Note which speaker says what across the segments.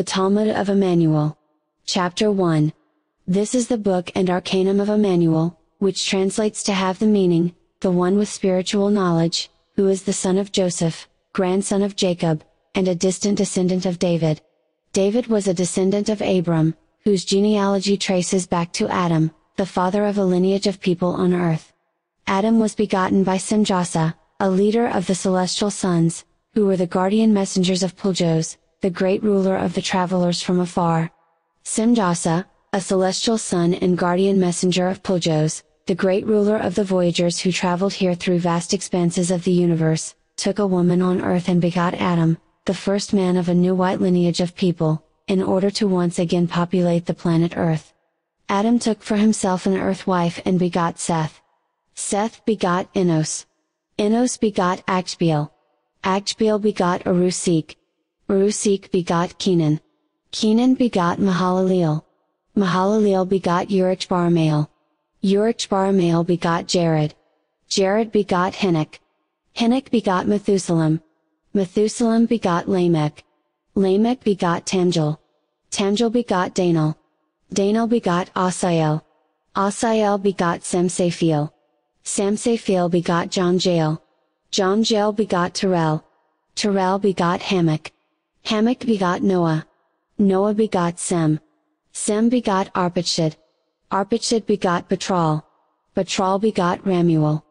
Speaker 1: The Talmud of Emmanuel. Chapter 1. This is the book and arcanum of Emmanuel, which translates to have the meaning, the one with spiritual knowledge, who is the son of Joseph, grandson of Jacob, and a distant descendant of David. David was a descendant of Abram, whose genealogy traces back to Adam, the father of a lineage of people on earth. Adam was begotten by Semjasa, a leader of the celestial sons, who were the guardian messengers of Puljos, the great ruler of the travelers from afar. Semjasa, a celestial son and guardian messenger of Puljos, the great ruler of the voyagers who traveled here through vast expanses of the universe, took a woman on earth and begot Adam, the first man of a new white lineage of people, in order to once again populate the planet Earth. Adam took for himself an earth wife and begot Seth. Seth begot Enos. Enos begot Agbiel. Agbiel begot Arusik. Arusik begot Kenan. Kenan begot Mahalaleel. Mahalaleel begot Urich Baramael begot Jared. Jared begot Hinnock. Hinnock begot Methuselah. Methuselah begot Lamech. Lamech begot Tamjil. Tamjil begot Danel. Danel begot Asael. Asael begot Samsaphiel. Samsaphiel begot John Jael. John Jael begot Terrell. Terrell begot Hammock. Hammock begot Noah. Noah begot Sem. Sem begot Arpachshad. Arpachshad begot Batral. Batral begot Ramuel.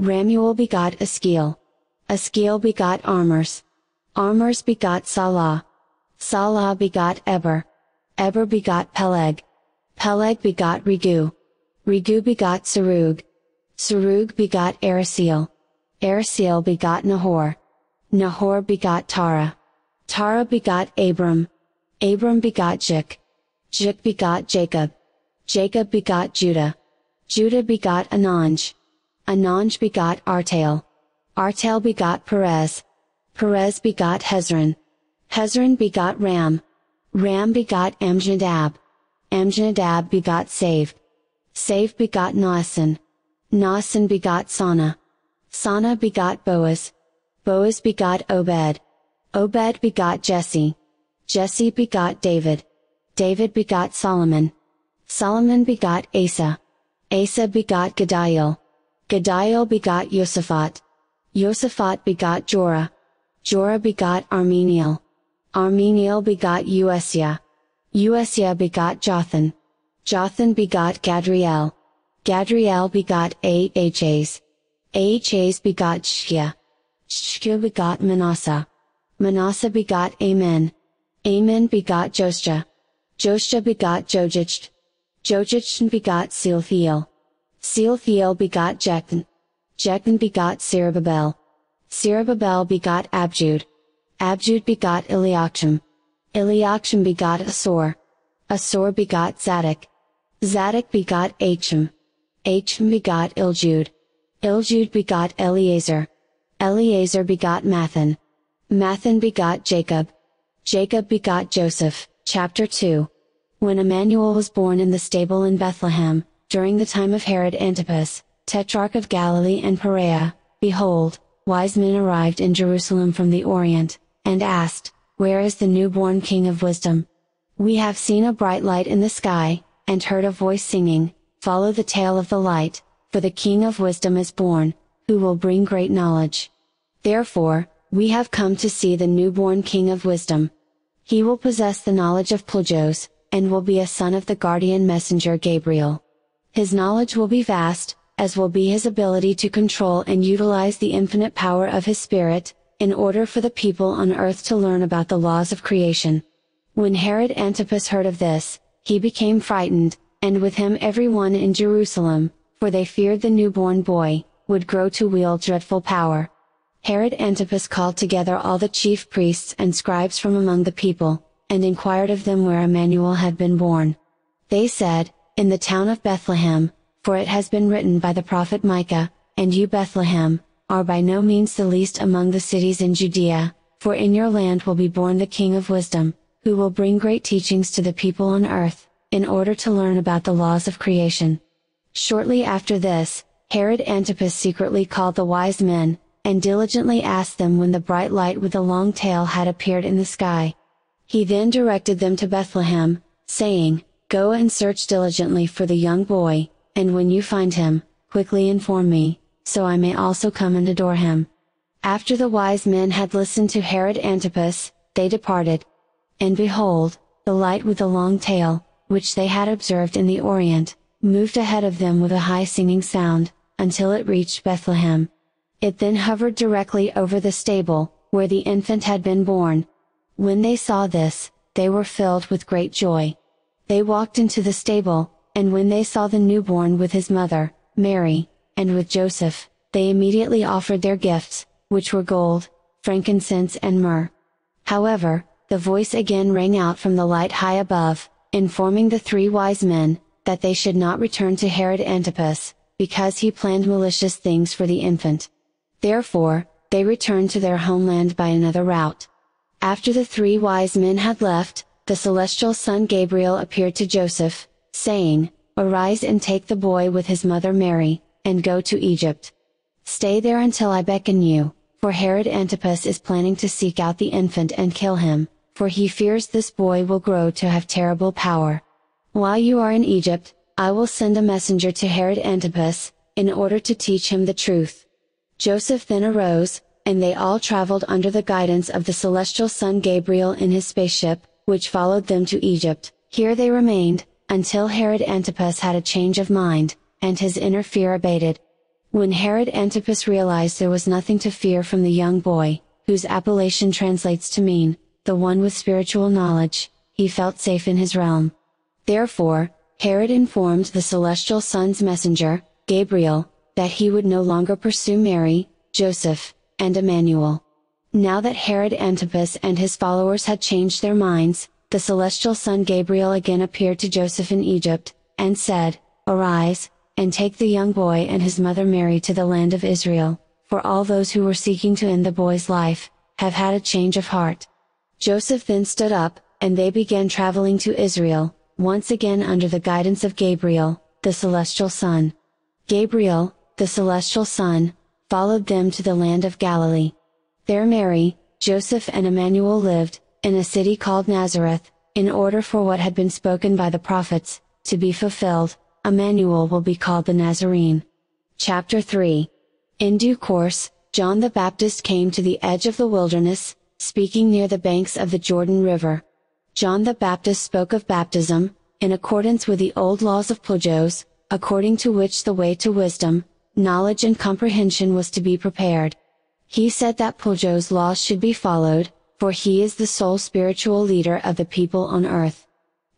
Speaker 1: Ramuel begot Askiel. Askiel begot Armors. Armors begot Salah. Salah begot Eber. Eber begot Peleg. Peleg begot Regu. Regu begot Sarug. Sarug begot Erisiel. Erisiel begot Nahor. Nahor begot Tara. Tara begot Abram. Abram begot Jik. Jik begot Jacob. Jacob begot Judah. Judah begot Ananj. Ananj begot Artael. Artael begot Perez. Perez begot Hezron. Hezron begot Ram. Ram begot Amjadab. Amjadab begot Save. Save begot Naasan. Naasan begot Sana. Sana begot Boaz. Boaz begot Obed. Obed begot Jesse. Jesse begot David. David begot Solomon. Solomon begot Asa. Asa begot Gadiel. Gadiel begot Josaphat. Josaphat begot Jorah. Jorah begot Armeniel. Armeniel begot Uesia. Uesia begot Jothan. Jothan begot Gadriel. Gadriel begot Ahas. Ahas begot Shkia. Shkia begot Manasseh. Manasseh begot Amen. Amen begot Josja. Josja begot Jojich. Jojich begot Sealthiel. Sealthiel begot Jechan. Jechan begot Zerubbabel. Zerubbabel begot Abjud. Abjud begot Eliakim. Eliakim begot Asor. Asor begot Zadok. Zadok begot Achim. Achim begot Iljud. Iljud begot Eleazar. Eleazar begot Mathan. Mathan begot Jacob. Jacob begot Joseph. Chapter 2. When Emmanuel was born in the stable in Bethlehem, during the time of Herod Antipas, Tetrarch of Galilee and Perea, behold, wise men arrived in Jerusalem from the Orient, and asked, Where is the newborn King of Wisdom? We have seen a bright light in the sky, and heard a voice singing, Follow the tail of the light, for the King of Wisdom is born, who will bring great knowledge. Therefore, we have come to see the newborn King of Wisdom. He will possess the knowledge of Puljos, and will be a son of the guardian messenger Gabriel. His knowledge will be vast, as will be his ability to control and utilize the infinite power of his spirit, in order for the people on earth to learn about the laws of creation. When Herod Antipas heard of this, he became frightened, and with him everyone in Jerusalem, for they feared the newborn boy, would grow to wield dreadful power. Herod Antipas called together all the chief priests and scribes from among the people, and inquired of them where Emmanuel had been born. They said, In the town of Bethlehem, for it has been written by the prophet Micah, And you Bethlehem, are by no means the least among the cities in Judea, for in your land will be born the King of Wisdom, who will bring great teachings to the people on earth, in order to learn about the laws of creation. Shortly after this, Herod Antipas secretly called the wise men, and diligently asked them when the bright light with the long tail had appeared in the sky. He then directed them to Bethlehem, saying, Go and search diligently for the young boy, and when you find him, quickly inform me, so I may also come and adore him. After the wise men had listened to Herod Antipas, they departed. And behold, the light with the long tail, which they had observed in the Orient, moved ahead of them with a high singing sound, until it reached Bethlehem. It then hovered directly over the stable, where the infant had been born. When they saw this, they were filled with great joy. They walked into the stable, and when they saw the newborn with his mother, Mary, and with Joseph, they immediately offered their gifts, which were gold, frankincense and myrrh. However, the voice again rang out from the light high above, informing the three wise men, that they should not return to Herod Antipas, because he planned malicious things for the infant. Therefore, they returned to their homeland by another route. After the three wise men had left, the celestial son Gabriel appeared to Joseph, saying, Arise and take the boy with his mother Mary, and go to Egypt. Stay there until I beckon you, for Herod Antipas is planning to seek out the infant and kill him, for he fears this boy will grow to have terrible power. While you are in Egypt, I will send a messenger to Herod Antipas, in order to teach him the truth. Joseph then arose, and they all traveled under the guidance of the celestial son Gabriel in his spaceship, which followed them to Egypt. Here they remained, until Herod Antipas had a change of mind, and his inner fear abated. When Herod Antipas realized there was nothing to fear from the young boy, whose appellation translates to mean, the one with spiritual knowledge, he felt safe in his realm. Therefore, Herod informed the celestial son's messenger, Gabriel, that he would no longer pursue Mary, Joseph, and Emmanuel. Now that Herod Antipas and his followers had changed their minds, the celestial son Gabriel again appeared to Joseph in Egypt, and said, Arise, and take the young boy and his mother Mary to the land of Israel, for all those who were seeking to end the boy's life, have had a change of heart. Joseph then stood up, and they began traveling to Israel, once again under the guidance of Gabriel, the celestial son. Gabriel, the celestial son, followed them to the land of Galilee. There Mary, Joseph and Emmanuel lived, in a city called Nazareth, in order for what had been spoken by the prophets, to be fulfilled, Emmanuel will be called the Nazarene. Chapter 3 In due course, John the Baptist came to the edge of the wilderness, speaking near the banks of the Jordan River. John the Baptist spoke of baptism, in accordance with the old laws of Puljos, according to which the way to wisdom, knowledge and comprehension was to be prepared. He said that Puljos laws should be followed, for he is the sole spiritual leader of the people on earth.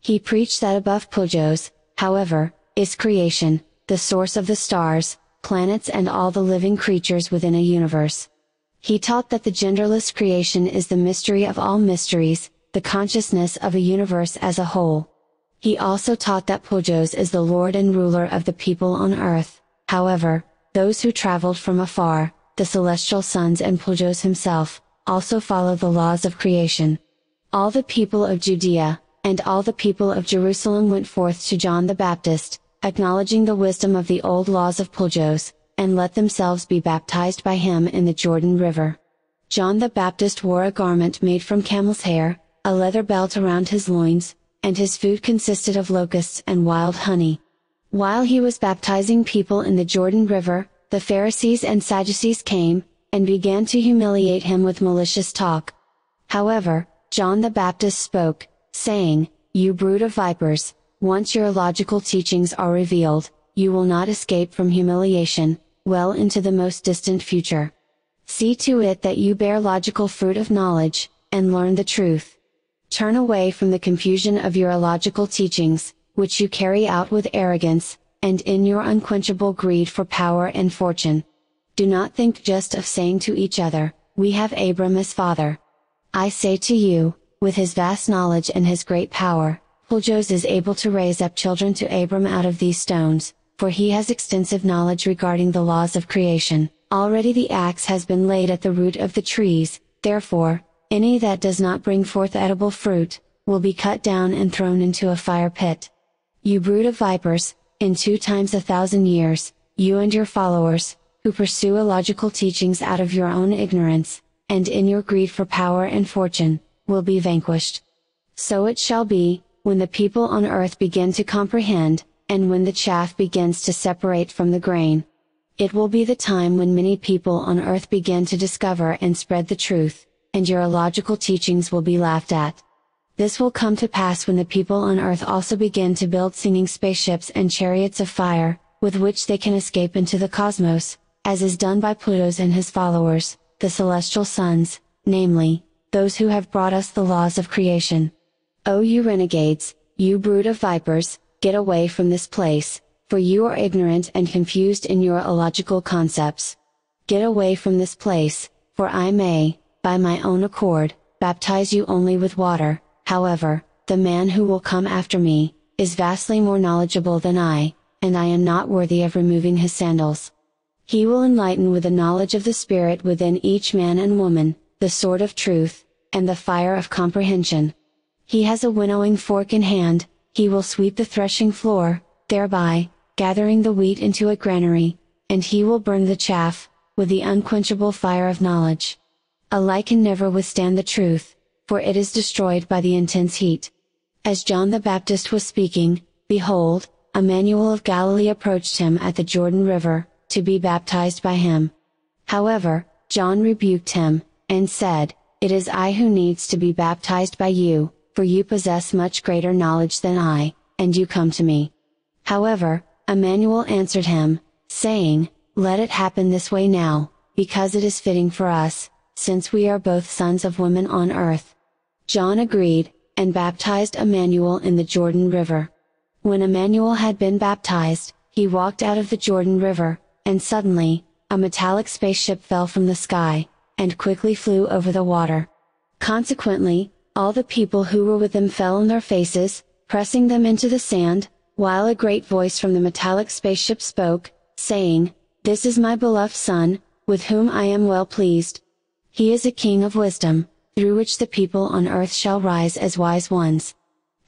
Speaker 1: He preached that above Puljos, however, is creation, the source of the stars, planets and all the living creatures within a universe. He taught that the genderless creation is the mystery of all mysteries, the consciousness of a universe as a whole. He also taught that Puljos is the Lord and ruler of the people on earth, however, those who traveled from afar, the celestial sons and Puljos himself, also follow the laws of creation. All the people of Judea, and all the people of Jerusalem went forth to John the Baptist, acknowledging the wisdom of the old laws of Puljos, and let themselves be baptized by him in the Jordan River. John the Baptist wore a garment made from camel's hair, a leather belt around his loins, and his food consisted of locusts and wild honey. While he was baptizing people in the Jordan River, the Pharisees and Sadducees came, and began to humiliate him with malicious talk. However, John the Baptist spoke, saying, You brood of vipers, once your logical teachings are revealed, you will not escape from humiliation, well into the most distant future. See to it that you bear logical fruit of knowledge, and learn the truth. Turn away from the confusion of your illogical teachings, which you carry out with arrogance, and in your unquenchable greed for power and fortune. Do not think just of saying to each other, We have Abram as father. I say to you, with his vast knowledge and his great power, Puljos is able to raise up children to Abram out of these stones, for he has extensive knowledge regarding the laws of creation. Already the axe has been laid at the root of the trees, therefore, any that does not bring forth edible fruit, will be cut down and thrown into a fire pit. You brood of vipers, in two times a thousand years, you and your followers, who pursue illogical teachings out of your own ignorance, and in your greed for power and fortune, will be vanquished. So it shall be, when the people on earth begin to comprehend, and when the chaff begins to separate from the grain. It will be the time when many people on earth begin to discover and spread the truth, and your illogical teachings will be laughed at. This will come to pass when the people on earth also begin to build singing spaceships and chariots of fire, with which they can escape into the cosmos, as is done by Plutos and his followers, the celestial sons, namely, those who have brought us the laws of creation. O you renegades, you brood of vipers, get away from this place, for you are ignorant and confused in your illogical concepts. Get away from this place, for I may, by my own accord, baptize you only with water, however, the man who will come after me, is vastly more knowledgeable than I, and I am not worthy of removing his sandals. He will enlighten with the knowledge of the Spirit within each man and woman, the sword of truth, and the fire of comprehension. He has a winnowing fork in hand, he will sweep the threshing floor, thereby, gathering the wheat into a granary, and he will burn the chaff, with the unquenchable fire of knowledge. A light can never withstand the truth, for it is destroyed by the intense heat. As John the Baptist was speaking, behold, Emmanuel of Galilee approached him at the Jordan River, to be baptized by him. However, John rebuked him, and said, It is I who needs to be baptized by you, for you possess much greater knowledge than I, and you come to me. However, Emmanuel answered him, saying, Let it happen this way now, because it is fitting for us, since we are both sons of women on earth. John agreed, and baptized Emmanuel in the Jordan River. When Emmanuel had been baptized, he walked out of the Jordan River, and suddenly, a metallic spaceship fell from the sky, and quickly flew over the water. Consequently, all the people who were with them fell on their faces, pressing them into the sand, while a great voice from the metallic spaceship spoke, saying, This is my beloved Son, with whom I am well pleased. He is a king of wisdom, through which the people on earth shall rise as wise ones.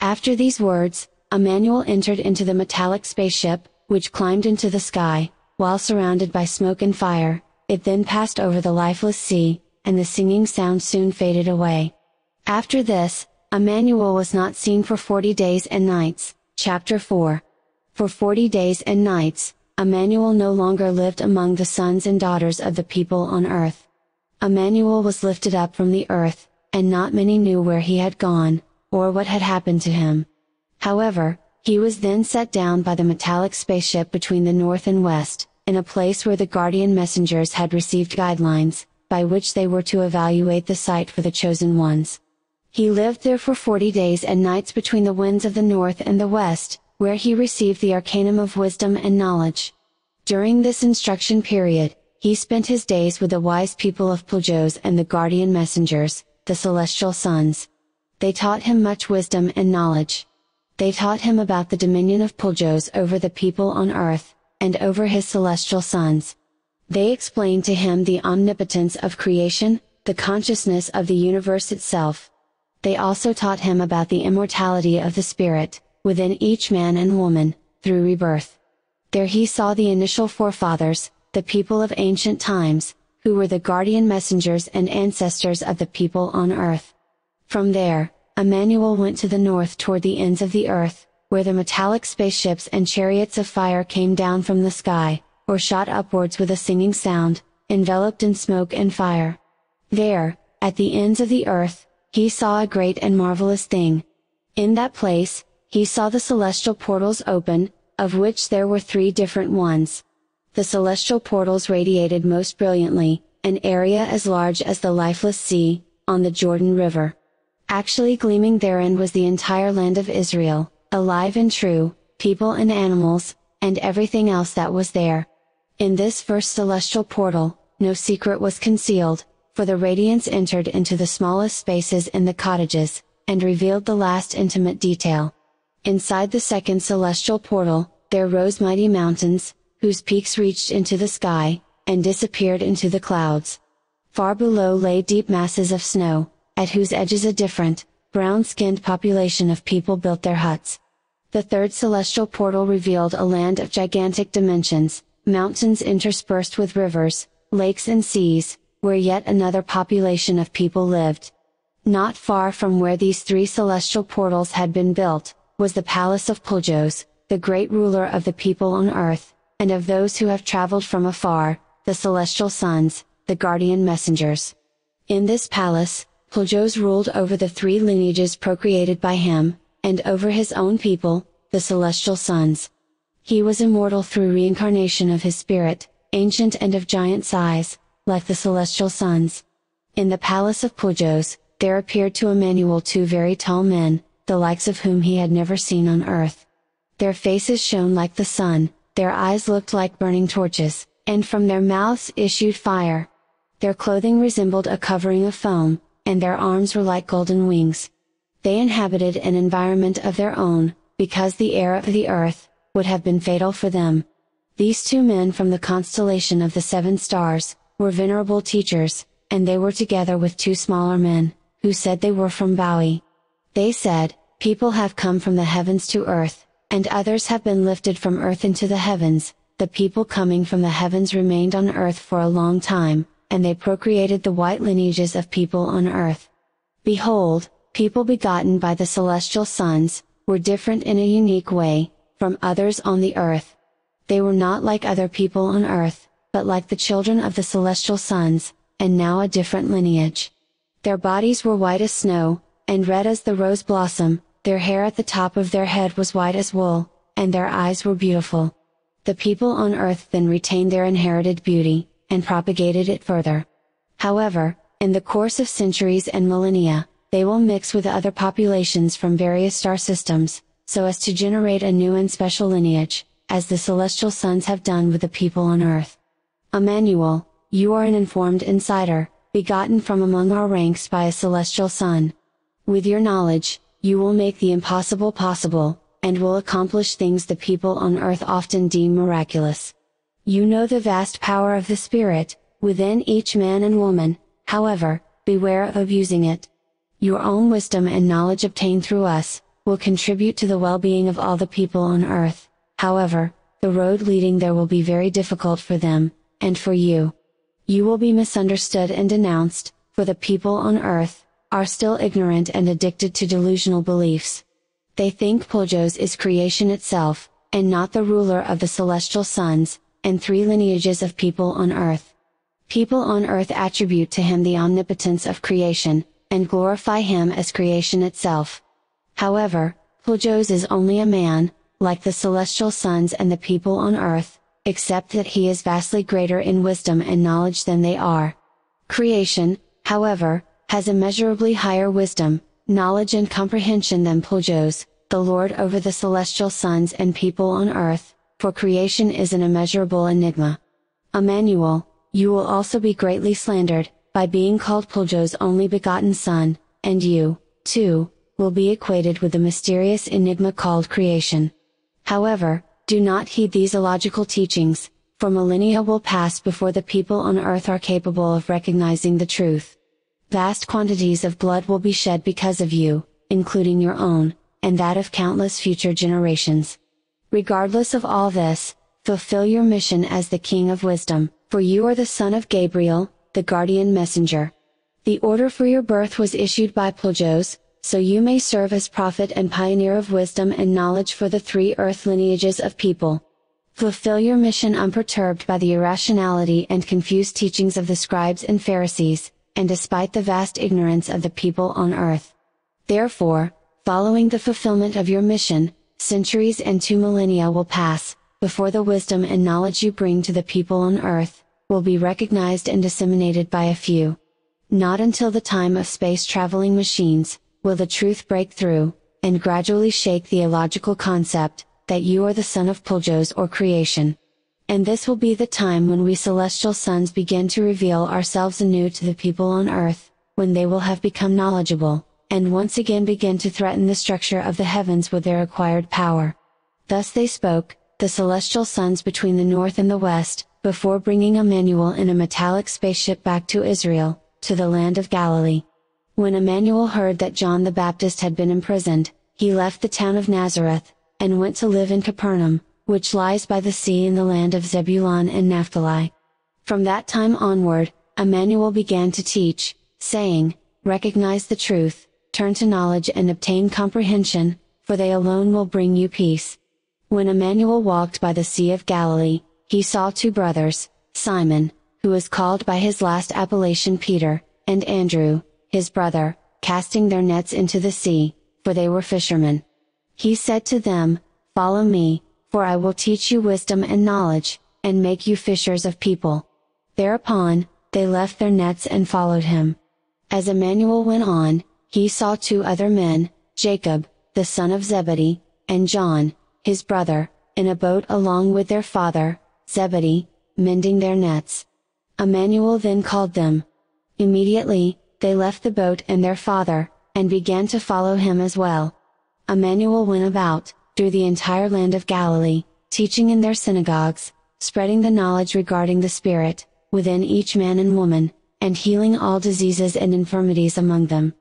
Speaker 1: After these words, Emmanuel entered into the metallic spaceship, which climbed into the sky, while surrounded by smoke and fire, it then passed over the lifeless sea, and the singing sound soon faded away. After this, Emmanuel was not seen for forty days and nights, Chapter 4 For forty days and nights, Emmanuel no longer lived among the sons and daughters of the people on earth. Emmanuel was lifted up from the earth, and not many knew where he had gone, or what had happened to him. However, he was then set down by the metallic spaceship between the north and west, in a place where the guardian messengers had received guidelines, by which they were to evaluate the site for the chosen ones. He lived there for forty days and nights between the winds of the north and the west, where he received the arcanum of wisdom and knowledge. During this instruction period, he spent his days with the wise people of Puljos and the guardian messengers, the celestial sons. They taught him much wisdom and knowledge. They taught him about the dominion of Puljos over the people on earth, and over his celestial sons. They explained to him the omnipotence of creation, the consciousness of the universe itself, they also taught him about the immortality of the spirit, within each man and woman, through rebirth. There he saw the initial forefathers, the people of ancient times, who were the guardian messengers and ancestors of the people on earth. From there, Emmanuel went to the north toward the ends of the earth, where the metallic spaceships and chariots of fire came down from the sky, or shot upwards with a singing sound, enveloped in smoke and fire. There, at the ends of the earth, he saw a great and marvelous thing. In that place, he saw the celestial portals open, of which there were three different ones. The celestial portals radiated most brilliantly, an area as large as the lifeless sea, on the Jordan River. Actually gleaming therein was the entire land of Israel, alive and true, people and animals, and everything else that was there. In this first celestial portal, no secret was concealed, for the radiance entered into the smallest spaces in the cottages, and revealed the last intimate detail. Inside the second celestial portal, there rose mighty mountains, whose peaks reached into the sky, and disappeared into the clouds. Far below lay deep masses of snow, at whose edges a different, brown-skinned population of people built their huts. The third celestial portal revealed a land of gigantic dimensions, mountains interspersed with rivers, lakes and seas, where yet another population of people lived. Not far from where these three celestial portals had been built, was the palace of Puljos, the great ruler of the people on earth, and of those who have traveled from afar, the celestial sons, the guardian messengers. In this palace, Puljos ruled over the three lineages procreated by him, and over his own people, the celestial sons. He was immortal through reincarnation of his spirit, ancient and of giant size, like the celestial sons. In the palace of Puljos, there appeared to Emmanuel two very tall men, the likes of whom he had never seen on earth. Their faces shone like the sun, their eyes looked like burning torches, and from their mouths issued fire. Their clothing resembled a covering of foam, and their arms were like golden wings. They inhabited an environment of their own, because the air of the earth, would have been fatal for them. These two men from the constellation of the seven stars, were venerable teachers, and they were together with two smaller men, who said they were from Bowie. They said, People have come from the heavens to earth, and others have been lifted from earth into the heavens, the people coming from the heavens remained on earth for a long time, and they procreated the white lineages of people on earth. Behold, people begotten by the celestial sons, were different in a unique way, from others on the earth. They were not like other people on earth, but like the children of the celestial sons, and now a different lineage. Their bodies were white as snow, and red as the rose blossom, their hair at the top of their head was white as wool, and their eyes were beautiful. The people on earth then retained their inherited beauty, and propagated it further. However, in the course of centuries and millennia, they will mix with other populations from various star systems, so as to generate a new and special lineage, as the celestial sons have done with the people on earth. Emmanuel, you are an informed insider, begotten from among our ranks by a celestial son. With your knowledge, you will make the impossible possible, and will accomplish things the people on earth often deem miraculous. You know the vast power of the Spirit, within each man and woman, however, beware of abusing it. Your own wisdom and knowledge obtained through us, will contribute to the well-being of all the people on earth, however, the road leading there will be very difficult for them, and for you. You will be misunderstood and denounced, for the people on earth, are still ignorant and addicted to delusional beliefs. They think Puljos is creation itself, and not the ruler of the celestial sons, and three lineages of people on earth. People on earth attribute to him the omnipotence of creation, and glorify him as creation itself. However, Puljos is only a man, like the celestial sons and the people on earth, except that he is vastly greater in wisdom and knowledge than they are. Creation, however, has immeasurably higher wisdom, knowledge and comprehension than Puljos, the Lord over the celestial sons and people on earth, for creation is an immeasurable enigma. Emmanuel, you will also be greatly slandered, by being called Puljos' only begotten son, and you, too, will be equated with the mysterious enigma called creation. However, do not heed these illogical teachings, for millennia will pass before the people on earth are capable of recognizing the truth. Vast quantities of blood will be shed because of you, including your own, and that of countless future generations. Regardless of all this, fulfill your mission as the King of Wisdom, for you are the son of Gabriel, the guardian messenger. The order for your birth was issued by Puljos, so you may serve as prophet and pioneer of wisdom and knowledge for the three earth lineages of people. Fulfill your mission unperturbed by the irrationality and confused teachings of the scribes and Pharisees, and despite the vast ignorance of the people on earth. Therefore, following the fulfillment of your mission, centuries and two millennia will pass, before the wisdom and knowledge you bring to the people on earth, will be recognized and disseminated by a few. Not until the time of space traveling machines, will the truth break through, and gradually shake the illogical concept, that you are the son of Puljos or creation. And this will be the time when we celestial sons begin to reveal ourselves anew to the people on earth, when they will have become knowledgeable, and once again begin to threaten the structure of the heavens with their acquired power. Thus they spoke, the celestial sons between the north and the west, before bringing Emmanuel in a metallic spaceship back to Israel, to the land of Galilee. When Emmanuel heard that John the Baptist had been imprisoned, he left the town of Nazareth, and went to live in Capernaum, which lies by the sea in the land of Zebulun and Naphtali. From that time onward, Emmanuel began to teach, saying, recognize the truth, turn to knowledge and obtain comprehension, for they alone will bring you peace. When Emmanuel walked by the Sea of Galilee, he saw two brothers, Simon, who was called by his last appellation Peter, and Andrew, his brother, casting their nets into the sea, for they were fishermen. He said to them, Follow me, for I will teach you wisdom and knowledge, and make you fishers of people. Thereupon, they left their nets and followed him. As Emmanuel went on, he saw two other men, Jacob, the son of Zebedee, and John, his brother, in a boat along with their father, Zebedee, mending their nets. Emmanuel then called them. Immediately, they left the boat and their father, and began to follow him as well. Emmanuel went about, through the entire land of Galilee, teaching in their synagogues, spreading the knowledge regarding the Spirit, within each man and woman, and healing all diseases and infirmities among them.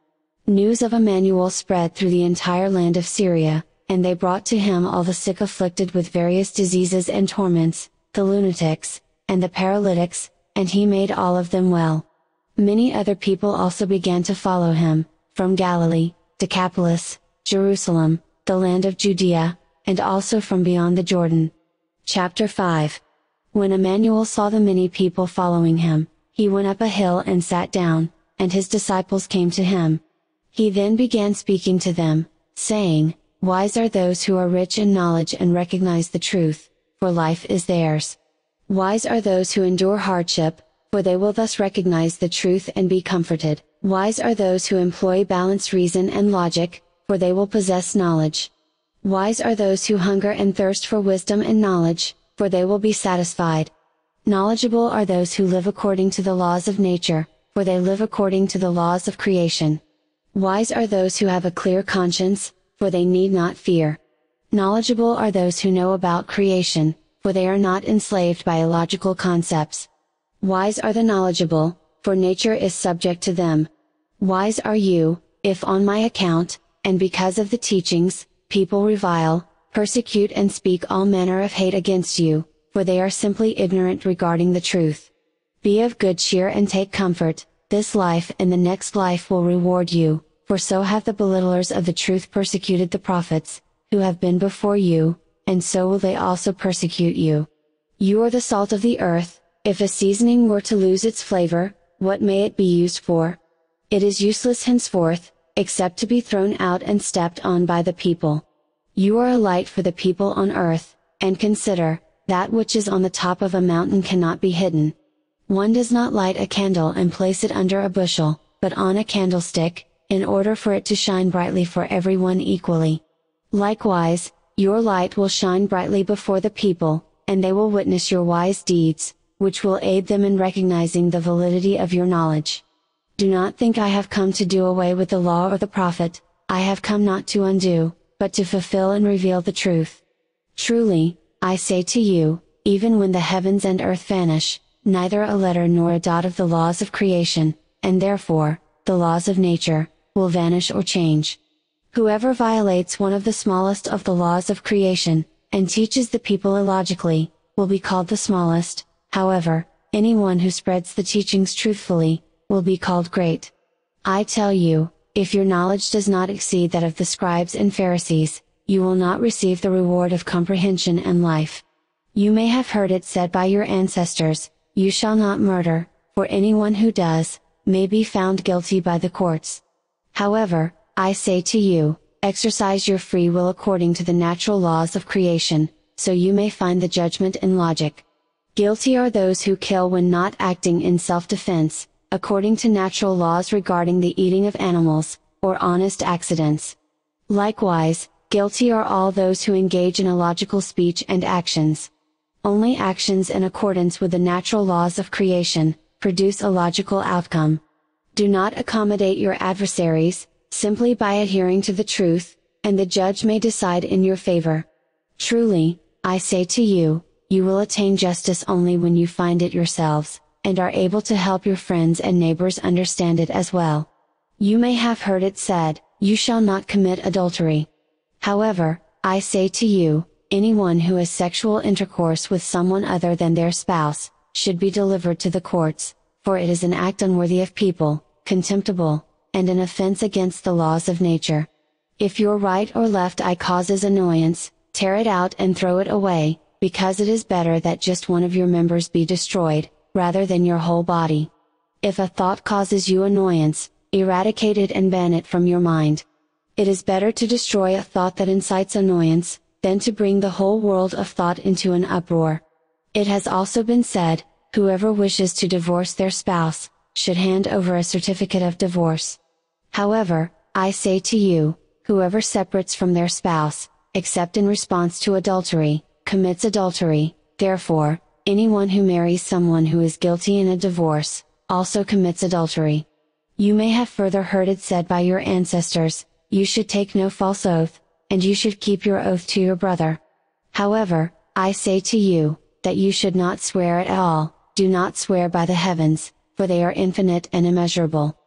Speaker 1: News of Emmanuel spread through the entire land of Syria, and they brought to him all the sick afflicted with various diseases and torments, the lunatics, and the paralytics, and he made all of them well. Many other people also began to follow him, from Galilee, Decapolis, Jerusalem, the land of Judea, and also from beyond the Jordan. Chapter 5 When Emmanuel saw the many people following him, he went up a hill and sat down, and his disciples came to him. He then began speaking to them, saying, Wise are those who are rich in knowledge and recognize the truth, for life is theirs. Wise are those who endure hardship, for they will thus recognize the truth and be comforted. Wise are those who employ balanced reason and logic, for they will possess knowledge. Wise are those who hunger and thirst for wisdom and knowledge, for they will be satisfied. Knowledgeable are those who live according to the laws of nature, for they live according to the laws of creation. Wise are those who have a clear conscience, for they need not fear. Knowledgeable are those who know about creation, for they are not enslaved by illogical concepts. Wise are the knowledgeable, for nature is subject to them. Wise are you, if on my account, and because of the teachings, people revile, persecute and speak all manner of hate against you, for they are simply ignorant regarding the truth. Be of good cheer and take comfort, this life and the next life will reward you, for so have the belittlers of the truth persecuted the prophets, who have been before you, and so will they also persecute you. You are the salt of the earth, if a seasoning were to lose its flavor, what may it be used for? It is useless henceforth, except to be thrown out and stepped on by the people. You are a light for the people on earth, and consider, that which is on the top of a mountain cannot be hidden. One does not light a candle and place it under a bushel, but on a candlestick, in order for it to shine brightly for everyone equally. Likewise, your light will shine brightly before the people, and they will witness your wise deeds, which will aid them in recognizing the validity of your knowledge. Do not think I have come to do away with the law or the prophet, I have come not to undo, but to fulfill and reveal the truth. Truly, I say to you, even when the heavens and earth vanish, neither a letter nor a dot of the laws of creation, and therefore, the laws of nature, will vanish or change. Whoever violates one of the smallest of the laws of creation, and teaches the people illogically, will be called the smallest, However, anyone who spreads the teachings truthfully, will be called great. I tell you, if your knowledge does not exceed that of the scribes and Pharisees, you will not receive the reward of comprehension and life. You may have heard it said by your ancestors, You shall not murder, for anyone who does, may be found guilty by the courts. However, I say to you, exercise your free will according to the natural laws of creation, so you may find the judgment in logic. Guilty are those who kill when not acting in self-defense, according to natural laws regarding the eating of animals, or honest accidents. Likewise, guilty are all those who engage in illogical speech and actions. Only actions in accordance with the natural laws of creation, produce a logical outcome. Do not accommodate your adversaries, simply by adhering to the truth, and the judge may decide in your favor. Truly, I say to you, you will attain justice only when you find it yourselves, and are able to help your friends and neighbors understand it as well. You may have heard it said, You shall not commit adultery. However, I say to you, anyone who has sexual intercourse with someone other than their spouse, should be delivered to the courts, for it is an act unworthy of people, contemptible, and an offense against the laws of nature. If your right or left eye causes annoyance, tear it out and throw it away, because it is better that just one of your members be destroyed, rather than your whole body. If a thought causes you annoyance, eradicate it and ban it from your mind. It is better to destroy a thought that incites annoyance, than to bring the whole world of thought into an uproar. It has also been said, whoever wishes to divorce their spouse, should hand over a certificate of divorce. However, I say to you, whoever separates from their spouse, except in response to adultery, commits adultery, therefore, anyone who marries someone who is guilty in a divorce, also commits adultery. You may have further heard it said by your ancestors, you should take no false oath, and you should keep your oath to your brother. However, I say to you, that you should not swear at all, do not swear by the heavens, for they are infinite and immeasurable.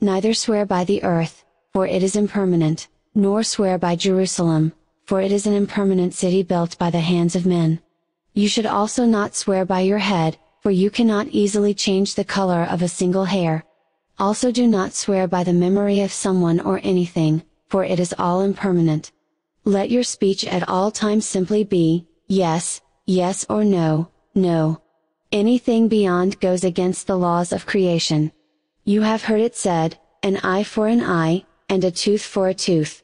Speaker 1: Neither swear by the earth, for it is impermanent, nor swear by Jerusalem, for it is an impermanent city built by the hands of men. You should also not swear by your head, for you cannot easily change the color of a single hair. Also do not swear by the memory of someone or anything, for it is all impermanent. Let your speech at all times simply be, yes, yes or no, no. Anything beyond goes against the laws of creation. You have heard it said, an eye for an eye, and a tooth for a tooth.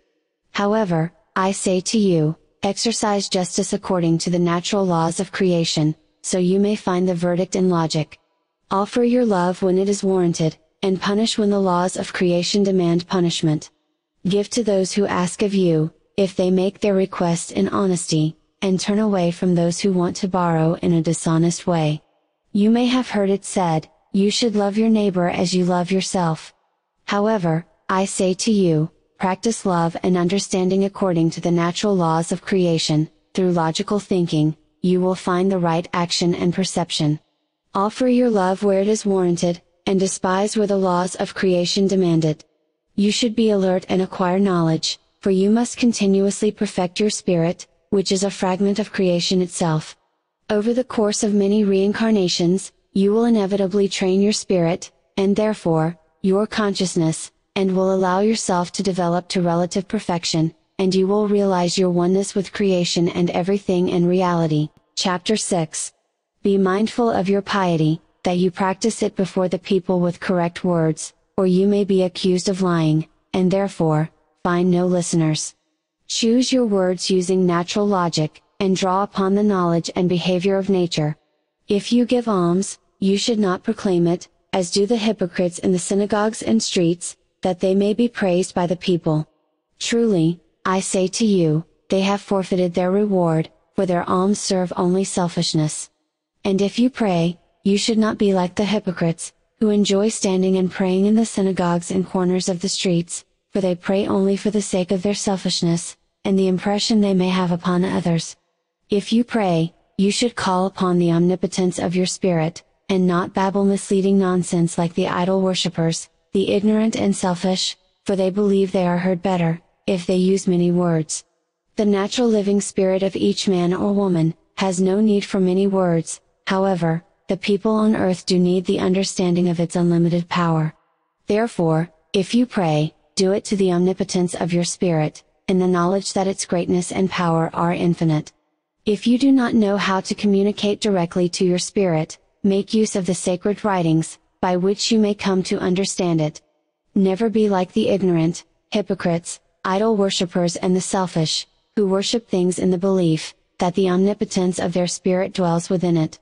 Speaker 1: However, I say to you, exercise justice according to the natural laws of creation, so you may find the verdict in logic. Offer your love when it is warranted, and punish when the laws of creation demand punishment. Give to those who ask of you, if they make their request in honesty, and turn away from those who want to borrow in a dishonest way. You may have heard it said, you should love your neighbor as you love yourself. However, I say to you, practice love and understanding according to the natural laws of creation, through logical thinking, you will find the right action and perception. Offer your love where it is warranted, and despise where the laws of creation demand it. You should be alert and acquire knowledge, for you must continuously perfect your spirit, which is a fragment of creation itself. Over the course of many reincarnations, you will inevitably train your spirit, and therefore, your consciousness, and will allow yourself to develop to relative perfection, and you will realize your oneness with creation and everything in reality. Chapter 6 Be mindful of your piety, that you practice it before the people with correct words, or you may be accused of lying, and therefore, find no listeners. Choose your words using natural logic, and draw upon the knowledge and behavior of nature. If you give alms, you should not proclaim it, as do the hypocrites in the synagogues and streets, that they may be praised by the people. Truly, I say to you, they have forfeited their reward, for their alms serve only selfishness. And if you pray, you should not be like the hypocrites, who enjoy standing and praying in the synagogues and corners of the streets, for they pray only for the sake of their selfishness, and the impression they may have upon others. If you pray, you should call upon the omnipotence of your spirit, and not babble misleading nonsense like the idol worshippers, the ignorant and selfish, for they believe they are heard better, if they use many words. The natural living spirit of each man or woman, has no need for many words, however, the people on earth do need the understanding of its unlimited power. Therefore, if you pray, do it to the omnipotence of your spirit, in the knowledge that its greatness and power are infinite. If you do not know how to communicate directly to your spirit, make use of the sacred writings, by which you may come to understand it. Never be like the ignorant, hypocrites, idol worshippers and the selfish, who worship things in the belief, that the omnipotence of their spirit dwells within it.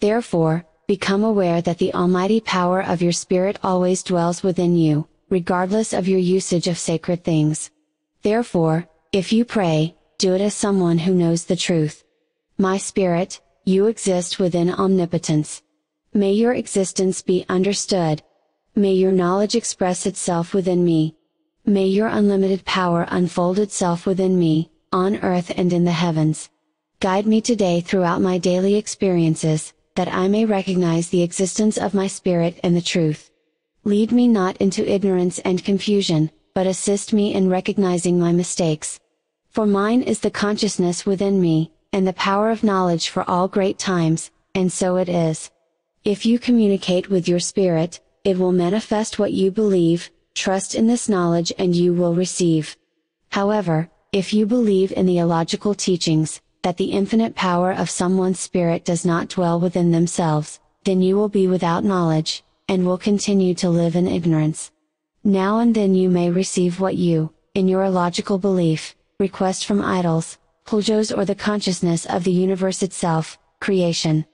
Speaker 1: Therefore, become aware that the almighty power of your spirit always dwells within you, regardless of your usage of sacred things. Therefore, if you pray, do it as someone who knows the truth. My spirit, you exist within omnipotence. May your existence be understood. May your knowledge express itself within me. May your unlimited power unfold itself within me, on earth and in the heavens. Guide me today throughout my daily experiences, that I may recognize the existence of my spirit and the truth. Lead me not into ignorance and confusion, but assist me in recognizing my mistakes. For mine is the consciousness within me, and the power of knowledge for all great times, and so it is. If you communicate with your spirit, it will manifest what you believe, trust in this knowledge and you will receive. However, if you believe in the illogical teachings, that the infinite power of someone's spirit does not dwell within themselves, then you will be without knowledge, and will continue to live in ignorance. Now and then you may receive what you, in your illogical belief, request from idols, pulgos or the consciousness of the universe itself, creation.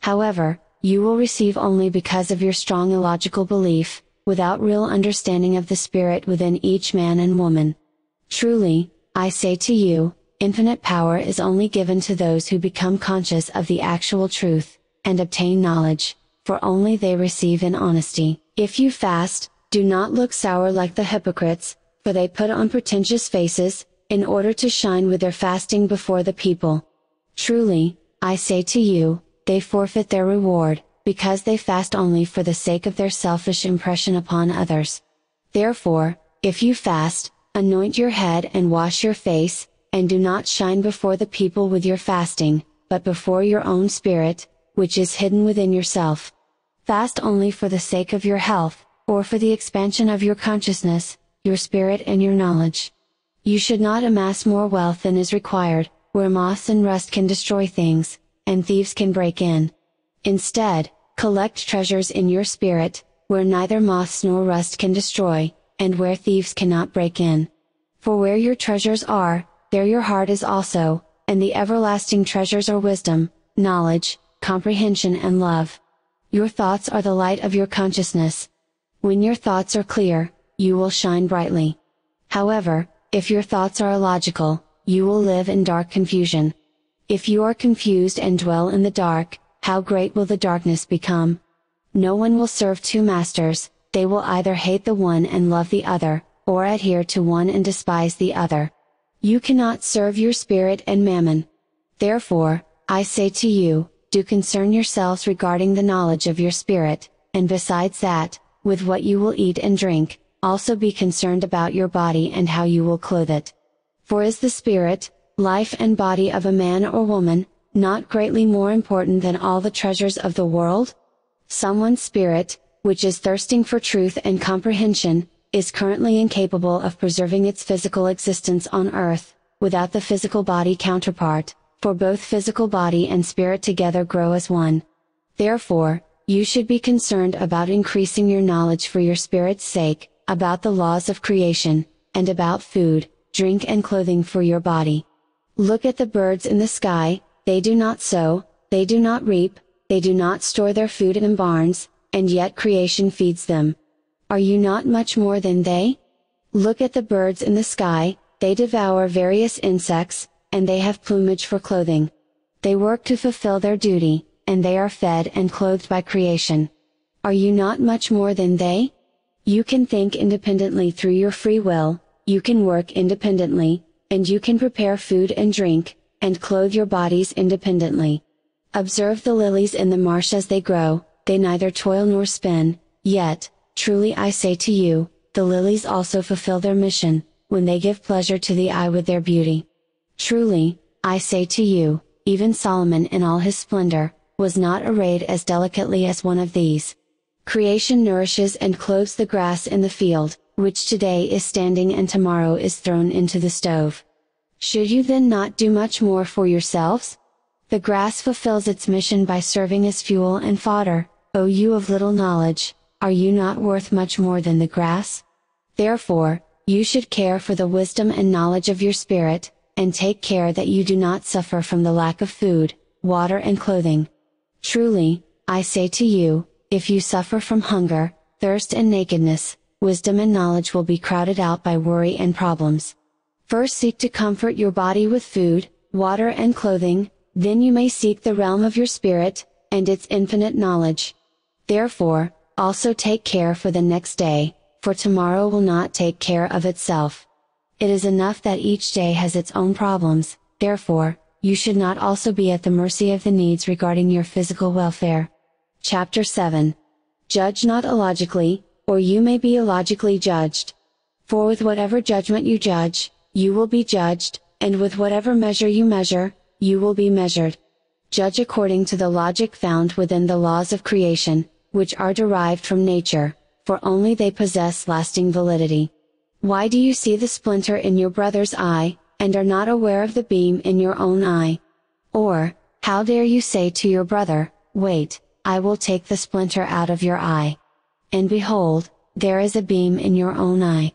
Speaker 1: However, you will receive only because of your strong illogical belief, without real understanding of the spirit within each man and woman. Truly, I say to you, infinite power is only given to those who become conscious of the actual truth, and obtain knowledge, for only they receive in honesty. If you fast, do not look sour like the hypocrites, for they put on pretentious faces, in order to shine with their fasting before the people. Truly, I say to you, they forfeit their reward, because they fast only for the sake of their selfish impression upon others. Therefore, if you fast, anoint your head and wash your face, and do not shine before the people with your fasting, but before your own spirit, which is hidden within yourself. Fast only for the sake of your health, or for the expansion of your consciousness, your spirit and your knowledge. You should not amass more wealth than is required, where moss and rust can destroy things, and thieves can break in. Instead, collect treasures in your spirit, where neither moths nor rust can destroy, and where thieves cannot break in. For where your treasures are, there your heart is also, and the everlasting treasures are wisdom, knowledge, comprehension and love. Your thoughts are the light of your consciousness. When your thoughts are clear, you will shine brightly. However, if your thoughts are illogical, you will live in dark confusion. If you are confused and dwell in the dark, how great will the darkness become? No one will serve two masters, they will either hate the one and love the other, or adhere to one and despise the other. You cannot serve your spirit and mammon. Therefore, I say to you, do concern yourselves regarding the knowledge of your spirit, and besides that, with what you will eat and drink, also be concerned about your body and how you will clothe it. For is the spirit, life and body of a man or woman, not greatly more important than all the treasures of the world? Someone's spirit, which is thirsting for truth and comprehension, is currently incapable of preserving its physical existence on earth, without the physical body counterpart, for both physical body and spirit together grow as one. Therefore, you should be concerned about increasing your knowledge for your spirit's sake, about the laws of creation, and about food, drink and clothing for your body. Look at the birds in the sky, they do not sow, they do not reap, they do not store their food in barns, and yet creation feeds them. Are you not much more than they? Look at the birds in the sky, they devour various insects, and they have plumage for clothing. They work to fulfill their duty, and they are fed and clothed by creation. Are you not much more than they? You can think independently through your free will, you can work independently, and you can prepare food and drink, and clothe your bodies independently. Observe the lilies in the marsh as they grow, they neither toil nor spin, yet, truly I say to you, the lilies also fulfill their mission, when they give pleasure to the eye with their beauty. Truly, I say to you, even Solomon in all his splendor, was not arrayed as delicately as one of these. Creation nourishes and clothes the grass in the field, which today is standing and tomorrow is thrown into the stove. Should you then not do much more for yourselves? The grass fulfills its mission by serving as fuel and fodder, O you of little knowledge, are you not worth much more than the grass? Therefore, you should care for the wisdom and knowledge of your spirit, and take care that you do not suffer from the lack of food, water and clothing. Truly, I say to you, if you suffer from hunger, thirst and nakedness, wisdom and knowledge will be crowded out by worry and problems. First seek to comfort your body with food, water and clothing, then you may seek the realm of your spirit, and its infinite knowledge. Therefore, also take care for the next day, for tomorrow will not take care of itself. It is enough that each day has its own problems, therefore, you should not also be at the mercy of the needs regarding your physical welfare. Chapter 7 Judge not illogically, or you may be illogically judged. For with whatever judgment you judge, you will be judged, and with whatever measure you measure, you will be measured. Judge according to the logic found within the laws of creation, which are derived from nature, for only they possess lasting validity. Why do you see the splinter in your brother's eye, and are not aware of the beam in your own eye? Or, how dare you say to your brother, Wait, I will take the splinter out of your eye. And behold, there is a beam in your own eye.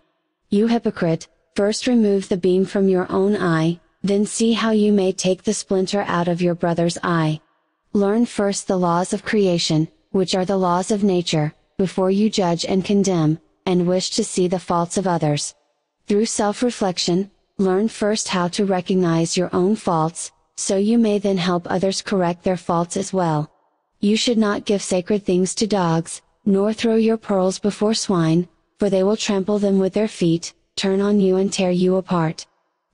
Speaker 1: You hypocrite, first remove the beam from your own eye, then see how you may take the splinter out of your brother's eye. Learn first the laws of creation, which are the laws of nature, before you judge and condemn, and wish to see the faults of others. Through self-reflection, learn first how to recognize your own faults, so you may then help others correct their faults as well. You should not give sacred things to dogs, nor throw your pearls before swine, for they will trample them with their feet, turn on you and tear you apart.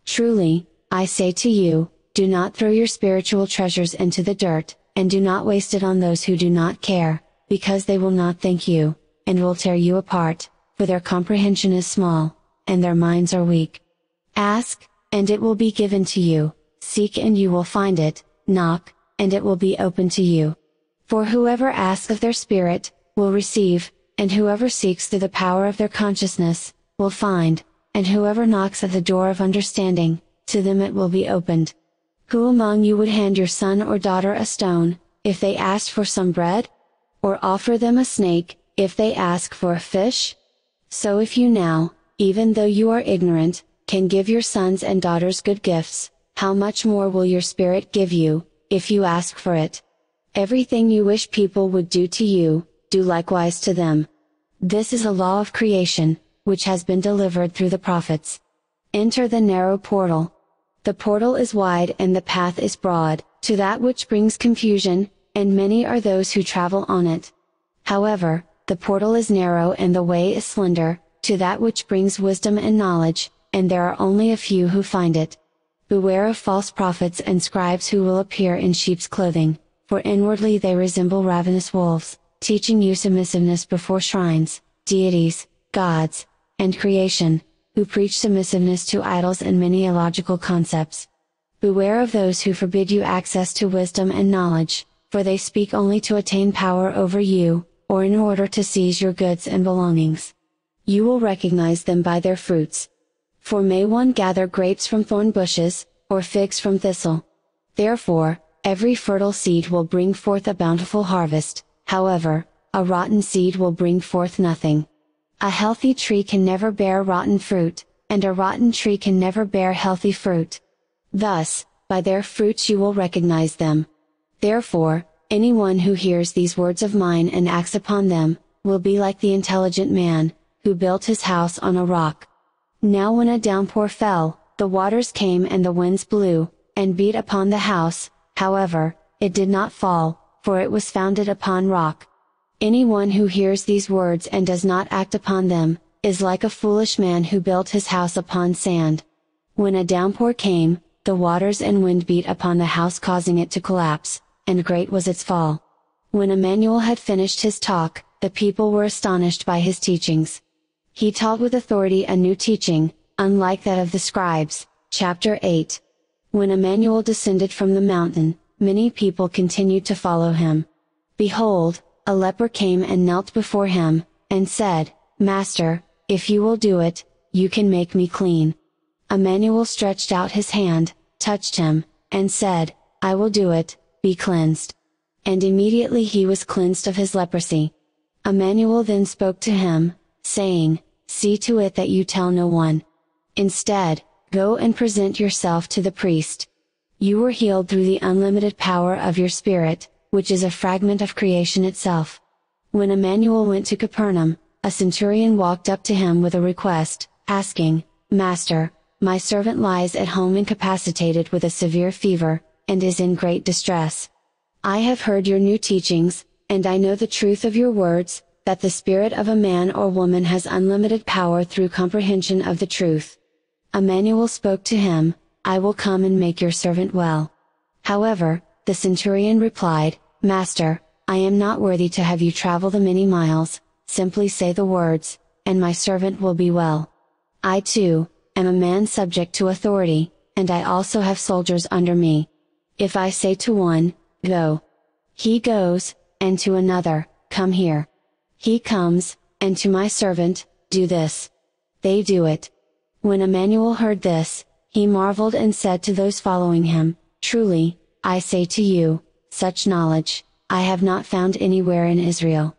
Speaker 1: Truly, I say to you, do not throw your spiritual treasures into the dirt, and do not waste it on those who do not care, because they will not thank you, and will tear you apart, for their comprehension is small, and their minds are weak. Ask, and it will be given to you, seek and you will find it, knock, and it will be open to you. For whoever asks of their spirit, will receive, and whoever seeks through the power of their consciousness, will find, and whoever knocks at the door of understanding, to them it will be opened. Who among you would hand your son or daughter a stone, if they asked for some bread? Or offer them a snake, if they ask for a fish? So if you now, even though you are ignorant, can give your sons and daughters good gifts, how much more will your Spirit give you, if you ask for it? Everything you wish people would do to you, do likewise to them. This is a law of creation, which has been delivered through the prophets. Enter the narrow portal. The portal is wide and the path is broad, to that which brings confusion, and many are those who travel on it. However, the portal is narrow and the way is slender, to that which brings wisdom and knowledge, and there are only a few who find it. Beware of false prophets and scribes who will appear in sheep's clothing, for inwardly they resemble ravenous wolves teaching you submissiveness before shrines, deities, gods, and creation, who preach submissiveness to idols and many illogical concepts. Beware of those who forbid you access to wisdom and knowledge, for they speak only to attain power over you, or in order to seize your goods and belongings. You will recognize them by their fruits. For may one gather grapes from thorn bushes, or figs from thistle? Therefore, every fertile seed will bring forth a bountiful harvest, however, a rotten seed will bring forth nothing. A healthy tree can never bear rotten fruit, and a rotten tree can never bear healthy fruit. Thus, by their fruits you will recognize them. Therefore, anyone who hears these words of mine and acts upon them, will be like the intelligent man, who built his house on a rock. Now when a downpour fell, the waters came and the winds blew, and beat upon the house, however, it did not fall, for it was founded upon rock. Anyone who hears these words and does not act upon them, is like a foolish man who built his house upon sand. When a downpour came, the waters and wind beat upon the house causing it to collapse, and great was its fall. When Emmanuel had finished his talk, the people were astonished by his teachings. He taught with authority a new teaching, unlike that of the scribes, chapter 8. When Emmanuel descended from the mountain, many people continued to follow him. Behold, a leper came and knelt before him, and said, Master, if you will do it, you can make me clean. Emmanuel stretched out his hand, touched him, and said, I will do it, be cleansed. And immediately he was cleansed of his leprosy. Emmanuel then spoke to him, saying, See to it that you tell no one. Instead, go and present yourself to the priest. You were healed through the unlimited power of your spirit, which is a fragment of creation itself. When Emmanuel went to Capernaum, a centurion walked up to him with a request, asking, Master, my servant lies at home incapacitated with a severe fever, and is in great distress. I have heard your new teachings, and I know the truth of your words, that the spirit of a man or woman has unlimited power through comprehension of the truth. Emmanuel spoke to him, I will come and make your servant well. However, the centurion replied, Master, I am not worthy to have you travel the many miles, simply say the words, and my servant will be well. I too, am a man subject to authority, and I also have soldiers under me. If I say to one, Go. He goes, and to another, Come here. He comes, and to my servant, Do this. They do it. When Emmanuel heard this, he marveled and said to those following him, Truly, I say to you, such knowledge, I have not found anywhere in Israel.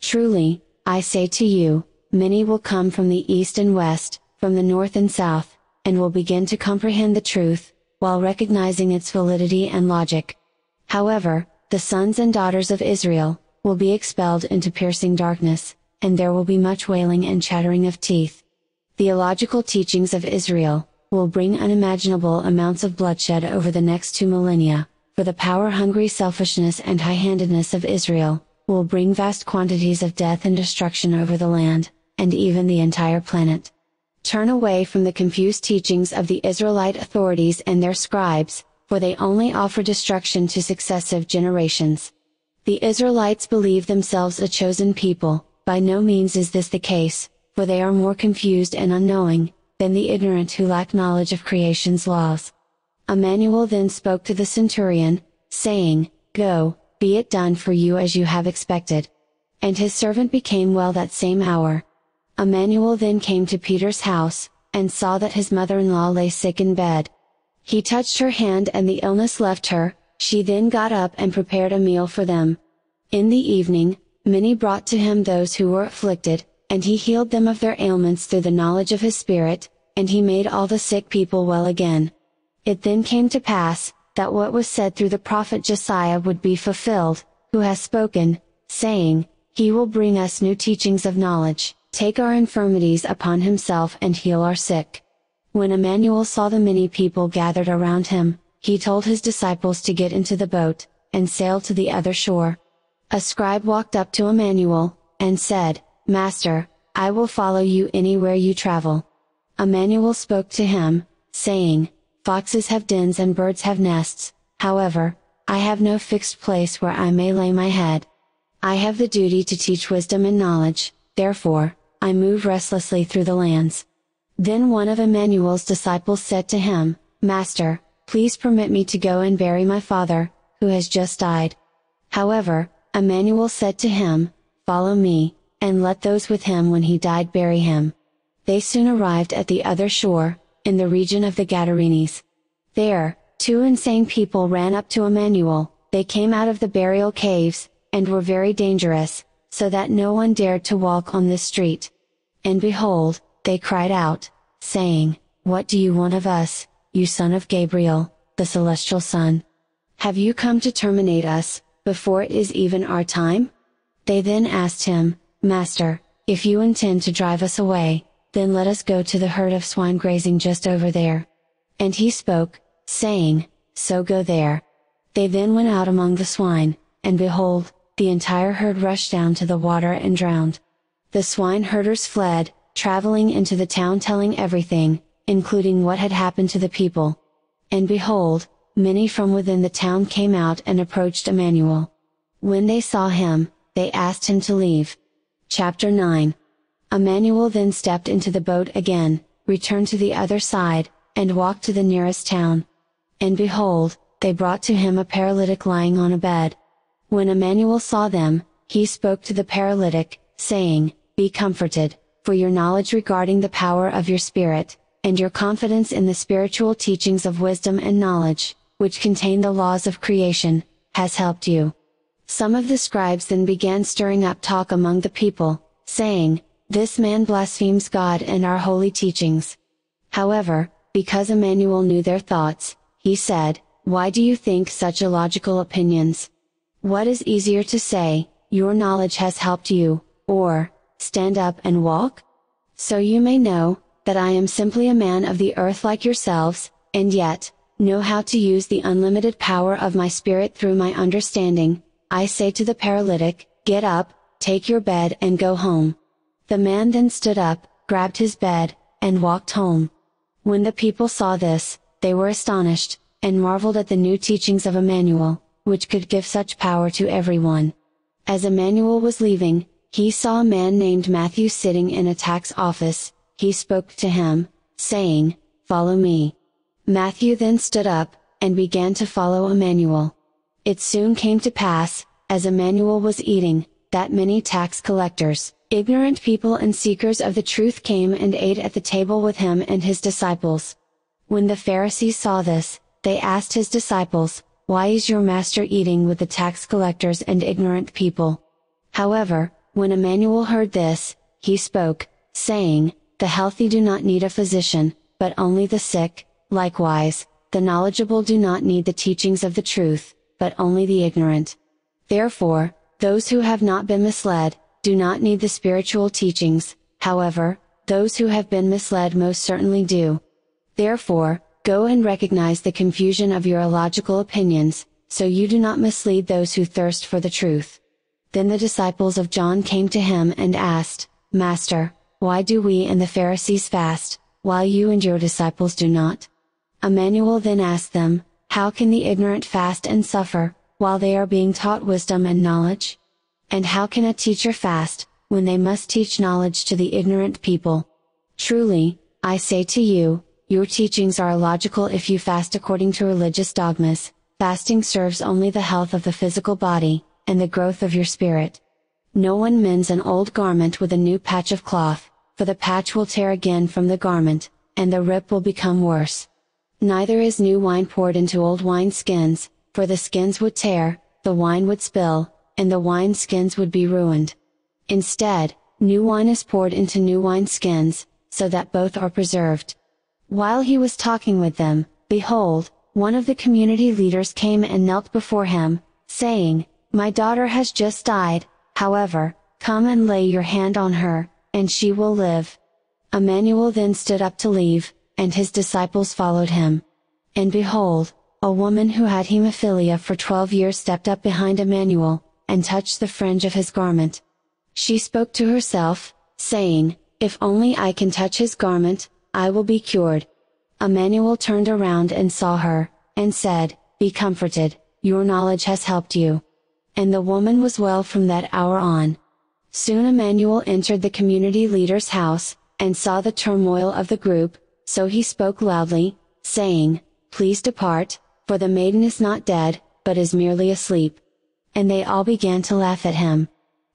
Speaker 1: Truly, I say to you, many will come from the east and west, from the north and south, and will begin to comprehend the truth, while recognizing its validity and logic. However, the sons and daughters of Israel, will be expelled into piercing darkness, and there will be much wailing and chattering of teeth. Theological teachings of Israel, will bring unimaginable amounts of bloodshed over the next two millennia, for the power-hungry selfishness and high-handedness of Israel, will bring vast quantities of death and destruction over the land, and even the entire planet. Turn away from the confused teachings of the Israelite authorities and their scribes, for they only offer destruction to successive generations. The Israelites believe themselves a chosen people, by no means is this the case, for they are more confused and unknowing, than the ignorant who lack knowledge of creation's laws. Emmanuel then spoke to the centurion, saying, Go, be it done for you as you have expected. And his servant became well that same hour. Emmanuel then came to Peter's house, and saw that his mother-in-law lay sick in bed. He touched her hand and the illness left her, she then got up and prepared a meal for them. In the evening, many brought to him those who were afflicted, and he healed them of their ailments through the knowledge of his Spirit, and he made all the sick people well again. It then came to pass, that what was said through the prophet Josiah would be fulfilled, who has spoken, saying, He will bring us new teachings of knowledge, take our infirmities upon himself and heal our sick. When Emmanuel saw the many people gathered around him, he told his disciples to get into the boat, and sail to the other shore. A scribe walked up to Emmanuel, and said, Master, I will follow you anywhere you travel. Emmanuel spoke to him, saying, Foxes have dens and birds have nests, however, I have no fixed place where I may lay my head. I have the duty to teach wisdom and knowledge, therefore, I move restlessly through the lands. Then one of Emmanuel's disciples said to him, Master, Please permit me to go and bury my father, who has just died. However, Emmanuel said to him, Follow me, and let those with him when he died bury him. They soon arrived at the other shore, in the region of the Gadarenes. There, two insane people ran up to Emmanuel, they came out of the burial caves, and were very dangerous, so that no one dared to walk on this street. And behold, they cried out, saying, What do you want of us, you son of Gabriel, the celestial son. Have you come to terminate us, before it is even our time? They then asked him, Master, if you intend to drive us away, then let us go to the herd of swine grazing just over there. And he spoke, saying, So go there. They then went out among the swine, and behold, the entire herd rushed down to the water and drowned. The swine herders fled, traveling into the town telling everything, including what had happened to the people. And behold, many from within the town came out and approached Emmanuel. When they saw him, they asked him to leave. Chapter 9 Emmanuel then stepped into the boat again, returned to the other side, and walked to the nearest town. And behold, they brought to him a paralytic lying on a bed. When Emmanuel saw them, he spoke to the paralytic, saying, Be comforted, for your knowledge regarding the power of your spirit, and your confidence in the spiritual teachings of wisdom and knowledge, which contain the laws of creation, has helped you. Some of the scribes then began stirring up talk among the people, saying, This man blasphemes God and our holy teachings. However, because Emmanuel knew their thoughts, he said, Why do you think such illogical opinions? What is easier to say, Your knowledge has helped you, or, Stand up and walk? So you may know, that I am simply a man of the earth like yourselves, and yet, know how to use the unlimited power of my spirit through my understanding, I say to the paralytic, get up, take your bed and go home. The man then stood up, grabbed his bed, and walked home. When the people saw this, they were astonished, and marveled at the new teachings of Emmanuel, which could give such power to everyone. As Emmanuel was leaving, he saw a man named Matthew sitting in a tax office, he spoke to him, saying, Follow me. Matthew then stood up, and began to follow Emmanuel. It soon came to pass, as Emmanuel was eating, that many tax collectors, Ignorant people and seekers of the truth came and ate at the table with him and his disciples. When the Pharisees saw this, they asked his disciples, Why is your master eating with the tax collectors and ignorant people? However, when Emmanuel heard this, he spoke, saying, The healthy do not need a physician, but only the sick, likewise, the knowledgeable do not need the teachings of the truth, but only the ignorant. Therefore, those who have not been misled, do not need the spiritual teachings, however, those who have been misled most certainly do. Therefore, go and recognize the confusion of your illogical opinions, so you do not mislead those who thirst for the truth. Then the disciples of John came to him and asked, Master, why do we and the Pharisees fast, while you and your disciples do not? Emmanuel then asked them, How can the ignorant fast and suffer, while they are being taught wisdom and knowledge? And how can a teacher fast, when they must teach knowledge to the ignorant people? Truly, I say to you, your teachings are illogical if you fast according to religious dogmas, fasting serves only the health of the physical body, and the growth of your spirit. No one mends an old garment with a new patch of cloth, for the patch will tear again from the garment, and the rip will become worse. Neither is new wine poured into old wine skins, for the skins would tear, the wine would spill, and the wine skins would be ruined. Instead, new wine is poured into new wine skins, so that both are preserved. While he was talking with them, behold, one of the community leaders came and knelt before him, saying, My daughter has just died, however, come and lay your hand on her, and she will live. Emmanuel then stood up to leave, and his disciples followed him. And behold, a woman who had hemophilia for twelve years stepped up behind Emmanuel, and touched the fringe of his garment. She spoke to herself, saying, If only I can touch his garment, I will be cured. Emmanuel turned around and saw her, and said, Be comforted, your knowledge has helped you. And the woman was well from that hour on. Soon Emmanuel entered the community leader's house, and saw the turmoil of the group, so he spoke loudly, saying, Please depart, for the maiden is not dead, but is merely asleep and they all began to laugh at him.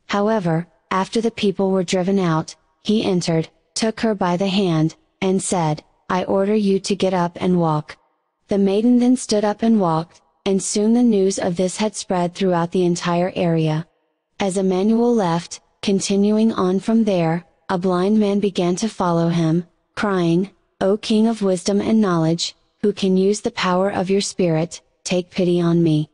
Speaker 1: However, after the people were driven out, he entered, took her by the hand, and said, I order you to get up and walk. The maiden then stood up and walked, and soon the news of this had spread throughout the entire area. As Emmanuel left, continuing on from there, a blind man began to follow him, crying, O King of wisdom and knowledge, who can use the power of your Spirit, take pity on me.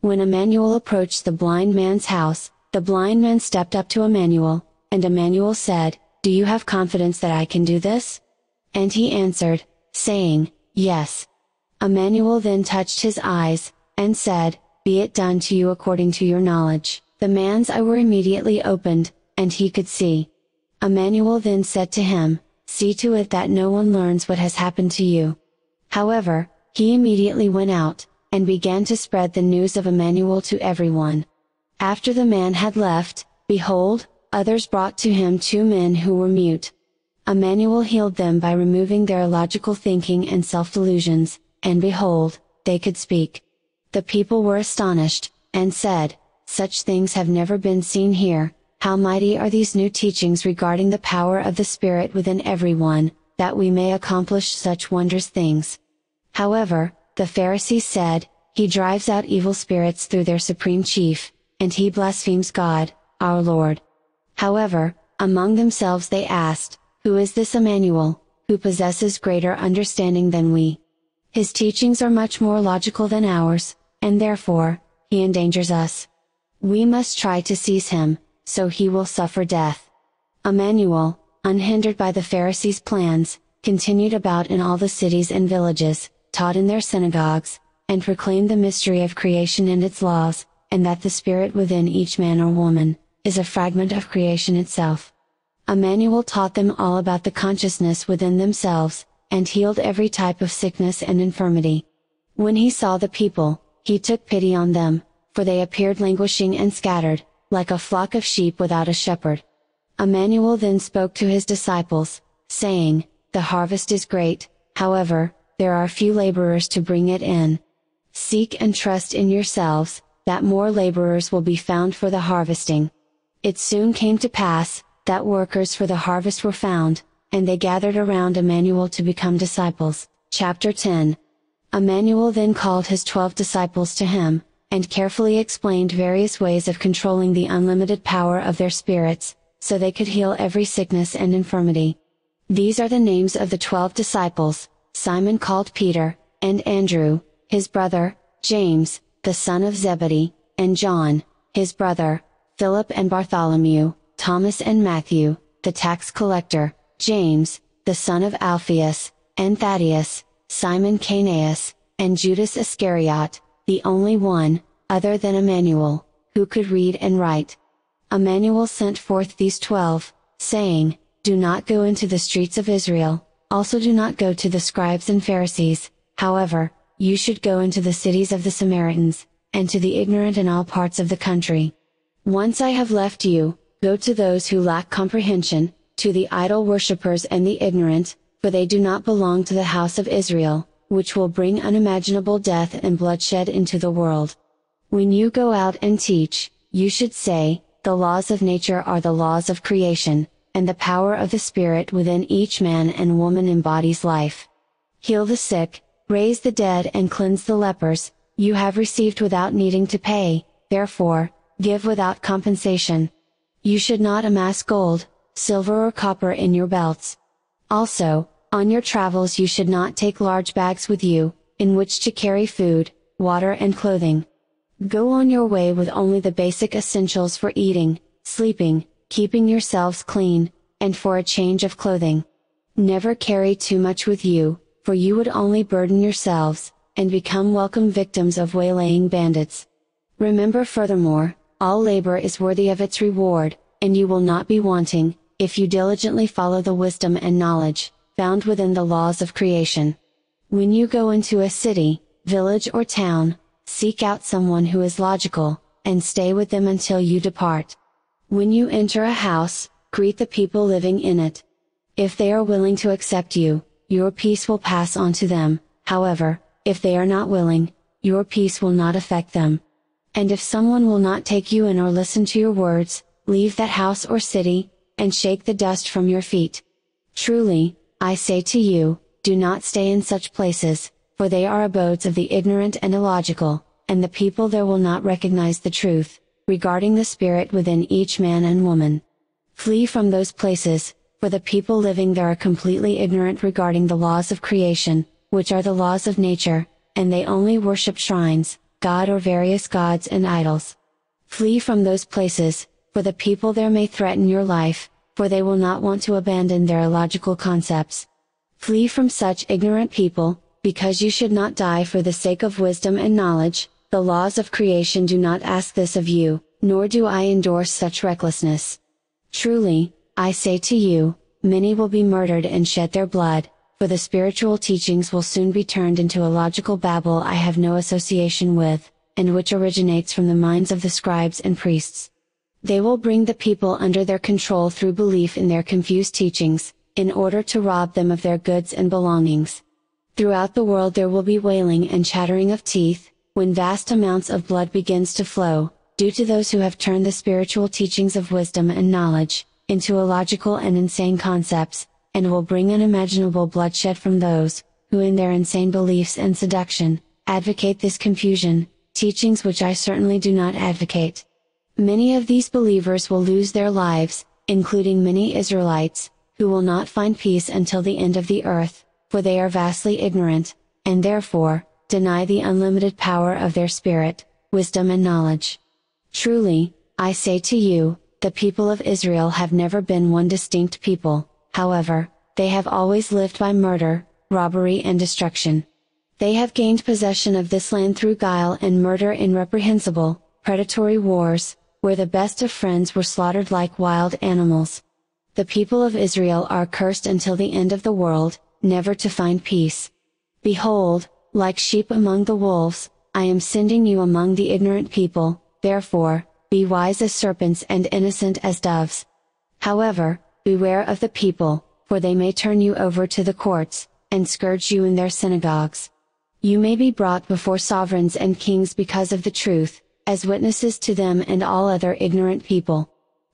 Speaker 1: When Emmanuel approached the blind man's house, the blind man stepped up to Emmanuel, and Emmanuel said, Do you have confidence that I can do this? And he answered, saying, Yes. Emmanuel then touched his eyes, and said, Be it done to you according to your knowledge. The man's eyes were immediately opened, and he could see. Emmanuel then said to him, See to it that no one learns what has happened to you. However, he immediately went out, and began to spread the news of Emmanuel to everyone. After the man had left, behold, others brought to him two men who were mute. Emmanuel healed them by removing their illogical thinking and self-delusions, and behold, they could speak. The people were astonished, and said, Such things have never been seen here, how mighty are these new teachings regarding the power of the Spirit within everyone, that we may accomplish such wondrous things. However, the Pharisees said, He drives out evil spirits through their supreme chief, and he blasphemes God, our Lord. However, among themselves they asked, Who is this Emmanuel, who possesses greater understanding than we? His teachings are much more logical than ours, and therefore, he endangers us. We must try to seize him, so he will suffer death. Emmanuel, unhindered by the Pharisees' plans, continued about in all the cities and villages, taught in their synagogues, and proclaimed the mystery of creation and its laws, and that the spirit within each man or woman, is a fragment of creation itself. Emmanuel taught them all about the consciousness within themselves, and healed every type of sickness and infirmity. When he saw the people, he took pity on them, for they appeared languishing and scattered, like a flock of sheep without a shepherd. Emmanuel then spoke to his disciples, saying, The harvest is great, however, there are few laborers to bring it in. Seek and trust in yourselves, that more laborers will be found for the harvesting. It soon came to pass, that workers for the harvest were found, and they gathered around Emmanuel to become disciples. Chapter 10 Emmanuel then called his twelve disciples to him, and carefully explained various ways of controlling the unlimited power of their spirits, so they could heal every sickness and infirmity. These are the names of the twelve disciples, Simon called Peter, and Andrew, his brother, James, the son of Zebedee, and John, his brother, Philip and Bartholomew, Thomas and Matthew, the tax collector, James, the son of Alphaeus, and Thaddeus, Simon Canaeus, and Judas Iscariot, the only one, other than Emmanuel, who could read and write. Emmanuel sent forth these twelve, saying, Do not go into the streets of Israel, also do not go to the scribes and Pharisees, however, you should go into the cities of the Samaritans, and to the ignorant in all parts of the country. Once I have left you, go to those who lack comprehension, to the idol worshippers and the ignorant, for they do not belong to the house of Israel, which will bring unimaginable death and bloodshed into the world. When you go out and teach, you should say, the laws of nature are the laws of creation, and the power of the Spirit within each man and woman embodies life. Heal the sick, raise the dead and cleanse the lepers, you have received without needing to pay, therefore, give without compensation. You should not amass gold, silver or copper in your belts. Also, on your travels you should not take large bags with you, in which to carry food, water and clothing. Go on your way with only the basic essentials for eating, sleeping, keeping yourselves clean, and for a change of clothing. Never carry too much with you, for you would only burden yourselves, and become welcome victims of waylaying bandits. Remember furthermore, all labor is worthy of its reward, and you will not be wanting, if you diligently follow the wisdom and knowledge, found within the laws of creation. When you go into a city, village or town, seek out someone who is logical, and stay with them until you depart. When you enter a house, greet the people living in it. If they are willing to accept you, your peace will pass on to them, however, if they are not willing, your peace will not affect them. And if someone will not take you in or listen to your words, leave that house or city, and shake the dust from your feet. Truly, I say to you, do not stay in such places, for they are abodes of the ignorant and illogical, and the people there will not recognize the truth, regarding the spirit within each man and woman. Flee from those places, for the people living there are completely ignorant regarding the laws of creation, which are the laws of nature, and they only worship shrines, God or various gods and idols. Flee from those places, for the people there may threaten your life, for they will not want to abandon their illogical concepts. Flee from such ignorant people, because you should not die for the sake of wisdom and knowledge, the laws of creation do not ask this of you, nor do I endorse such recklessness. Truly, I say to you, many will be murdered and shed their blood, for the spiritual teachings will soon be turned into a logical babble I have no association with, and which originates from the minds of the scribes and priests. They will bring the people under their control through belief in their confused teachings, in order to rob them of their goods and belongings. Throughout the world there will be wailing and chattering of teeth, when vast amounts of blood begins to flow, due to those who have turned the spiritual teachings of wisdom and knowledge, into illogical and insane concepts, and will bring unimaginable bloodshed from those, who in their insane beliefs and seduction, advocate this confusion, teachings which I certainly do not advocate. Many of these believers will lose their lives, including many Israelites, who will not find peace until the end of the earth, for they are vastly ignorant, and therefore, deny the unlimited power of their spirit, wisdom and knowledge. Truly, I say to you, the people of Israel have never been one distinct people, however, they have always lived by murder, robbery and destruction. They have gained possession of this land through guile and murder in reprehensible, predatory wars, where the best of friends were slaughtered like wild animals. The people of Israel are cursed until the end of the world, never to find peace. Behold, like sheep among the wolves, I am sending you among the ignorant people, therefore, be wise as serpents and innocent as doves. However, beware of the people, for they may turn you over to the courts, and scourge you in their synagogues. You may be brought before sovereigns and kings because of the truth, as witnesses to them and all other ignorant people.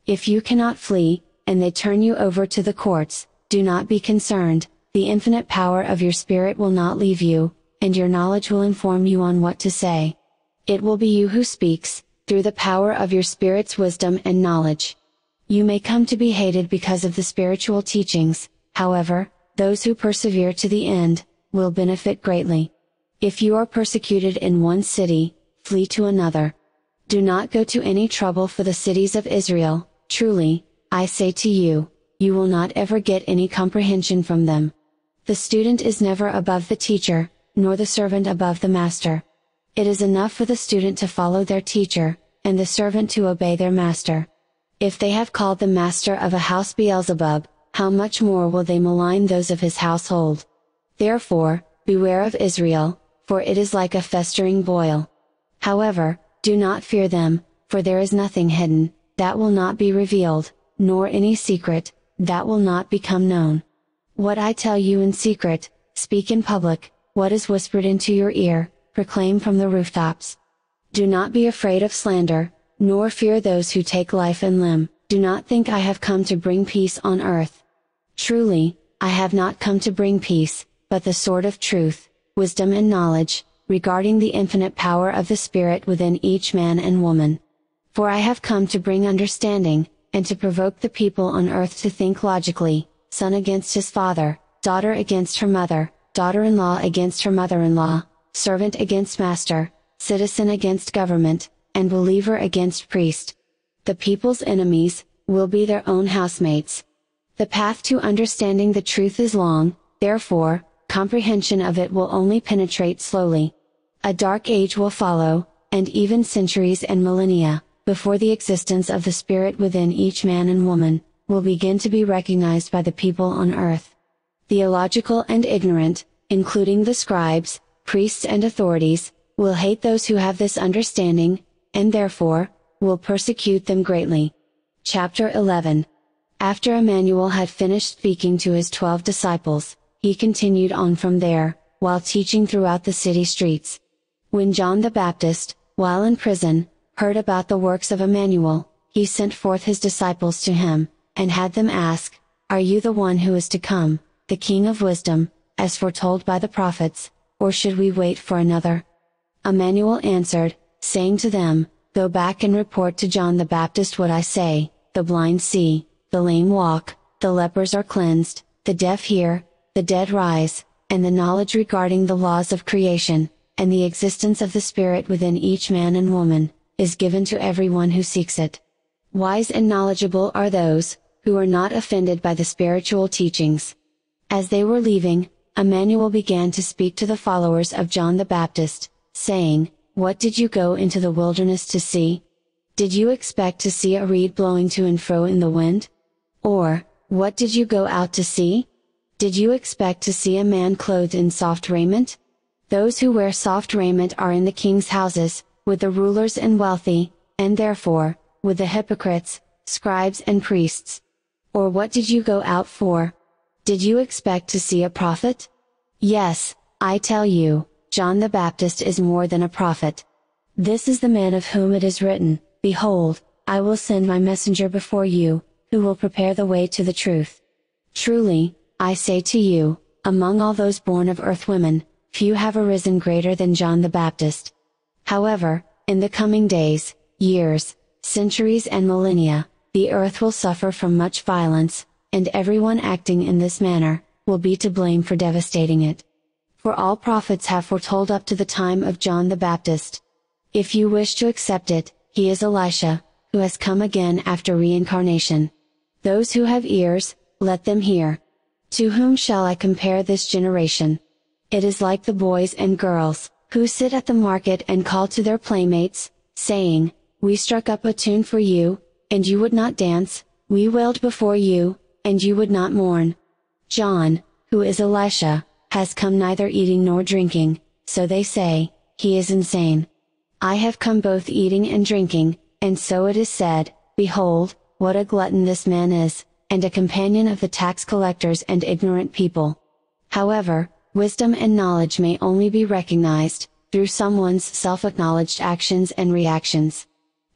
Speaker 1: If you cannot flee, and they turn you over to the courts, do not be concerned, the infinite power of your spirit will not leave you, and your knowledge will inform you on what to say. It will be you who speaks, through the power of your spirit's wisdom and knowledge. You may come to be hated because of the spiritual teachings, however, those who persevere to the end, will benefit greatly. If you are persecuted in one city, flee to another. Do not go to any trouble for the cities of Israel, truly, I say to you, you will not ever get any comprehension from them. The student is never above the teacher, nor the servant above the master. It is enough for the student to follow their teacher, and the servant to obey their master. If they have called the master of a house Beelzebub, how much more will they malign those of his household? Therefore, beware of Israel, for it is like a festering boil. However, do not fear them, for there is nothing hidden, that will not be revealed, nor any secret, that will not become known. What I tell you in secret, speak in public, what is whispered into your ear, proclaim from the rooftops. Do not be afraid of slander, nor fear those who take life and limb, do not think I have come to bring peace on earth. Truly, I have not come to bring peace, but the sword of truth, wisdom and knowledge, regarding the infinite power of the Spirit within each man and woman. For I have come to bring understanding, and to provoke the people on earth to think logically, son against his father, daughter against her mother, daughter-in-law against her mother-in-law, servant against master, citizen against government, and believer against priest. The people's enemies, will be their own housemates. The path to understanding the truth is long, therefore, comprehension of it will only penetrate slowly. A dark age will follow, and even centuries and millennia, before the existence of the spirit within each man and woman, will begin to be recognized by the people on earth. The illogical and ignorant, including the scribes, priests and authorities, will hate those who have this understanding, and therefore, will persecute them greatly. Chapter 11 After Emmanuel had finished speaking to his twelve disciples, he continued on from there, while teaching throughout the city streets. When John the Baptist, while in prison, heard about the works of Emmanuel, he sent forth his disciples to him, and had them ask, Are you the one who is to come? the King of wisdom, as foretold by the prophets, or should we wait for another? Emmanuel answered, saying to them, Go back and report to John the Baptist what I say, the blind see, the lame walk, the lepers are cleansed, the deaf hear, the dead rise, and the knowledge regarding the laws of creation, and the existence of the Spirit within each man and woman, is given to everyone who seeks it. Wise and knowledgeable are those, who are not offended by the spiritual teachings. As they were leaving, Emmanuel began to speak to the followers of John the Baptist, saying, What did you go into the wilderness to see? Did you expect to see a reed blowing to and fro in the wind? Or, what did you go out to see? Did you expect to see a man clothed in soft raiment? Those who wear soft raiment are in the king's houses, with the rulers and wealthy, and therefore, with the hypocrites, scribes and priests. Or what did you go out for? Did you expect to see a prophet? Yes, I tell you, John the Baptist is more than a prophet. This is the man of whom it is written, Behold, I will send my messenger before you, who will prepare the way to the truth. Truly, I say to you, among all those born of earth women, few have arisen greater than John the Baptist. However, in the coming days, years, centuries and millennia, the earth will suffer from much violence, and everyone acting in this manner, will be to blame for devastating it. For all prophets have foretold up to the time of John the Baptist. If you wish to accept it, he is Elisha, who has come again after reincarnation. Those who have ears, let them hear. To whom shall I compare this generation? It is like the boys and girls, who sit at the market and call to their playmates, saying, We struck up a tune for you, and you would not dance, we wailed before you, and you would not mourn. John, who is Elisha, has come neither eating nor drinking, so they say, he is insane. I have come both eating and drinking, and so it is said, Behold, what a glutton this man is, and a companion of the tax collectors and ignorant people. However, wisdom and knowledge may only be recognized, through someone's self-acknowledged actions and reactions.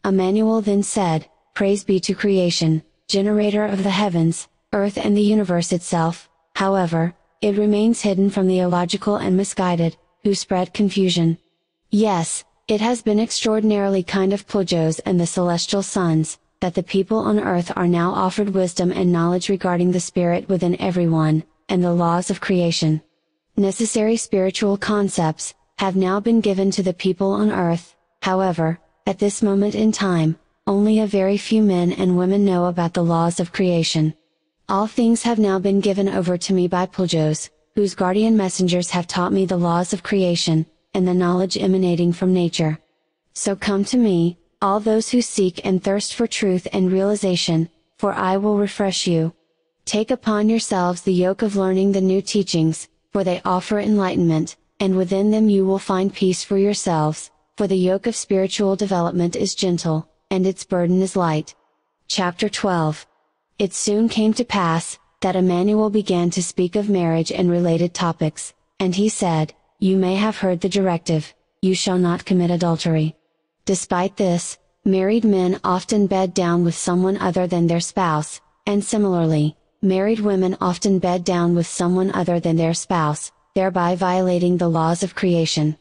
Speaker 1: Emmanuel then said, Praise be to creation, generator of the heavens, earth and the universe itself, however, it remains hidden from the illogical and misguided, who spread confusion. Yes, it has been extraordinarily kind of Puljos and the celestial sons, that the people on earth are now offered wisdom and knowledge regarding the spirit within everyone, and the laws of creation. Necessary spiritual concepts, have now been given to the people on earth, however, at this moment in time, only a very few men and women know about the laws of creation. All things have now been given over to me by Puljos, whose guardian messengers have taught me the laws of creation, and the knowledge emanating from nature. So come to me, all those who seek and thirst for truth and realization, for I will refresh you. Take upon yourselves the yoke of learning the new teachings, for they offer enlightenment, and within them you will find peace for yourselves, for the yoke of spiritual development is gentle, and its burden is light. Chapter 12 It soon came to pass, that Emmanuel began to speak of marriage and related topics, and he said, You may have heard the directive, you shall not commit adultery. Despite this, married men often bed down with someone other than their spouse, and similarly, married women often bed down with someone other than their spouse, thereby violating the laws of creation.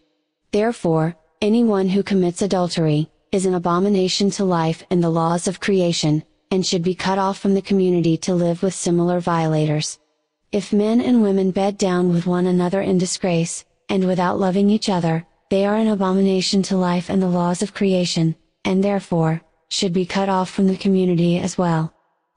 Speaker 1: Therefore, anyone who commits adultery, is an abomination to life and the laws of creation, and should be cut off from the community to live with similar violators. If men and women bed down with one another in disgrace, and without loving each other, they are an abomination to life and the laws of creation, and therefore, should be cut off from the community as well.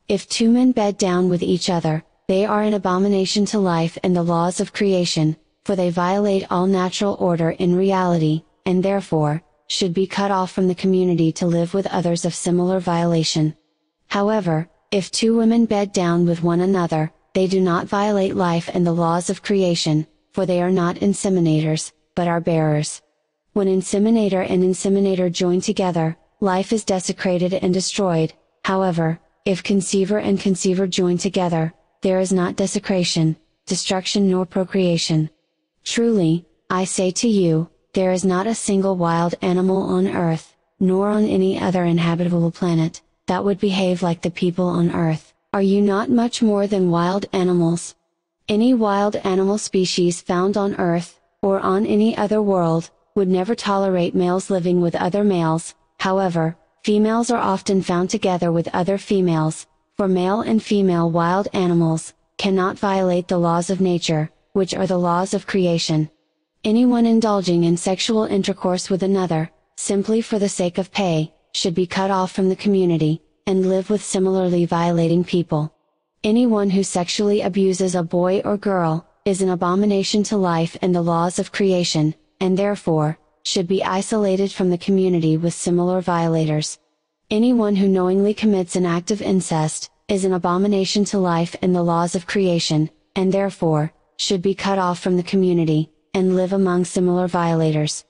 Speaker 1: If two men bed down with each other, they are an abomination to life and the laws of creation, for they violate all natural order in reality, and therefore, should be cut off from the community to live with others of similar violation. However, if two women bed down with one another, they do not violate life and the laws of creation, for they are not inseminators, but are bearers. When inseminator and inseminator join together, life is desecrated and destroyed, however, if conceiver and conceiver join together, there is not desecration, destruction nor procreation. Truly, I say to you, there is not a single wild animal on earth, nor on any other inhabitable planet, that would behave like the people on earth, are you not much more than wild animals? Any wild animal species found on earth, or on any other world, would never tolerate males living with other males, however, females are often found together with other females, for male and female wild animals, cannot violate the laws of nature, which are the laws of creation. Anyone indulging in sexual intercourse with another, simply for the sake of pay, should be cut off from the community, and live with similarly violating people. Anyone who sexually abuses a boy or girl, is an abomination to life and the laws of creation, and therefore, should be isolated from the community with similar violators. Anyone who knowingly commits an act of incest, is an abomination to life and the laws of creation, and therefore, should be cut off from the community, and live among similar violators.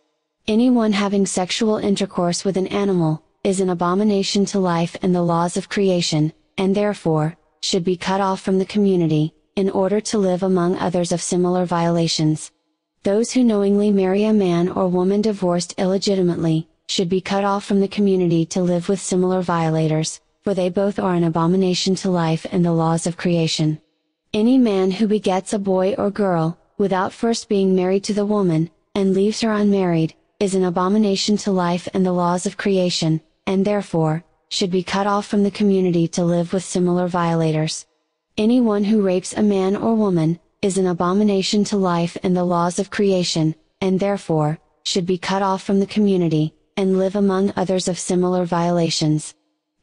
Speaker 1: Anyone having sexual intercourse with an animal, is an abomination to life and the laws of creation, and therefore, should be cut off from the community, in order to live among others of similar violations. Those who knowingly marry a man or woman divorced illegitimately, should be cut off from the community to live with similar violators, for they both are an abomination to life and the laws of creation. Any man who begets a boy or girl, without first being married to the woman, and leaves her unmarried, is an abomination to life and the laws of creation, and therefore, should be cut off from the community to live with similar violators. Anyone who rapes a man or woman, is an abomination to life and the laws of creation, and therefore, should be cut off from the community, and live among others of similar violations.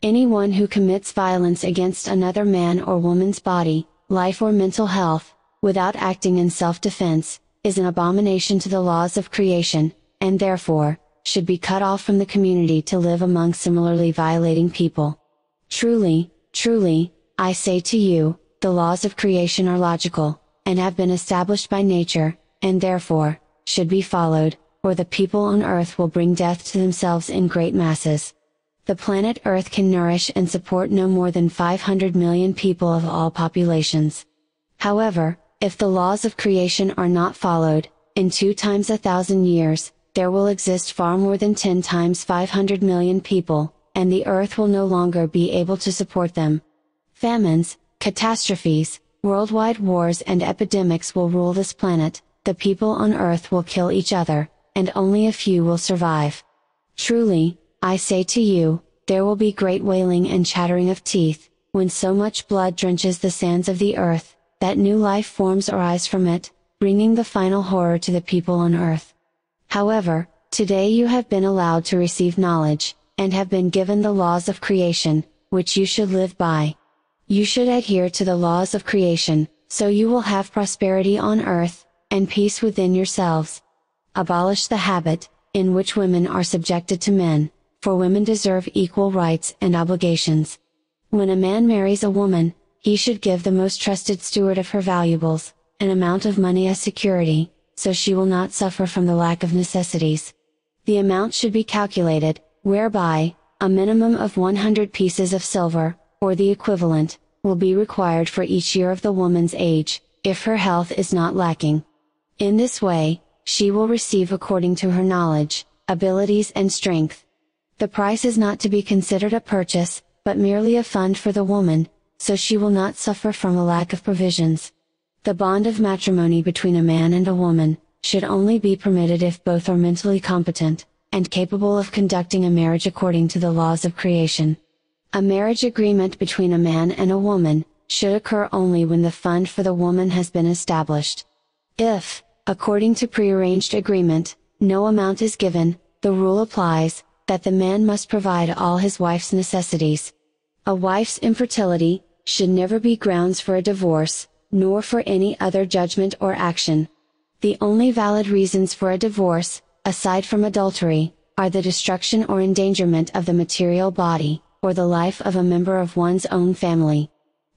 Speaker 1: Anyone who commits violence against another man or woman's body, life or mental health, without acting in self-defense, is an abomination to the laws of creation, and therefore, should be cut off from the community to live among similarly violating people. Truly, truly, I say to you, the laws of creation are logical, and have been established by nature, and therefore, should be followed, or the people on earth will bring death to themselves in great masses. The planet Earth can nourish and support no more than 500 million people of all populations. However, if the laws of creation are not followed, in two times a thousand years, there will exist far more than 10 times 500 million people, and the Earth will no longer be able to support them. Famines, catastrophes, worldwide wars and epidemics will rule this planet, the people on earth will kill each other, and only a few will survive. Truly, I say to you, there will be great wailing and chattering of teeth, when so much blood drenches the sands of the earth, that new life forms arise from it, bringing the final horror to the people on earth. However, today you have been allowed to receive knowledge, and have been given the laws of creation, which you should live by. You should adhere to the laws of creation, so you will have prosperity on earth, and peace within yourselves. Abolish the habit, in which women are subjected to men, for women deserve equal rights and obligations. When a man marries a woman, he should give the most trusted steward of her valuables, an amount of money as security, so she will not suffer from the lack of necessities. The amount should be calculated, whereby, a minimum of 100 pieces of silver, or the equivalent, will be required for each year of the woman's age, if her health is not lacking. In this way, she will receive according to her knowledge, abilities and strength. The price is not to be considered a purchase, but merely a fund for the woman, so she will not suffer from a lack of provisions. The bond of matrimony between a man and a woman, should only be permitted if both are mentally competent, and capable of conducting a marriage according to the laws of creation. A marriage agreement between a man and a woman, should occur only when the fund for the woman has been established. If, according to prearranged agreement, no amount is given, the rule applies, that the man must provide all his wife's necessities. A wife's infertility, should never be grounds for a divorce, nor for any other judgment or action. The only valid reasons for a divorce, aside from adultery, are the destruction or endangerment of the material body, or the life of a member of one's own family.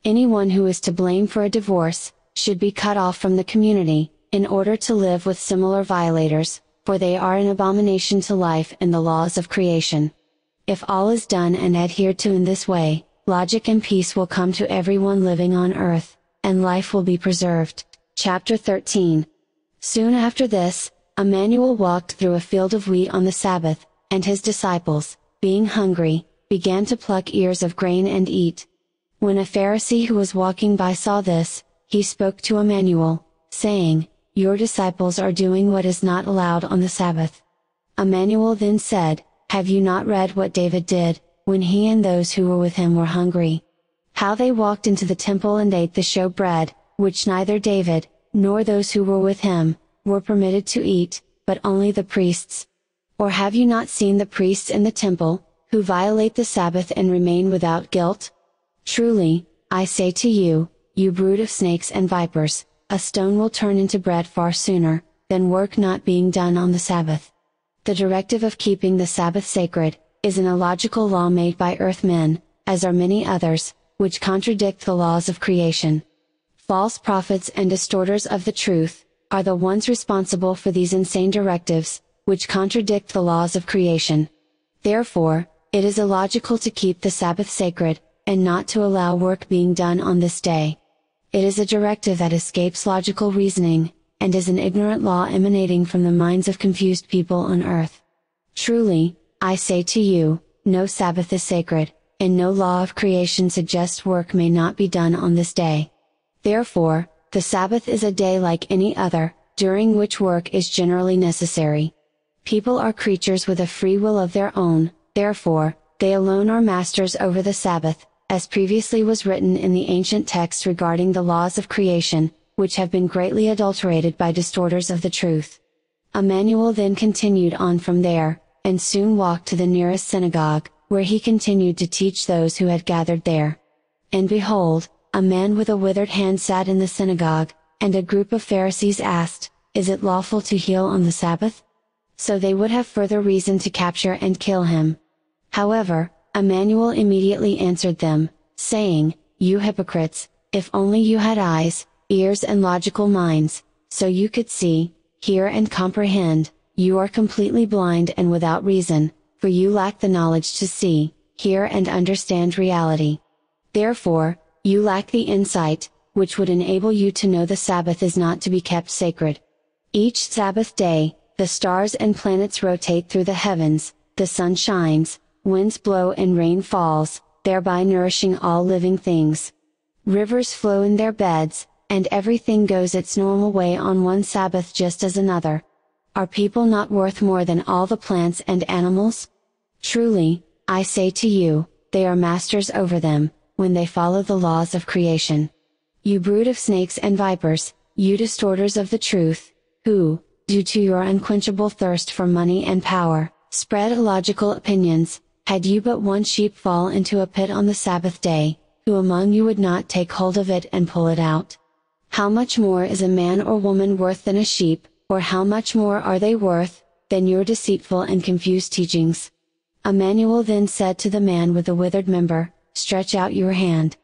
Speaker 1: Anyone who is to blame for a divorce, should be cut off from the community, in order to live with similar violators, for they are an abomination to life and the laws of creation. If all is done and adhered to in this way, logic and peace will come to everyone living on earth, and life will be preserved. Chapter 13 Soon after this, Emmanuel walked through a field of wheat on the Sabbath, and his disciples, being hungry, began to pluck ears of grain and eat. When a Pharisee who was walking by saw this, he spoke to Emmanuel, saying, Your disciples are doing what is not allowed on the Sabbath. Emmanuel then said, Have you not read what David did, when he and those who were with him were hungry? How they walked into the temple and ate the show bread, which neither David, nor those who were with him, were permitted to eat, but only the priests. Or have you not seen the priests in the temple, who violate the Sabbath and remain without guilt? Truly, I say to you, you brood of snakes and vipers, a stone will turn into bread far sooner, than work not being done on the Sabbath. The directive of keeping the Sabbath sacred, is an illogical law made by earthmen, as are many others, which contradict the laws of creation. False prophets and distorters of the truth, are the ones responsible for these insane directives, which contradict the laws of creation. Therefore, it is illogical to keep the Sabbath sacred, and not to allow work being done on this day. It is a directive that escapes logical reasoning, and is an ignorant law emanating from the minds of confused people on earth. Truly, I say to you, no Sabbath is sacred, and no law of creation suggests work may not be done on this day. Therefore, the Sabbath is a day like any other, during which work is generally necessary. People are creatures with a free will of their own, Therefore, they alone are masters over the Sabbath, as previously was written in the ancient texts regarding the laws of creation, which have been greatly adulterated by distorters of the truth. Emmanuel then continued on from there, and soon walked to the nearest synagogue, where he continued to teach those who had gathered there. And behold, a man with a withered hand sat in the synagogue, and a group of Pharisees asked, Is it lawful to heal on the Sabbath? So they would have further reason to capture and kill him. However, Emmanuel immediately answered them, saying, You hypocrites, if only you had eyes, ears and logical minds, so you could see, hear and comprehend, you are completely blind and without reason, for you lack the knowledge to see, hear and understand reality. Therefore, you lack the insight, which would enable you to know the Sabbath is not to be kept sacred. Each Sabbath day, the stars and planets rotate through the heavens, the sun shines, winds blow and rain falls, thereby nourishing all living things. Rivers flow in their beds, and everything goes its normal way on one Sabbath just as another. Are people not worth more than all the plants and animals? Truly, I say to you, they are masters over them, when they follow the laws of creation. You brood of snakes and vipers, you distorters of the truth, who, due to your unquenchable thirst for money and power, spread illogical opinions, had you but one sheep fall into a pit on the Sabbath day, who among you would not take hold of it and pull it out? How much more is a man or woman worth than a sheep, or how much more are they worth, than your deceitful and confused teachings? Emmanuel then said to the man with the withered member, Stretch out your hand.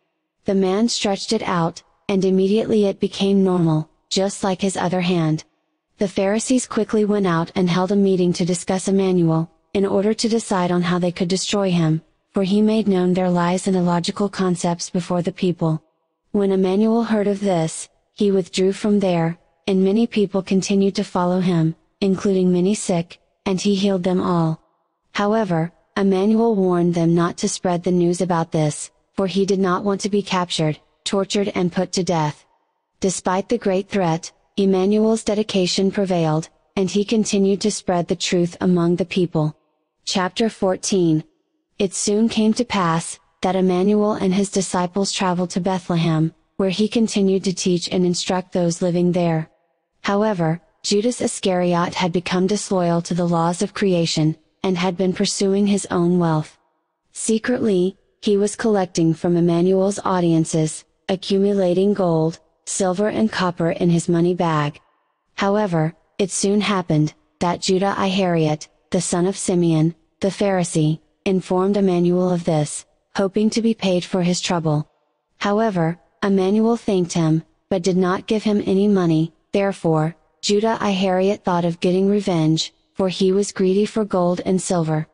Speaker 1: The man stretched it out, and immediately it became normal, just like his other hand. The Pharisees quickly went out and held a meeting to discuss Emmanuel, in order to decide on how they could destroy him, for he made known their lies and illogical concepts before the people. When Emmanuel heard of this, he withdrew from there, and many people continued to follow him, including many sick, and he healed them all. However, Emmanuel warned them not to spread the news about this, for he did not want to be captured, tortured and put to death. Despite the great threat, Emmanuel's dedication prevailed, and he continued to spread the truth among the people. Chapter 14 It soon came to pass, that Emmanuel and his disciples traveled to Bethlehem, where he continued to teach and instruct those living there. However, Judas Iscariot had become disloyal to the laws of creation, and had been pursuing his own wealth. Secretly, he was collecting from Emmanuel's audiences, accumulating gold, silver and copper in his money bag. However, it soon happened, that Judah Ihariot, the son of Simeon, the Pharisee, informed Emmanuel of this, hoping to be paid for his trouble. However, Emmanuel thanked him, but did not give him any money, therefore, Judah Ihariot thought of getting revenge, for he was greedy for gold and silver.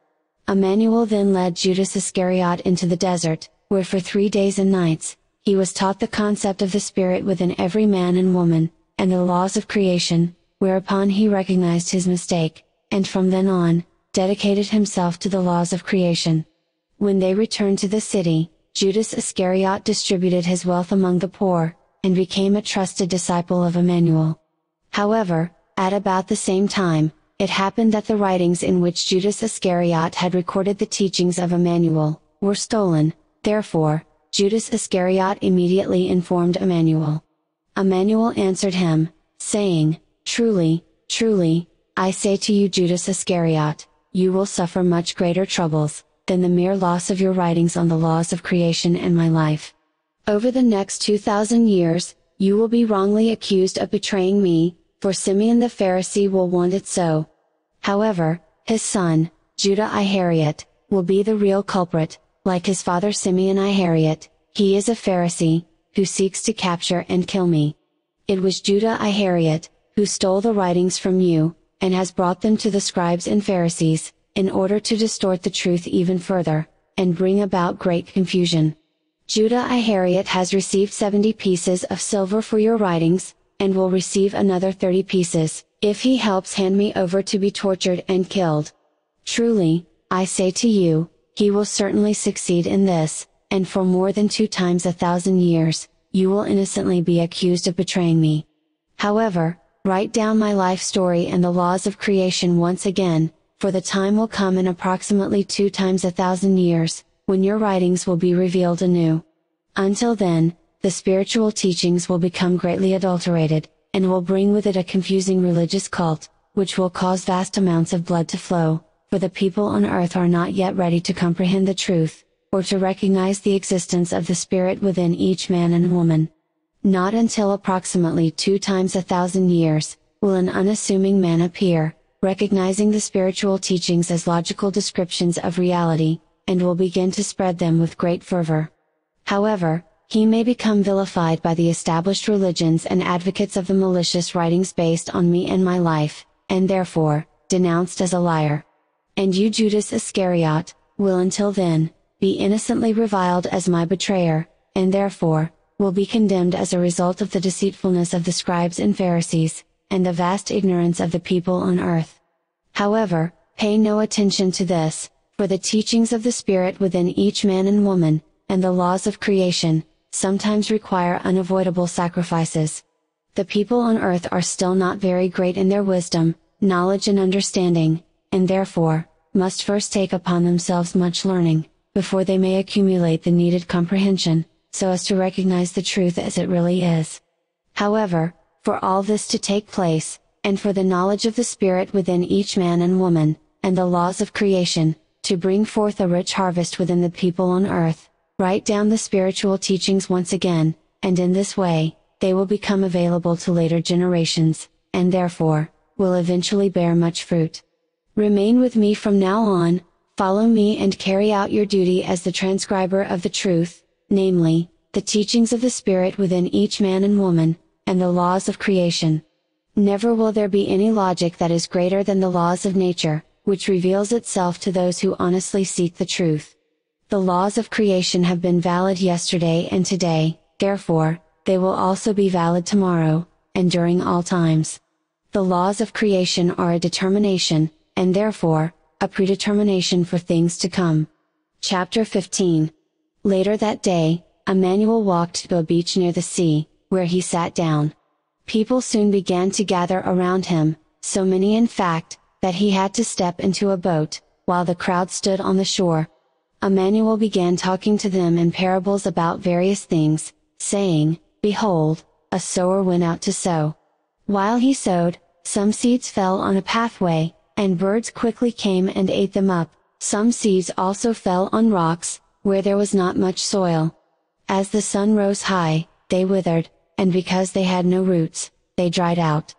Speaker 1: Emmanuel then led Judas Iscariot into the desert, where for three days and nights, he was taught the concept of the Spirit within every man and woman, and the laws of creation, whereupon he recognized his mistake, and from then on, dedicated himself to the laws of creation. When they returned to the city, Judas Iscariot distributed his wealth among the poor, and became a trusted disciple of Emmanuel. However, at about the same time, it happened that the writings in which Judas Iscariot had recorded the teachings of Emmanuel, were stolen, therefore, Judas Iscariot immediately informed Emmanuel. Emmanuel answered him, saying, Truly, truly, I say to you Judas Iscariot, you will suffer much greater troubles, than the mere loss of your writings on the laws of creation and my life. Over the next 2000 years, you will be wrongly accused of betraying me, for Simeon the Pharisee will want it so. However, his son, Judah Ihariot, will be the real culprit, like his father Simeon Ihariot, he is a Pharisee, who seeks to capture and kill me. It was Judah Ihariot, who stole the writings from you, and has brought them to the scribes and Pharisees, in order to distort the truth even further, and bring about great confusion. Judah Ihariot has received 70 pieces of silver for your writings, and will receive another 30 pieces, if he helps hand me over to be tortured and killed. Truly, I say to you, he will certainly succeed in this, and for more than two times a thousand years, you will innocently be accused of betraying me. However, Write down my life story and the laws of creation once again, for the time will come in approximately two times a thousand years, when your writings will be revealed anew. Until then, the spiritual teachings will become greatly adulterated, and will bring with it a confusing religious cult, which will cause vast amounts of blood to flow, for the people on earth are not yet ready to comprehend the truth, or to recognize the existence of the spirit within each man and woman. Not until approximately two times a thousand years, will an unassuming man appear, recognizing the spiritual teachings as logical descriptions of reality, and will begin to spread them with great fervor. However, he may become vilified by the established religions and advocates of the malicious writings based on me and my life, and therefore, denounced as a liar. And you Judas Iscariot, will until then, be innocently reviled as my betrayer, and therefore, will be condemned as a result of the deceitfulness of the scribes and Pharisees, and the vast ignorance of the people on earth. However, pay no attention to this, for the teachings of the Spirit within each man and woman, and the laws of creation, sometimes require unavoidable sacrifices. The people on earth are still not very great in their wisdom, knowledge and understanding, and therefore, must first take upon themselves much learning, before they may accumulate the needed comprehension, so as to recognize the truth as it really is. However, for all this to take place, and for the knowledge of the Spirit within each man and woman, and the laws of creation, to bring forth a rich harvest within the people on earth, write down the spiritual teachings once again, and in this way, they will become available to later generations, and therefore, will eventually bear much fruit. Remain with me from now on, follow me and carry out your duty as the transcriber of the truth, namely, the teachings of the Spirit within each man and woman, and the laws of creation. Never will there be any logic that is greater than the laws of nature, which reveals itself to those who honestly seek the truth. The laws of creation have been valid yesterday and today, therefore, they will also be valid tomorrow, and during all times. The laws of creation are a determination, and therefore, a predetermination for things to come. Chapter 15 Later that day, Emmanuel walked to a beach near the sea, where he sat down. People soon began to gather around him, so many in fact, that he had to step into a boat, while the crowd stood on the shore. Emmanuel began talking to them in parables about various things, saying, Behold, a sower went out to sow. While he sowed, some seeds fell on a pathway, and birds quickly came and ate them up, some seeds also fell on rocks, where there was not much soil. As the sun rose high, they withered, and because they had no roots, they dried out.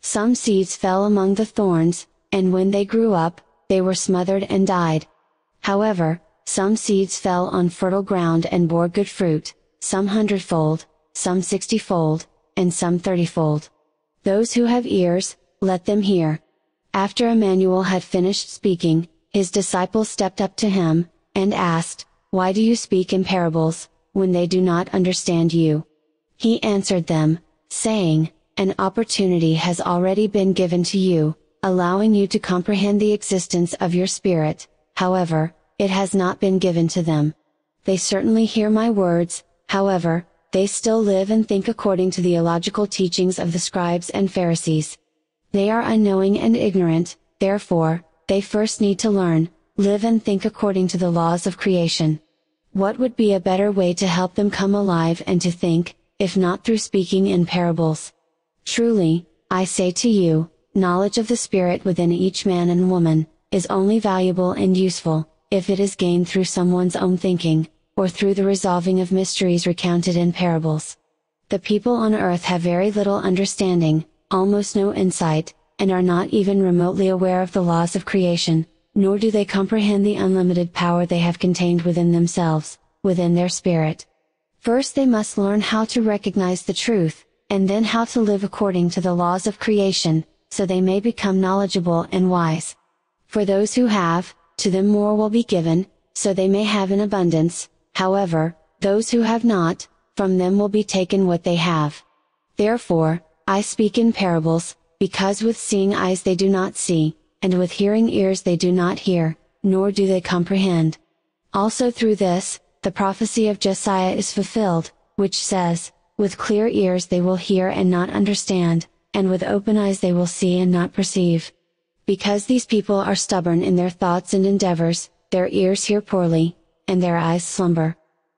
Speaker 1: Some seeds fell among the thorns, and when they grew up, they were smothered and died. However, some seeds fell on fertile ground and bore good fruit, some hundredfold, some sixtyfold, and some thirtyfold. Those who have ears, let them hear. After Emmanuel had finished speaking, his disciples stepped up to him, and asked, Why do you speak in parables, when they do not understand you? He answered them, saying, An opportunity has already been given to you, allowing you to comprehend the existence of your spirit, however, it has not been given to them. They certainly hear my words, however, they still live and think according to the illogical teachings of the scribes and Pharisees. They are unknowing and ignorant, therefore, they first need to learn, live and think according to the laws of creation. What would be a better way to help them come alive and to think, if not through speaking in parables? Truly, I say to you, knowledge of the Spirit within each man and woman, is only valuable and useful, if it is gained through someone's own thinking, or through the resolving of mysteries recounted in parables. The people on earth have very little understanding, almost no insight, and are not even remotely aware of the laws of creation, nor do they comprehend the unlimited power they have contained within themselves, within their spirit. First they must learn how to recognize the truth, and then how to live according to the laws of creation, so they may become knowledgeable and wise. For those who have, to them more will be given, so they may have in abundance, However, those who have not, from them will be taken what they have. Therefore, I speak in parables, because with seeing eyes they do not see, and with hearing ears they do not hear, nor do they comprehend. Also through this, the prophecy of Josiah is fulfilled, which says, With clear ears they will hear and not understand, and with open eyes they will see and not perceive. Because these people are stubborn in their thoughts and endeavors, their ears hear poorly, and their eyes slumber.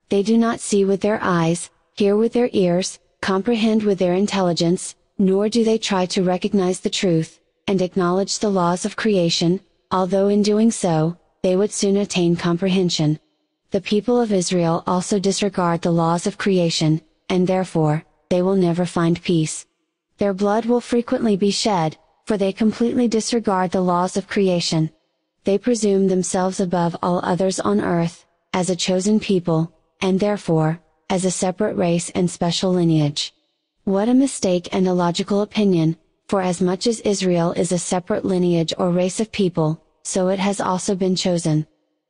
Speaker 1: They do not see with their eyes, hear with their ears, comprehend with their intelligence, nor do they try to recognize the truth, and acknowledge the laws of creation, although in doing so, they would soon attain comprehension. The people of Israel also disregard the laws of creation, and therefore, they will never find peace. Their blood will frequently be shed, for they completely disregard the laws of creation. They presume themselves above all others on earth, as a chosen people, and therefore, as a separate race and special lineage. What a mistake and illogical opinion, for as much as Israel is a separate lineage or race of people, so it has also been chosen.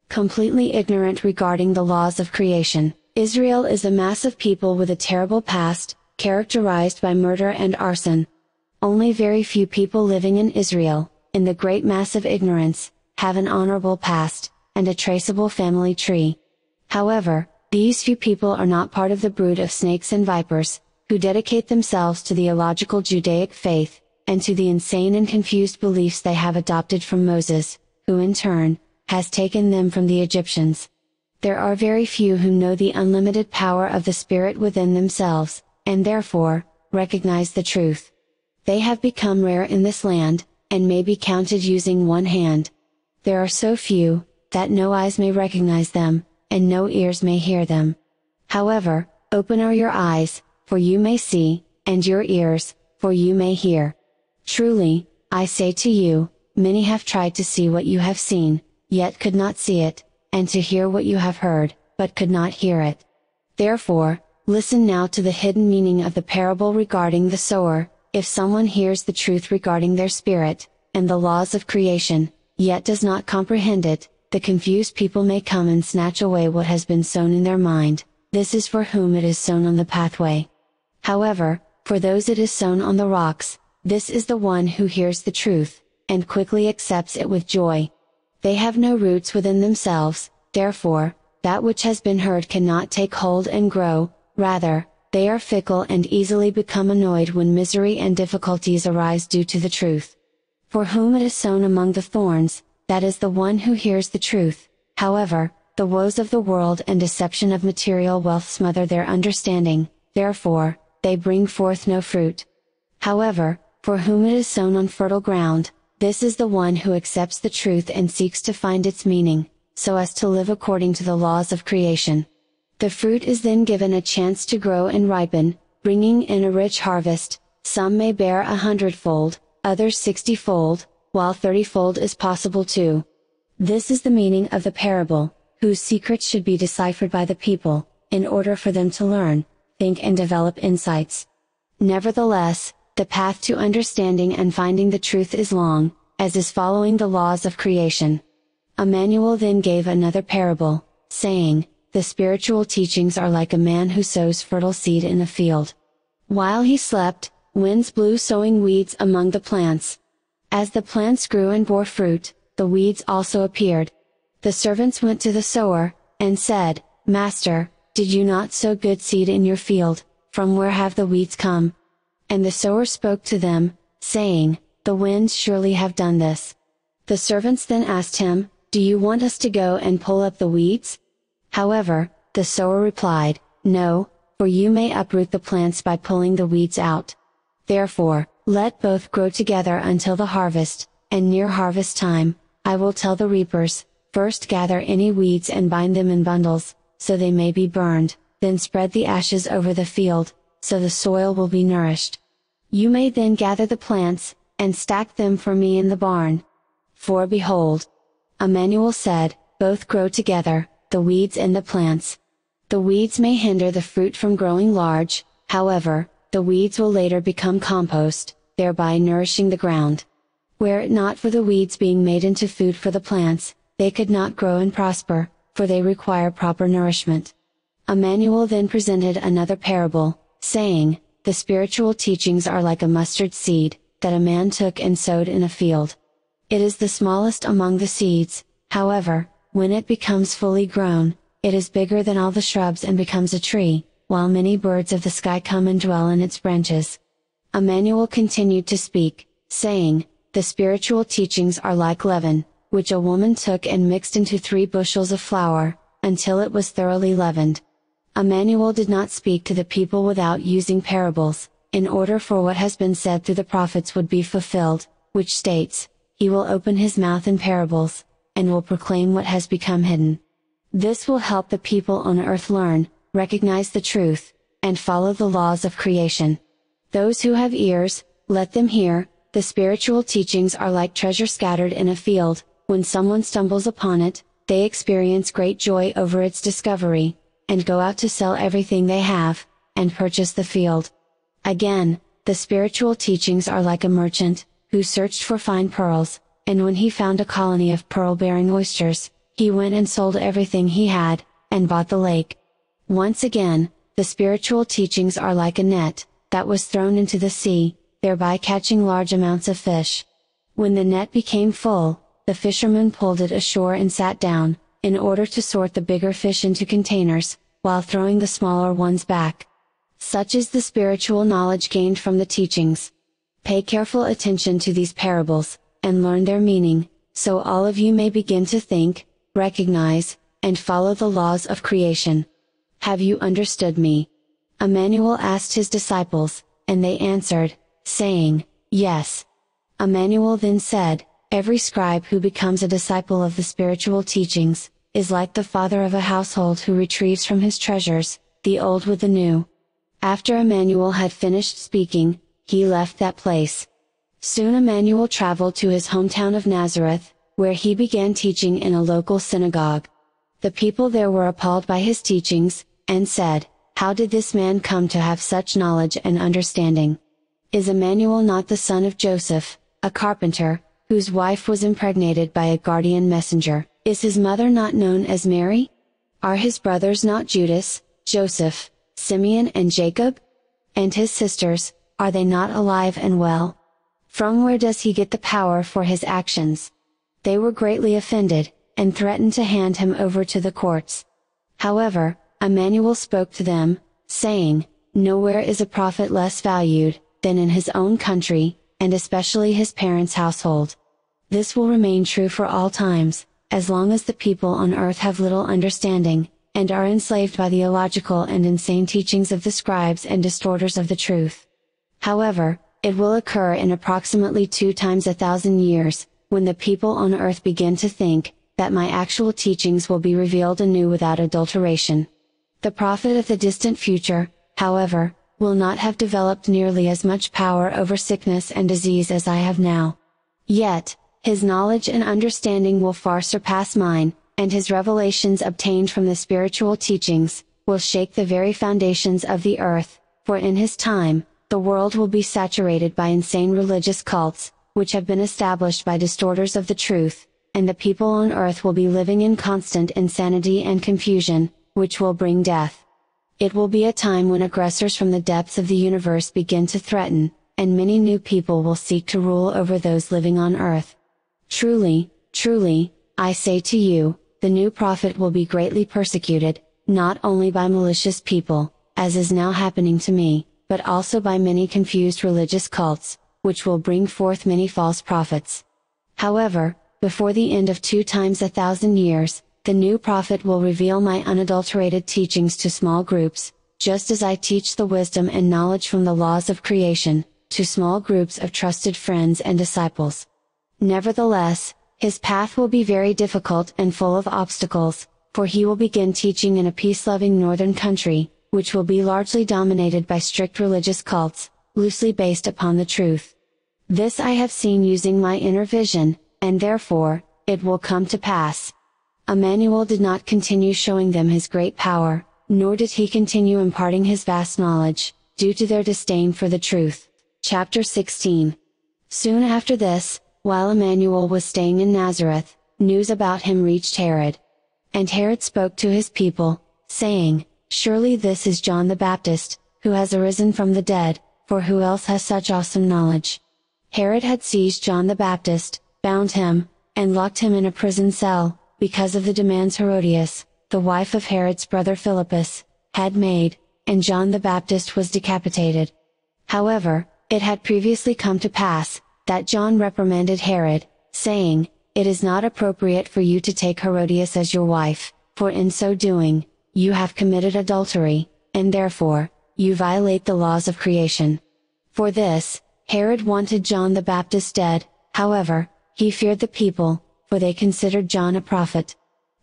Speaker 1: Completely ignorant regarding the laws of creation, Israel is a mass of people with a terrible past, characterized by murder and arson. Only very few people living in Israel, in the great mass of ignorance, have an honorable past, and a traceable family tree. However, these few people are not part of the brood of snakes and vipers, who dedicate themselves to the illogical Judaic faith, and to the insane and confused beliefs they have adopted from Moses, who in turn, has taken them from the Egyptians. There are very few who know the unlimited power of the Spirit within themselves, and therefore, recognize the truth. They have become rare in this land, and may be counted using one hand. There are so few, that no eyes may recognize them, and no ears may hear them. However, open are your eyes, for you may see, and your ears, for you may hear. Truly, I say to you, many have tried to see what you have seen, yet could not see it, and to hear what you have heard, but could not hear it. Therefore, listen now to the hidden meaning of the parable regarding the sower, if someone hears the truth regarding their spirit, and the laws of creation, yet does not comprehend it, the confused people may come and snatch away what has been sown in their mind, this is for whom it is sown on the pathway. However, for those it is sown on the rocks, this is the one who hears the truth, and quickly accepts it with joy. They have no roots within themselves, therefore, that which has been heard cannot take hold and grow, rather, they are fickle and easily become annoyed when misery and difficulties arise due to the truth. For whom it is sown among the thorns, that is the one who hears the truth, however, the woes of the world and deception of material wealth smother their understanding, therefore, they bring forth no fruit. However, for whom it is sown on fertile ground, this is the one who accepts the truth and seeks to find its meaning, so as to live according to the laws of creation. The fruit is then given a chance to grow and ripen, bringing in a rich harvest, some may bear a hundredfold, others sixtyfold, while thirtyfold is possible too. This is the meaning of the parable, whose secrets should be deciphered by the people, in order for them to learn, think and develop insights. Nevertheless, the path to understanding and finding the truth is long, as is following the laws of creation. Emmanuel then gave another parable, saying, The spiritual teachings are like a man who sows fertile seed in a field. While he slept, winds blew sowing weeds among the plants. As the plants grew and bore fruit, the weeds also appeared. The servants went to the sower, and said, Master, did you not sow good seed in your field, from where have the weeds come? And the sower spoke to them, saying, The winds surely have done this. The servants then asked him, do you want us to go and pull up the weeds? However, the sower replied, No, for you may uproot the plants by pulling the weeds out. Therefore, let both grow together until the harvest, and near harvest time, I will tell the reapers, first gather any weeds and bind them in bundles, so they may be burned, then spread the ashes over the field, so the soil will be nourished. You may then gather the plants, and stack them for me in the barn. For behold, Emmanuel said, both grow together, the weeds and the plants. The weeds may hinder the fruit from growing large, however, the weeds will later become compost, thereby nourishing the ground. Were it not for the weeds being made into food for the plants, they could not grow and prosper, for they require proper nourishment. Emmanuel then presented another parable, saying, The spiritual teachings are like a mustard seed, that a man took and sowed in a field. It is the smallest among the seeds, however, when it becomes fully grown, it is bigger than all the shrubs and becomes a tree, while many birds of the sky come and dwell in its branches. Emmanuel continued to speak, saying, The spiritual teachings are like leaven, which a woman took and mixed into three bushels of flour, until it was thoroughly leavened. Emmanuel did not speak to the people without using parables, in order for what has been said through the prophets would be fulfilled, which states, he will open his mouth in parables, and will proclaim what has become hidden. This will help the people on earth learn, recognize the truth, and follow the laws of creation. Those who have ears, let them hear, the spiritual teachings are like treasure scattered in a field, when someone stumbles upon it, they experience great joy over its discovery, and go out to sell everything they have, and purchase the field. Again, the spiritual teachings are like a merchant, who searched for fine pearls, and when he found a colony of pearl bearing oysters, he went and sold everything he had, and bought the lake. Once again, the spiritual teachings are like a net, that was thrown into the sea, thereby catching large amounts of fish. When the net became full, the fisherman pulled it ashore and sat down, in order to sort the bigger fish into containers, while throwing the smaller ones back. Such is the spiritual knowledge gained from the teachings. Pay careful attention to these parables, and learn their meaning, so all of you may begin to think, recognize, and follow the laws of creation. Have you understood me? Emmanuel asked his disciples, and they answered, saying, Yes. Emmanuel then said, Every scribe who becomes a disciple of the spiritual teachings, is like the father of a household who retrieves from his treasures, the old with the new. After Emmanuel had finished speaking, he left that place. Soon Emmanuel traveled to his hometown of Nazareth, where he began teaching in a local synagogue. The people there were appalled by his teachings, and said, How did this man come to have such knowledge and understanding? Is Emmanuel not the son of Joseph, a carpenter, whose wife was impregnated by a guardian messenger? Is his mother not known as Mary? Are his brothers not Judas, Joseph, Simeon and Jacob? And his sisters, are they not alive and well? From where does he get the power for his actions? They were greatly offended, and threatened to hand him over to the courts. However, Emmanuel spoke to them, saying, Nowhere is a prophet less valued, than in his own country, and especially his parents' household. This will remain true for all times, as long as the people on earth have little understanding, and are enslaved by the illogical and insane teachings of the scribes and distorters of the truth. However, it will occur in approximately two times a thousand years, when the people on earth begin to think, that my actual teachings will be revealed anew without adulteration. The prophet of the distant future, however, will not have developed nearly as much power over sickness and disease as I have now. Yet, his knowledge and understanding will far surpass mine, and his revelations obtained from the spiritual teachings, will shake the very foundations of the earth, for in his time, the world will be saturated by insane religious cults, which have been established by distorters of the truth, and the people on earth will be living in constant insanity and confusion, which will bring death. It will be a time when aggressors from the depths of the universe begin to threaten, and many new people will seek to rule over those living on earth. Truly, truly, I say to you, the new prophet will be greatly persecuted, not only by malicious people, as is now happening to me, but also by many confused religious cults, which will bring forth many false prophets. However, before the end of two times a thousand years, the new prophet will reveal my unadulterated teachings to small groups, just as I teach the wisdom and knowledge from the laws of creation, to small groups of trusted friends and disciples. Nevertheless, his path will be very difficult and full of obstacles, for he will begin teaching in a peace-loving northern country, which will be largely dominated by strict religious cults, loosely based upon the truth. This I have seen using my inner vision, and therefore, it will come to pass. Emmanuel did not continue showing them his great power, nor did he continue imparting his vast knowledge, due to their disdain for the truth. Chapter 16 Soon after this, while Emmanuel was staying in Nazareth, news about him reached Herod. And Herod spoke to his people, saying, Surely this is John the Baptist, who has arisen from the dead, for who else has such awesome knowledge? Herod had seized John the Baptist, bound him, and locked him in a prison cell, because of the demands Herodias, the wife of Herod's brother Philippus, had made, and John the Baptist was decapitated. However, it had previously come to pass, that John reprimanded Herod, saying, It is not appropriate for you to take Herodias as your wife, for in so doing, you have committed adultery, and therefore, you violate the laws of creation. For this, Herod wanted John the Baptist dead, however, he feared the people, for they considered John a prophet.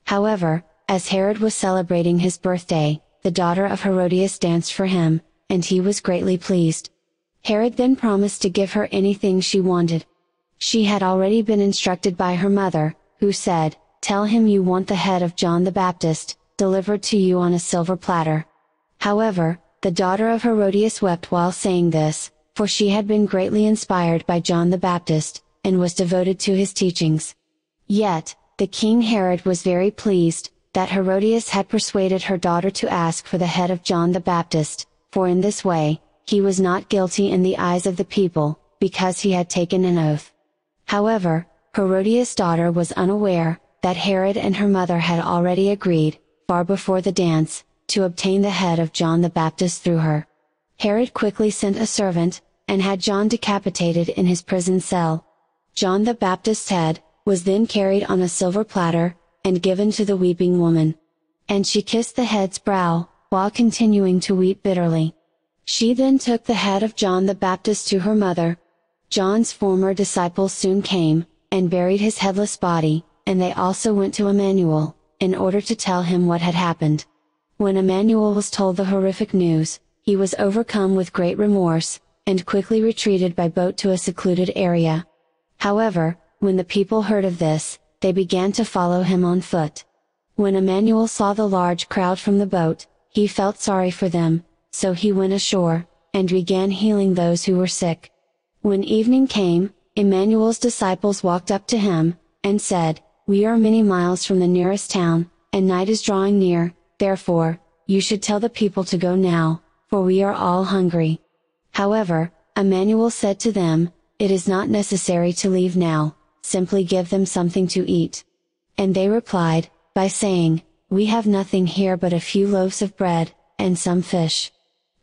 Speaker 1: However, as Herod was celebrating his birthday, the daughter of Herodias danced for him, and he was greatly pleased. Herod then promised to give her anything she wanted. She had already been instructed by her mother, who said, Tell him you want the head of John the Baptist, delivered to you on a silver platter. However, the daughter of Herodias wept while saying this, for she had been greatly inspired by John the Baptist, and was devoted to his teachings. Yet, the king Herod was very pleased, that Herodias had persuaded her daughter to ask for the head of John the Baptist, for in this way, he was not guilty in the eyes of the people, because he had taken an oath. However, Herodias' daughter was unaware, that Herod and her mother had already agreed, far before the dance, to obtain the head of John the Baptist through her. Herod quickly sent a servant, and had John decapitated in his prison cell. John the Baptist's head, was then carried on a silver platter, and given to the weeping woman. And she kissed the head's brow, while continuing to weep bitterly. She then took the head of John the Baptist to her mother. John's former disciples soon came, and buried his headless body, and they also went to Emmanuel, in order to tell him what had happened. When Emmanuel was told the horrific news, he was overcome with great remorse, and quickly retreated by boat to a secluded area. However, when the people heard of this, they began to follow him on foot. When Emmanuel saw the large crowd from the boat, he felt sorry for them, so he went ashore, and began healing those who were sick. When evening came, Emmanuel's disciples walked up to him, and said, We are many miles from the nearest town, and night is drawing near, therefore, you should tell the people to go now, for we are all hungry. However, Emmanuel said to them, It is not necessary to leave now, simply give them something to eat. And they replied, by saying, We have nothing here but a few loaves of bread, and some fish.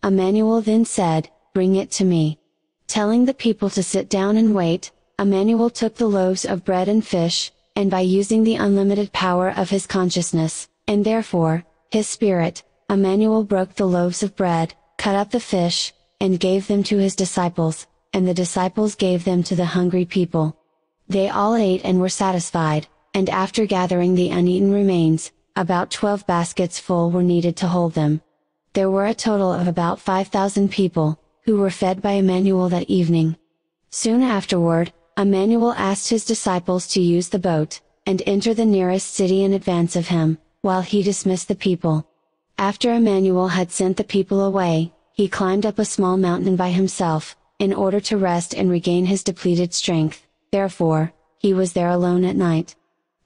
Speaker 1: Emmanuel then said, Bring it to me. Telling the people to sit down and wait, Emmanuel took the loaves of bread and fish, and by using the unlimited power of his consciousness, and therefore, his spirit, Emmanuel broke the loaves of bread, cut up the fish, and gave them to his disciples, and the disciples gave them to the hungry people. They all ate and were satisfied, and after gathering the uneaten remains, about 12 baskets full were needed to hold them. There were a total of about 5,000 people, who were fed by Emmanuel that evening. Soon afterward, Emmanuel asked his disciples to use the boat, and enter the nearest city in advance of him, while he dismissed the people. After Emmanuel had sent the people away, he climbed up a small mountain by himself, in order to rest and regain his depleted strength therefore, he was there alone at night.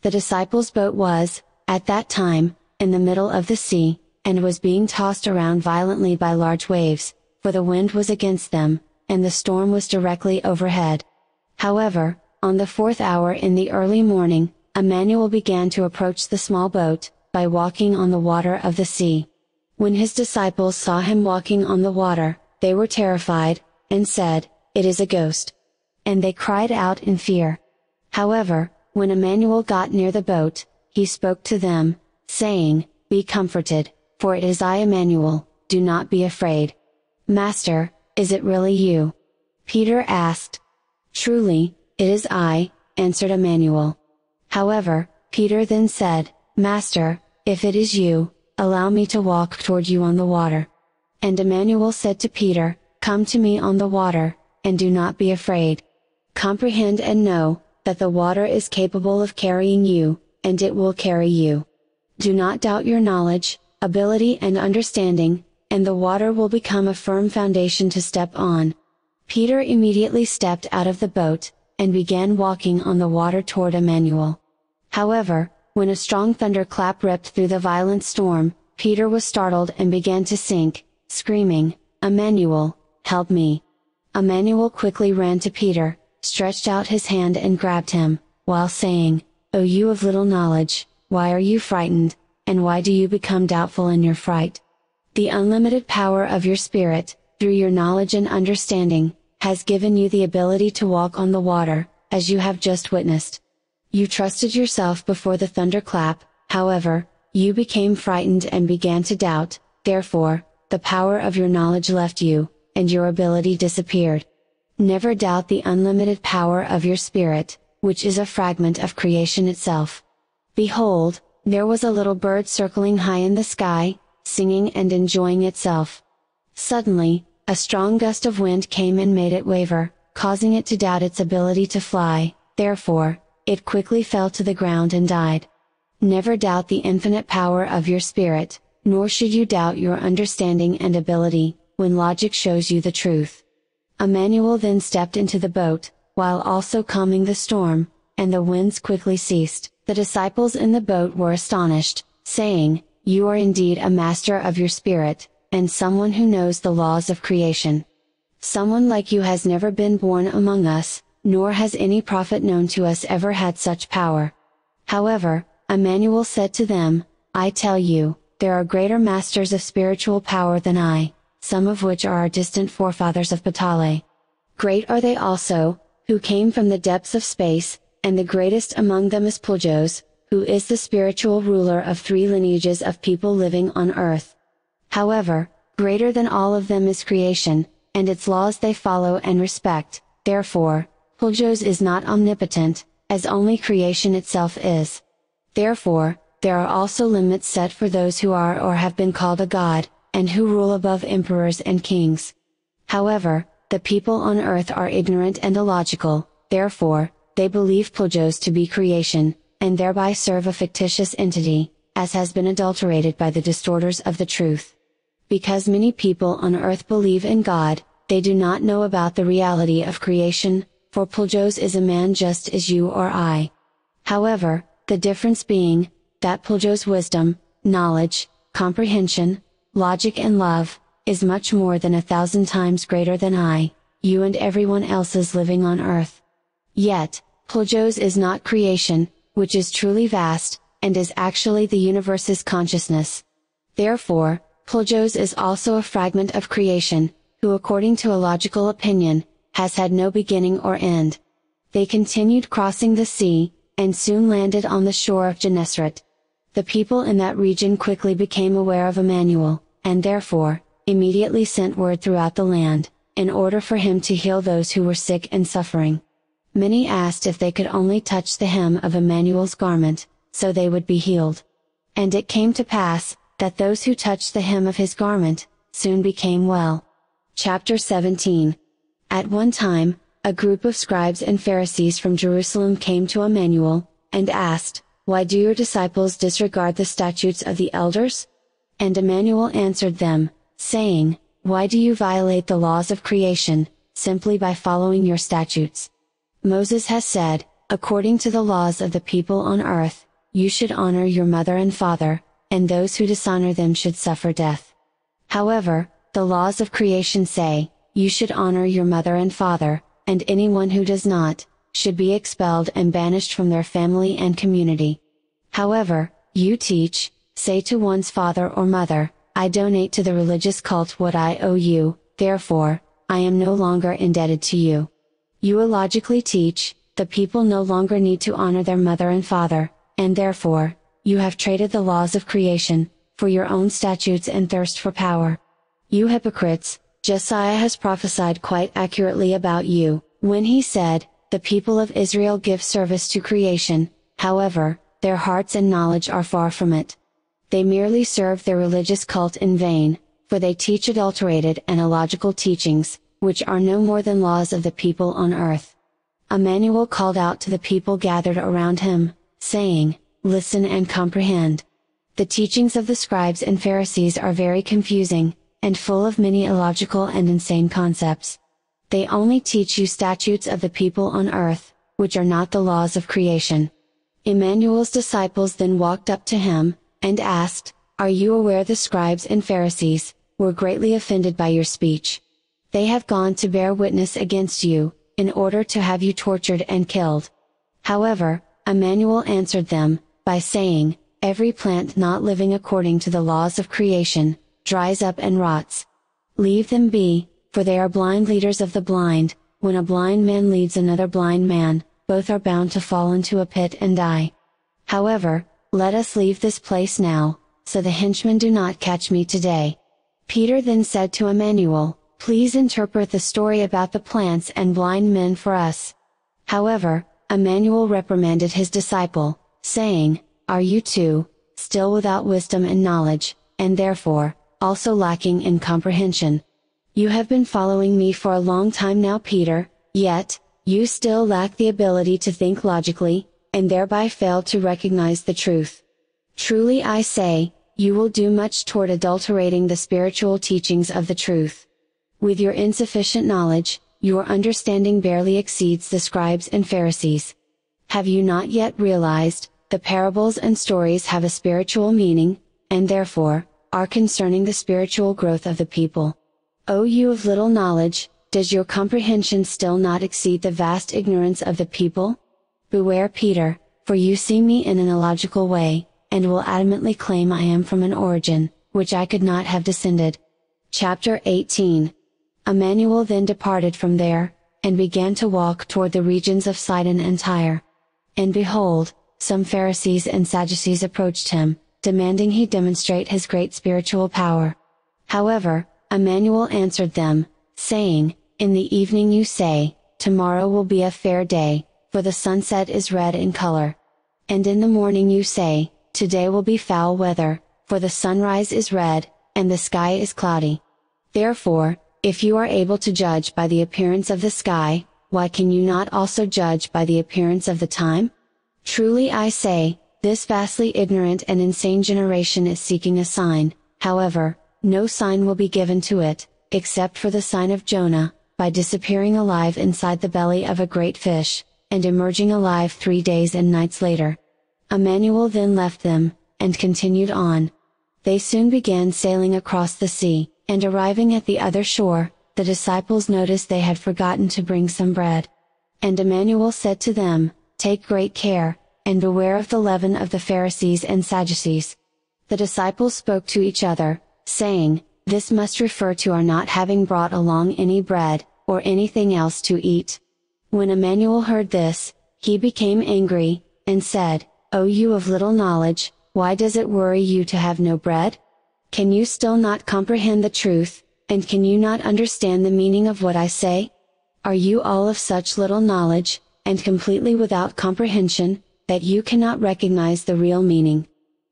Speaker 1: The disciples' boat was, at that time, in the middle of the sea, and was being tossed around violently by large waves, for the wind was against them, and the storm was directly overhead. However, on the fourth hour in the early morning, Emmanuel began to approach the small boat, by walking on the water of the sea. When his disciples saw him walking on the water, they were terrified, and said, It is a ghost and they cried out in fear. However, when Emmanuel got near the boat, he spoke to them, saying, Be comforted, for it is I Emmanuel, do not be afraid. Master, is it really you? Peter asked. Truly, it is I, answered Emmanuel. However, Peter then said, Master, if it is you, allow me to walk toward you on the water. And Emmanuel said to Peter, Come to me on the water, and do not be afraid. Comprehend and know, that the water is capable of carrying you, and it will carry you. Do not doubt your knowledge, ability and understanding, and the water will become a firm foundation to step on. Peter immediately stepped out of the boat, and began walking on the water toward Emmanuel. However, when a strong thunderclap ripped through the violent storm, Peter was startled and began to sink, screaming, Emmanuel, help me! Emmanuel quickly ran to Peter, stretched out his hand and grabbed him, while saying, O you of little knowledge, why are you frightened, and why do you become doubtful in your fright? The unlimited power of your spirit, through your knowledge and understanding, has given you the ability to walk on the water, as you have just witnessed. You trusted yourself before the thunderclap, however, you became frightened and began to doubt, therefore, the power of your knowledge left you, and your ability disappeared. Never doubt the unlimited power of your spirit, which is a fragment of creation itself. Behold, there was a little bird circling high in the sky, singing and enjoying itself. Suddenly, a strong gust of wind came and made it waver, causing it to doubt its ability to fly, therefore, it quickly fell to the ground and died. Never doubt the infinite power of your spirit, nor should you doubt your understanding and ability, when logic shows you the truth. Emmanuel then stepped into the boat, while also calming the storm, and the winds quickly ceased. The disciples in the boat were astonished, saying, You are indeed a master of your spirit, and someone who knows the laws of creation. Someone like you has never been born among us, nor has any prophet known to us ever had such power. However, Emmanuel said to them, I tell you, there are greater masters of spiritual power than I, some of which are our distant forefathers of Patale. Great are they also, who came from the depths of space, and the greatest among them is Puljos, who is the spiritual ruler of three lineages of people living on earth. However, greater than all of them is creation, and its laws they follow and respect, therefore, Puljos is not omnipotent, as only creation itself is. Therefore, there are also limits set for those who are or have been called a god, and who rule above emperors and kings. However, the people on earth are ignorant and illogical, therefore, they believe Puljos to be creation, and thereby serve a fictitious entity, as has been adulterated by the distorters of the truth. Because many people on earth believe in God, they do not know about the reality of creation, for Puljos is a man just as you or I. However, the difference being, that Puljos' wisdom, knowledge, comprehension, logic and love, is much more than a thousand times greater than I, you and everyone else's living on earth. Yet, Puljos is not creation, which is truly vast, and is actually the universe's consciousness. Therefore, Puljos is also a fragment of creation, who according to a logical opinion, has had no beginning or end. They continued crossing the sea, and soon landed on the shore of Gennesaret. The people in that region quickly became aware of Emmanuel, and therefore, immediately sent word throughout the land, in order for him to heal those who were sick and suffering. Many asked if they could only touch the hem of Emmanuel's garment, so they would be healed. And it came to pass, that those who touched the hem of his garment, soon became well. Chapter 17 At one time, a group of scribes and Pharisees from Jerusalem came to Emmanuel, and asked, why do your disciples disregard the statutes of the elders? And Emmanuel answered them, saying, Why do you violate the laws of creation, simply by following your statutes? Moses has said, according to the laws of the people on earth, you should honor your mother and father, and those who dishonor them should suffer death. However, the laws of creation say, you should honor your mother and father, and anyone who does not, should be expelled and banished from their family and community. However, you teach, say to one's father or mother, I donate to the religious cult what I owe you, therefore, I am no longer indebted to you. You illogically teach, the people no longer need to honor their mother and father, and therefore, you have traded the laws of creation, for your own statutes and thirst for power. You hypocrites, Josiah has prophesied quite accurately about you, when he said, the people of Israel give service to creation, however, their hearts and knowledge are far from it. They merely serve their religious cult in vain, for they teach adulterated and illogical teachings, which are no more than laws of the people on earth. Emmanuel called out to the people gathered around him, saying, Listen and comprehend. The teachings of the scribes and Pharisees are very confusing, and full of many illogical and insane concepts. They only teach you statutes of the people on earth, which are not the laws of creation. Emmanuel's disciples then walked up to him, and asked, Are you aware the scribes and Pharisees, were greatly offended by your speech? They have gone to bear witness against you, in order to have you tortured and killed. However, Emmanuel answered them, by saying, Every plant not living according to the laws of creation, dries up and rots. Leave them be, for they are blind leaders of the blind, when a blind man leads another blind man, both are bound to fall into a pit and die. However, let us leave this place now, so the henchmen do not catch me today. Peter then said to Emmanuel, Please interpret the story about the plants and blind men for us. However, Emmanuel reprimanded his disciple, saying, Are you too, still without wisdom and knowledge, and therefore, also lacking in comprehension? You have been following me for a long time now Peter, yet, you still lack the ability to think logically, and thereby fail to recognize the truth. Truly I say, you will do much toward adulterating the spiritual teachings of the truth. With your insufficient knowledge, your understanding barely exceeds the scribes and Pharisees. Have you not yet realized, the parables and stories have a spiritual meaning, and therefore, are concerning the spiritual growth of the people. O you of little knowledge, does your comprehension still not exceed the vast ignorance of the people? Beware Peter, for you see me in an illogical way, and will adamantly claim I am from an origin, which I could not have descended. Chapter 18 Emmanuel then departed from there, and began to walk toward the regions of Sidon and Tyre. And behold, some Pharisees and Sadducees approached him, demanding he demonstrate his great spiritual power. However, Emmanuel answered them, saying, In the evening you say, Tomorrow will be a fair day, for the sunset is red in color. And in the morning you say, Today will be foul weather, for the sunrise is red, and the sky is cloudy. Therefore, if you are able to judge by the appearance of the sky, why can you not also judge by the appearance of the time? Truly I say, this vastly ignorant and insane generation is seeking a sign, however, no sign will be given to it, except for the sign of Jonah, by disappearing alive inside the belly of a great fish, and emerging alive three days and nights later. Emmanuel then left them, and continued on. They soon began sailing across the sea, and arriving at the other shore, the disciples noticed they had forgotten to bring some bread. And Emmanuel said to them, Take great care, and beware of the leaven of the Pharisees and Sadducees. The disciples spoke to each other, saying, This must refer to our not having brought along any bread, or anything else to eat. When Emmanuel heard this, he became angry, and said, O you of little knowledge, why does it worry you to have no bread? Can you still not comprehend the truth, and can you not understand the meaning of what I say? Are you all of such little knowledge, and completely without comprehension, that you cannot recognize the real meaning?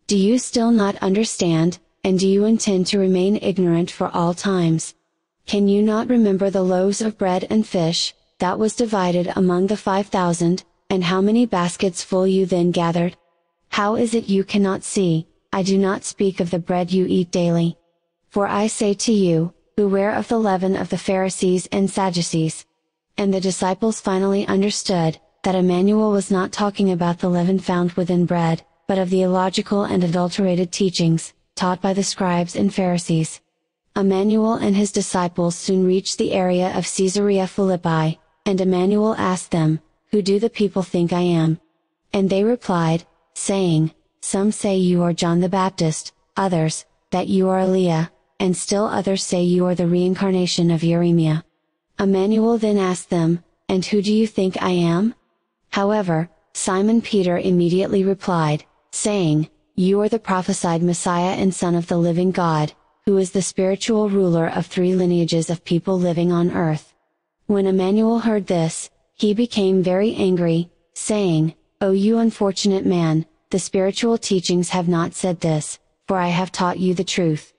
Speaker 1: Do you still not understand, and do you intend to remain ignorant for all times? Can you not remember the loaves of bread and fish, that was divided among the five thousand, and how many baskets full you then gathered? How is it you cannot see, I do not speak of the bread you eat daily? For I say to you, beware of the leaven of the Pharisees and Sadducees. And the disciples finally understood, that Emmanuel was not talking about the leaven found within bread, but of the illogical and adulterated teachings, taught by the scribes and Pharisees. Emmanuel and his disciples soon reached the area of Caesarea Philippi, and Emmanuel asked them, who do the people think I am? And they replied, saying, Some say you are John the Baptist, others, that you are Eliah, and still others say you are the reincarnation of Jeremiah. Emmanuel then asked them, And who do you think I am? However, Simon Peter immediately replied, saying, You are the prophesied Messiah and Son of the living God, who is the spiritual ruler of three lineages of people living on earth. When Emmanuel heard this, he became very angry, saying, O you unfortunate man, the spiritual teachings have not said this, for I have taught you the truth.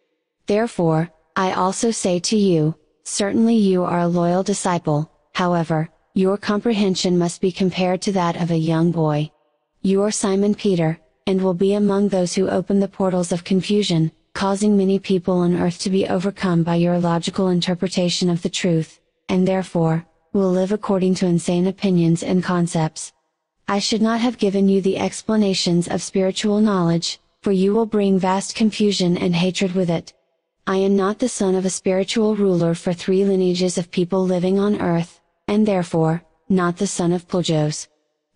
Speaker 1: Therefore, I also say to you, certainly you are a loyal disciple, however, your comprehension must be compared to that of a young boy. You are Simon Peter, and will be among those who open the portals of confusion, causing many people on earth to be overcome by your logical interpretation of the truth, and therefore, will live according to insane opinions and concepts. I should not have given you the explanations of spiritual knowledge, for you will bring vast confusion and hatred with it. I am not the son of a spiritual ruler for three lineages of people living on earth, and therefore, not the son of Puljos.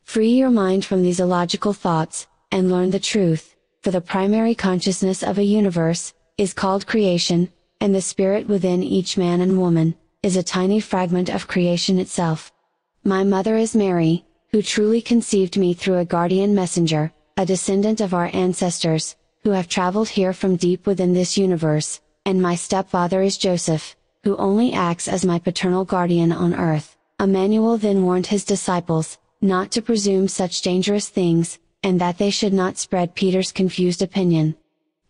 Speaker 1: Free your mind from these illogical thoughts, and learn the truth, for the primary consciousness of a universe, is called creation, and the spirit within each man and woman, is a tiny fragment of creation itself. My mother is Mary, who truly conceived me through a guardian messenger, a descendant of our ancestors, who have traveled here from deep within this universe, and my stepfather is Joseph, who only acts as my paternal guardian on earth. Emmanuel then warned his disciples, not to presume such dangerous things, and that they should not spread Peter's confused opinion.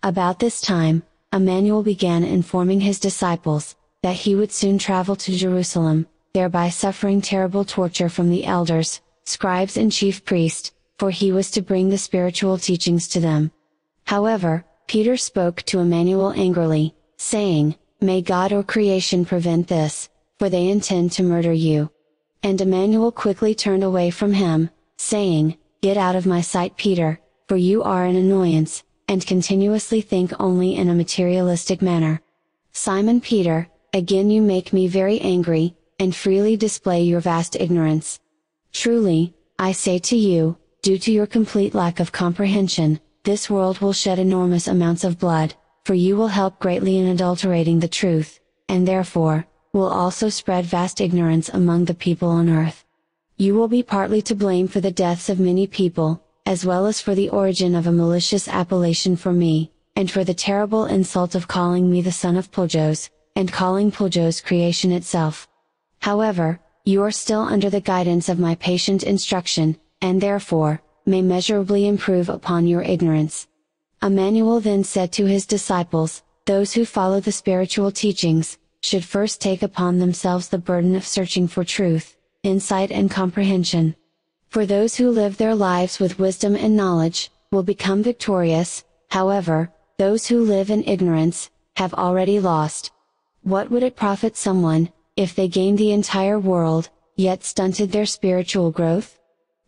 Speaker 1: About this time, Emmanuel began informing his disciples, that he would soon travel to Jerusalem, thereby suffering terrible torture from the elders, scribes and chief priest, for he was to bring the spiritual teachings to them. However, Peter spoke to Emmanuel angrily, saying, May God or creation prevent this, for they intend to murder you. And Emmanuel quickly turned away from him, saying, Get out of my sight Peter, for you are an annoyance, and continuously think only in a materialistic manner. Simon Peter, Again you make me very angry, and freely display your vast ignorance. Truly, I say to you, due to your complete lack of comprehension, this world will shed enormous amounts of blood, for you will help greatly in adulterating the truth, and therefore, will also spread vast ignorance among the people on earth. You will be partly to blame for the deaths of many people, as well as for the origin of a malicious appellation for me, and for the terrible insult of calling me the son of Puljos, and calling Puljos creation itself. However, you are still under the guidance of my patient instruction, and therefore, may measurably improve upon your ignorance. Emmanuel then said to his disciples, Those who follow the spiritual teachings, should first take upon themselves the burden of searching for truth, insight and comprehension. For those who live their lives with wisdom and knowledge, will become victorious, however, those who live in ignorance, have already lost. What would it profit someone, if they gained the entire world, yet stunted their spiritual growth?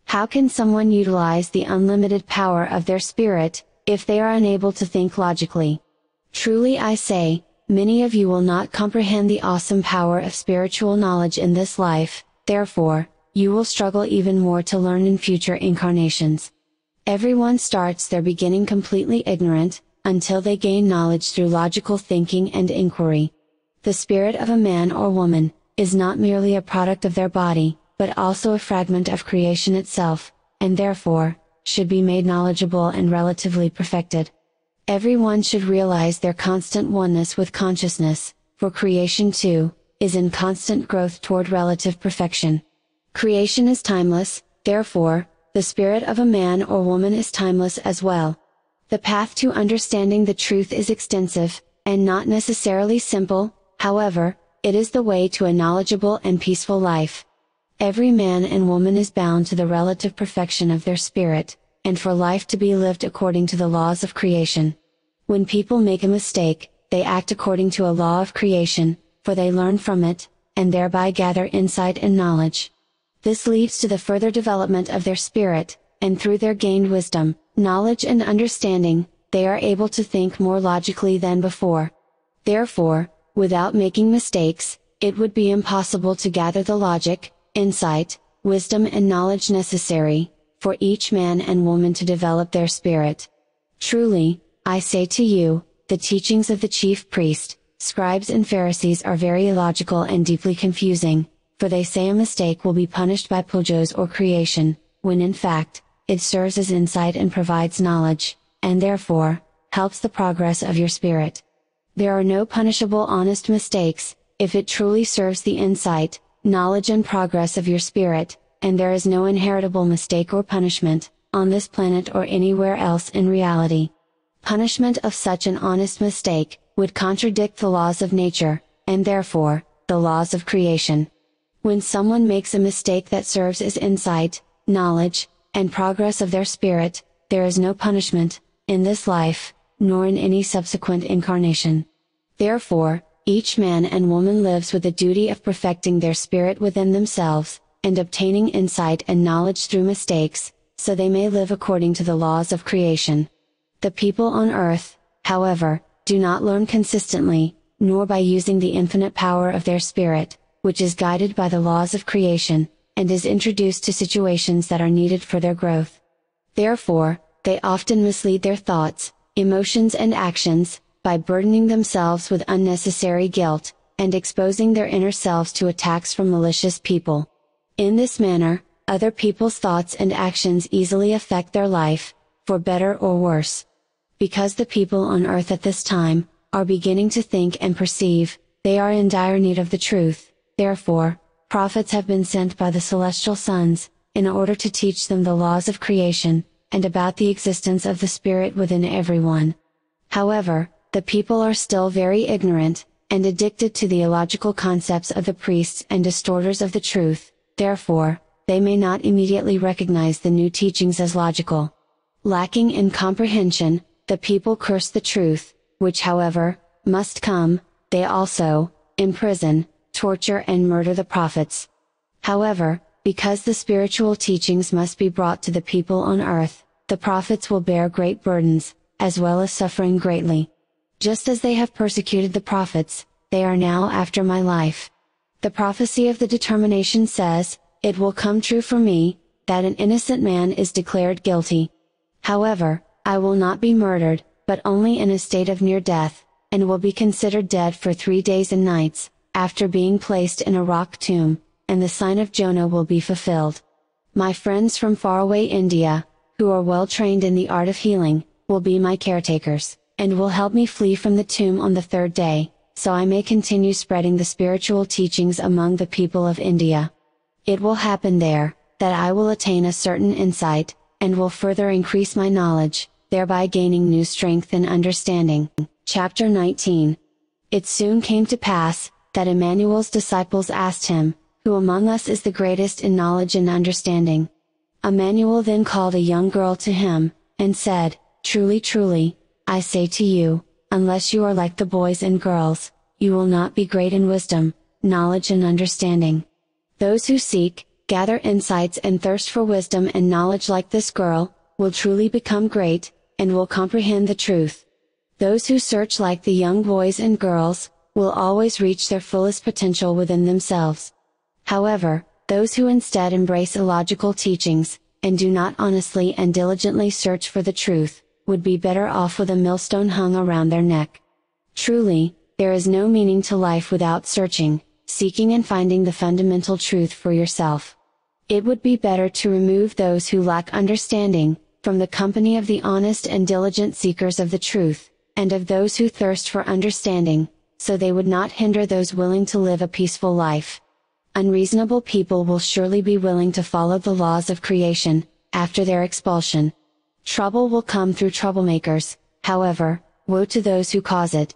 Speaker 1: How can someone utilize the unlimited power of their spirit, if they are unable to think logically? Truly I say, Many of you will not comprehend the awesome power of spiritual knowledge in this life, therefore, you will struggle even more to learn in future incarnations. Everyone starts their beginning completely ignorant, until they gain knowledge through logical thinking and inquiry. The spirit of a man or woman, is not merely a product of their body, but also a fragment of creation itself, and therefore, should be made knowledgeable and relatively perfected. Everyone should realize their constant oneness with consciousness, for creation too, is in constant growth toward relative perfection. Creation is timeless, therefore, the spirit of a man or woman is timeless as well. The path to understanding the truth is extensive, and not necessarily simple, however, it is the way to a knowledgeable and peaceful life. Every man and woman is bound to the relative perfection of their spirit, and for life to be lived according to the laws of creation. When people make a mistake, they act according to a law of creation, for they learn from it, and thereby gather insight and knowledge. This leads to the further development of their spirit, and through their gained wisdom, knowledge and understanding, they are able to think more logically than before. Therefore, without making mistakes, it would be impossible to gather the logic, insight, wisdom and knowledge necessary, for each man and woman to develop their spirit. Truly, I say to you, the teachings of the chief priest, scribes and Pharisees are very illogical and deeply confusing, for they say a mistake will be punished by puljos or creation, when in fact, it serves as insight and provides knowledge, and therefore, helps the progress of your spirit. There are no punishable honest mistakes, if it truly serves the insight, knowledge and progress of your spirit, and there is no inheritable mistake or punishment, on this planet or anywhere else in reality. Punishment of such an honest mistake, would contradict the laws of nature, and therefore, the laws of creation. When someone makes a mistake that serves as insight, knowledge, and progress of their spirit, there is no punishment, in this life, nor in any subsequent incarnation. Therefore, each man and woman lives with the duty of perfecting their spirit within themselves, and obtaining insight and knowledge through mistakes, so they may live according to the laws of creation. The people on earth, however, do not learn consistently, nor by using the infinite power of their spirit, which is guided by the laws of creation, and is introduced to situations that are needed for their growth. Therefore, they often mislead their thoughts, emotions and actions, by burdening themselves with unnecessary guilt, and exposing their inner selves to attacks from malicious people. In this manner, other people's thoughts and actions easily affect their life, for better or worse. Because the people on earth at this time, are beginning to think and perceive, they are in dire need of the truth, therefore, prophets have been sent by the celestial sons, in order to teach them the laws of creation, and about the existence of the Spirit within everyone. However, the people are still very ignorant, and addicted to the illogical concepts of the priests and distorters of the truth, therefore, they may not immediately recognize the new teachings as logical. Lacking in comprehension, the people curse the truth, which however, must come, they also, imprison, torture and murder the prophets. However, because the spiritual teachings must be brought to the people on earth, the prophets will bear great burdens, as well as suffering greatly. Just as they have persecuted the prophets, they are now after my life. The prophecy of the determination says, It will come true for me, that an innocent man is declared guilty. However, I will not be murdered, but only in a state of near death, and will be considered dead for three days and nights, after being placed in a rock tomb, and the sign of Jonah will be fulfilled. My friends from faraway India, who are well trained in the art of healing, will be my caretakers, and will help me flee from the tomb on the third day, so I may continue spreading the spiritual teachings among the people of India. It will happen there, that I will attain a certain insight, and will further increase my knowledge, thereby gaining new strength and understanding. Chapter 19 It soon came to pass, that Emmanuel's disciples asked him, Who among us is the greatest in knowledge and understanding? Emmanuel then called a young girl to him, and said, Truly, truly, I say to you, unless you are like the boys and girls, you will not be great in wisdom, knowledge and understanding. Those who seek, gather insights and thirst for wisdom and knowledge like this girl, will truly become great, and will comprehend the truth. Those who search like the young boys and girls, will always reach their fullest potential within themselves. However, those who instead embrace illogical teachings, and do not honestly and diligently search for the truth, would be better off with a millstone hung around their neck. Truly, there is no meaning to life without searching, seeking and finding the fundamental truth for yourself. It would be better to remove those who lack understanding, from the company of the honest and diligent seekers of the truth, and of those who thirst for understanding, so they would not hinder those willing to live a peaceful life. Unreasonable people will surely be willing to follow the laws of creation, after their expulsion. Trouble will come through troublemakers, however, woe to those who cause it.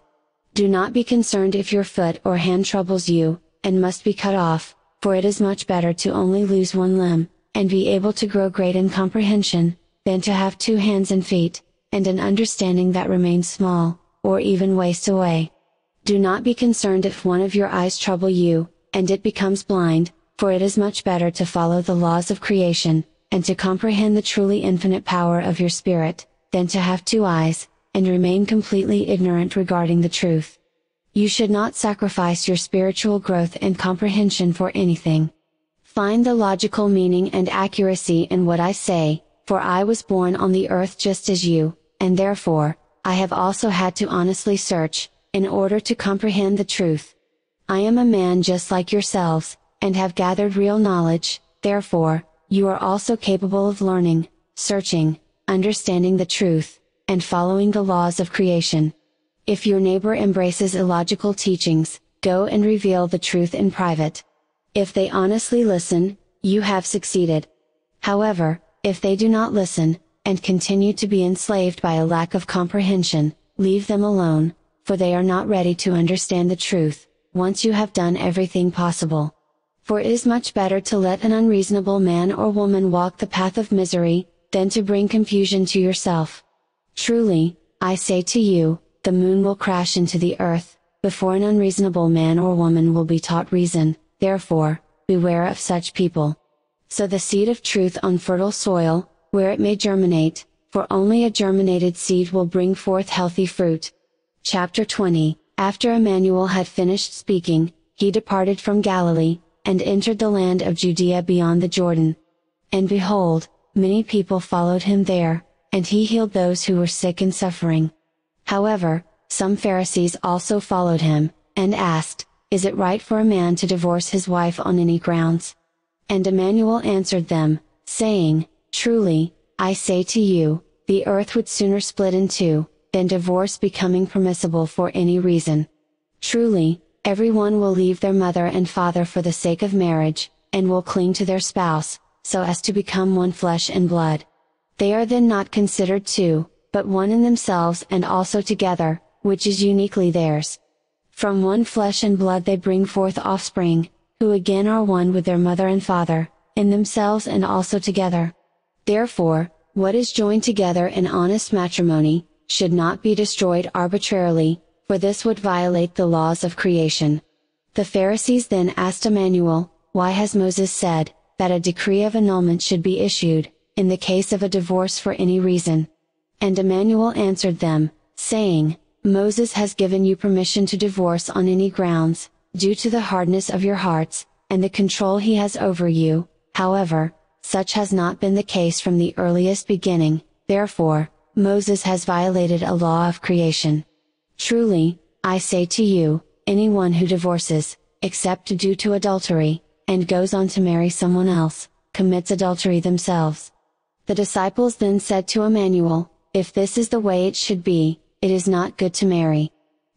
Speaker 1: Do not be concerned if your foot or hand troubles you, and must be cut off, for it is much better to only lose one limb, and be able to grow great in comprehension, than to have two hands and feet, and an understanding that remains small, or even wastes away. Do not be concerned if one of your eyes trouble you, and it becomes blind, for it is much better to follow the laws of creation, and to comprehend the truly infinite power of your spirit, than to have two eyes, and remain completely ignorant regarding the truth. You should not sacrifice your spiritual growth and comprehension for anything. Find the logical meaning and accuracy in what I say, for I was born on the earth just as you, and therefore, I have also had to honestly search, in order to comprehend the truth. I am a man just like yourselves, and have gathered real knowledge, therefore, you are also capable of learning, searching, understanding the truth, and following the laws of creation. If your neighbor embraces illogical teachings, go and reveal the truth in private. If they honestly listen, you have succeeded. However, if they do not listen, and continue to be enslaved by a lack of comprehension, leave them alone, for they are not ready to understand the truth, once you have done everything possible. For it is much better to let an unreasonable man or woman walk the path of misery, than to bring confusion to yourself. Truly, I say to you, the moon will crash into the earth, before an unreasonable man or woman will be taught reason, therefore, beware of such people. So the seed of truth on fertile soil, where it may germinate, for only a germinated seed will bring forth healthy fruit. Chapter 20 After Emmanuel had finished speaking, he departed from Galilee, and entered the land of Judea beyond the Jordan. And behold, many people followed him there, and he healed those who were sick and suffering. However, some Pharisees also followed him, and asked, Is it right for a man to divorce his wife on any grounds? And Emmanuel answered them, saying, Truly, I say to you, the earth would sooner split in two, than divorce becoming permissible for any reason. Truly, Everyone will leave their mother and father for the sake of marriage, and will cling to their spouse, so as to become one flesh and blood. They are then not considered two, but one in themselves and also together, which is uniquely theirs. From one flesh and blood they bring forth offspring, who again are one with their mother and father, in themselves and also together. Therefore, what is joined together in honest matrimony, should not be destroyed arbitrarily, for this would violate the laws of creation. The Pharisees then asked Emmanuel, Why has Moses said, that a decree of annulment should be issued, in the case of a divorce for any reason? And Emmanuel answered them, saying, Moses has given you permission to divorce on any grounds, due to the hardness of your hearts, and the control he has over you, however, such has not been the case from the earliest beginning, therefore, Moses has violated a law of creation. Truly, I say to you, anyone who divorces, except due to adultery, and goes on to marry someone else, commits adultery themselves. The disciples then said to Emmanuel, If this is the way it should be, it is not good to marry.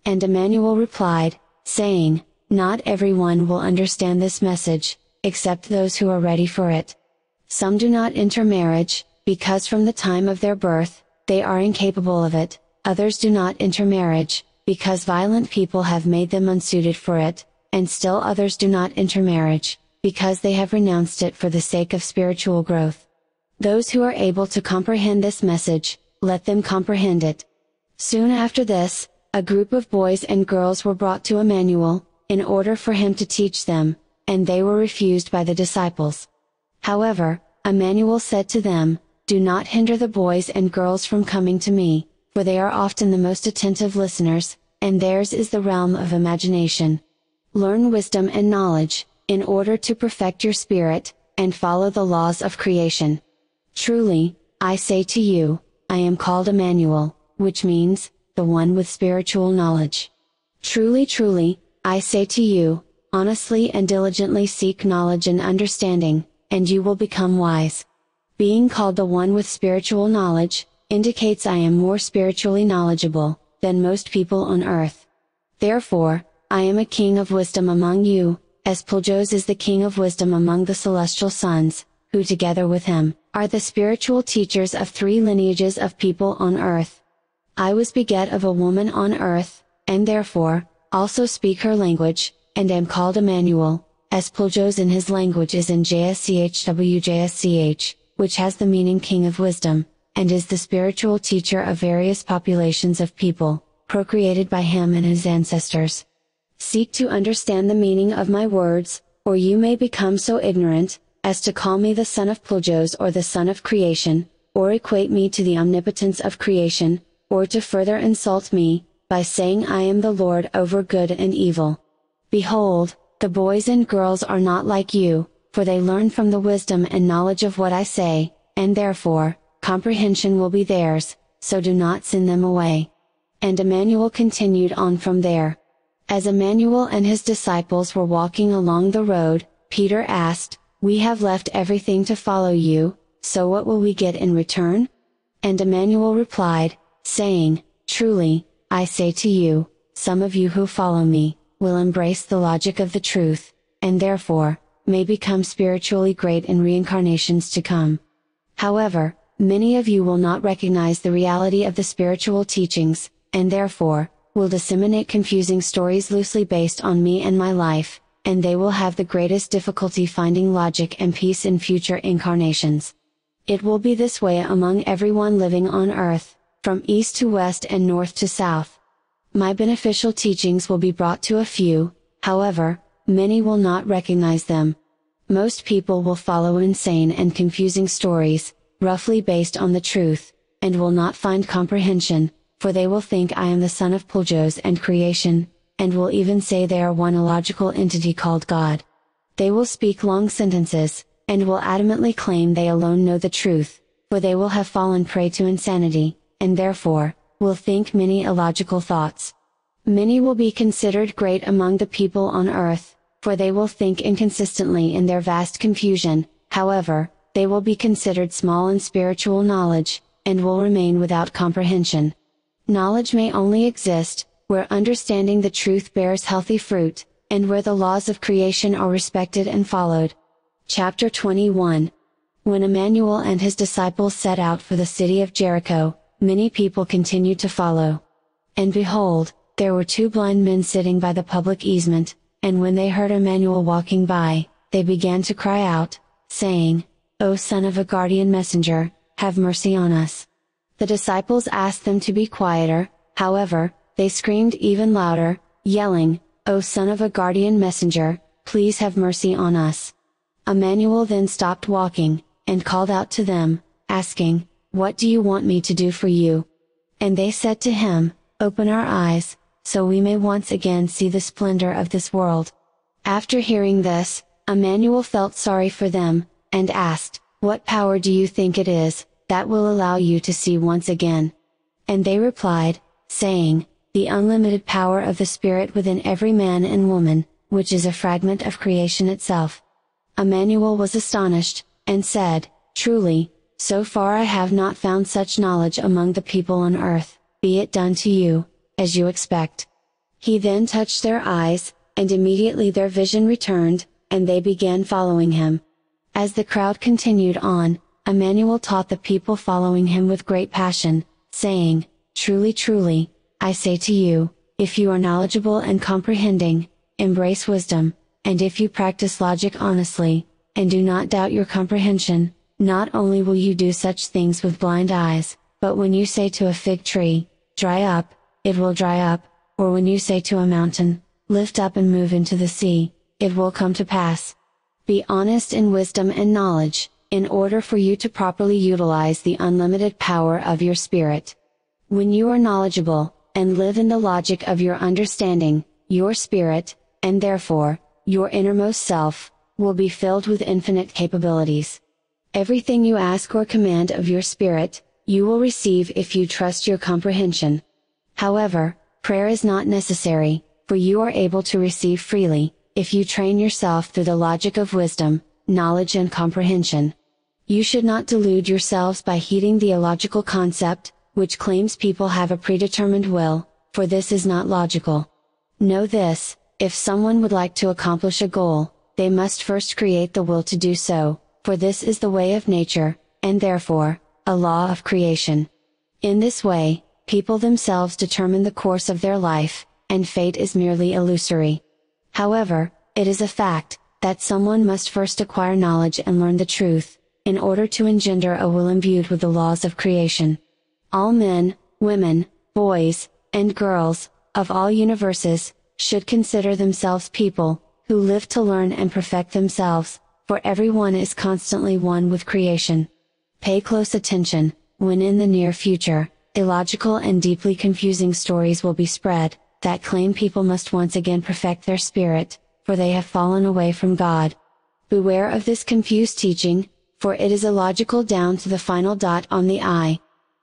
Speaker 1: And Emmanuel replied, saying, Not everyone will understand this message, except those who are ready for it. Some do not enter marriage, because from the time of their birth, they are incapable of it, others do not intermarriage, because violent people have made them unsuited for it, and still others do not intermarriage, because they have renounced it for the sake of spiritual growth. Those who are able to comprehend this message, let them comprehend it. Soon after this, a group of boys and girls were brought to Emmanuel, in order for him to teach them, and they were refused by the disciples. However, Emmanuel said to them, Do not hinder the boys and girls from coming to me, for they are often the most attentive listeners, and theirs is the realm of imagination. Learn wisdom and knowledge, in order to perfect your spirit, and follow the laws of creation. Truly, I say to you, I am called Emmanuel, which means, the one with spiritual knowledge. Truly, truly, I say to you, honestly and diligently seek knowledge and understanding, and you will become wise. Being called the one with spiritual knowledge, indicates I am more spiritually knowledgeable, than most people on earth. Therefore, I am a king of wisdom among you, as Puljos is the king of wisdom among the celestial sons, who together with him, are the spiritual teachers of three lineages of people on earth. I was beget of a woman on earth, and therefore, also speak her language, and am called Emmanuel, as Puljos in his language is in JSCHWJSCH, which has the meaning King of Wisdom, and is the spiritual teacher of various populations of people, procreated by him and his ancestors. Seek to understand the meaning of my words, or you may become so ignorant, as to call me the son of Puljos or the son of creation, or equate me to the omnipotence of creation, or to further insult me, by saying I am the Lord over good and evil. Behold, the boys and girls are not like you, for they learn from the wisdom and knowledge of what I say, and therefore, comprehension will be theirs, so do not send them away. And Emmanuel continued on from there. As Emmanuel and his disciples were walking along the road, Peter asked, We have left everything to follow you, so what will we get in return? And Emmanuel replied, saying, Truly, I say to you, some of you who follow me, will embrace the logic of the truth, and therefore, may become spiritually great in reincarnations to come. However, many of you will not recognize the reality of the spiritual teachings, and therefore, will disseminate confusing stories loosely based on me and my life, and they will have the greatest difficulty finding logic and peace in future incarnations. It will be this way among everyone living on earth, from east to west and north to south. My beneficial teachings will be brought to a few, however, many will not recognize them. Most people will follow insane and confusing stories, roughly based on the truth, and will not find comprehension, for they will think I am the son of Puljos and creation, and will even say they are one illogical entity called God. They will speak long sentences, and will adamantly claim they alone know the truth, for they will have fallen prey to insanity, and therefore, will think many illogical thoughts. Many will be considered great among the people on earth, for they will think inconsistently in their vast confusion, however, they will be considered small in spiritual knowledge, and will remain without comprehension. Knowledge may only exist, where understanding the truth bears healthy fruit, and where the laws of creation are respected and followed. Chapter 21 When Emmanuel and his disciples set out for the city of Jericho, many people continued to follow. And behold, there were two blind men sitting by the public easement, and when they heard Emmanuel walking by, they began to cry out, saying, O son of a guardian messenger, have mercy on us. The disciples asked them to be quieter, however, they screamed even louder, yelling, O son of a guardian messenger, please have mercy on us. Emmanuel then stopped walking, and called out to them, asking, What do you want me to do for you? And they said to him, Open our eyes, so we may once again see the splendor of this world. After hearing this, Emmanuel felt sorry for them, and asked, What power do you think it is, that will allow you to see once again. And they replied, saying, The unlimited power of the Spirit within every man and woman, which is a fragment of creation itself. Emmanuel was astonished, and said, Truly, so far I have not found such knowledge among the people on earth, be it done to you, as you expect. He then touched their eyes, and immediately their vision returned, and they began following him. As the crowd continued on, Emmanuel taught the people following him with great passion, saying, Truly, truly, I say to you, if you are knowledgeable and comprehending, embrace wisdom, and if you practice logic honestly, and do not doubt your comprehension, not only will you do such things with blind eyes, but when you say to a fig tree, dry up, it will dry up, or when you say to a mountain, lift up and move into the sea, it will come to pass. Be honest in wisdom and knowledge, in order for you to properly utilize the unlimited power of your spirit. When you are knowledgeable, and live in the logic of your understanding, your spirit, and therefore, your innermost self, will be filled with infinite capabilities. Everything you ask or command of your spirit, you will receive if you trust your comprehension. However, prayer is not necessary, for you are able to receive freely, if you train yourself through the logic of wisdom, knowledge and comprehension. You should not delude yourselves by heeding the illogical concept, which claims people have a predetermined will, for this is not logical. Know this, if someone would like to accomplish a goal, they must first create the will to do so, for this is the way of nature, and therefore, a law of creation. In this way, people themselves determine the course of their life, and fate is merely illusory. However, it is a fact, that someone must first acquire knowledge and learn the truth, in order to engender a will imbued with the laws of creation. All men, women, boys, and girls, of all universes, should consider themselves people, who live to learn and perfect themselves, for everyone is constantly one with creation. Pay close attention, when in the near future, illogical and deeply confusing stories will be spread, that claim people must once again perfect their spirit, for they have fallen away from God. Beware of this confused teaching, for it is illogical down to the final dot on the I.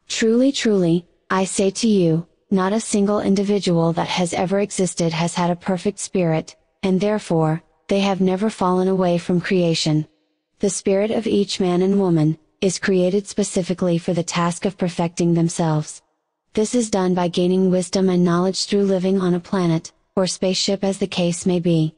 Speaker 1: Truly, truly, I say to you, not a single individual that has ever existed has had a perfect spirit, and therefore, they have never fallen away from creation. The spirit of each man and woman, is created specifically for the task of perfecting themselves. This is done by gaining wisdom and knowledge through living on a planet, or spaceship as the case may be.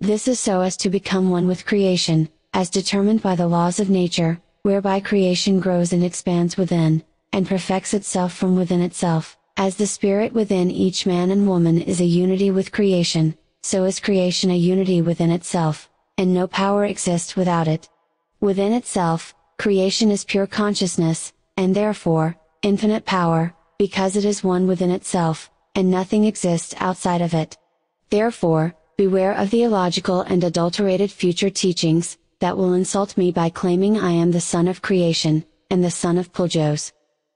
Speaker 1: This is so as to become one with creation, as determined by the laws of nature, whereby creation grows and expands within, and perfects itself from within itself, as the spirit within each man and woman is a unity with creation, so is creation a unity within itself, and no power exists without it. Within itself, creation is pure consciousness, and therefore, infinite power, because it is one within itself, and nothing exists outside of it. Therefore, beware of the illogical and adulterated future teachings, that will insult me by claiming I am the son of creation, and the son of Puljos.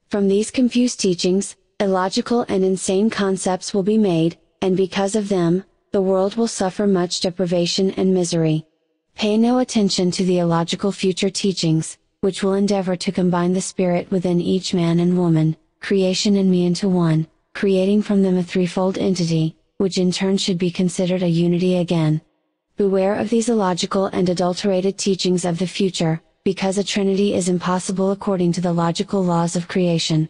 Speaker 1: From these confused teachings, illogical and insane concepts will be made, and because of them, the world will suffer much deprivation and misery. Pay no attention to the illogical future teachings, which will endeavor to combine the spirit within each man and woman, creation and me into one, creating from them a threefold entity, which in turn should be considered a unity again. Beware of these illogical and adulterated teachings of the future, because a trinity is impossible according to the logical laws of creation.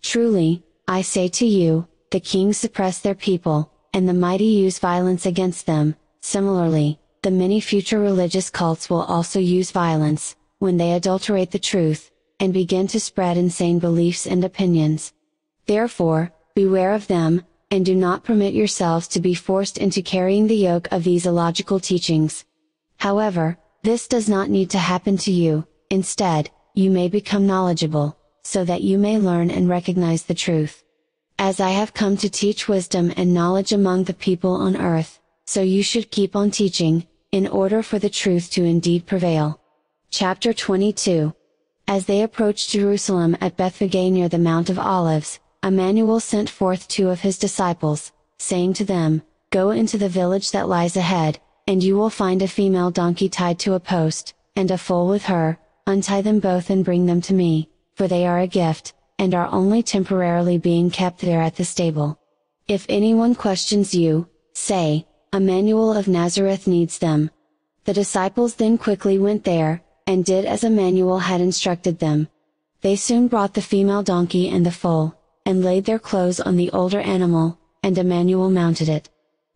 Speaker 1: Truly, I say to you, the kings suppress their people, and the mighty use violence against them, similarly, the many future religious cults will also use violence, when they adulterate the truth, and begin to spread insane beliefs and opinions. Therefore, beware of them, and do not permit yourselves to be forced into carrying the yoke of these illogical teachings. However, this does not need to happen to you, instead, you may become knowledgeable, so that you may learn and recognize the truth. As I have come to teach wisdom and knowledge among the people on earth, so you should keep on teaching, in order for the truth to indeed prevail. Chapter 22 As they approached Jerusalem at Bethphage near the Mount of Olives, Emmanuel sent forth two of his disciples, saying to them, Go into the village that lies ahead, and you will find a female donkey tied to a post, and a foal with her, untie them both and bring them to me, for they are a gift, and are only temporarily being kept there at the stable. If anyone questions you, say, Emmanuel of Nazareth needs them. The disciples then quickly went there, and did as Emmanuel had instructed them. They soon brought the female donkey and the foal, and laid their clothes on the older animal, and Emmanuel mounted it.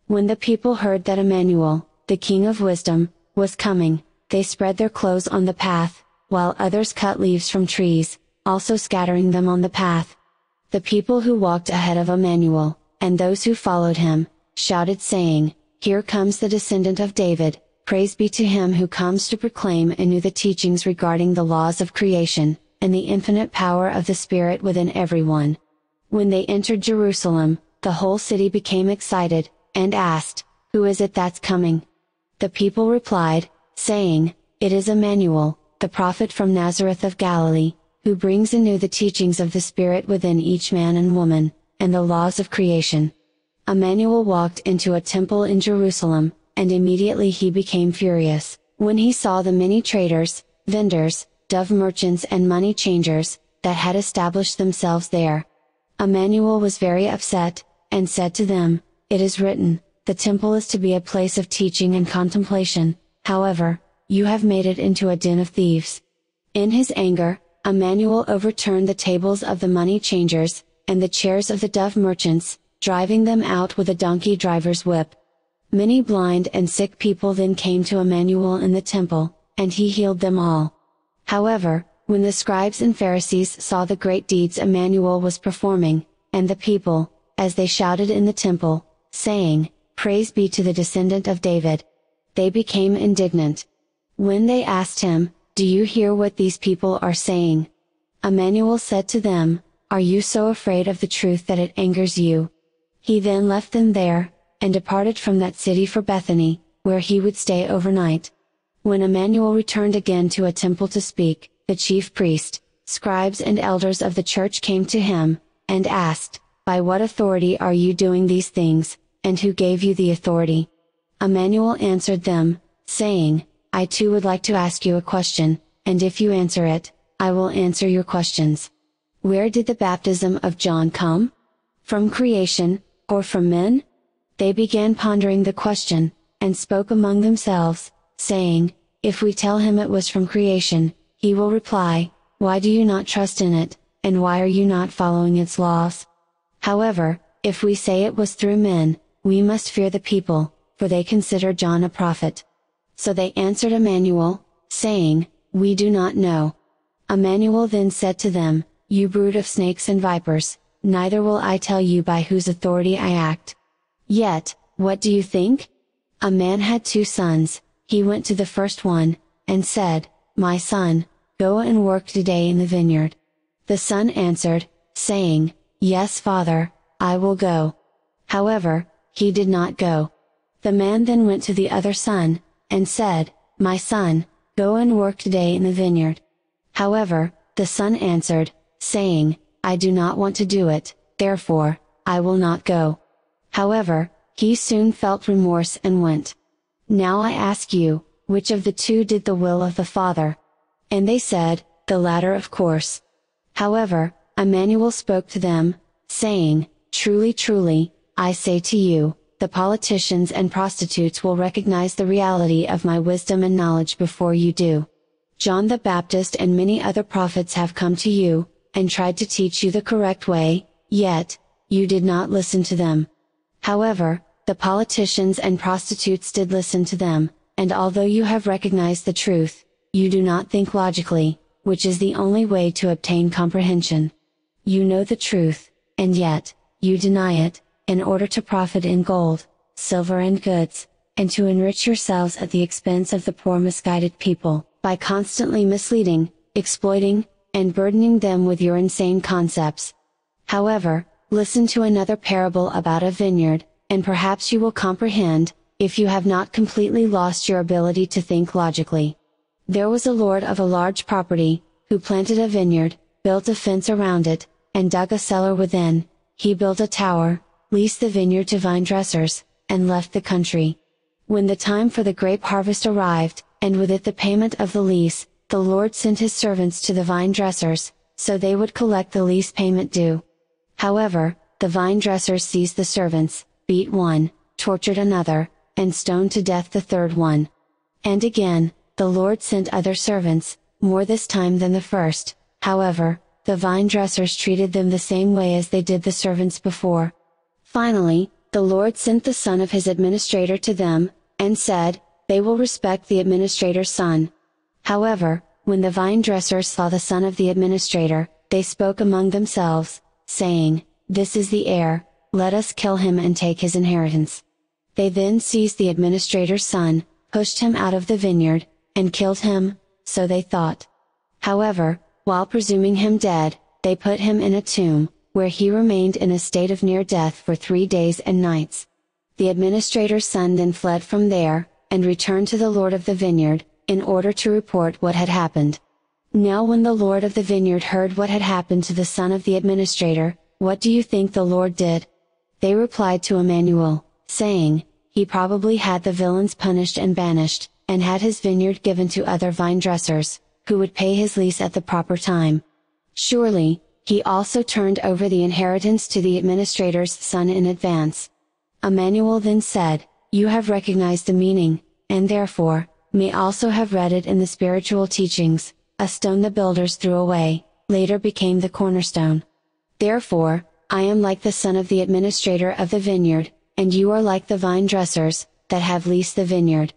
Speaker 1: When the people heard that Emmanuel, the King of Wisdom, was coming, they spread their clothes on the path, while others cut leaves from trees, also scattering them on the path. The people who walked ahead of Emmanuel, and those who followed him, shouted saying, Here comes the descendant of David, praise be to him who comes to proclaim anew the teachings regarding the laws of creation, and the infinite power of the Spirit within everyone. When they entered Jerusalem, the whole city became excited, and asked, Who is it that's coming? The people replied, saying, It is Emmanuel, the prophet from Nazareth of Galilee, who brings anew the teachings of the Spirit within each man and woman, and the laws of creation. Emmanuel walked into a temple in Jerusalem, and immediately he became furious, when he saw the many traders, vendors, dove merchants and money changers, that had established themselves there. Emmanuel was very upset, and said to them, It is written, the temple is to be a place of teaching and contemplation, however, you have made it into a den of thieves. In his anger, Emmanuel overturned the tables of the money changers, and the chairs of the dove merchants, driving them out with a donkey driver's whip. Many blind and sick people then came to Emmanuel in the temple, and he healed them all. However, when the scribes and Pharisees saw the great deeds Emmanuel was performing, and the people, as they shouted in the temple, saying, Praise be to the descendant of David, they became indignant. When they asked him, Do you hear what these people are saying? Emmanuel said to them, Are you so afraid of the truth that it angers you? He then left them there, and departed from that city for Bethany, where he would stay overnight. When Emmanuel returned again to a temple to speak, the chief priest, scribes and elders of the church came to him, and asked, By what authority are you doing these things, and who gave you the authority? Emmanuel answered them, saying, I too would like to ask you a question, and if you answer it, I will answer your questions. Where did the baptism of John come? From creation, or from men? They began pondering the question, and spoke among themselves, saying, If we tell him it was from creation, he will reply, Why do you not trust in it, and why are you not following its laws? However, if we say it was through men, we must fear the people, for they consider John a prophet. So they answered Emmanuel, saying, We do not know. Emmanuel then said to them, You brood of snakes and vipers, neither will I tell you by whose authority I act. Yet, what do you think? A man had two sons, he went to the first one, and said, My son, go and work today in the vineyard. The son answered, saying, Yes father, I will go. However, he did not go. The man then went to the other son, and said, My son, go and work today in the vineyard. However, the son answered, saying, I do not want to do it, therefore, I will not go. However, he soon felt remorse and went. Now I ask you, which of the two did the will of the Father? And they said, the latter of course. However, Emmanuel spoke to them, saying, Truly truly, I say to you, the politicians and prostitutes will recognize the reality of my wisdom and knowledge before you do. John the Baptist and many other prophets have come to you, and tried to teach you the correct way, yet, you did not listen to them. However, the politicians and prostitutes did listen to them, and although you have recognized the truth, you do not think logically, which is the only way to obtain comprehension. You know the truth, and yet, you deny it, in order to profit in gold, silver and goods, and to enrich yourselves at the expense of the poor misguided people, by constantly misleading, exploiting, and burdening them with your insane concepts. However, listen to another parable about a vineyard, and perhaps you will comprehend, if you have not completely lost your ability to think logically. There was a lord of a large property, who planted a vineyard, built a fence around it, and dug a cellar within, he built a tower, leased the vineyard to vine dressers, and left the country. When the time for the grape harvest arrived, and with it the payment of the lease, the Lord sent his servants to the vine dressers, so they would collect the lease payment due. However, the vine dressers seized the servants, beat one, tortured another, and stoned to death the third one. And again, the Lord sent other servants, more this time than the first, however, the vine dressers treated them the same way as they did the servants before. Finally, the Lord sent the son of his administrator to them, and said, They will respect the administrator's son. However, when the vine dressers saw the son of the administrator, they spoke among themselves, saying, This is the heir, let us kill him and take his inheritance. They then seized the administrator's son, pushed him out of the vineyard, and killed him, so they thought. However, while presuming him dead, they put him in a tomb, where he remained in a state of near death for three days and nights. The administrator's son then fled from there, and returned to the Lord of the vineyard, in order to report what had happened. Now when the Lord of the vineyard heard what had happened to the son of the administrator, what do you think the Lord did? They replied to Emmanuel, saying, He probably had the villains punished and banished, and had his vineyard given to other vine dressers, who would pay his lease at the proper time. Surely, he also turned over the inheritance to the administrator's son in advance. Emmanuel then said, You have recognized the meaning, and therefore, may also have read it in the spiritual teachings, a stone the builders threw away, later became the cornerstone. Therefore, I am like the son of the administrator of the vineyard, and you are like the vine dressers, that have leased the vineyard.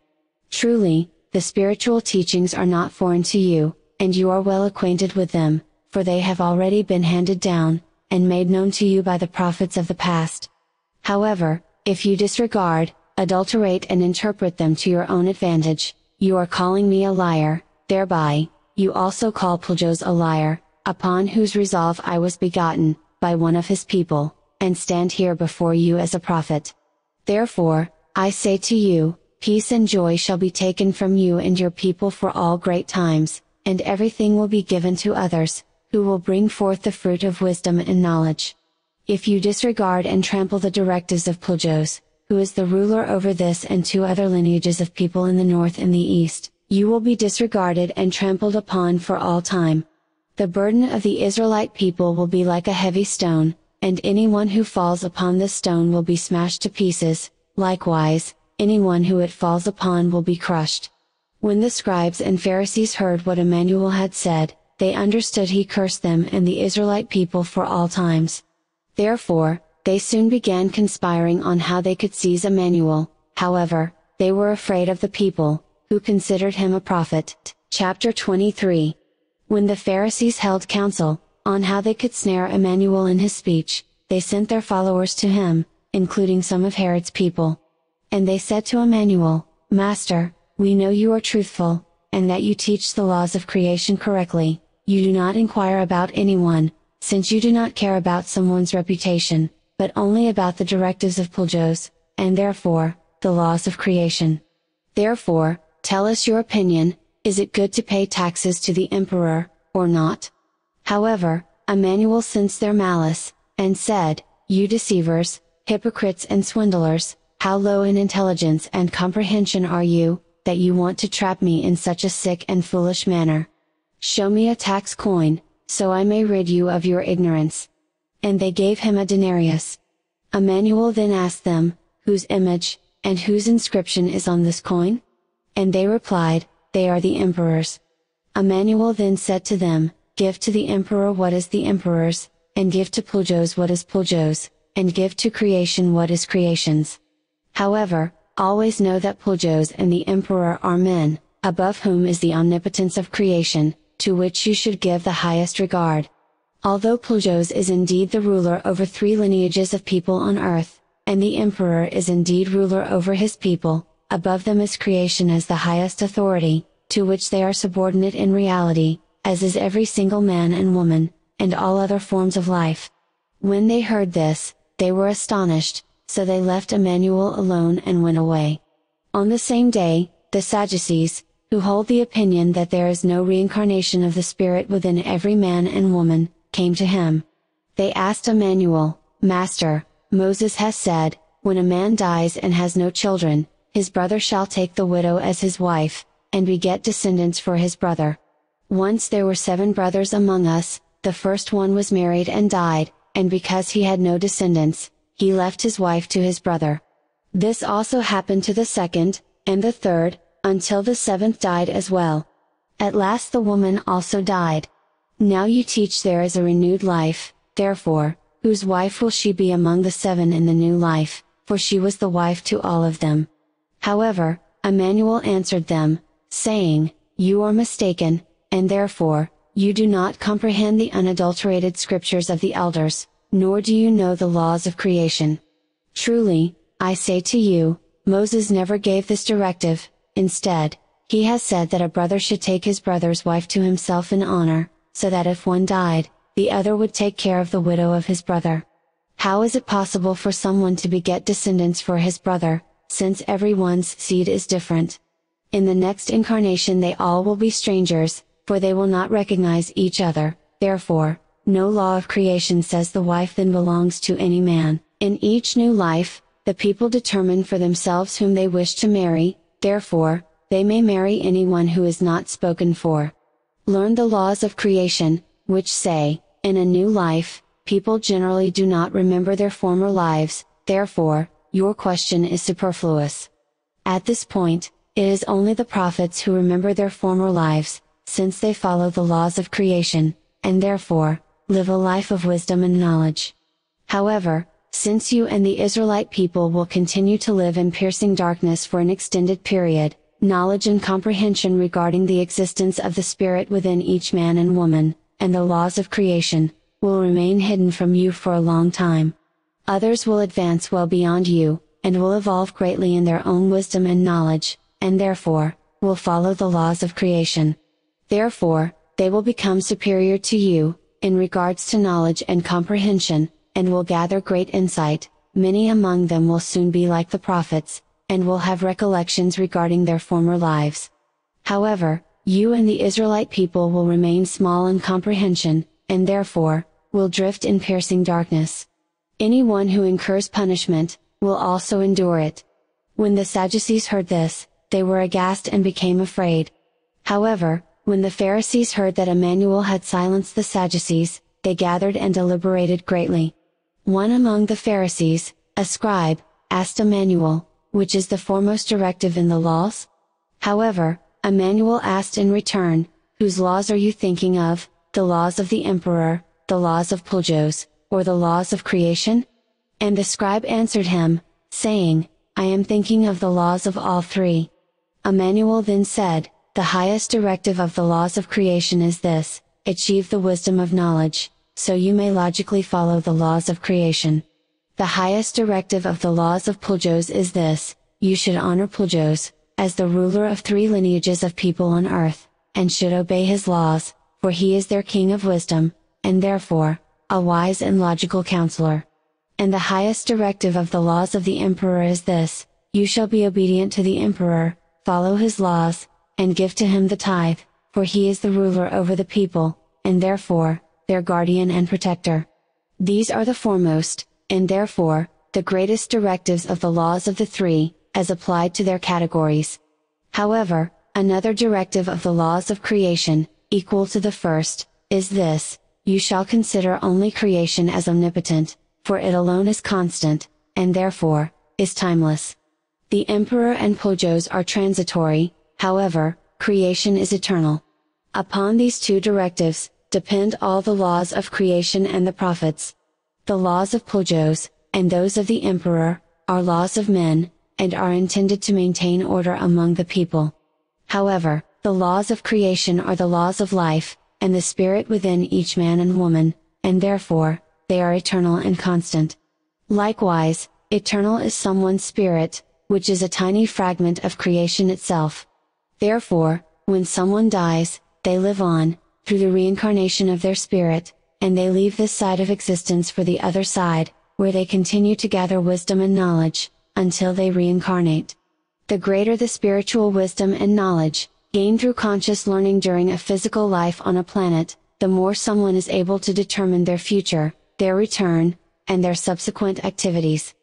Speaker 1: Truly, the spiritual teachings are not foreign to you, and you are well acquainted with them, for they have already been handed down, and made known to you by the prophets of the past. However, if you disregard, adulterate and interpret them to your own advantage, you are calling me a liar, thereby, you also call Puljos a liar, upon whose resolve I was begotten, by one of his people, and stand here before you as a prophet. Therefore, I say to you, peace and joy shall be taken from you and your people for all great times, and everything will be given to others, who will bring forth the fruit of wisdom and knowledge. If you disregard and trample the directives of Puljos, who is the ruler over this and two other lineages of people in the north and the east, you will be disregarded and trampled upon for all time. The burden of the Israelite people will be like a heavy stone, and anyone who falls upon this stone will be smashed to pieces, likewise, anyone who it falls upon will be crushed. When the scribes and Pharisees heard what Emmanuel had said, they understood he cursed them and the Israelite people for all times. Therefore, they soon began conspiring on how they could seize Emmanuel, however, they were afraid of the people, who considered him a prophet. Chapter 23 When the Pharisees held council, on how they could snare Emmanuel in his speech, they sent their followers to him, including some of Herod's people. And they said to Emmanuel, Master, we know you are truthful, and that you teach the laws of creation correctly, you do not inquire about anyone, since you do not care about someone's reputation, but only about the directives of Puljos, and therefore, the laws of creation. Therefore, tell us your opinion, is it good to pay taxes to the emperor, or not? However, Emmanuel sensed their malice, and said, You deceivers, hypocrites and swindlers, how low in intelligence and comprehension are you, that you want to trap me in such a sick and foolish manner? Show me a tax coin, so I may rid you of your ignorance. And they gave him a denarius. Emmanuel then asked them, Whose image, and whose inscription is on this coin? And they replied, They are the emperor's. Emmanuel then said to them, Give to the emperor what is the emperor's, and give to Puljos what is Puljos, and give to creation what is creation's. However, always know that Puljos and the Emperor are men, above whom is the omnipotence of creation, to which you should give the highest regard. Although Puljos is indeed the ruler over three lineages of people on earth, and the Emperor is indeed ruler over his people, above them is creation as the highest authority, to which they are subordinate in reality, as is every single man and woman, and all other forms of life. When they heard this, they were astonished, so they left Emmanuel alone and went away. On the same day, the Sadducees, who hold the opinion that there is no reincarnation of the Spirit within every man and woman, came to him. They asked Emmanuel, Master, Moses has said, when a man dies and has no children, his brother shall take the widow as his wife, and beget descendants for his brother. Once there were seven brothers among us, the first one was married and died, and because he had no descendants, he left his wife to his brother. This also happened to the second, and the third, until the seventh died as well. At last the woman also died. Now you teach there is a renewed life, therefore, whose wife will she be among the seven in the new life, for she was the wife to all of them. However, Emmanuel answered them, saying, You are mistaken, and therefore, you do not comprehend the unadulterated scriptures of the elders, nor do you know the laws of creation. Truly, I say to you, Moses never gave this directive, instead, he has said that a brother should take his brother's wife to himself in honor, so that if one died, the other would take care of the widow of his brother. How is it possible for someone to beget descendants for his brother, since everyone's seed is different? In the next incarnation they all will be strangers, for they will not recognize each other, therefore, no law of creation says the wife then belongs to any man. In each new life, the people determine for themselves whom they wish to marry, therefore, they may marry anyone who is not spoken for. Learn the laws of creation, which say, in a new life, people generally do not remember their former lives, therefore, your question is superfluous. At this point, it is only the prophets who remember their former lives, since they follow the laws of creation, and therefore, live a life of wisdom and knowledge. However, since you and the Israelite people will continue to live in piercing darkness for an extended period, knowledge and comprehension regarding the existence of the Spirit within each man and woman, and the laws of creation, will remain hidden from you for a long time. Others will advance well beyond you, and will evolve greatly in their own wisdom and knowledge, and therefore, will follow the laws of creation. Therefore, they will become superior to you, in regards to knowledge and comprehension, and will gather great insight, many among them will soon be like the prophets, and will have recollections regarding their former lives. However, you and the Israelite people will remain small in comprehension, and therefore, will drift in piercing darkness. Anyone who incurs punishment, will also endure it. When the Sadducees heard this, they were aghast and became afraid. However, when the Pharisees heard that Emmanuel had silenced the Sadducees, they gathered and deliberated greatly. One among the Pharisees, a scribe, asked Emmanuel, which is the foremost directive in the laws? However, Emmanuel asked in return, Whose laws are you thinking of, the laws of the emperor, the laws of Puljos, or the laws of creation? And the scribe answered him, saying, I am thinking of the laws of all three. Emmanuel then said, the highest directive of the laws of creation is this, achieve the wisdom of knowledge, so you may logically follow the laws of creation. The highest directive of the laws of Puljos is this, you should honor Puljos, as the ruler of three lineages of people on earth, and should obey his laws, for he is their king of wisdom, and therefore, a wise and logical counselor. And the highest directive of the laws of the emperor is this, you shall be obedient to the emperor, follow his laws, and give to him the tithe, for he is the ruler over the people, and therefore, their guardian and protector. These are the foremost, and therefore, the greatest directives of the laws of the three, as applied to their categories. However, another directive of the laws of creation, equal to the first, is this, you shall consider only creation as omnipotent, for it alone is constant, and therefore, is timeless. The emperor and Puljos are transitory, However, creation is eternal. Upon these two directives, depend all the laws of creation and the prophets. The laws of Puljos, and those of the emperor, are laws of men, and are intended to maintain order among the people. However, the laws of creation are the laws of life, and the spirit within each man and woman, and therefore, they are eternal and constant. Likewise, eternal is someone's spirit, which is a tiny fragment of creation itself. Therefore, when someone dies, they live on, through the reincarnation of their spirit, and they leave this side of existence for the other side, where they continue to gather wisdom and knowledge, until they reincarnate. The greater the spiritual wisdom and knowledge, gained through conscious learning during a physical life on a planet, the more someone is able to determine their future, their return, and their subsequent activities.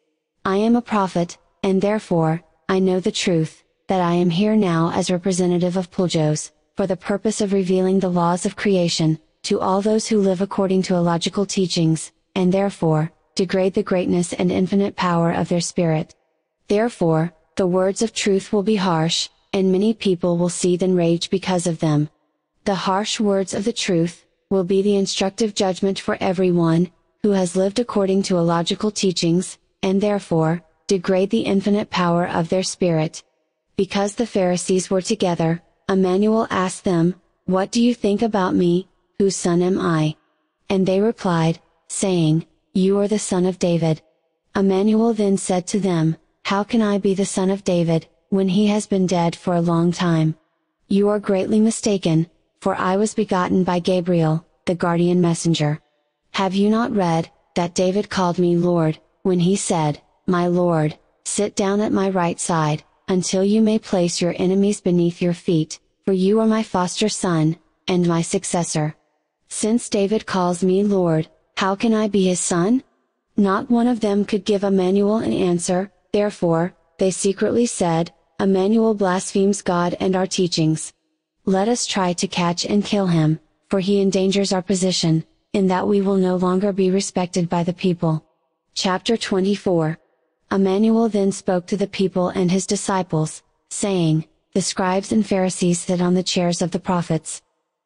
Speaker 1: I am a prophet, and therefore, I know the truth, that I am here now as representative of Puljos, for the purpose of revealing the laws of creation, to all those who live according to illogical teachings, and therefore, degrade the greatness and infinite power of their spirit. Therefore, the words of truth will be harsh, and many people will seethe and rage because of them. The harsh words of the truth, will be the instructive judgment for everyone, who has lived according to illogical teachings, and therefore, degrade the infinite power of their spirit. Because the Pharisees were together, Emmanuel asked them, What do you think about me, whose son am I? And they replied, saying, You are the son of David. Emmanuel then said to them, How can I be the son of David, when he has been dead for a long time? You are greatly mistaken, for I was begotten by Gabriel, the guardian messenger. Have you not read, that David called me Lord, when he said, My Lord, sit down at my right side, until you may place your enemies beneath your feet, for you are my foster son, and my successor. Since David calls me Lord, how can I be his son? Not one of them could give Emmanuel an answer, therefore, they secretly said, Emmanuel blasphemes God and our teachings. Let us try to catch and kill him, for he endangers our position, in that we will no longer be respected by the people. Chapter 24 Emmanuel then spoke to the people and his disciples, saying, The scribes and Pharisees sit on the chairs of the prophets.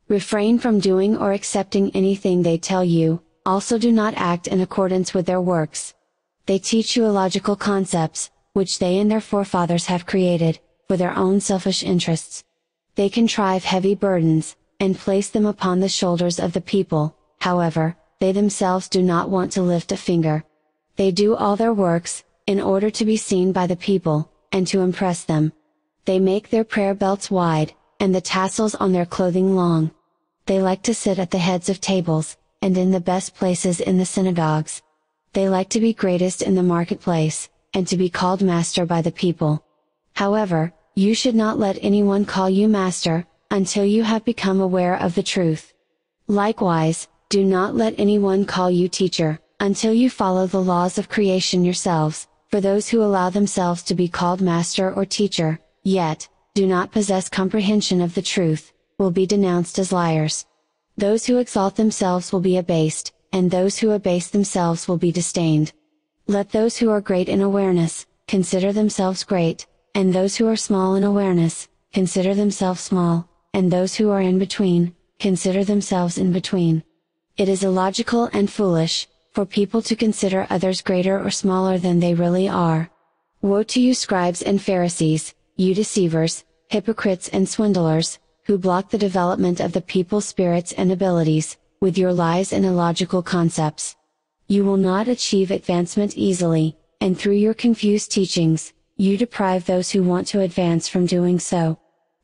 Speaker 1: Refrain from doing or accepting anything they tell you, also do not act in accordance with their works. They teach you illogical concepts, which they and their forefathers have created, for their own selfish interests. They contrive heavy burdens, and place them upon the shoulders of the people, however, they themselves do not want to lift a finger. They do all their works, in order to be seen by the people, and to impress them. They make their prayer belts wide, and the tassels on their clothing long. They like to sit at the heads of tables, and in the best places in the synagogues. They like to be greatest in the marketplace, and to be called master by the people. However, you should not let anyone call you master, until you have become aware of the truth. Likewise, do not let anyone call you teacher, until you follow the laws of creation yourselves, for those who allow themselves to be called master or teacher, yet, do not possess comprehension of the truth, will be denounced as liars. Those who exalt themselves will be abased, and those who abase themselves will be disdained. Let those who are great in awareness, consider themselves great, and those who are small in awareness, consider themselves small, and those who are in between, consider themselves in between. It is illogical and foolish, for people to consider others greater or smaller than they really are. Woe to you scribes and Pharisees, you deceivers, hypocrites and swindlers, who block the development of the people's spirits and abilities, with your lies and illogical concepts. You will not achieve advancement easily, and through your confused teachings, you deprive those who want to advance from doing so.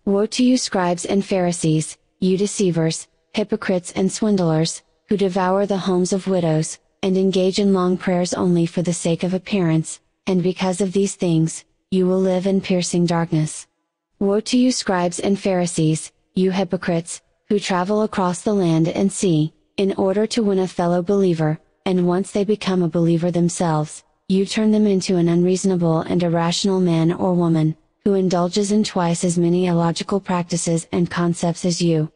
Speaker 1: Woe to you scribes and Pharisees, you deceivers, hypocrites and swindlers, who devour the homes of widows, and engage in long prayers only for the sake of appearance, and because of these things, you will live in piercing darkness. Woe to you scribes and Pharisees, you hypocrites, who travel across the land and sea, in order to win a fellow believer, and once they become a believer themselves, you turn them into an unreasonable and irrational man or woman, who indulges in twice as many illogical practices and concepts as you.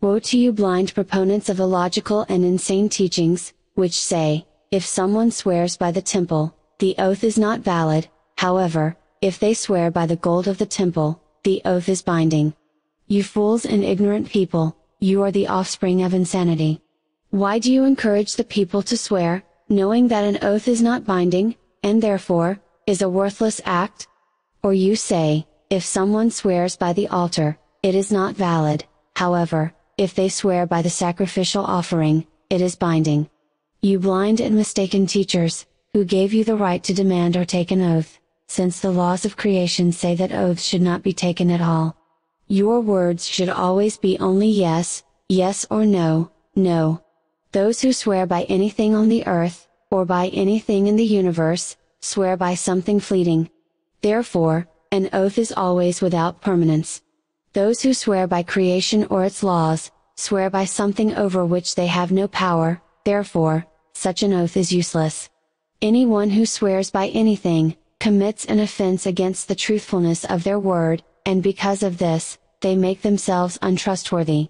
Speaker 1: Woe to you blind proponents of illogical and insane teachings, which say, if someone swears by the temple, the oath is not valid, however, if they swear by the gold of the temple, the oath is binding. You fools and ignorant people, you are the offspring of insanity. Why do you encourage the people to swear, knowing that an oath is not binding, and therefore, is a worthless act? Or you say, if someone swears by the altar, it is not valid, however, if they swear by the sacrificial offering, it is binding. You blind and mistaken teachers, who gave you the right to demand or take an oath, since the laws of creation say that oaths should not be taken at all. Your words should always be only yes, yes or no, no. Those who swear by anything on the earth, or by anything in the universe, swear by something fleeting. Therefore, an oath is always without permanence. Those who swear by creation or its laws, swear by something over which they have no power, therefore, such an oath is useless. Anyone who swears by anything, commits an offense against the truthfulness of their word, and because of this, they make themselves untrustworthy.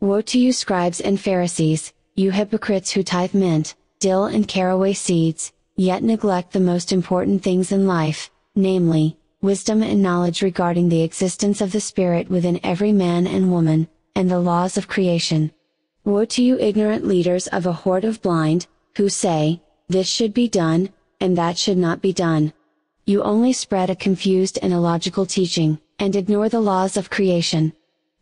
Speaker 1: Woe to you scribes and Pharisees, you hypocrites who tithe mint, dill and caraway seeds, yet neglect the most important things in life, namely, wisdom and knowledge regarding the existence of the Spirit within every man and woman, and the laws of creation. Woe to you ignorant leaders of a horde of blind, who say, this should be done, and that should not be done. You only spread a confused and illogical teaching, and ignore the laws of creation.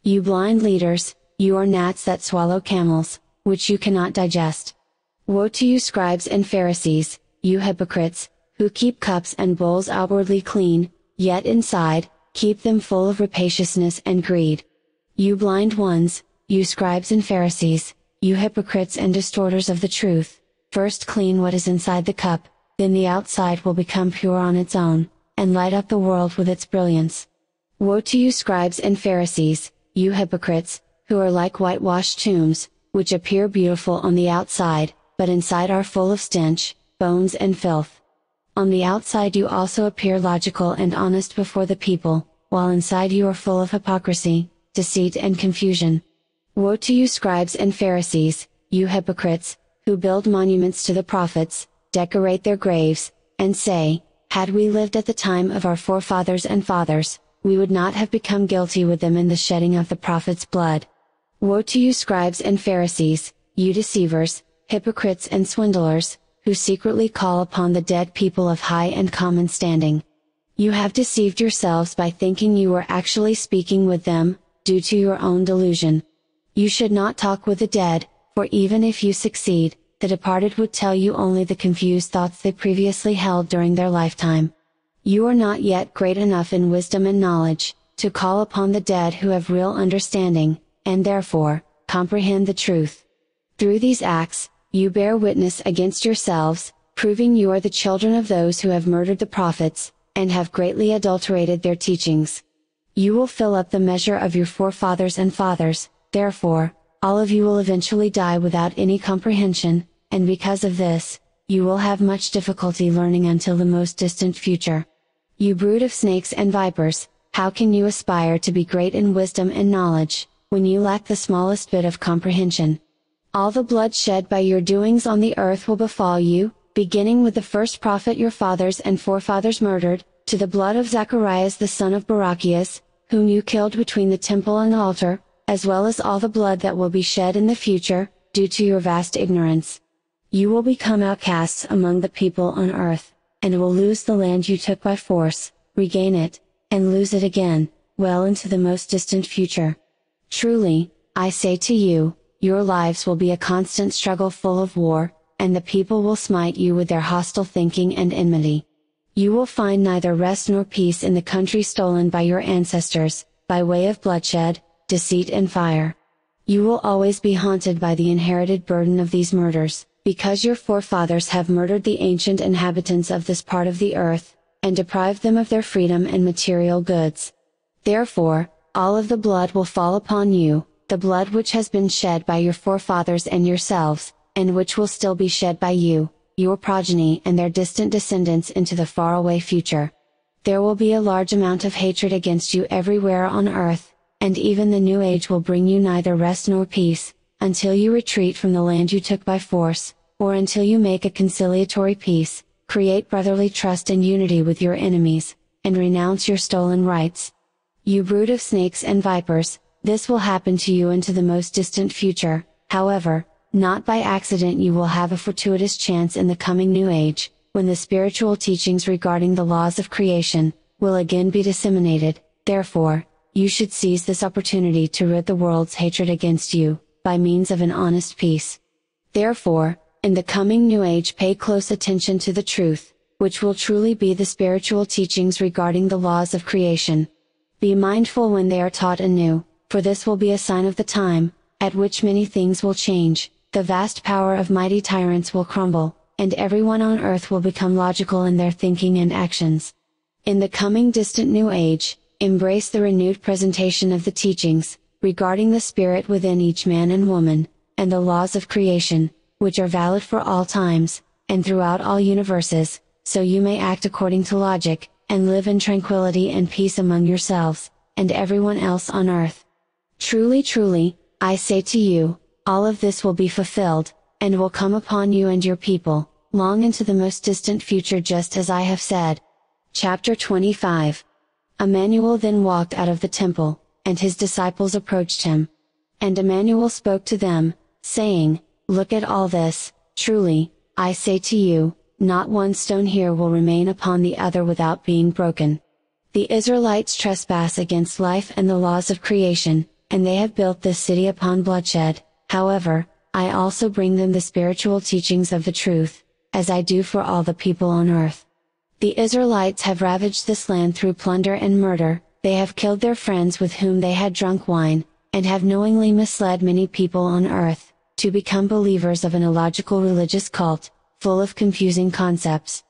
Speaker 1: You blind leaders, you are gnats that swallow camels, which you cannot digest. Woe to you scribes and Pharisees, you hypocrites, who keep cups and bowls outwardly clean, yet inside, keep them full of rapaciousness and greed. You blind ones, you scribes and Pharisees, you hypocrites and distorters of the truth, first clean what is inside the cup, then the outside will become pure on its own, and light up the world with its brilliance. Woe to you scribes and Pharisees, you hypocrites, who are like whitewashed tombs, which appear beautiful on the outside, but inside are full of stench, bones and filth. On the outside you also appear logical and honest before the people, while inside you are full of hypocrisy, deceit and confusion. Woe to you scribes and Pharisees, you hypocrites, who build monuments to the prophets, decorate their graves, and say, Had we lived at the time of our forefathers and fathers, we would not have become guilty with them in the shedding of the prophets' blood. Woe to you scribes and Pharisees, you deceivers, hypocrites and swindlers, who secretly call upon the dead people of high and common standing. You have deceived yourselves by thinking you were actually speaking with them, due to your own delusion. You should not talk with the dead, for even if you succeed, the departed would tell you only the confused thoughts they previously held during their lifetime. You are not yet great enough in wisdom and knowledge, to call upon the dead who have real understanding, and therefore, comprehend the truth. Through these acts, you bear witness against yourselves, proving you are the children of those who have murdered the prophets, and have greatly adulterated their teachings. You will fill up the measure of your forefathers and fathers, therefore, all of you will eventually die without any comprehension, and because of this, you will have much difficulty learning until the most distant future. You brood of snakes and vipers, how can you aspire to be great in wisdom and knowledge, when you lack the smallest bit of comprehension? All the blood shed by your doings on the earth will befall you, beginning with the first prophet your fathers and forefathers murdered, to the blood of Zacharias the son of Barachias, whom you killed between the temple and altar, as well as all the blood that will be shed in the future, due to your vast ignorance. You will become outcasts among the people on earth, and will lose the land you took by force, regain it, and lose it again, well into the most distant future. Truly, I say to you, your lives will be a constant struggle full of war, and the people will smite you with their hostile thinking and enmity. You will find neither rest nor peace in the country stolen by your ancestors, by way of bloodshed, deceit and fire. You will always be haunted by the inherited burden of these murders, because your forefathers have murdered the ancient inhabitants of this part of the earth, and deprived them of their freedom and material goods. Therefore, all of the blood will fall upon you, the blood which has been shed by your forefathers and yourselves, and which will still be shed by you, your progeny and their distant descendants into the faraway future. There will be a large amount of hatred against you everywhere on earth, and even the new age will bring you neither rest nor peace, until you retreat from the land you took by force, or until you make a conciliatory peace, create brotherly trust and unity with your enemies, and renounce your stolen rights. You brood of snakes and vipers, this will happen to you into the most distant future, however, not by accident you will have a fortuitous chance in the coming new age, when the spiritual teachings regarding the laws of creation, will again be disseminated, therefore, you should seize this opportunity to rid the world's hatred against you, by means of an honest peace. Therefore, in the coming new age pay close attention to the truth, which will truly be the spiritual teachings regarding the laws of creation. Be mindful when they are taught anew, for this will be a sign of the time, at which many things will change, the vast power of mighty tyrants will crumble, and everyone on earth will become logical in their thinking and actions. In the coming distant new age, embrace the renewed presentation of the teachings, regarding the spirit within each man and woman, and the laws of creation, which are valid for all times, and throughout all universes, so you may act according to logic, and live in tranquility and peace among yourselves, and everyone else on earth. Truly truly, I say to you, all of this will be fulfilled, and will come upon you and your people, long into the most distant future just as I have said. Chapter 25 Emmanuel then walked out of the temple, and his disciples approached him. And Emmanuel spoke to them, saying, Look at all this, truly, I say to you, not one stone here will remain upon the other without being broken. The Israelites trespass against life and the laws of creation, and they have built this city upon bloodshed, however, I also bring them the spiritual teachings of the truth, as I do for all the people on earth. The Israelites have ravaged this land through plunder and murder, they have killed their friends with whom they had drunk wine, and have knowingly misled many people on earth, to become believers of an illogical religious cult, full of confusing concepts.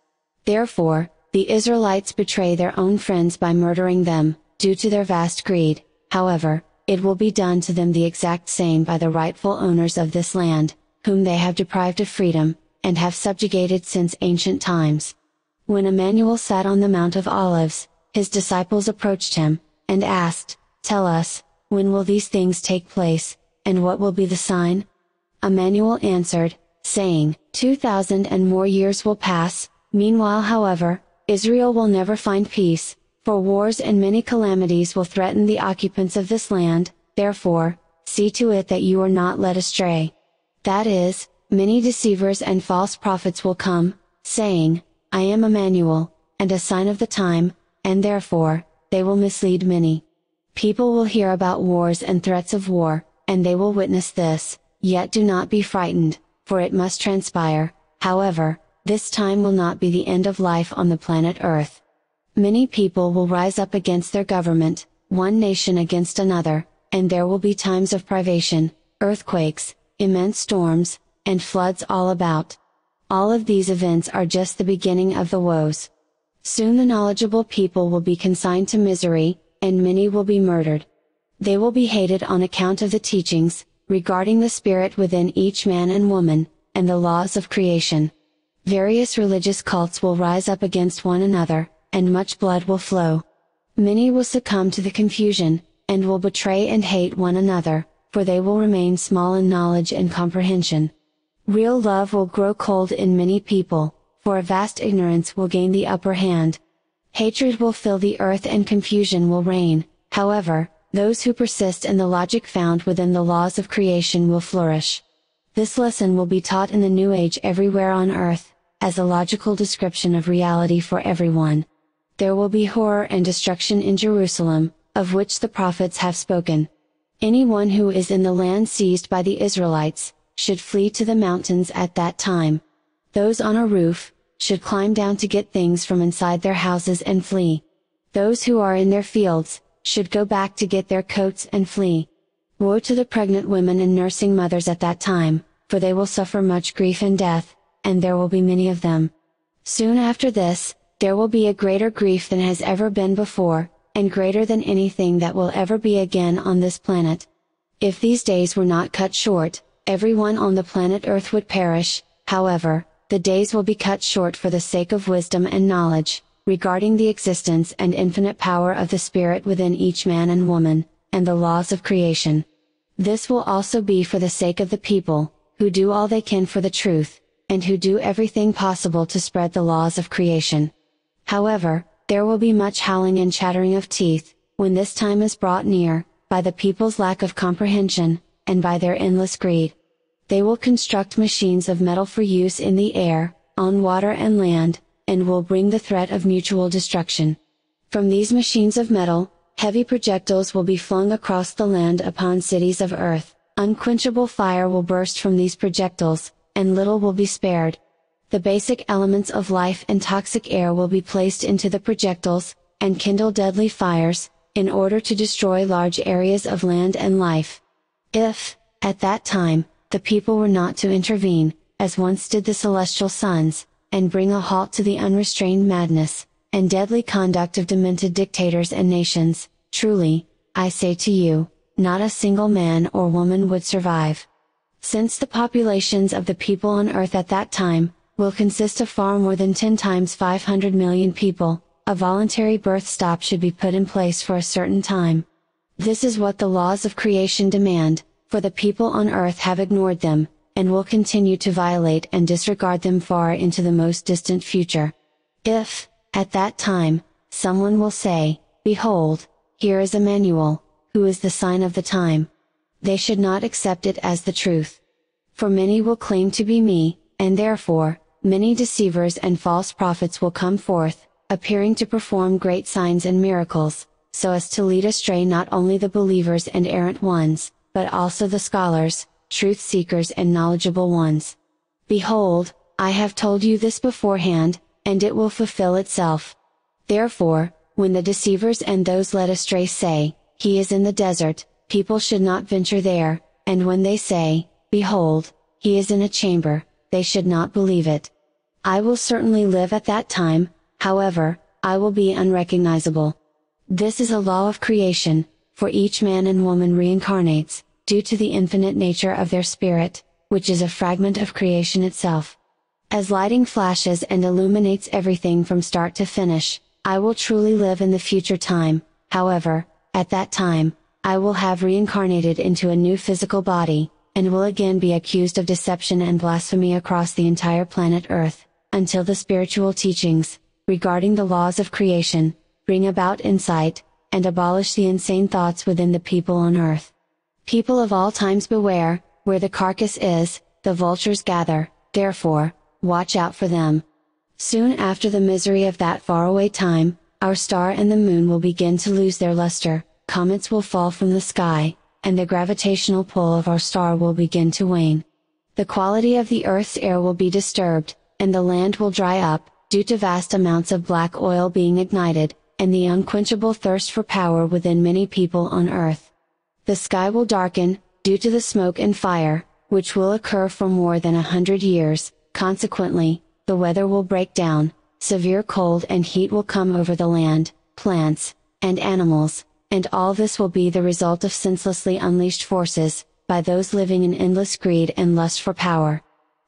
Speaker 1: Therefore, the Israelites betray their own friends by murdering them, due to their vast greed, however, it will be done to them the exact same by the rightful owners of this land, whom they have deprived of freedom, and have subjugated since ancient times. When Emmanuel sat on the Mount of Olives, his disciples approached him, and asked, Tell us, when will these things take place, and what will be the sign? Emmanuel answered, saying, Two thousand and more years will pass, meanwhile however, Israel will never find peace, for wars and many calamities will threaten the occupants of this land, therefore, see to it that you are not led astray. That is, many deceivers and false prophets will come, saying, I am Emmanuel, and a sign of the time, and therefore, they will mislead many. People will hear about wars and threats of war, and they will witness this, yet do not be frightened, for it must transpire, however, this time will not be the end of life on the planet Earth. Many people will rise up against their government, one nation against another, and there will be times of privation, earthquakes, immense storms, and floods all about. All of these events are just the beginning of the woes. Soon the knowledgeable people will be consigned to misery, and many will be murdered. They will be hated on account of the teachings, regarding the spirit within each man and woman, and the laws of creation. Various religious cults will rise up against one another, and much blood will flow. Many will succumb to the confusion, and will betray and hate one another, for they will remain small in knowledge and comprehension. Real love will grow cold in many people, for a vast ignorance will gain the upper hand. Hatred will fill the earth and confusion will reign, however, those who persist in the logic found within the laws of creation will flourish. This lesson will be taught in the new age everywhere on earth, as a logical description of reality for everyone there will be horror and destruction in Jerusalem, of which the prophets have spoken. Anyone who is in the land seized by the Israelites, should flee to the mountains at that time. Those on a roof, should climb down to get things from inside their houses and flee. Those who are in their fields, should go back to get their coats and flee. Woe to the pregnant women and nursing mothers at that time, for they will suffer much grief and death, and there will be many of them. Soon after this, there will be a greater grief than has ever been before, and greater than anything that will ever be again on this planet. If these days were not cut short, everyone on the planet Earth would perish, however, the days will be cut short for the sake of wisdom and knowledge, regarding the existence and infinite power of the Spirit within each man and woman, and the laws of creation. This will also be for the sake of the people, who do all they can for the truth, and who do everything possible to spread the laws of creation. However, there will be much howling and chattering of teeth, when this time is brought near, by the people's lack of comprehension, and by their endless greed. They will construct machines of metal for use in the air, on water and land, and will bring the threat of mutual destruction. From these machines of metal, heavy projectiles will be flung across the land upon cities of earth, unquenchable fire will burst from these projectiles, and little will be spared, the basic elements of life and toxic air will be placed into the projectiles, and kindle deadly fires, in order to destroy large areas of land and life. If, at that time, the people were not to intervene, as once did the celestial sons, and bring a halt to the unrestrained madness, and deadly conduct of demented dictators and nations, truly, I say to you, not a single man or woman would survive. Since the populations of the people on earth at that time, will consist of far more than 10 times 500 million people, a voluntary birth stop should be put in place for a certain time. This is what the laws of creation demand, for the people on earth have ignored them, and will continue to violate and disregard them far into the most distant future. If, at that time, someone will say, Behold, here is Emmanuel, who is the sign of the time. They should not accept it as the truth. For many will claim to be me, and therefore, many deceivers and false prophets will come forth, appearing to perform great signs and miracles, so as to lead astray not only the believers and errant ones, but also the scholars, truth seekers and knowledgeable ones. Behold, I have told you this beforehand, and it will fulfill itself. Therefore, when the deceivers and those led astray say, He is in the desert, people should not venture there, and when they say, Behold, He is in a chamber, they should not believe it. I will certainly live at that time, however, I will be unrecognizable. This is a law of creation, for each man and woman reincarnates, due to the infinite nature of their spirit, which is a fragment of creation itself. As lighting flashes and illuminates everything from start to finish, I will truly live in the future time, however, at that time, I will have reincarnated into a new physical body, and will again be accused of deception and blasphemy across the entire planet Earth, until the spiritual teachings, regarding the laws of creation, bring about insight, and abolish the insane thoughts within the people on earth. People of all times beware, where the carcass is, the vultures gather, therefore, watch out for them. Soon after the misery of that faraway time, our star and the moon will begin to lose their luster, comets will fall from the sky, and the gravitational pull of our star will begin to wane. The quality of the Earth's air will be disturbed, and the land will dry up, due to vast amounts of black oil being ignited, and the unquenchable thirst for power within many people on earth. The sky will darken, due to the smoke and fire, which will occur for more than a hundred years, consequently, the weather will break down, severe cold and heat will come over the land, plants, and animals, and all this will be the result of senselessly unleashed forces, by those living in endless greed and lust for power.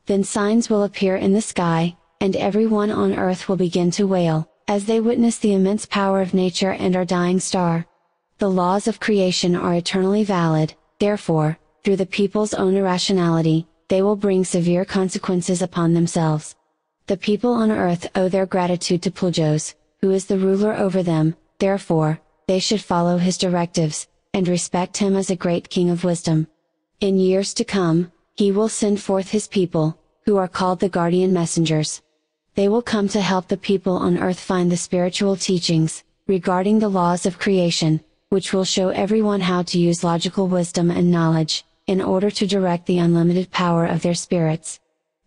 Speaker 1: Then signs will appear in the sky, and everyone on earth will begin to wail, as they witness the immense power of nature and our dying star. The laws of creation are eternally valid, therefore, through the people's own irrationality, they will bring severe consequences upon themselves. The people on earth owe their gratitude to Puljos, who is the ruler over them, therefore, they should follow his directives, and respect him as a great king of wisdom. In years to come, he will send forth his people, who are called the guardian messengers. They will come to help the people on earth find the spiritual teachings, regarding the laws of creation, which will show everyone how to use logical wisdom and knowledge, in order to direct the unlimited power of their spirits.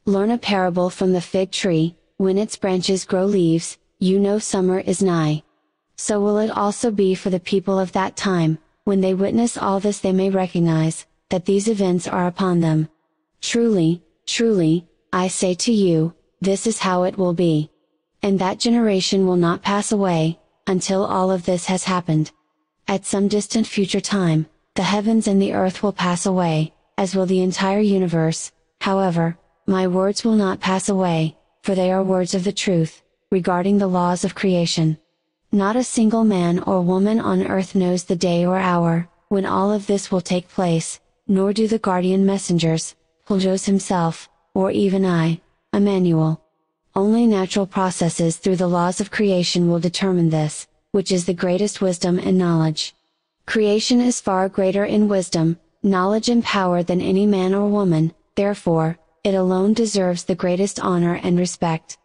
Speaker 1: Learn a parable from the fig tree, when its branches grow leaves, you know summer is nigh. So will it also be for the people of that time, when they witness all this they may recognize, that these events are upon them. Truly, truly, I say to you, this is how it will be. And that generation will not pass away, until all of this has happened. At some distant future time, the heavens and the earth will pass away, as will the entire universe, however, my words will not pass away, for they are words of the truth, regarding the laws of creation. Not a single man or woman on earth knows the day or hour, when all of this will take place, nor do the guardian messengers, Puljos himself, or even I, Emmanuel. Only natural processes through the laws of creation will determine this, which is the greatest wisdom and knowledge. Creation is far greater in wisdom, knowledge and power than any man or woman, therefore, it alone deserves the greatest honor and respect.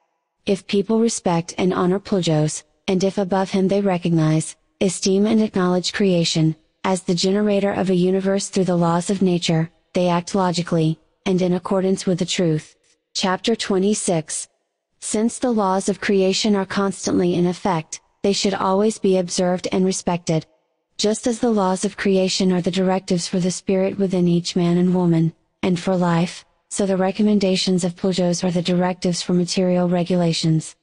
Speaker 1: If people respect and honor Puljos, and if above him they recognize, esteem and acknowledge creation, as the generator of a universe through the laws of nature, they act logically, and in accordance with the truth. Chapter 26 Since the laws of creation are constantly in effect, they should always be observed and respected. Just as the laws of creation are the directives for the spirit within each man and woman, and for life, so the recommendations of Puljos are the directives for material regulations.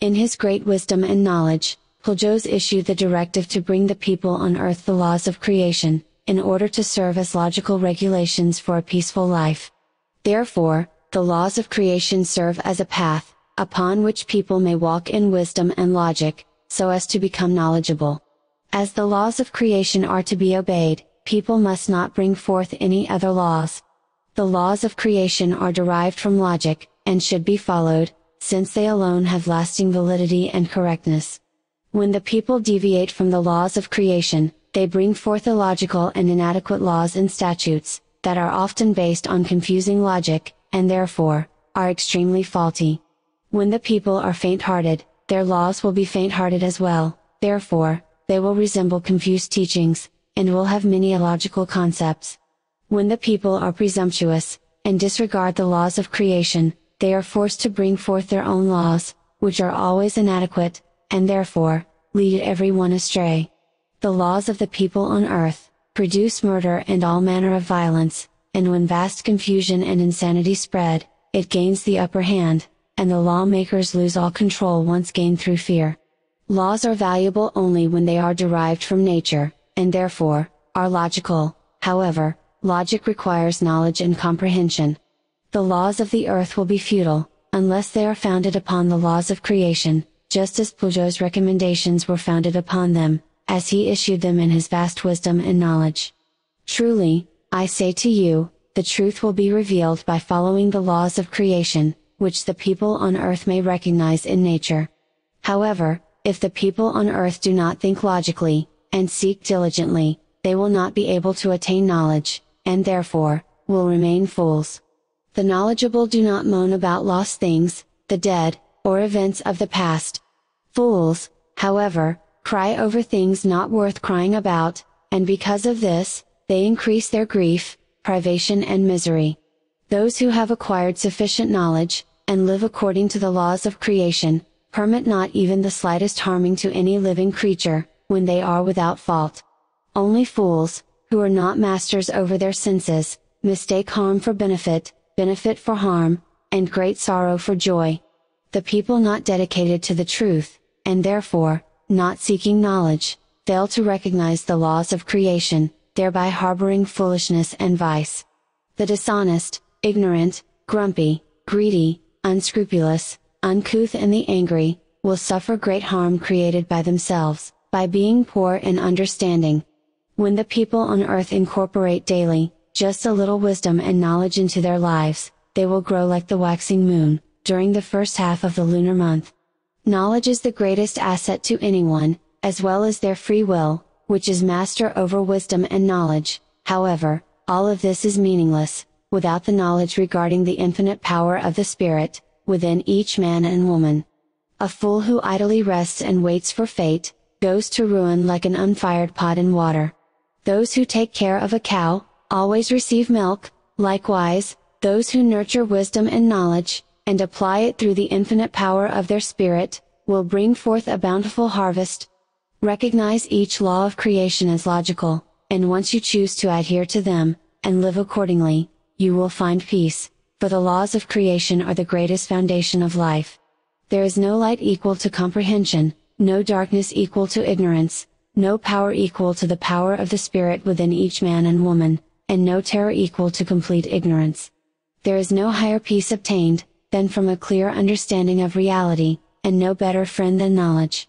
Speaker 1: In his great wisdom and knowledge, Puljos issued the directive to bring the people on earth the laws of creation, in order to serve as logical regulations for a peaceful life. Therefore, the laws of creation serve as a path, upon which people may walk in wisdom and logic, so as to become knowledgeable. As the laws of creation are to be obeyed, people must not bring forth any other laws. The laws of creation are derived from logic, and should be followed, since they alone have lasting validity and correctness. When the people deviate from the laws of creation, they bring forth illogical and inadequate laws and statutes, that are often based on confusing logic, and therefore, are extremely faulty. When the people are faint hearted, their laws will be faint hearted as well, therefore, they will resemble confused teachings, and will have many illogical concepts. When the people are presumptuous, and disregard the laws of creation, they are forced to bring forth their own laws, which are always inadequate, and therefore, lead everyone astray. The laws of the people on earth, produce murder and all manner of violence, and when vast confusion and insanity spread, it gains the upper hand, and the lawmakers lose all control once gained through fear. Laws are valuable only when they are derived from nature, and therefore, are logical, however, logic requires knowledge and comprehension. The laws of the earth will be futile, unless they are founded upon the laws of creation, just as Puljos' recommendations were founded upon them, as he issued them in his vast wisdom and knowledge. Truly, I say to you, the truth will be revealed by following the laws of creation, which the people on earth may recognize in nature. However, if the people on earth do not think logically, and seek diligently, they will not be able to attain knowledge, and therefore, will remain fools. The knowledgeable do not moan about lost things, the dead, or events of the past. Fools, however, cry over things not worth crying about, and because of this, they increase their grief, privation and misery. Those who have acquired sufficient knowledge, and live according to the laws of creation, permit not even the slightest harming to any living creature, when they are without fault. Only fools, who are not masters over their senses, mistake harm for benefit, benefit for harm, and great sorrow for joy. The people not dedicated to the truth, and therefore, not seeking knowledge, fail to recognize the laws of creation, thereby harboring foolishness and vice. The dishonest, ignorant, grumpy, greedy, unscrupulous, uncouth and the angry, will suffer great harm created by themselves, by being poor in understanding. When the people on earth incorporate daily, just a little wisdom and knowledge into their lives, they will grow like the waxing moon, during the first half of the lunar month. Knowledge is the greatest asset to anyone, as well as their free will, which is master over wisdom and knowledge, however, all of this is meaningless, without the knowledge regarding the infinite power of the Spirit, within each man and woman. A fool who idly rests and waits for fate, goes to ruin like an unfired pot in water. Those who take care of a cow, always receive milk, likewise, those who nurture wisdom and knowledge, and apply it through the infinite power of their spirit, will bring forth a bountiful harvest. Recognize each law of creation as logical, and once you choose to adhere to them, and live accordingly, you will find peace, for the laws of creation are the greatest foundation of life. There is no light equal to comprehension, no darkness equal to ignorance, no power equal to the power of the Spirit within each man and woman, and no terror equal to complete ignorance. There is no higher peace obtained, than from a clear understanding of reality, and no better friend than knowledge.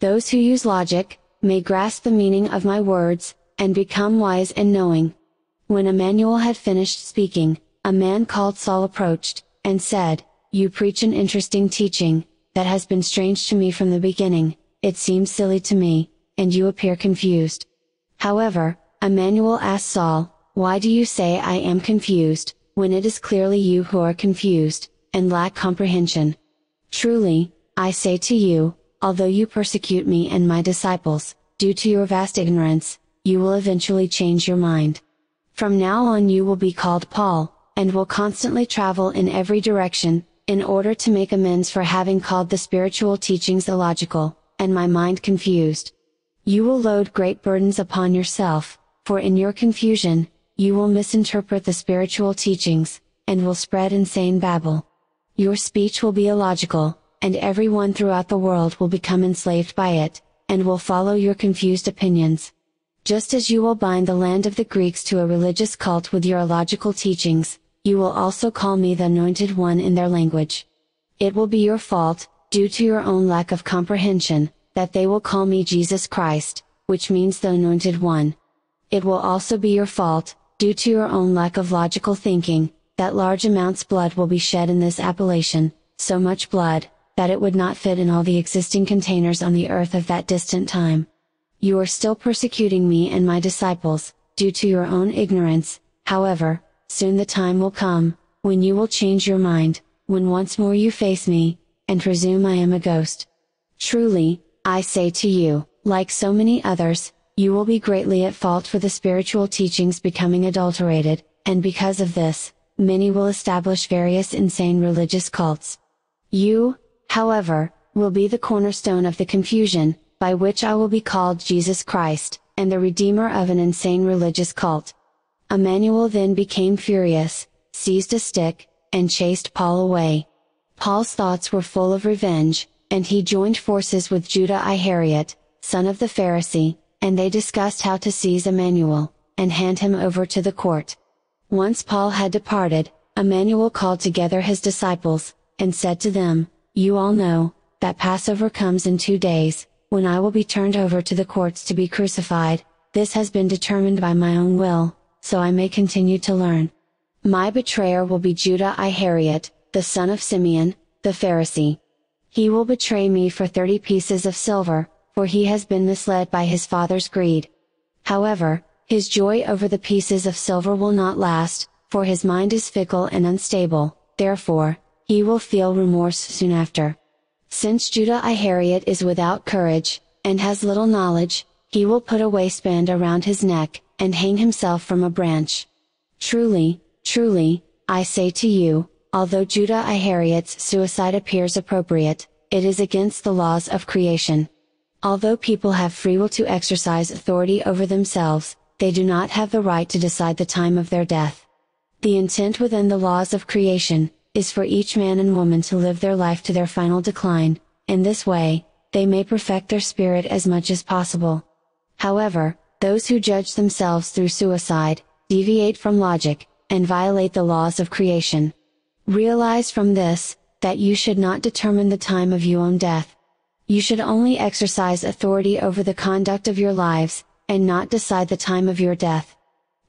Speaker 1: Those who use logic, may grasp the meaning of my words, and become wise and knowing. When Emmanuel had finished speaking, a man called Saul approached, and said, You preach an interesting teaching, that has been strange to me from the beginning, it seems silly to me, and you appear confused. However, Emmanuel asked Saul, Why do you say I am confused, when it is clearly you who are confused, and lack comprehension. Truly, I say to you, although you persecute me and my disciples, due to your vast ignorance, you will eventually change your mind. From now on you will be called Paul, and will constantly travel in every direction, in order to make amends for having called the spiritual teachings illogical, and my mind confused. You will load great burdens upon yourself, for in your confusion, you will misinterpret the spiritual teachings, and will spread insane babble. Your speech will be illogical, and everyone throughout the world will become enslaved by it, and will follow your confused opinions. Just as you will bind the land of the Greeks to a religious cult with your illogical teachings, you will also call me the Anointed One in their language. It will be your fault, due to your own lack of comprehension, that they will call me Jesus Christ, which means the Anointed One. it will also be your fault, due to your own lack of logical thinking, that large amounts blood will be shed in this appellation, so much blood, that it would not fit in all the existing containers on the earth of that distant time. You are still persecuting me and my disciples, due to your own ignorance, however, soon the time will come, when you will change your mind, when once more you face me, and presume I am a ghost. Truly, I say to you, like so many others, you will be greatly at fault for the spiritual teachings becoming adulterated, and because of this, many will establish various insane religious cults. You, however, will be the cornerstone of the confusion, by which I will be called Jesus Christ, and the Redeemer of an insane religious cult. Emmanuel then became furious, seized a stick, and chased Paul away. Paul's thoughts were full of revenge, and he joined forces with Judah Ihariot, son of the Pharisee, and they discussed how to seize Emmanuel, and hand him over to the court. Once Paul had departed, Emmanuel called together his disciples, and said to them, You all know, that Passover comes in two days, when I will be turned over to the courts to be crucified, this has been determined by my own will, so I may continue to learn. My betrayer will be Judah Ihariot, the son of Simeon, the Pharisee. He will betray me for thirty pieces of silver, for he has been misled by his father's greed. However, his joy over the pieces of silver will not last, for his mind is fickle and unstable, therefore, he will feel remorse soon after. Since Judah Ihariot is without courage, and has little knowledge, he will put a waistband around his neck, and hang himself from a branch. Truly, truly, I say to you, although Judah Ihariot's suicide appears appropriate, it is against the laws of creation. Although people have free will to exercise authority over themselves, they do not have the right to decide the time of their death. The intent within the laws of creation, is for each man and woman to live their life to their final decline, in this way, they may perfect their spirit as much as possible. However, those who judge themselves through suicide, deviate from logic, and violate the laws of creation. Realize from this, that you should not determine the time of your own death. You should only exercise authority over the conduct of your lives, and not decide the time of your death.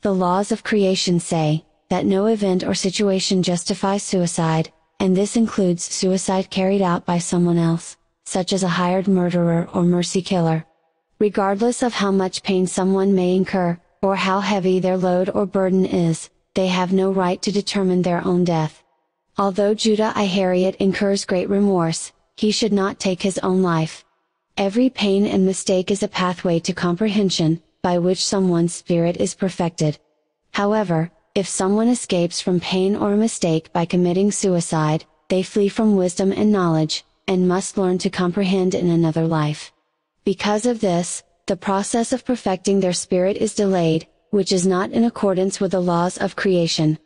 Speaker 1: The laws of creation say, that no event or situation justifies suicide, and this includes suicide carried out by someone else, such as a hired murderer or mercy killer. Regardless of how much pain someone may incur, or how heavy their load or burden is, they have no right to determine their own death. Although Judah Ihariot incurs great remorse, he should not take his own life. Every pain and mistake is a pathway to comprehension, by which someone's spirit is perfected. However, if someone escapes from pain or mistake by committing suicide, they flee from wisdom and knowledge, and must learn to comprehend in another life. Because of this, the process of perfecting their spirit is delayed, which is not in accordance with the laws of creation.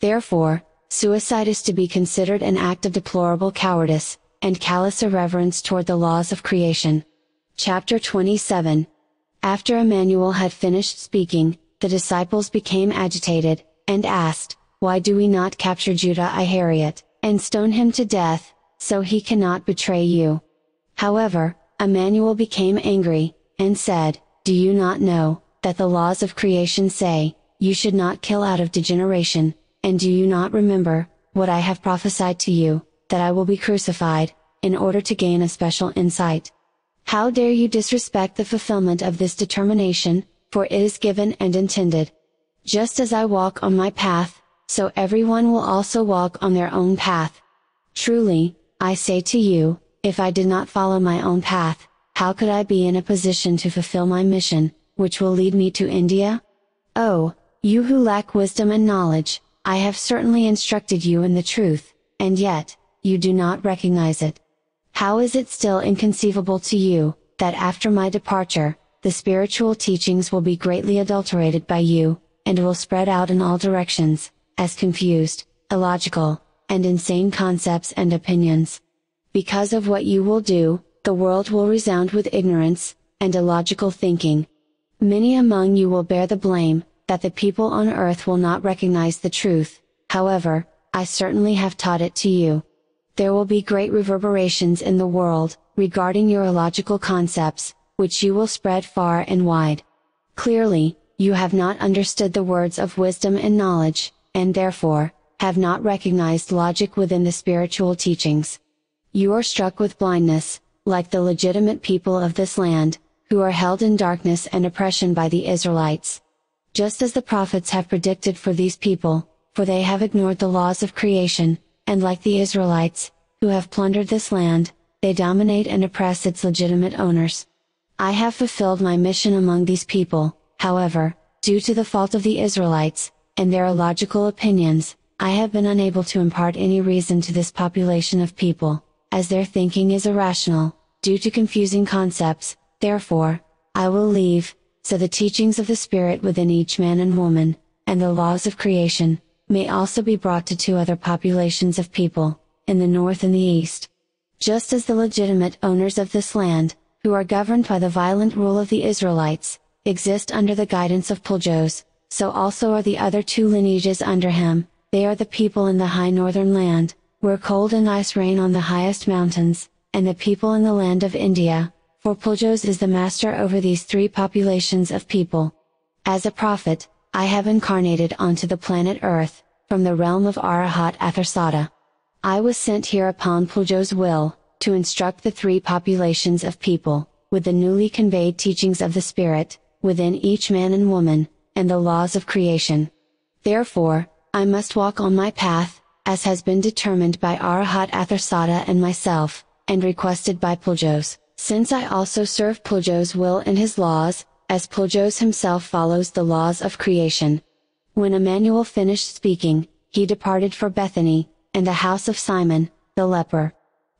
Speaker 1: Therefore, suicide is to be considered an act of deplorable cowardice, and callous irreverence toward the laws of creation. Chapter 27 After Emmanuel had finished speaking, the disciples became agitated, and asked, Why do we not capture Judah Ihariot, and stone him to death, so he cannot betray you? However, Emmanuel became angry, and said, Do you not know, that the laws of creation say, You should not kill out of degeneration, and do you not remember, what I have prophesied to you, that I will be crucified, in order to gain a special insight? How dare you disrespect the fulfillment of this determination, for it is given and intended. Just as I walk on my path, so everyone will also walk on their own path. Truly, I say to you, if I did not follow my own path, how could I be in a position to fulfill my mission, which will lead me to India? Oh, you who lack wisdom and knowledge, I have certainly instructed you in the truth, and yet, you do not recognize it. How is it still inconceivable to you, that after my departure, the spiritual teachings will be greatly adulterated by you, and will spread out in all directions, as confused, illogical, and insane concepts and opinions. Because of what you will do, the world will resound with ignorance, and illogical thinking. Many among you will bear the blame, that the people on earth will not recognize the truth, however, I certainly have taught it to you. There will be great reverberations in the world, regarding your illogical concepts, which you will spread far and wide. Clearly, you have not understood the words of wisdom and knowledge, and therefore, have not recognized logic within the spiritual teachings. You are struck with blindness, like the legitimate people of this land, who are held in darkness and oppression by the Israelites. Just as the prophets have predicted for these people, for they have ignored the laws of creation, and like the Israelites, who have plundered this land, they dominate and oppress its legitimate owners. I have fulfilled my mission among these people, however, due to the fault of the Israelites, and their illogical opinions, I have been unable to impart any reason to this population of people, as their thinking is irrational, due to confusing concepts, therefore, I will leave, so the teachings of the Spirit within each man and woman, and the laws of creation, may also be brought to two other populations of people, in the north and the east. Just as the legitimate owners of this land, who are governed by the violent rule of the Israelites, exist under the guidance of Puljos, so also are the other two lineages under him, they are the people in the high northern land, where cold and ice reign on the highest mountains, and the people in the land of India, for Puljos is the master over these three populations of people. As a prophet, I have incarnated onto the planet Earth, from the realm of Arahat Athersata. I was sent here upon Puljos' will, to instruct the three populations of people, with the newly conveyed teachings of the Spirit, within each man and woman, and the laws of creation. Therefore, I must walk on my path, as has been determined by Arahat Athersata and myself, and requested by Puljos, since I also serve Puljos' will and his laws, as Puljos himself follows the laws of creation. When Emmanuel finished speaking, he departed for Bethany, and the house of Simon, the leper.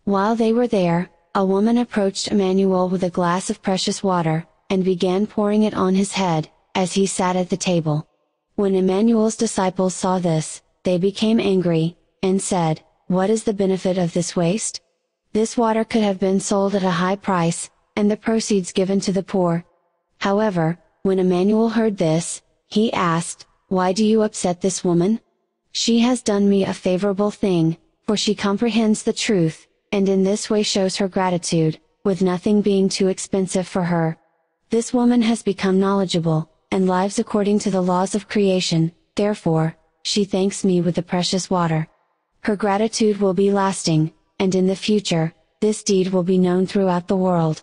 Speaker 1: While they were there, a woman approached Emmanuel with a glass of precious water, and began pouring it on his head, as he sat at the table. When Emmanuel's disciples saw this, they became angry, and said, What is the benefit of this waste? This water could have been sold at a high price, and the proceeds given to the poor. However, when Emmanuel heard this, he asked, Why do you upset this woman? She has done me a favorable thing, for she comprehends the truth, and in this way shows her gratitude, with nothing being too expensive for her. This woman has become knowledgeable, and lives according to the laws of creation, therefore, she thanks me with the precious water. Her gratitude will be lasting, and in the future, this deed will be known throughout the world.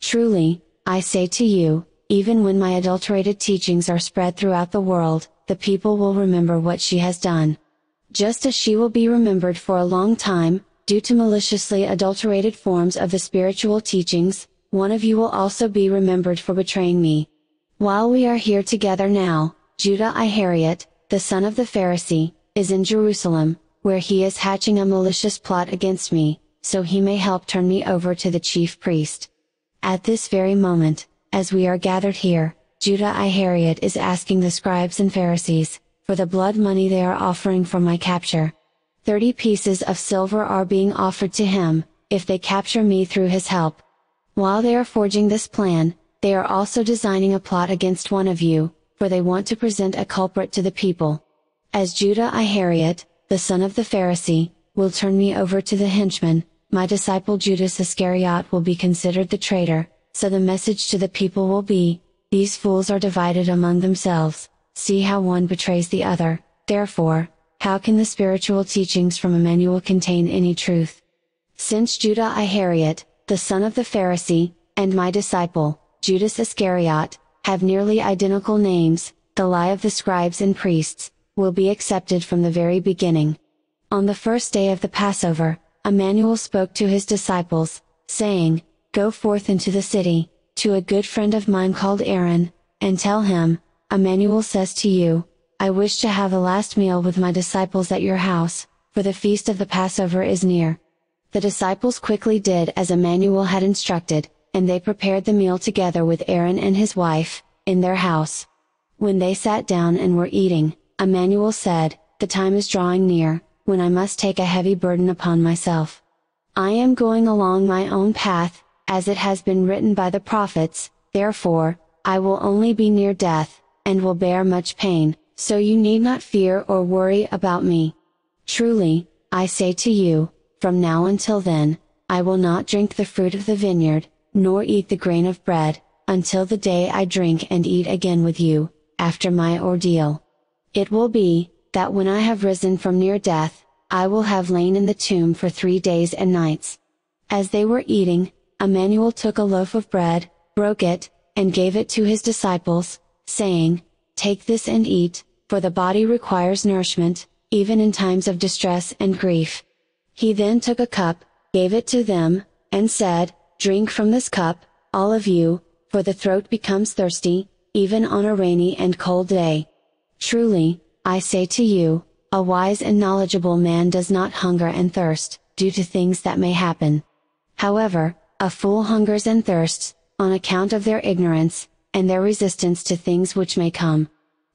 Speaker 1: Truly, I say to you, even when my adulterated teachings are spread throughout the world, the people will remember what she has done. Just as she will be remembered for a long time, due to maliciously adulterated forms of the spiritual teachings, one of you will also be remembered for betraying me. While we are here together now, Judah I Ihariot, the son of the Pharisee, is in Jerusalem, where he is hatching a malicious plot against me, so he may help turn me over to the chief priest. At this very moment, as we are gathered here, Judah I Ihariot is asking the scribes and Pharisees, for the blood money they are offering for my capture. Thirty pieces of silver are being offered to him, if they capture me through his help. While they are forging this plan, they are also designing a plot against one of you, for they want to present a culprit to the people. As Judah I Ihariot, the son of the Pharisee, will turn me over to the henchman, my disciple Judas Iscariot will be considered the traitor, so the message to the people will be, these fools are divided among themselves, see how one betrays the other, therefore, how can the spiritual teachings from Emmanuel contain any truth? Since Judah I Ihariot, the son of the Pharisee, and my disciple, Judas Iscariot, have nearly identical names, the lie of the scribes and priests, will be accepted from the very beginning. On the first day of the Passover, Emmanuel spoke to his disciples, saying, Go forth into the city, to a good friend of mine called Aaron, and tell him, Emmanuel says to you, I wish to have a last meal with my disciples at your house, for the feast of the Passover is near. The disciples quickly did as Emmanuel had instructed, and they prepared the meal together with Aaron and his wife, in their house. When they sat down and were eating, Emmanuel said, The time is drawing near, when I must take a heavy burden upon myself. I am going along my own path, as it has been written by the prophets, therefore, I will only be near death, and will bear much pain, so you need not fear or worry about me. Truly, I say to you, from now until then, I will not drink the fruit of the vineyard, nor eat the grain of bread, until the day I drink and eat again with you, after my ordeal. It will be, that when I have risen from near death, I will have lain in the tomb for three days and nights. As they were eating, Emmanuel took a loaf of bread, broke it, and gave it to his disciples, saying, Take this and eat, for the body requires nourishment, even in times of distress and grief. He then took a cup, gave it to them, and said, Drink from this cup, all of you, for the throat becomes thirsty, even on a rainy and cold day. Truly, I say to you, a wise and knowledgeable man does not hunger and thirst, due to things that may happen. However, a fool hungers and thirsts, on account of their ignorance, and their resistance to things which may come.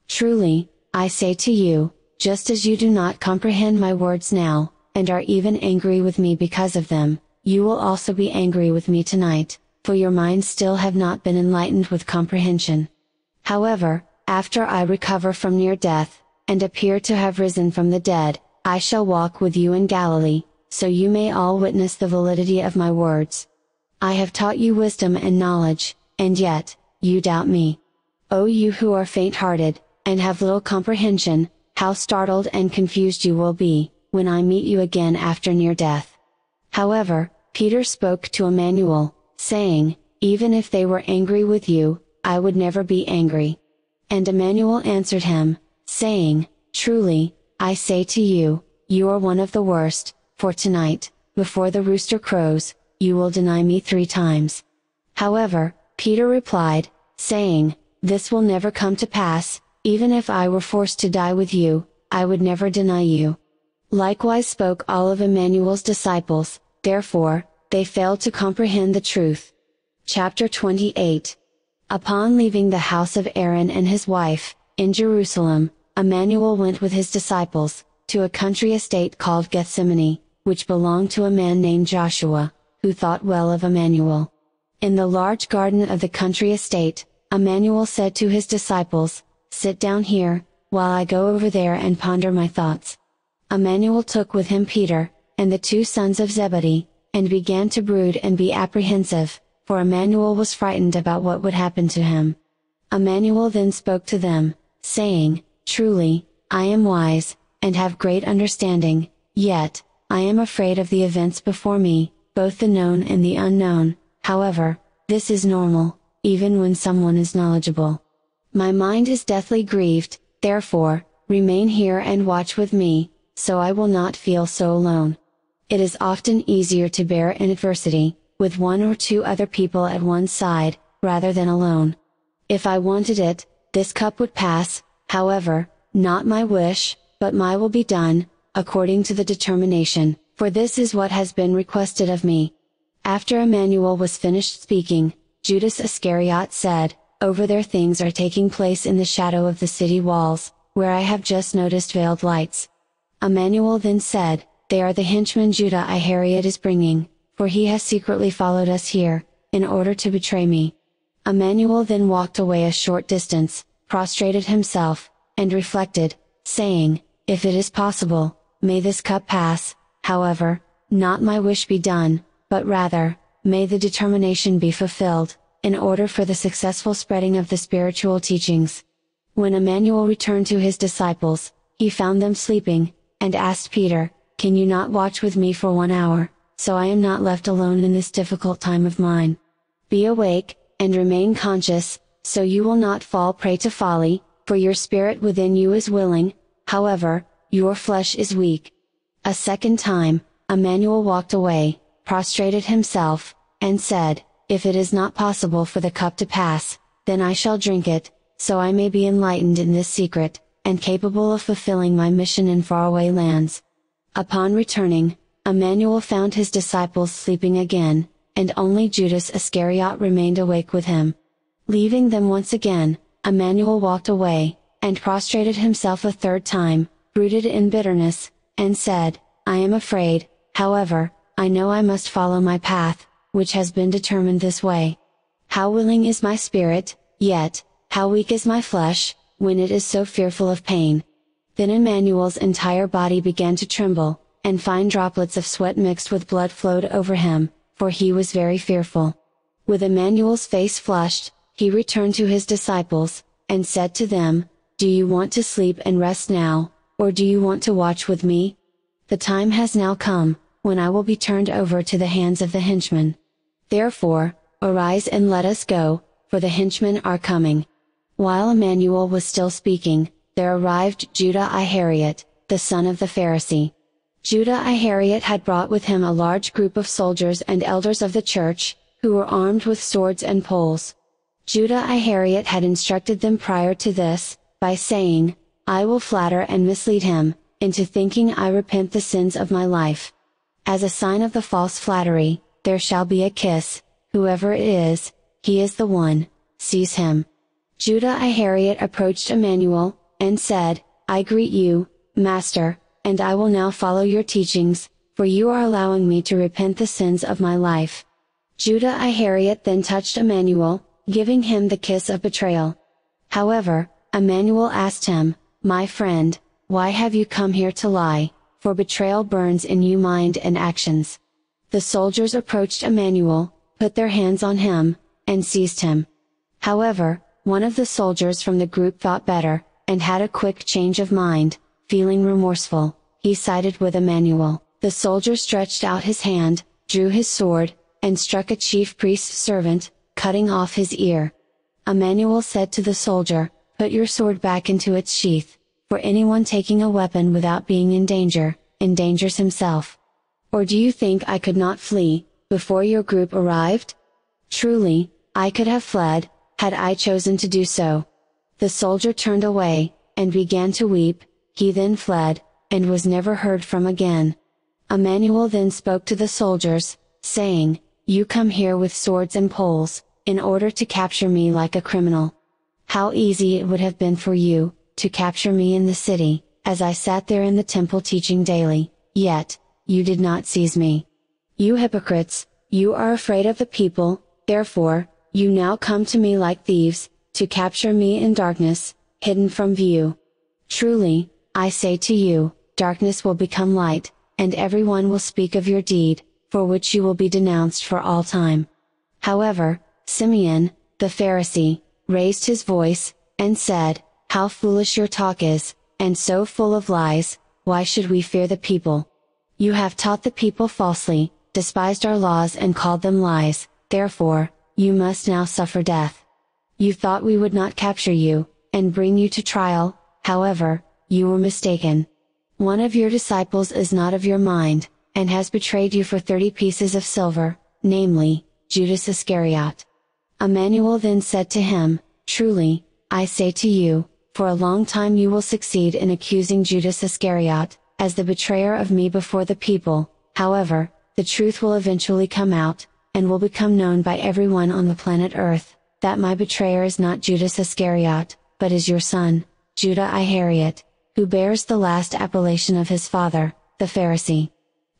Speaker 1: Truly, I say to you, just as you do not comprehend my words now, and are even angry with me because of them, you will also be angry with me tonight, for your minds still have not been enlightened with comprehension. However, after I recover from near death, and appear to have risen from the dead, I shall walk with you in Galilee, so you may all witness the validity of my words. I have taught you wisdom and knowledge, and yet, you doubt me. O you who are faint hearted, and have little comprehension, how startled and confused you will be, when I meet you again after near death. However, Peter spoke to Emmanuel, saying, Even if they were angry with you, I would never be angry. And Emmanuel answered him, saying, Truly, I say to you, you are one of the worst, for tonight, before the rooster crows, you will deny me three times. However, Peter replied, saying, This will never come to pass, even if I were forced to die with you, I would never deny you. Likewise spoke all of Emmanuel's disciples, therefore, they failed to comprehend the truth. Chapter 28 Upon leaving the house of Aaron and his wife, in Jerusalem, Emmanuel went with his disciples, to a country estate called Gethsemane, which belonged to a man named Joshua, who thought well of Emmanuel. In the large garden of the country estate, Emmanuel said to his disciples, Sit down here, while I go over there and ponder my thoughts. Emmanuel took with him Peter, and the two sons of Zebedee, and began to brood and be apprehensive, for Emmanuel was frightened about what would happen to him. Emmanuel then spoke to them, saying, Truly, I am wise, and have great understanding, yet, I am afraid of the events before me, both the known and the unknown, however, this is normal, even when someone is knowledgeable. My mind is deathly grieved, therefore, remain here and watch with me, so I will not feel so alone. It is often easier to bear adversity, with one or two other people at one side, rather than alone. If I wanted it, this cup would pass, However, not my wish, but my will be done, according to the determination, for this is what has been requested of me. After Emmanuel was finished speaking, Judas Iscariot said, Over there things are taking place in the shadow of the city walls, where I have just noticed veiled lights. Emmanuel then said, They are the henchmen Judah Ihariot is bringing, for he has secretly followed us here, in order to betray me. Emmanuel then walked away a short distance, prostrated himself, and reflected, saying, If it is possible, may this cup pass, however, not my wish be done, but rather, may the determination be fulfilled, in order for the successful spreading of the spiritual teachings. When Emmanuel returned to his disciples, he found them sleeping, and asked Peter, Can you not watch with me for one hour, so I am not left alone in this difficult time of mine? Be awake, and remain conscious, so you will not fall prey to folly, for your spirit within you is willing, however, your flesh is weak. A second time, Emmanuel walked away, prostrated himself, and said, If it is not possible for the cup to pass, then I shall drink it, so I may be enlightened in this secret, and capable of fulfilling my mission in faraway lands. Upon returning, Emmanuel found his disciples sleeping again, and only Judas Iscariot remained awake with him. Leaving them once again, Emmanuel walked away, and prostrated himself a third time, rooted in bitterness, and said, I am afraid, however, I know I must follow my path, which has been determined this way. How willing is my spirit, yet, how weak is my flesh, when it is so fearful of pain. Then Emmanuel's entire body began to tremble, and fine droplets of sweat mixed with blood flowed over him, for he was very fearful. With Emmanuel's face flushed, he returned to his disciples, and said to them, Do you want to sleep and rest now, or do you want to watch with me? The time has now come, when I will be turned over to the hands of the henchmen. Therefore, arise and let us go, for the henchmen are coming. While Emmanuel was still speaking, there arrived Judah Ihariot, the son of the Pharisee. Judah Ihariot had brought with him a large group of soldiers and elders of the church, who were armed with swords and poles. Judah Ihariot had instructed them prior to this, by saying, I will flatter and mislead him, into thinking I repent the sins of my life. As a sign of the false flattery, there shall be a kiss, whoever it is, he is the one, seize him. Judah Ihariot approached Emmanuel, and said, I greet you, Master, and I will now follow your teachings, for you are allowing me to repent the sins of my life. Judah Ihariot then touched Emmanuel, giving him the kiss of betrayal. However, Emmanuel asked him, My friend, why have you come here to lie, for betrayal burns in you mind and actions. The soldiers approached Emmanuel, put their hands on him, and seized him. However, one of the soldiers from the group thought better, and had a quick change of mind, feeling remorseful, he sided with Emmanuel. The soldier stretched out his hand, drew his sword, and struck a chief priest's servant, cutting off his ear. Emmanuel said to the soldier, Put your sword back into its sheath, for anyone taking a weapon without being in danger, endangers himself. Or do you think I could not flee, before your group arrived? Truly, I could have fled, had I chosen to do so. The soldier turned away, and began to weep, he then fled, and was never heard from again. Emmanuel then spoke to the soldiers, saying, You come here with swords and poles, in order to capture me like a criminal. How easy it would have been for you, to capture me in the city, as I sat there in the temple teaching daily, yet, you did not seize me. You hypocrites, you are afraid of the people, therefore, you now come to me like thieves, to capture me in darkness, hidden from view. Truly, I say to you, darkness will become light, and everyone will speak of your deed, for which you will be denounced for all time. However, Simeon, the Pharisee, raised his voice, and said, How foolish your talk is, and so full of lies, why should we fear the people? You have taught the people falsely, despised our laws and called them lies, therefore, you must now suffer death. You thought we would not capture you, and bring you to trial, however, you were mistaken. One of your disciples is not of your mind, and has betrayed you for thirty pieces of silver, namely, Judas Iscariot. Emmanuel then said to him, Truly, I say to you, for a long time you will succeed in accusing Judas Iscariot, as the betrayer of me before the people, however, the truth will eventually come out, and will become known by everyone on the planet Earth, that my betrayer is not Judas Iscariot, but is your son, Judah I Ihariot, who bears the last appellation of his father, the Pharisee.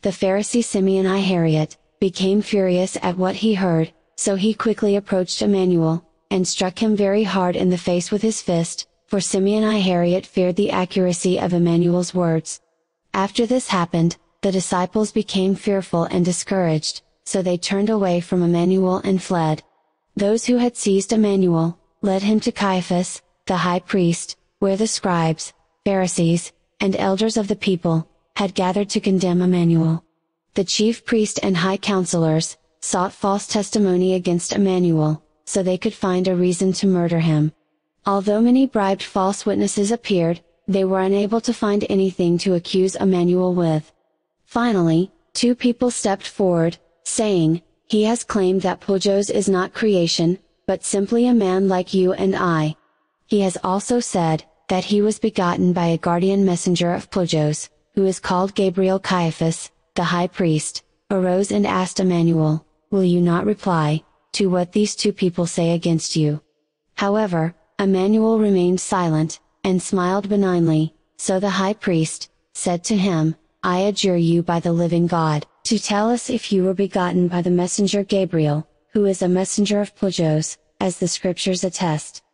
Speaker 1: The Pharisee Simeon I Ihariot, became furious at what he heard, so he quickly approached Emmanuel, and struck him very hard in the face with his fist, for Simeon I Ihariot feared the accuracy of Emmanuel's words. After this happened, the disciples became fearful and discouraged, so they turned away from Emmanuel and fled. Those who had seized Emmanuel, led him to Caiaphas, the high priest, where the scribes, Pharisees, and elders of the people, had gathered to condemn Emmanuel. The chief priest and high counselors, sought false testimony against Emmanuel, so they could find a reason to murder him. Although many bribed false witnesses appeared, they were unable to find anything to accuse Emmanuel with. Finally, two people stepped forward, saying, He has claimed that Puljos is not creation, but simply a man like you and I. He has also said, that he was begotten by a guardian messenger of Puljos, who is called Gabriel Caiaphas, the high priest, arose and asked Emmanuel, Will you not reply, to what these two people say against you? However, Emmanuel remained silent, and smiled benignly, so the high priest, said to him, I adjure you by the living God, to tell us if you were begotten by the messenger Gabriel, who is a messenger of Puljos, as the scriptures attest.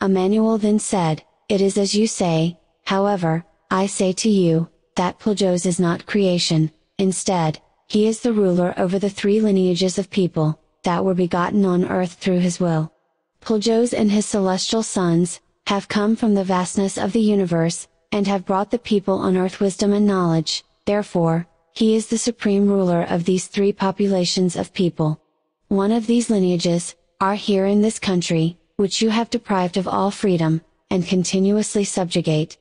Speaker 1: Emmanuel then said, It is as you say, however, I say to you, that Puljos is not creation, instead, he is the ruler over the three lineages of people, that were begotten on earth through his will. Puljos and his celestial sons, have come from the vastness of the universe, and have brought the people on earth wisdom and knowledge, therefore, he is the supreme ruler of these three populations of people. One of these lineages, are here in this country, which you have deprived of all freedom, and continuously subjugate.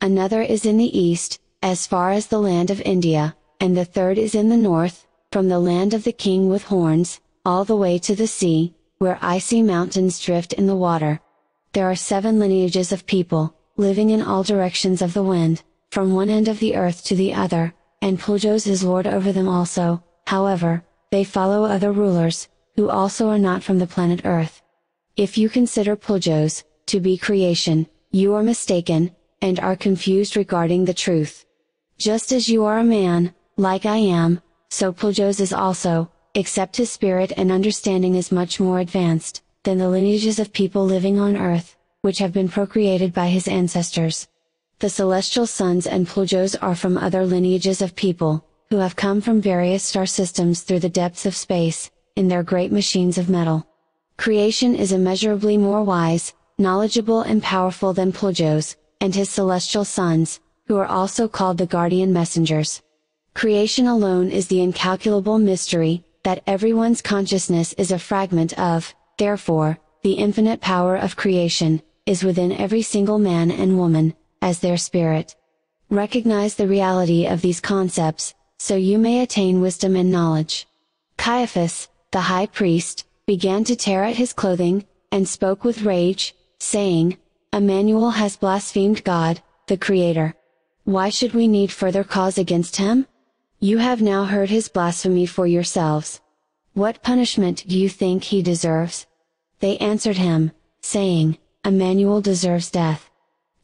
Speaker 1: Another is in the east, as far as the land of India, and the third is in the north, from the land of the king with horns, all the way to the sea, where icy mountains drift in the water. There are seven lineages of people, living in all directions of the wind, from one end of the earth to the other, and Puljos is lord over them also, however, they follow other rulers, who also are not from the planet Earth. If you consider Puljos, to be creation, you are mistaken, and are confused regarding the truth. Just as you are a man, like I am, so Puljos is also, except his spirit and understanding is much more advanced, than the lineages of people living on earth, which have been procreated by his ancestors. The celestial sons and Puljos are from other lineages of people, who have come from various star systems through the depths of space, in their great machines of metal. Creation is immeasurably more wise, knowledgeable and powerful than Puljos, and his celestial sons, who are also called the guardian messengers. Creation alone is the incalculable mystery, that everyone's consciousness is a fragment of, therefore, the infinite power of creation, is within every single man and woman, as their spirit. Recognize the reality of these concepts, so you may attain wisdom and knowledge. Caiaphas, the high priest, began to tear at his clothing, and spoke with rage, saying, Emmanuel has blasphemed God, the Creator. Why should we need further cause against him? You have now heard his blasphemy for yourselves. What punishment do you think he deserves? They answered him, saying, Emmanuel deserves death.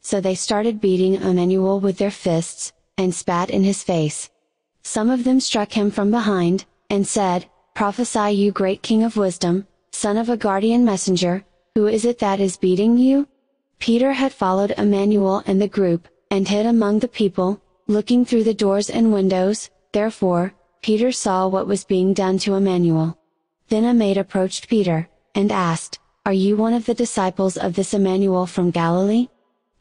Speaker 1: So they started beating Emmanuel with their fists, and spat in his face. Some of them struck him from behind, and said, Prophesy you great king of wisdom, son of a guardian messenger, who is it that is beating you? Peter had followed Emmanuel and the group, and hid among the people, looking through the doors and windows, therefore, Peter saw what was being done to Emmanuel. Then a maid approached Peter, and asked, Are you one of the disciples of this Emmanuel from Galilee?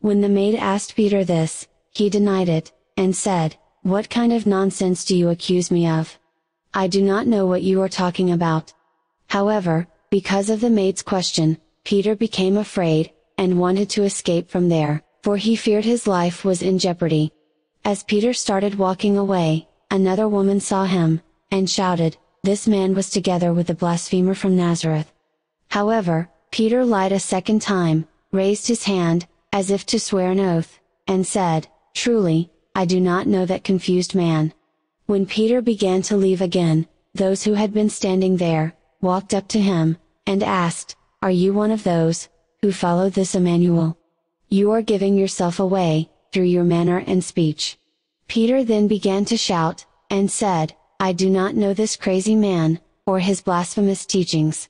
Speaker 1: When the maid asked Peter this, he denied it, and said, What kind of nonsense do you accuse me of? I do not know what you are talking about. However, because of the maid's question, Peter became afraid, and wanted to escape from there, for he feared his life was in jeopardy. As Peter started walking away, another woman saw him, and shouted, This man was together with the blasphemer from Nazareth. However, Peter lied a second time, raised his hand, as if to swear an oath, and said, Truly, I do not know that confused man. When Peter began to leave again, those who had been standing there, walked up to him, and asked, Are you one of those, who follow this Emmanuel? You are giving yourself away, through your manner and speech. Peter then began to shout, and said, I do not know this crazy man, or his blasphemous teachings.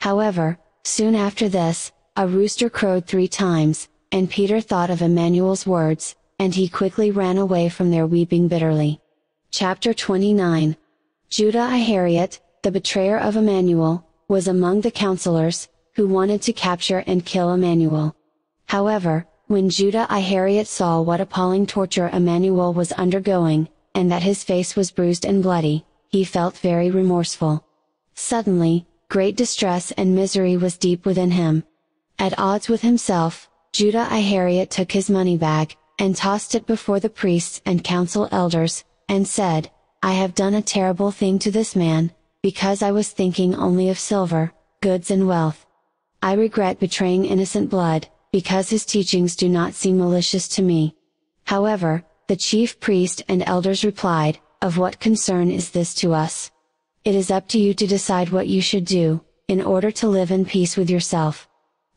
Speaker 1: However, soon after this, a rooster crowed three times, and Peter thought of Emmanuel's words, and he quickly ran away from there weeping bitterly. Chapter 29 Judah Ihariot, the betrayer of Emmanuel, was among the counselors, who wanted to capture and kill Emmanuel. However, when Judah Ihariot saw what appalling torture Emmanuel was undergoing, and that his face was bruised and bloody, he felt very remorseful. Suddenly, great distress and misery was deep within him. At odds with himself, Judah I Ihariot took his money bag, and tossed it before the priests and council elders, and said, I have done a terrible thing to this man, because I was thinking only of silver, goods and wealth. I regret betraying innocent blood, because his teachings do not seem malicious to me. However, the chief priest and elders replied, Of what concern is this to us? It is up to you to decide what you should do, in order to live in peace with yourself.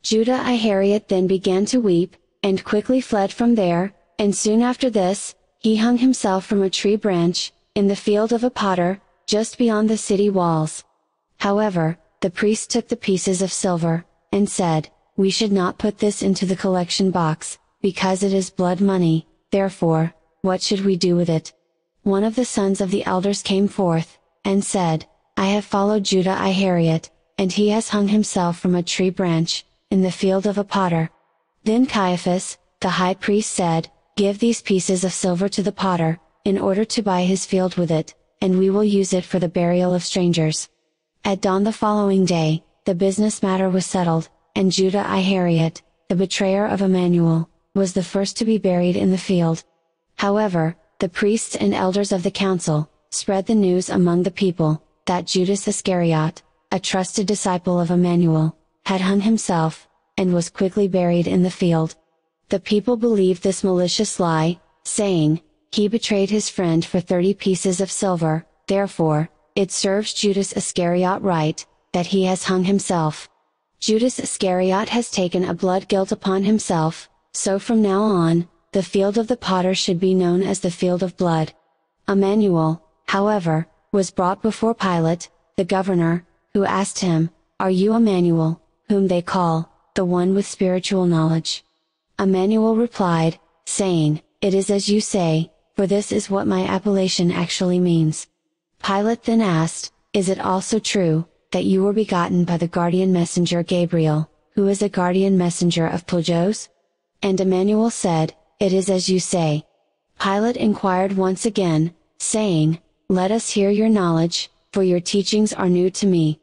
Speaker 1: Judah Ihariot then began to weep, and quickly fled from there, and soon after this, he hung himself from a tree branch, in the field of a potter, just beyond the city walls. However, the priest took the pieces of silver, and said, We should not put this into the collection box, because it is blood money, therefore, what should we do with it? One of the sons of the elders came forth, and said, I have followed Judah I Ihariot, and he has hung himself from a tree branch, in the field of a potter. Then Caiaphas, the high priest said, Give these pieces of silver to the potter, in order to buy his field with it, and we will use it for the burial of strangers. At dawn the following day, the business matter was settled, and Judah Ihariot, the betrayer of Emmanuel, was the first to be buried in the field. However, the priests and elders of the council, spread the news among the people, that Judas Iscariot, a trusted disciple of Emmanuel, had hung himself, and was quickly buried in the field. The people believed this malicious lie, saying, He betrayed his friend for thirty pieces of silver, therefore, it serves Judas Iscariot right, that he has hung himself. Judas Iscariot has taken a blood guilt upon himself, so from now on, the field of the potter should be known as the field of blood. Emmanuel, however, was brought before Pilate, the governor, who asked him, Are you Emmanuel, whom they call, the one with spiritual knowledge? Emmanuel replied, saying, It is as you say, for this is what my appellation actually means. Pilate then asked, Is it also true, that you were begotten by the guardian messenger Gabriel, who is a guardian messenger of Puljos? And Emmanuel said, It is as you say. Pilate inquired once again, saying, Let us hear your knowledge, for your teachings are new to me.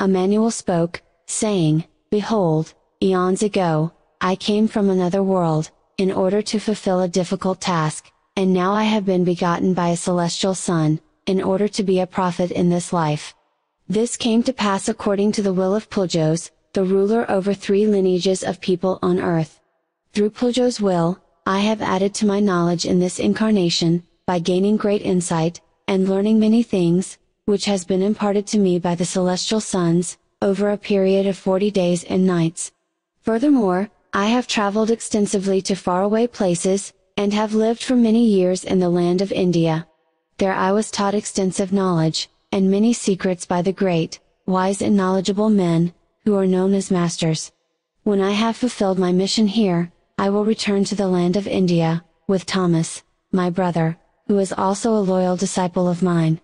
Speaker 1: Emmanuel spoke, saying, Behold, eons ago, I came from another world, in order to fulfill a difficult task, and now I have been begotten by a celestial son, in order to be a prophet in this life. This came to pass according to the will of Puljos, the ruler over three lineages of people on earth. Through Puljos' will, I have added to my knowledge in this incarnation, by gaining great insight, and learning many things, which has been imparted to me by the celestial sons, over a period of forty days and nights. Furthermore, I have traveled extensively to faraway places, and have lived for many years in the land of India. There I was taught extensive knowledge, and many secrets by the great, wise and knowledgeable men, who are known as masters. When I have fulfilled my mission here, I will return to the land of India, with Thomas, my brother, who is also a loyal disciple of mine.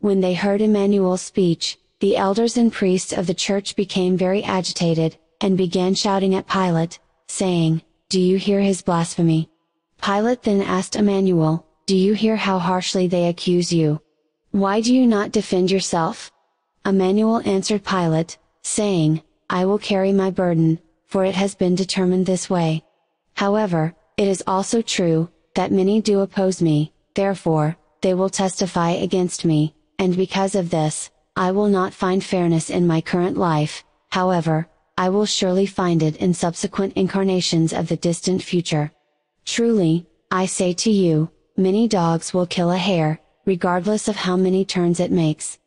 Speaker 1: When they heard Emmanuel's speech, the elders and priests of the church became very agitated, and began shouting at Pilate, saying, Do you hear his blasphemy? Pilate then asked Emmanuel, Do you hear how harshly they accuse you? Why do you not defend yourself? Emmanuel answered Pilate, saying, I will carry my burden, for it has been determined this way. However, it is also true, that many do oppose me, therefore, they will testify against me, and because of this, I will not find fairness in my current life, however, I will surely find it in subsequent incarnations of the distant future. Truly, I say to you, many dogs will kill a hare, regardless of how many turns it makes.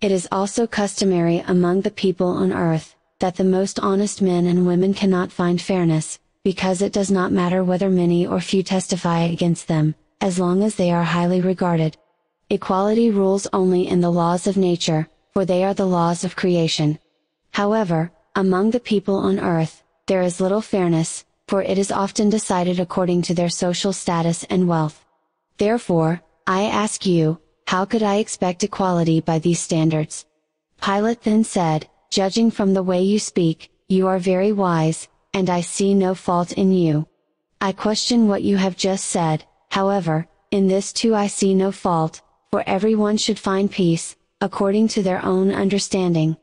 Speaker 1: It is also customary among the people on earth, that the most honest men and women cannot find fairness, because it does not matter whether many or few testify against them, as long as they are highly regarded. Equality rules only in the laws of nature, for they are the laws of creation. However, among the people on earth, there is little fairness, for it is often decided according to their social status and wealth. Therefore, I ask you, how could I expect equality by these standards? Pilate then said, Judging from the way you speak, you are very wise, and I see no fault in you. I question what you have just said, however, in this too I see no fault, for everyone should find peace, according to their own understanding.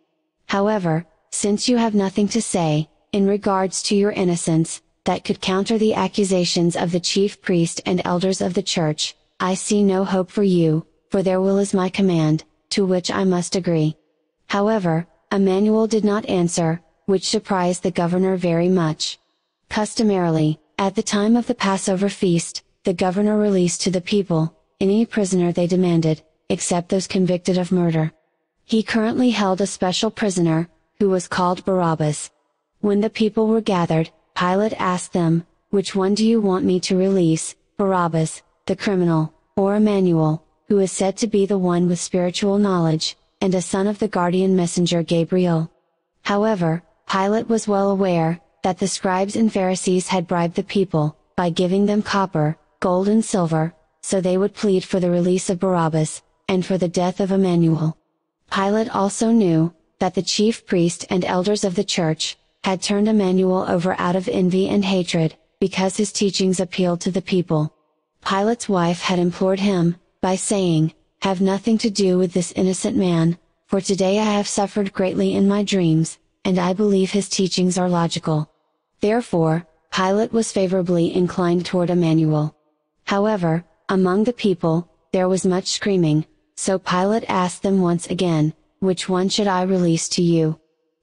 Speaker 1: However, since you have nothing to say, in regards to your innocence, that could counter the accusations of the chief priest and elders of the church, I see no hope for you, for their will is my command, to which I must agree. However, Emmanuel did not answer, which surprised the governor very much. Customarily, at the time of the Passover feast, the governor released to the people, any prisoner they demanded, except those convicted of murder. He currently held a special prisoner, who was called Barabbas. When the people were gathered, Pilate asked them, Which one do you want me to release, Barabbas, the criminal, or Emmanuel, who is said to be the one with spiritual knowledge, and a son of the guardian messenger Gabriel. However, Pilate was well aware, that the scribes and Pharisees had bribed the people, by giving them copper, gold and silver, so they would plead for the release of Barabbas, and for the death of Emmanuel. Pilate also knew, that the chief priest and elders of the church, had turned Emmanuel over out of envy and hatred, because his teachings appealed to the people. Pilate's wife had implored him, by saying, Have nothing to do with this innocent man, for today I have suffered greatly in my dreams, and I believe his teachings are logical. Therefore, Pilate was favorably inclined toward Emmanuel. However, among the people, there was much screaming, so Pilate asked them once again, Which one should I release to you?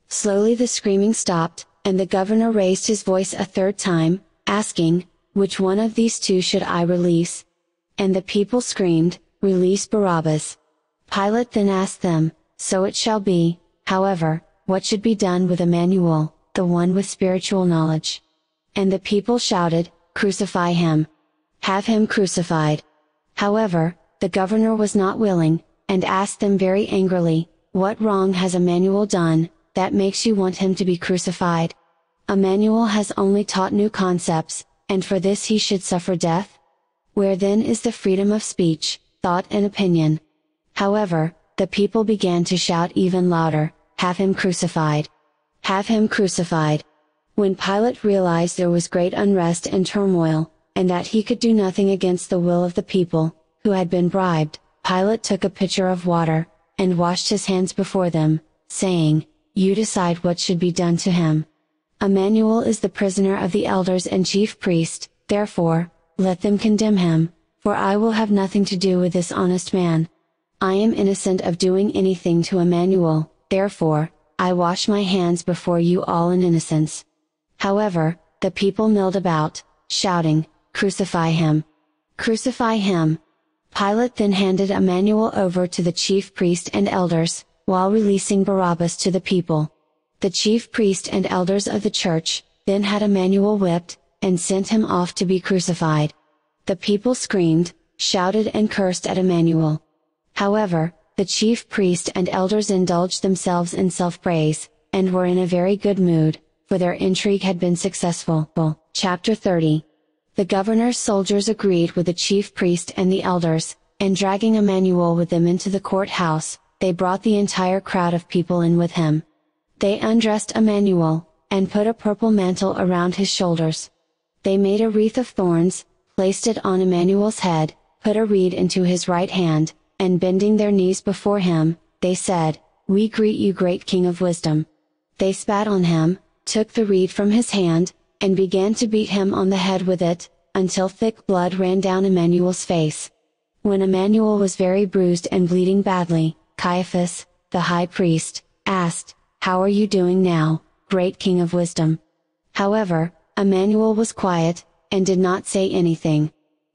Speaker 1: Slowly the screaming stopped, and the governor raised his voice a third time, asking, Which one of these two should I release? And the people screamed, Release Barabbas. Pilate then asked them, So it shall be, however, what should be done with Emmanuel, the one with spiritual knowledge? And the people shouted, Crucify him! Have him crucified! However, the governor was not willing, and asked them very angrily, What wrong has Emmanuel done, that makes you want him to be crucified? Emmanuel has only taught new concepts, and for this he should suffer death? Where then is the freedom of speech, thought and opinion? However, the people began to shout even louder, Have him crucified! Have him crucified! When Pilate realized there was great unrest and turmoil, and that he could do nothing against the will of the people, who had been bribed, Pilate took a pitcher of water, and washed his hands before them, saying, You decide what should be done to him. Emmanuel is the prisoner of the elders and chief priest, therefore, let them condemn him, for I will have nothing to do with this honest man. I am innocent of doing anything to Emmanuel, therefore, I wash my hands before you all in innocence. However, the people milled about, shouting, Crucify him! Crucify him! Pilate then handed Emmanuel over to the chief priest and elders, while releasing Barabbas to the people. The chief priest and elders of the church, then had Emmanuel whipped, and sent him off to be crucified. The people screamed, shouted and cursed at Emmanuel. However, the chief priest and elders indulged themselves in self-praise, and were in a very good mood, for their intrigue had been successful. Chapter 30 the governor's soldiers agreed with the chief priest and the elders, and dragging Emmanuel with them into the courthouse, they brought the entire crowd of people in with him. They undressed Emmanuel, and put a purple mantle around his shoulders. They made a wreath of thorns, placed it on Emmanuel's head, put a reed into his right hand, and bending their knees before him, they said, We greet you great King of wisdom. They spat on him, took the reed from his hand, and began to beat him on the head with it, until thick blood ran down Emmanuel's face. When Emmanuel was very bruised and bleeding badly, Caiaphas, the high priest, asked, How are you doing now, great king of wisdom? However, Emmanuel was quiet, and did not say anything.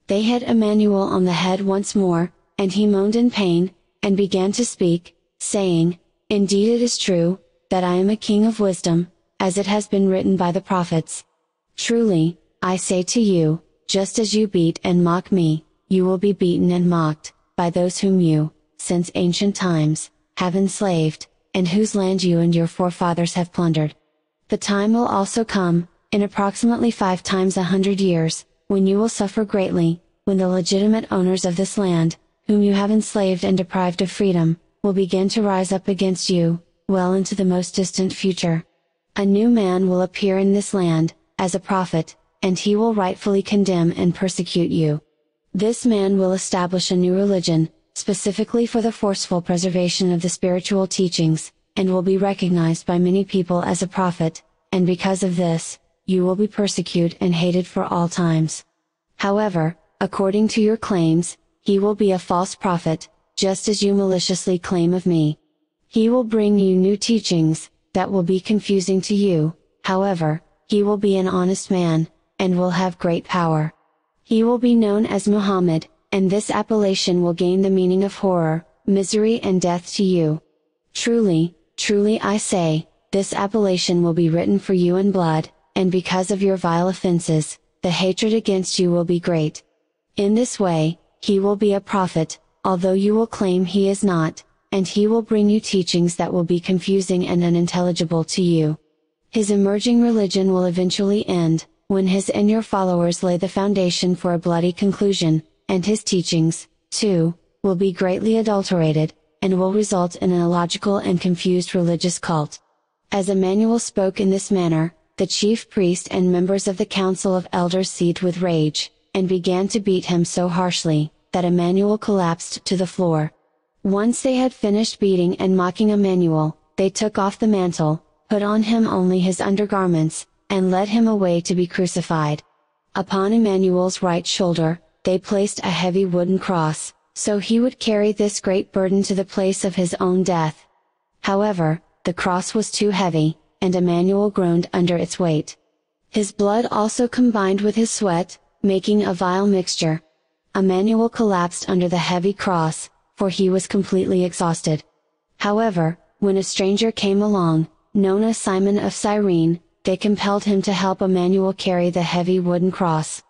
Speaker 1: They hit Emmanuel on the head once more, and he moaned in pain, and began to speak, saying, Indeed it is true, that I am a king of wisdom, as it has been written by the prophets. Truly, I say to you, just as you beat and mock me, you will be beaten and mocked, by those whom you, since ancient times, have enslaved, and whose land you and your forefathers have plundered. The time will also come, in approximately five times a hundred years, when you will suffer greatly, when the legitimate owners of this land, whom you have enslaved and deprived of freedom, will begin to rise up against you, well into the most distant future. A new man will appear in this land, as a prophet, and he will rightfully condemn and persecute you. This man will establish a new religion, specifically for the forceful preservation of the spiritual teachings, and will be recognized by many people as a prophet, and because of this, you will be persecuted and hated for all times. However, according to your claims, he will be a false prophet, just as you maliciously claim of me. He will bring you new teachings, that will be confusing to you, however, he will be an honest man, and will have great power. He will be known as Muhammad, and this appellation will gain the meaning of horror, misery and death to you. Truly, truly I say, this appellation will be written for you in blood, and because of your vile offenses, the hatred against you will be great. In this way, he will be a prophet, although you will claim he is not, and he will bring you teachings that will be confusing and unintelligible to you. His emerging religion will eventually end, when his and your followers lay the foundation for a bloody conclusion, and his teachings, too, will be greatly adulterated, and will result in an illogical and confused religious cult. As Emmanuel spoke in this manner, the chief priest and members of the council of elders seethed with rage, and began to beat him so harshly, that Emmanuel collapsed to the floor. Once they had finished beating and mocking Emmanuel, they took off the mantle, put on him only his undergarments, and led him away to be crucified. Upon Emmanuel's right shoulder, they placed a heavy wooden cross, so he would carry this great burden to the place of his own death. However, the cross was too heavy, and Emmanuel groaned under its weight. His blood also combined with his sweat, making a vile mixture. Emmanuel collapsed under the heavy cross, for he was completely exhausted. However, when a stranger came along, known as Simon of Cyrene, they compelled him to help Emmanuel carry the heavy wooden cross.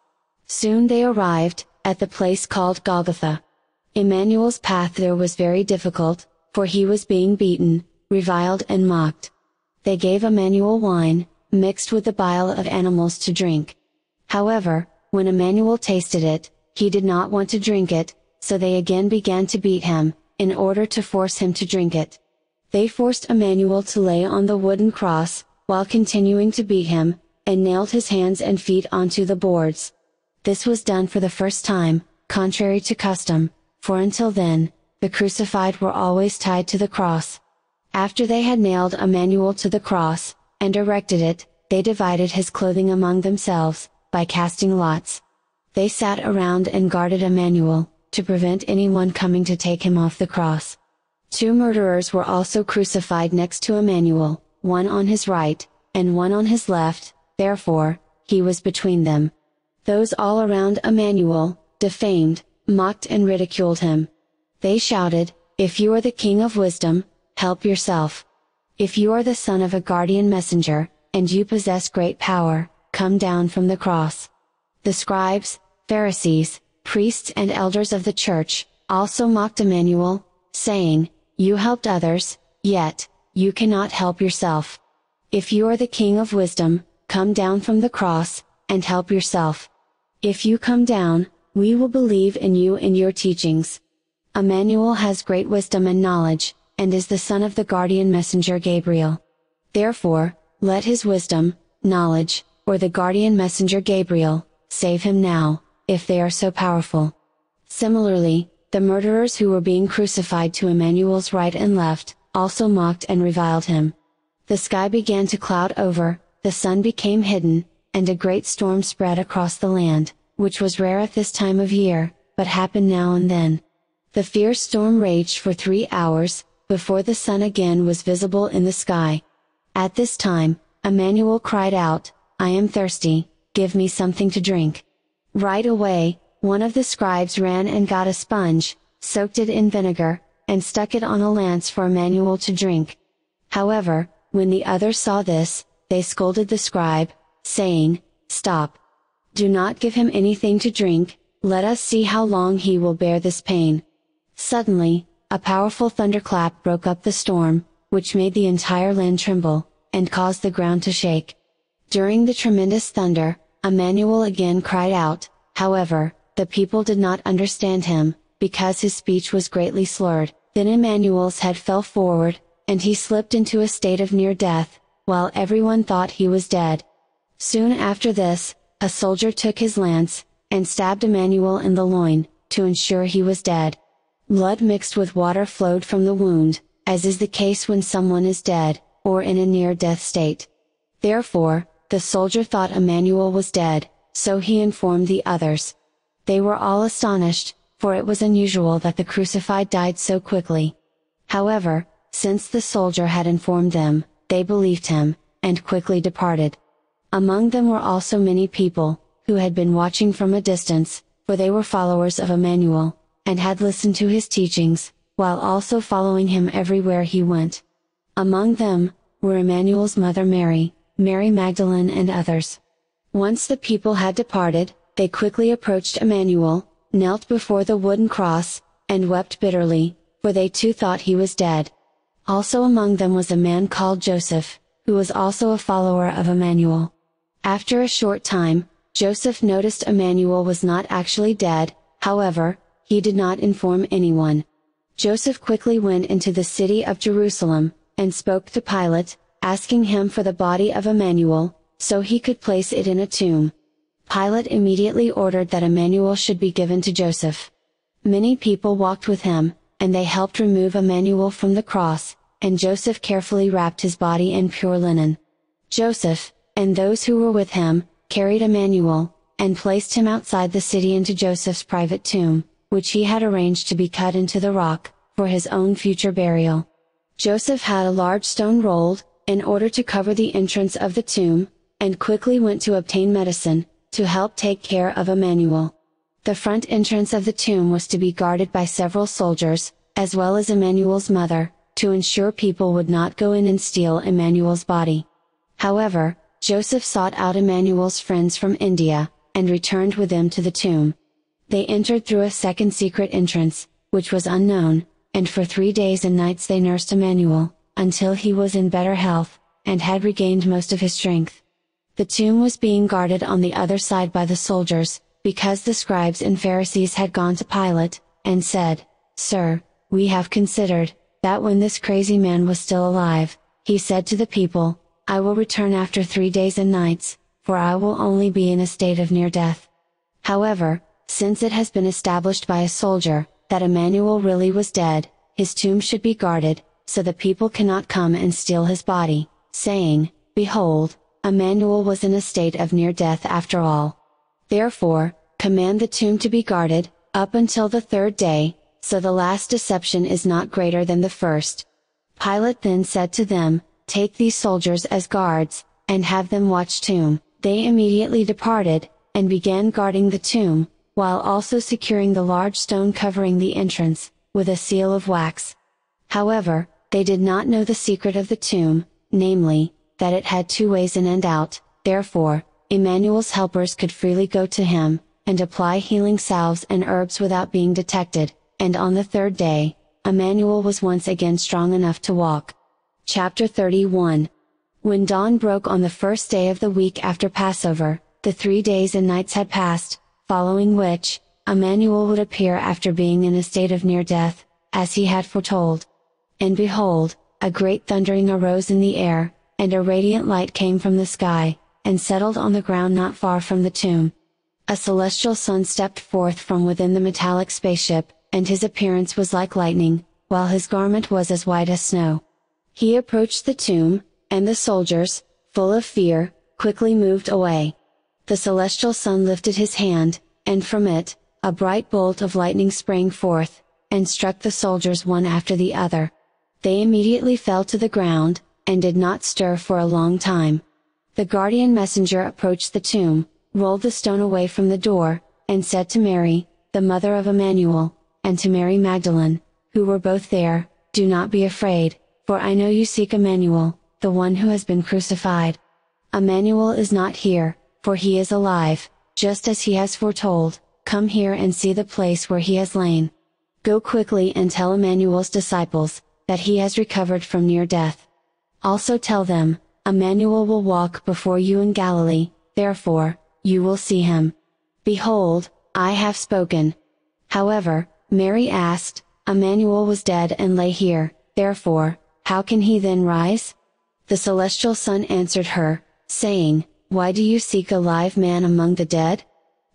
Speaker 1: Soon they arrived, at the place called Golgotha. Emmanuel's path there was very difficult, for he was being beaten, reviled and mocked. They gave Emmanuel wine, mixed with the bile of animals to drink. However, when Emmanuel tasted it, he did not want to drink it, so they again began to beat him, in order to force him to drink it. They forced Emmanuel to lay on the wooden cross, while continuing to beat him, and nailed his hands and feet onto the boards. This was done for the first time, contrary to custom, for until then, the crucified were always tied to the cross. After they had nailed Emmanuel to the cross, and erected it, they divided his clothing among themselves, by casting lots. They sat around and guarded Emmanuel, to prevent anyone coming to take him off the cross. Two murderers were also crucified next to Emmanuel, one on his right, and one on his left, therefore, he was between them. Those all around Emmanuel, defamed, mocked and ridiculed him. They shouted, If you are the King of Wisdom, help yourself. If you are the son of a guardian messenger, and you possess great power, come down from the cross. The scribes, Pharisees, priests and elders of the church, also mocked Emmanuel, saying, You helped others, yet, you cannot help yourself. If you are the king of wisdom, come down from the cross, and help yourself. If you come down, we will believe in you and your teachings. Emmanuel has great wisdom and knowledge, and is the son of the guardian messenger Gabriel. Therefore, let his wisdom, knowledge, or the guardian messenger Gabriel, save him now, if they are so powerful. Similarly, the murderers who were being crucified to Emmanuel's right and left, also mocked and reviled him. The sky began to cloud over, the sun became hidden, and a great storm spread across the land, which was rare at this time of year, but happened now and then. The fierce storm raged for three hours, before the sun again was visible in the sky. At this time, Emmanuel cried out, I am thirsty, give me something to drink. Right away, one of the scribes ran and got a sponge, soaked it in vinegar, and stuck it on a lance for Emmanuel to drink. However, when the others saw this, they scolded the scribe, saying, Stop! Do not give him anything to drink, let us see how long he will bear this pain. Suddenly, a powerful thunderclap broke up the storm, which made the entire land tremble, and caused the ground to shake. During the tremendous thunder, Emmanuel again cried out, however, the people did not understand him, because his speech was greatly slurred, then Emmanuel's head fell forward, and he slipped into a state of near death, while everyone thought he was dead. Soon after this, a soldier took his lance, and stabbed Emmanuel in the loin, to ensure he was dead. Blood mixed with water flowed from the wound, as is the case when someone is dead, or in a near death state. Therefore, the soldier thought Emmanuel was dead, so he informed the others. They were all astonished, for it was unusual that the crucified died so quickly. However, since the soldier had informed them, they believed him, and quickly departed. Among them were also many people, who had been watching from a distance, for they were followers of Emmanuel, and had listened to his teachings, while also following him everywhere he went. Among them, were Emmanuel's mother Mary, Mary Magdalene and others. Once the people had departed, they quickly approached Emmanuel, knelt before the wooden cross, and wept bitterly, for they too thought he was dead. Also among them was a man called Joseph, who was also a follower of Emmanuel. After a short time, Joseph noticed Emmanuel was not actually dead, however, he did not inform anyone. Joseph quickly went into the city of Jerusalem, and spoke to Pilate, asking him for the body of Emmanuel, so he could place it in a tomb. Pilate immediately ordered that Emmanuel should be given to Joseph. Many people walked with him, and they helped remove Emmanuel from the cross, and Joseph carefully wrapped his body in pure linen. Joseph, and those who were with him, carried Emmanuel, and placed him outside the city into Joseph's private tomb, which he had arranged to be cut into the rock, for his own future burial. Joseph had a large stone rolled, in order to cover the entrance of the tomb, and quickly went to obtain medicine, to help take care of Emmanuel. The front entrance of the tomb was to be guarded by several soldiers, as well as Emmanuel's mother, to ensure people would not go in and steal Emmanuel's body. However, Joseph sought out Emmanuel's friends from India, and returned with them to the tomb. They entered through a second secret entrance, which was unknown, and for three days and nights they nursed Emmanuel, until he was in better health, and had regained most of his strength. The tomb was being guarded on the other side by the soldiers, because the scribes and Pharisees had gone to Pilate, and said, Sir, we have considered, that when this crazy man was still alive, he said to the people, I will return after three days and nights, for I will only be in a state of near death. However, since it has been established by a soldier, that Emmanuel really was dead, his tomb should be guarded, so the people cannot come and steal his body, saying, Behold, Emmanuel was in a state of near death after all. Therefore, command the tomb to be guarded, up until the third day, so the last deception is not greater than the first. Pilate then said to them, Take these soldiers as guards, and have them watch tomb. They immediately departed, and began guarding the tomb, while also securing the large stone covering the entrance, with a seal of wax. However, they did not know the secret of the tomb, namely, that it had two ways in and out, therefore, Emmanuel's helpers could freely go to him, and apply healing salves and herbs without being detected, and on the third day, Emmanuel was once again strong enough to walk. Chapter 31 When dawn broke on the first day of the week after Passover, the three days and nights had passed, following which, Emmanuel would appear after being in a state of near death, as he had foretold. And behold, a great thundering arose in the air, and a radiant light came from the sky, and settled on the ground not far from the tomb. A celestial son stepped forth from within the metallic spaceship, and his appearance was like lightning, while his garment was as white as snow. He approached the tomb, and the soldiers, full of fear, quickly moved away. The celestial son lifted his hand, and from it, a bright bolt of lightning sprang forth, and struck the soldiers one after the other. They immediately fell to the ground, and did not stir for a long time. The guardian messenger approached the tomb, rolled the stone away from the door, and said to Mary, the mother of Emmanuel, and to Mary Magdalene, who were both there, Do not be afraid, for I know you seek Emmanuel, the one who has been crucified. Emmanuel is not here, for he is alive, just as he has foretold, come here and see the place where he has lain. Go quickly and tell Emmanuel's disciples, that he has recovered from near death. Also tell them, Emmanuel will walk before you in Galilee, therefore, you will see him. Behold, I have spoken. However, Mary asked, Emmanuel was dead and lay here, therefore, how can he then rise? The celestial son answered her, saying, Why do you seek a live man among the dead?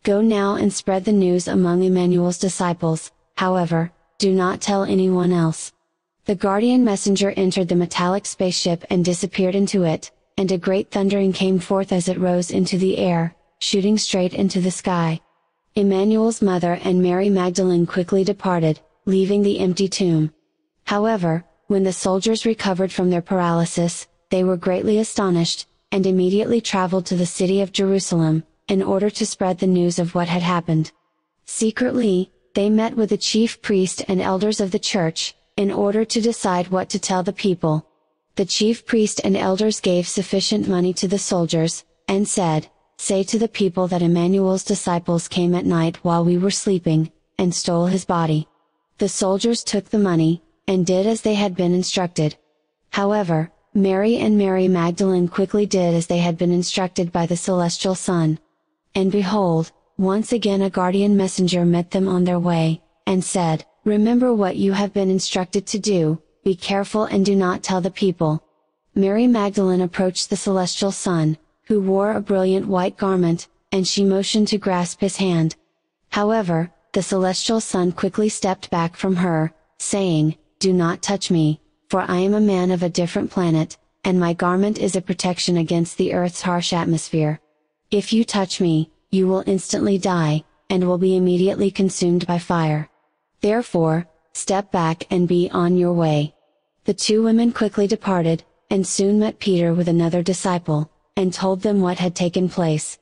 Speaker 1: Go now and spread the news among Emmanuel's disciples, however, do not tell anyone else. The guardian messenger entered the metallic spaceship and disappeared into it, and a great thundering came forth as it rose into the air, shooting straight into the sky. Emmanuel's mother and Mary Magdalene quickly departed, leaving the empty tomb. However, when the soldiers recovered from their paralysis, they were greatly astonished, and immediately traveled to the city of Jerusalem, in order to spread the news of what had happened. Secretly, they met with the chief priest and elders of the church, in order to decide what to tell the people. The chief priest and elders gave sufficient money to the soldiers, and said, Say to the people that Emmanuel's disciples came at night while we were sleeping, and stole his body. The soldiers took the money, and did as they had been instructed. However, Mary and Mary Magdalene quickly did as they had been instructed by the celestial Son. And behold, once again a guardian messenger met them on their way, and said, Remember what you have been instructed to do, be careful and do not tell the people. Mary Magdalene approached the celestial Son, who wore a brilliant white garment, and she motioned to grasp his hand. However, the celestial Son quickly stepped back from her, saying, Do not touch me, for I am a man of a different planet, and my garment is a protection against the Earth's harsh atmosphere. If you touch me, you will instantly die, and will be immediately consumed by fire. Therefore, step back and be on your way. The two women quickly departed, and soon met Peter with another disciple, and told them what had taken place.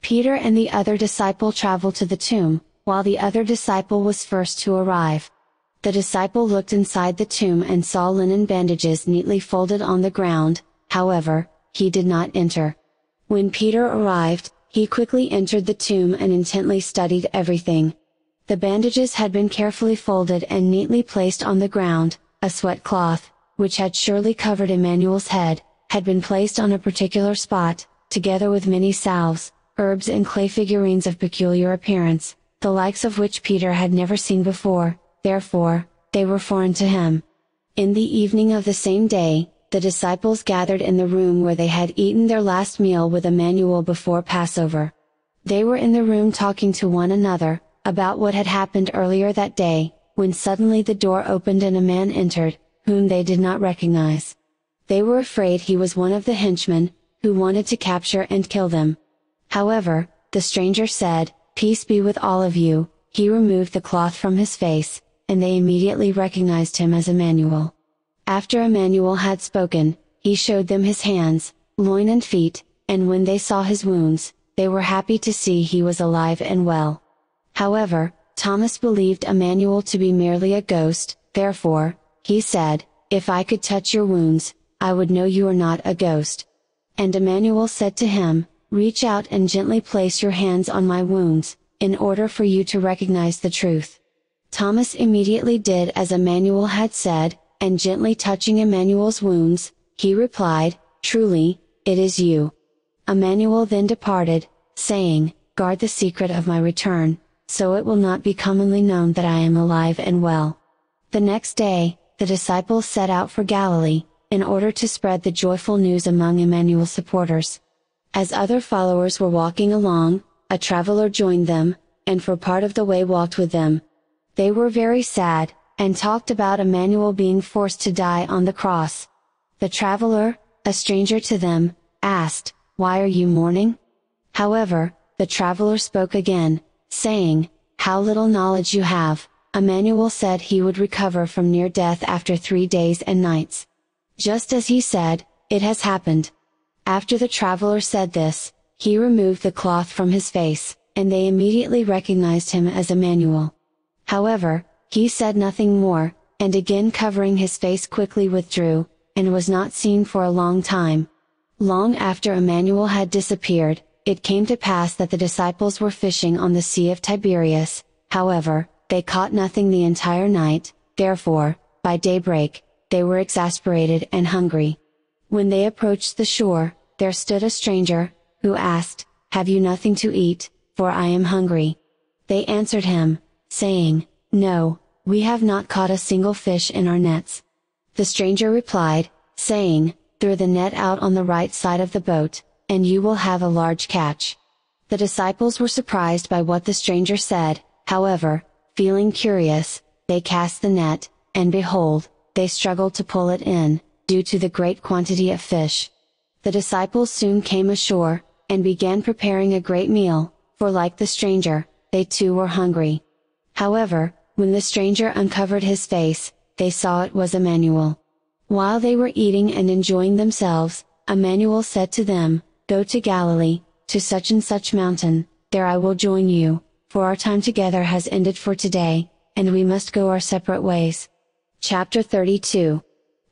Speaker 1: Peter and the other disciple traveled to the tomb, while the other disciple was first to arrive. The disciple looked inside the tomb and saw linen bandages neatly folded on the ground, however, he did not enter. When Peter arrived, he quickly entered the tomb and intently studied everything. The bandages had been carefully folded and neatly placed on the ground, a sweat cloth, which had surely covered Emmanuel's head, had been placed on a particular spot, together with many salves, herbs and clay figurines of peculiar appearance, the likes of which Peter had never seen before, therefore, they were foreign to him. In the evening of the same day, the disciples gathered in the room where they had eaten their last meal with Emmanuel before Passover. They were in the room talking to one another, about what had happened earlier that day, when suddenly the door opened and a man entered, whom they did not recognize. They were afraid he was one of the henchmen, who wanted to capture and kill them. However, the stranger said, Peace be with all of you, he removed the cloth from his face, and they immediately recognized him as Emmanuel. After Emmanuel had spoken, he showed them his hands, loin and feet, and when they saw his wounds, they were happy to see he was alive and well. However, Thomas believed Emmanuel to be merely a ghost, therefore, he said, If I could touch your wounds, I would know you are not a ghost. And Emmanuel said to him, Reach out and gently place your hands on my wounds, in order for you to recognize the truth. Thomas immediately did as Emmanuel had said, and gently touching Emmanuel's wounds, he replied, Truly, it is you. Emmanuel then departed, saying, Guard the secret of my return, so it will not be commonly known that I am alive and well. The next day, the disciples set out for Galilee, in order to spread the joyful news among Emmanuel's supporters. As other followers were walking along, a traveler joined them, and for part of the way walked with them. They were very sad, and talked about Emmanuel being forced to die on the cross. The traveler, a stranger to them, asked, Why are you mourning? However, the traveler spoke again, saying, How little knowledge you have, Emmanuel said he would recover from near death after three days and nights. Just as he said, it has happened. After the traveler said this, he removed the cloth from his face, and they immediately recognized him as Emmanuel. However, he said nothing more, and again covering his face quickly withdrew, and was not seen for a long time. Long after Emmanuel had disappeared, it came to pass that the disciples were fishing on the Sea of Tiberias, however, they caught nothing the entire night, therefore, by daybreak, they were exasperated and hungry. When they approached the shore, there stood a stranger, who asked, Have you nothing to eat, for I am hungry? They answered him, saying, No, we have not caught a single fish in our nets. The stranger replied, saying, Throw the net out on the right side of the boat, and you will have a large catch. The disciples were surprised by what the stranger said, however, feeling curious, they cast the net, and behold, they struggled to pull it in, due to the great quantity of fish. The disciples soon came ashore, and began preparing a great meal, for like the stranger, they too were hungry. However, when the stranger uncovered his face, they saw it was Emmanuel. While they were eating and enjoying themselves, Emmanuel said to them, Go to Galilee, to such and such mountain, there I will join you, for our time together has ended for today, and we must go our separate ways. Chapter 32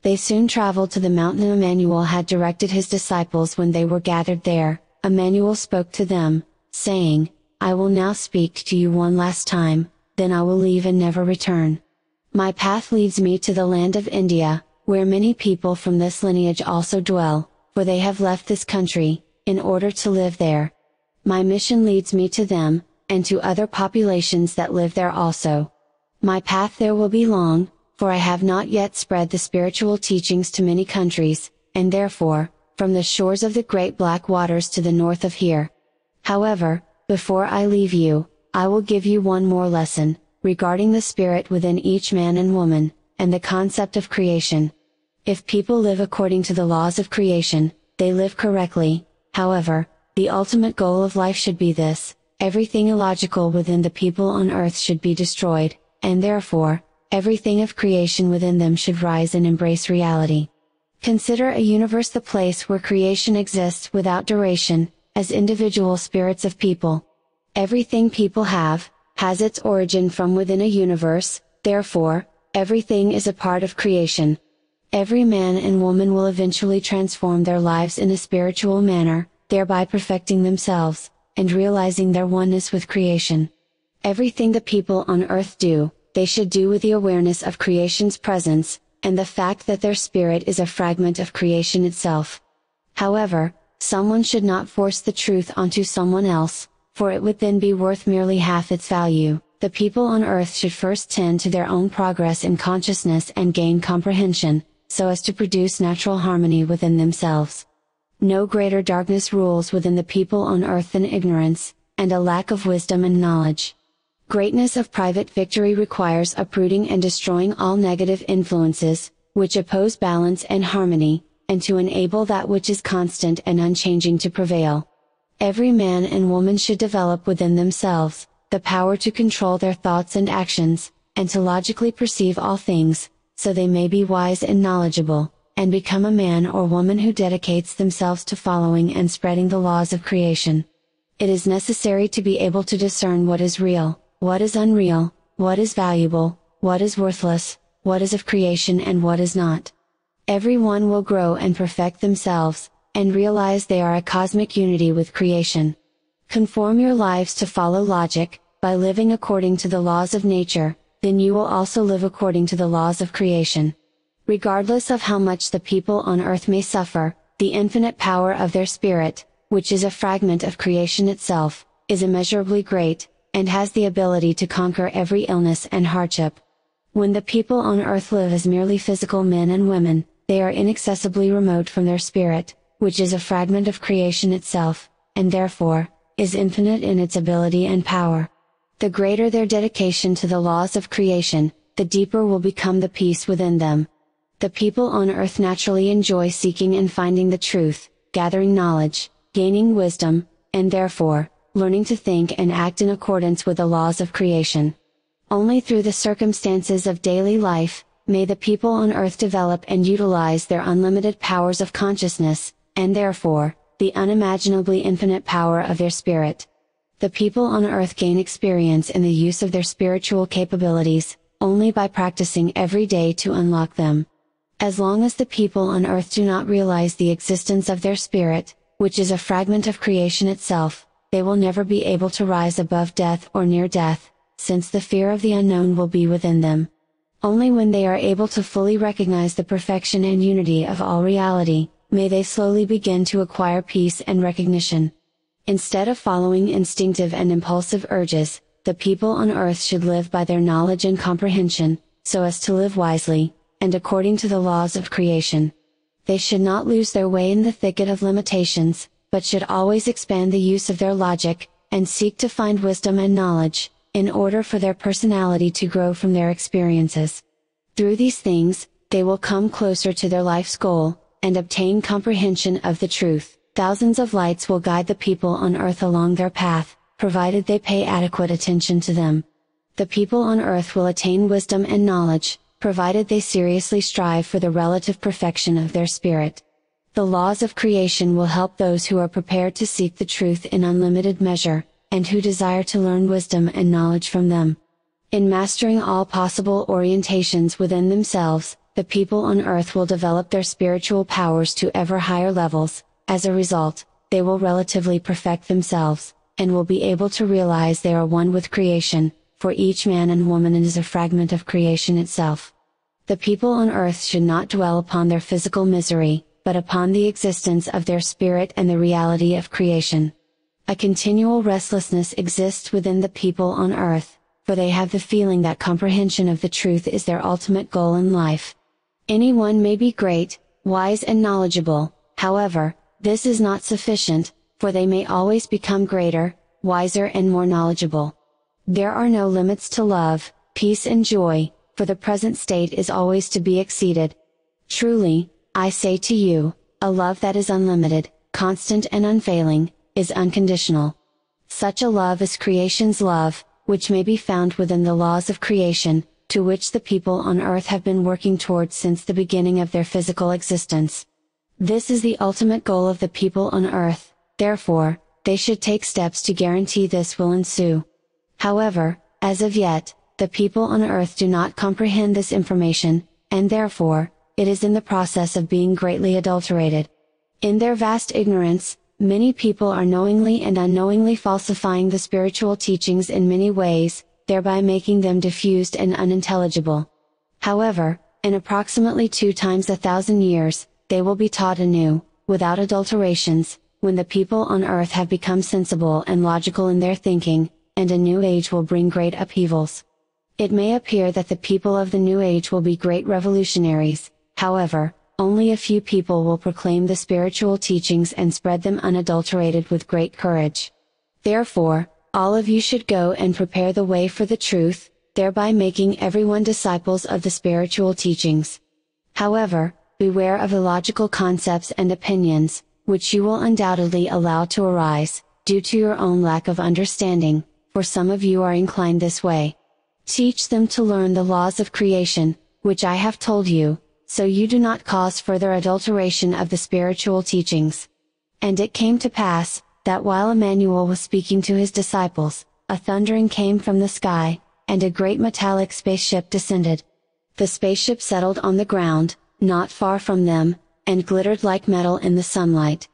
Speaker 1: They soon traveled to the mountain Emmanuel had directed his disciples when they were gathered there. Emmanuel spoke to them, saying, I will now speak to you one last time, then I will leave and never return. My path leads me to the land of India, where many people from this lineage also dwell, for they have left this country, in order to live there. My mission leads me to them, and to other populations that live there also. My path there will be long, for I have not yet spread the spiritual teachings to many countries, and therefore, from the shores of the great black waters to the north of here. However, before I leave you, I will give you one more lesson, regarding the spirit within each man and woman, and the concept of creation. If people live according to the laws of creation, they live correctly, however, the ultimate goal of life should be this, everything illogical within the people on earth should be destroyed, and therefore, everything of creation within them should rise and embrace reality. Consider a universe the place where creation exists without duration, as individual spirits of people. Everything people have, has its origin from within a universe, therefore, everything is a part of creation. Every man and woman will eventually transform their lives in a spiritual manner, thereby perfecting themselves, and realizing their oneness with creation. Everything the people on earth do, they should do with the awareness of creation's presence, and the fact that their spirit is a fragment of creation itself. However, someone should not force the truth onto someone else, for it would then be worth merely half its value. The people on earth should first tend to their own progress in consciousness and gain comprehension, so as to produce natural harmony within themselves. No greater darkness rules within the people on earth than ignorance, and a lack of wisdom and knowledge. Greatness of private victory requires uprooting and destroying all negative influences, which oppose balance and harmony, and to enable that which is constant and unchanging to prevail. Every man and woman should develop within themselves, the power to control their thoughts and actions, and to logically perceive all things, so they may be wise and knowledgeable, and become a man or woman who dedicates themselves to following and spreading the laws of creation. It is necessary to be able to discern what is real, what is unreal, what is valuable, what is worthless, what is of creation and what is not. Everyone will grow and perfect themselves, and realize they are a cosmic unity with creation. Conform your lives to follow logic, by living according to the laws of nature, then you will also live according to the laws of creation. Regardless of how much the people on earth may suffer, the infinite power of their spirit, which is a fragment of creation itself, is immeasurably great, and has the ability to conquer every illness and hardship. When the people on earth live as merely physical men and women, they are inaccessibly remote from their spirit, which is a fragment of creation itself, and therefore, is infinite in its ability and power. The greater their dedication to the laws of creation, the deeper will become the peace within them. The people on earth naturally enjoy seeking and finding the truth, gathering knowledge, gaining wisdom, and therefore, learning to think and act in accordance with the laws of creation. Only through the circumstances of daily life, may the people on earth develop and utilize their unlimited powers of consciousness, and therefore, the unimaginably infinite power of their spirit. The people on earth gain experience in the use of their spiritual capabilities, only by practicing every day to unlock them. As long as the people on earth do not realize the existence of their spirit, which is a fragment of creation itself, they will never be able to rise above death or near death, since the fear of the unknown will be within them. Only when they are able to fully recognize the perfection and unity of all reality, may they slowly begin to acquire peace and recognition. Instead of following instinctive and impulsive urges, the people on earth should live by their knowledge and comprehension, so as to live wisely, and according to the laws of creation. They should not lose their way in the thicket of limitations, but should always expand the use of their logic, and seek to find wisdom and knowledge, in order for their personality to grow from their experiences. Through these things, they will come closer to their life's goal, and obtain comprehension of the truth. Thousands of lights will guide the people on earth along their path, provided they pay adequate attention to them. The people on earth will attain wisdom and knowledge, provided they seriously strive for the relative perfection of their spirit. The laws of creation will help those who are prepared to seek the truth in unlimited measure, and who desire to learn wisdom and knowledge from them. In mastering all possible orientations within themselves, the people on earth will develop their spiritual powers to ever higher levels, as a result, they will relatively perfect themselves, and will be able to realize they are one with creation, for each man and woman is a fragment of creation itself. The people on earth should not dwell upon their physical misery, but upon the existence of their spirit and the reality of creation. A continual restlessness exists within the people on earth, for they have the feeling that comprehension of the truth is their ultimate goal in life. Anyone may be great, wise and knowledgeable, however, this is not sufficient, for they may always become greater, wiser and more knowledgeable. There are no limits to love, peace and joy, for the present state is always to be exceeded. Truly, I say to you, a love that is unlimited, constant and unfailing, is unconditional. Such a love is creation's love, which may be found within the laws of creation, to which the people on earth have been working towards since the beginning of their physical existence. This is the ultimate goal of the people on earth, therefore, they should take steps to guarantee this will ensue. However, as of yet, the people on earth do not comprehend this information, and therefore, it is in the process of being greatly adulterated. In their vast ignorance, many people are knowingly and unknowingly falsifying the spiritual teachings in many ways, thereby making them diffused and unintelligible. However, in approximately two times a thousand years, they will be taught anew, without adulterations, when the people on earth have become sensible and logical in their thinking, and a new age will bring great upheavals. It may appear that the people of the new age will be great revolutionaries, however, only a few people will proclaim the spiritual teachings and spread them unadulterated with great courage. Therefore, all of you should go and prepare the way for the truth, thereby making everyone disciples of the spiritual teachings. However, beware of illogical concepts and opinions, which you will undoubtedly allow to arise, due to your own lack of understanding, for some of you are inclined this way. Teach them to learn the laws of creation, which I have told you, so you do not cause further adulteration of the spiritual teachings. And it came to pass, that while Emmanuel was speaking to his disciples, a thundering came from the sky, and a great metallic spaceship descended. The spaceship settled on the ground, not far from them, and glittered like metal in the sunlight.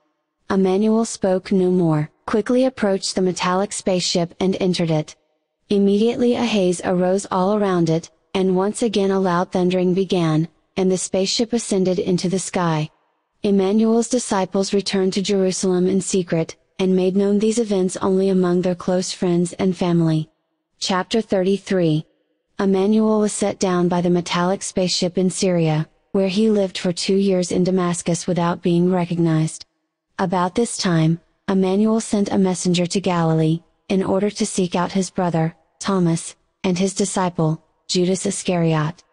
Speaker 1: Emmanuel spoke no more, quickly approached the metallic spaceship and entered it. Immediately a haze arose all around it, and once again a loud thundering began, and the spaceship ascended into the sky. Emmanuel's disciples returned to Jerusalem in secret, and made known these events only among their close friends and family. Chapter 33 Emmanuel was set down by the metallic spaceship in Syria, where he lived for two years in Damascus without being recognized. About this time, Emmanuel sent a messenger to Galilee, in order to seek out his brother, Thomas, and his disciple, Judas Iscariot.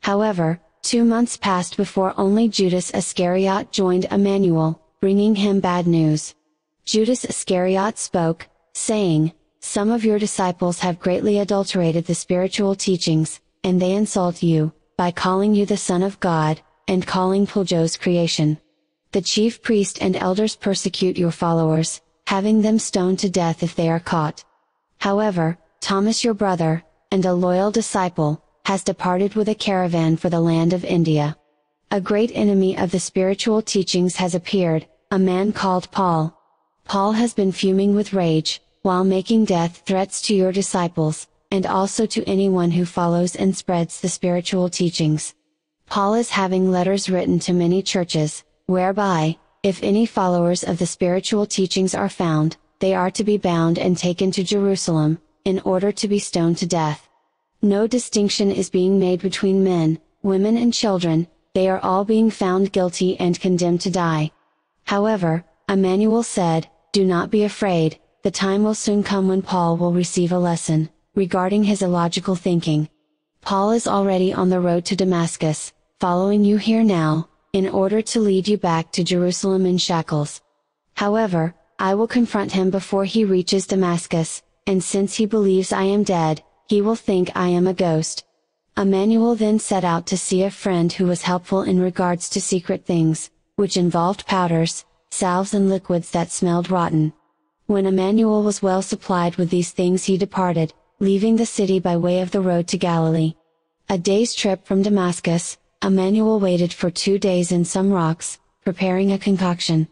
Speaker 1: However, two months passed before only Judas Iscariot joined Emmanuel, bringing him bad news. Judas Iscariot spoke, saying, Some of your disciples have greatly adulterated the spiritual teachings, and they insult you, by calling you the Son of God, and calling Puljos creation. The chief priest and elders persecute your followers, having them stoned to death if they are caught. However, Thomas your brother, and a loyal disciple, has departed with a caravan for the land of India. A great enemy of the spiritual teachings has appeared, a man called Paul. Paul has been fuming with rage, while making death threats to your disciples, and also to anyone who follows and spreads the spiritual teachings. Paul is having letters written to many churches, whereby, if any followers of the spiritual teachings are found, they are to be bound and taken to Jerusalem, in order to be stoned to death. No distinction is being made between men, women and children, they are all being found guilty and condemned to die. However, Emmanuel said, Do not be afraid, the time will soon come when Paul will receive a lesson, regarding his illogical thinking. Paul is already on the road to Damascus, following you here now, in order to lead you back to Jerusalem in shackles. However, I will confront him before he reaches Damascus, and since he believes I am dead, he will think I am a ghost. Emmanuel then set out to see a friend who was helpful in regards to secret things, which involved powders, salves and liquids that smelled rotten. When Emmanuel was well supplied with these things he departed, leaving the city by way of the road to Galilee. A day's trip from Damascus, Emmanuel waited for two days in some rocks, preparing a concoction.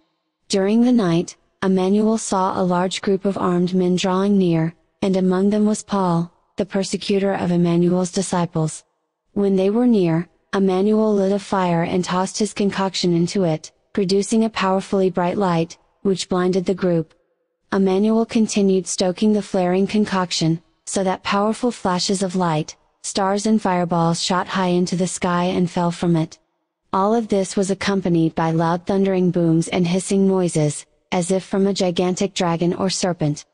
Speaker 1: During the night, Emmanuel saw a large group of armed men drawing near, and among them was Paul, the persecutor of Emmanuel's disciples. When they were near, Emmanuel lit a fire and tossed his concoction into it, producing a powerfully bright light, which blinded the group. Emmanuel continued stoking the flaring concoction, so that powerful flashes of light, stars and fireballs shot high into the sky and fell from it. All of this was accompanied by loud thundering booms and hissing noises, as if from a gigantic dragon or serpent.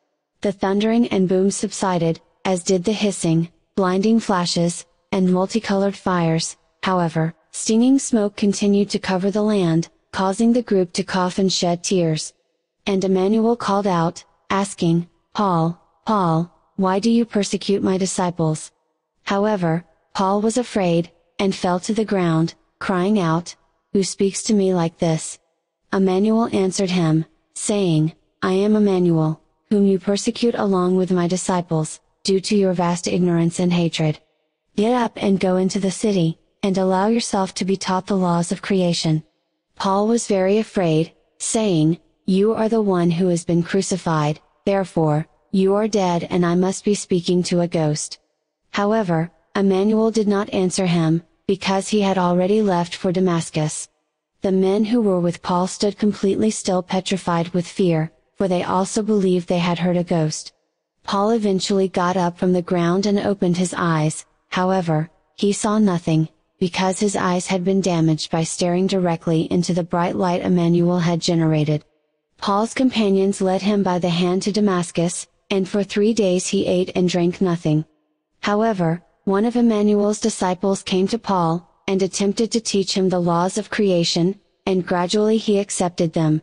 Speaker 1: The thundering and booms subsided, as did the hissing, blinding flashes, and multicolored fires, however, stinging smoke continued to cover the land, causing the group to cough and shed tears. And Emmanuel called out, asking, Paul, Paul, why do you persecute my disciples? However, Paul was afraid, and fell to the ground, crying out, Who speaks to me like this? Emmanuel answered him, saying, I am Emmanuel, whom you persecute along with my disciples, due to your vast ignorance and hatred. Get up and go into the city, and allow yourself to be taught the laws of creation. Paul was very afraid, saying, You are the one who has been crucified, therefore, you are dead and I must be speaking to a ghost. However, Emmanuel did not answer him, because he had already left for Damascus. The men who were with Paul stood completely still petrified with fear, for they also believed they had heard a ghost. Paul eventually got up from the ground and opened his eyes, however, he saw nothing, because his eyes had been damaged by staring directly into the bright light Emmanuel had generated. Paul's companions led him by the hand to Damascus, and for three days he ate and drank nothing. However, one of Emmanuel's disciples came to Paul, and attempted to teach him the laws of creation, and gradually he accepted them.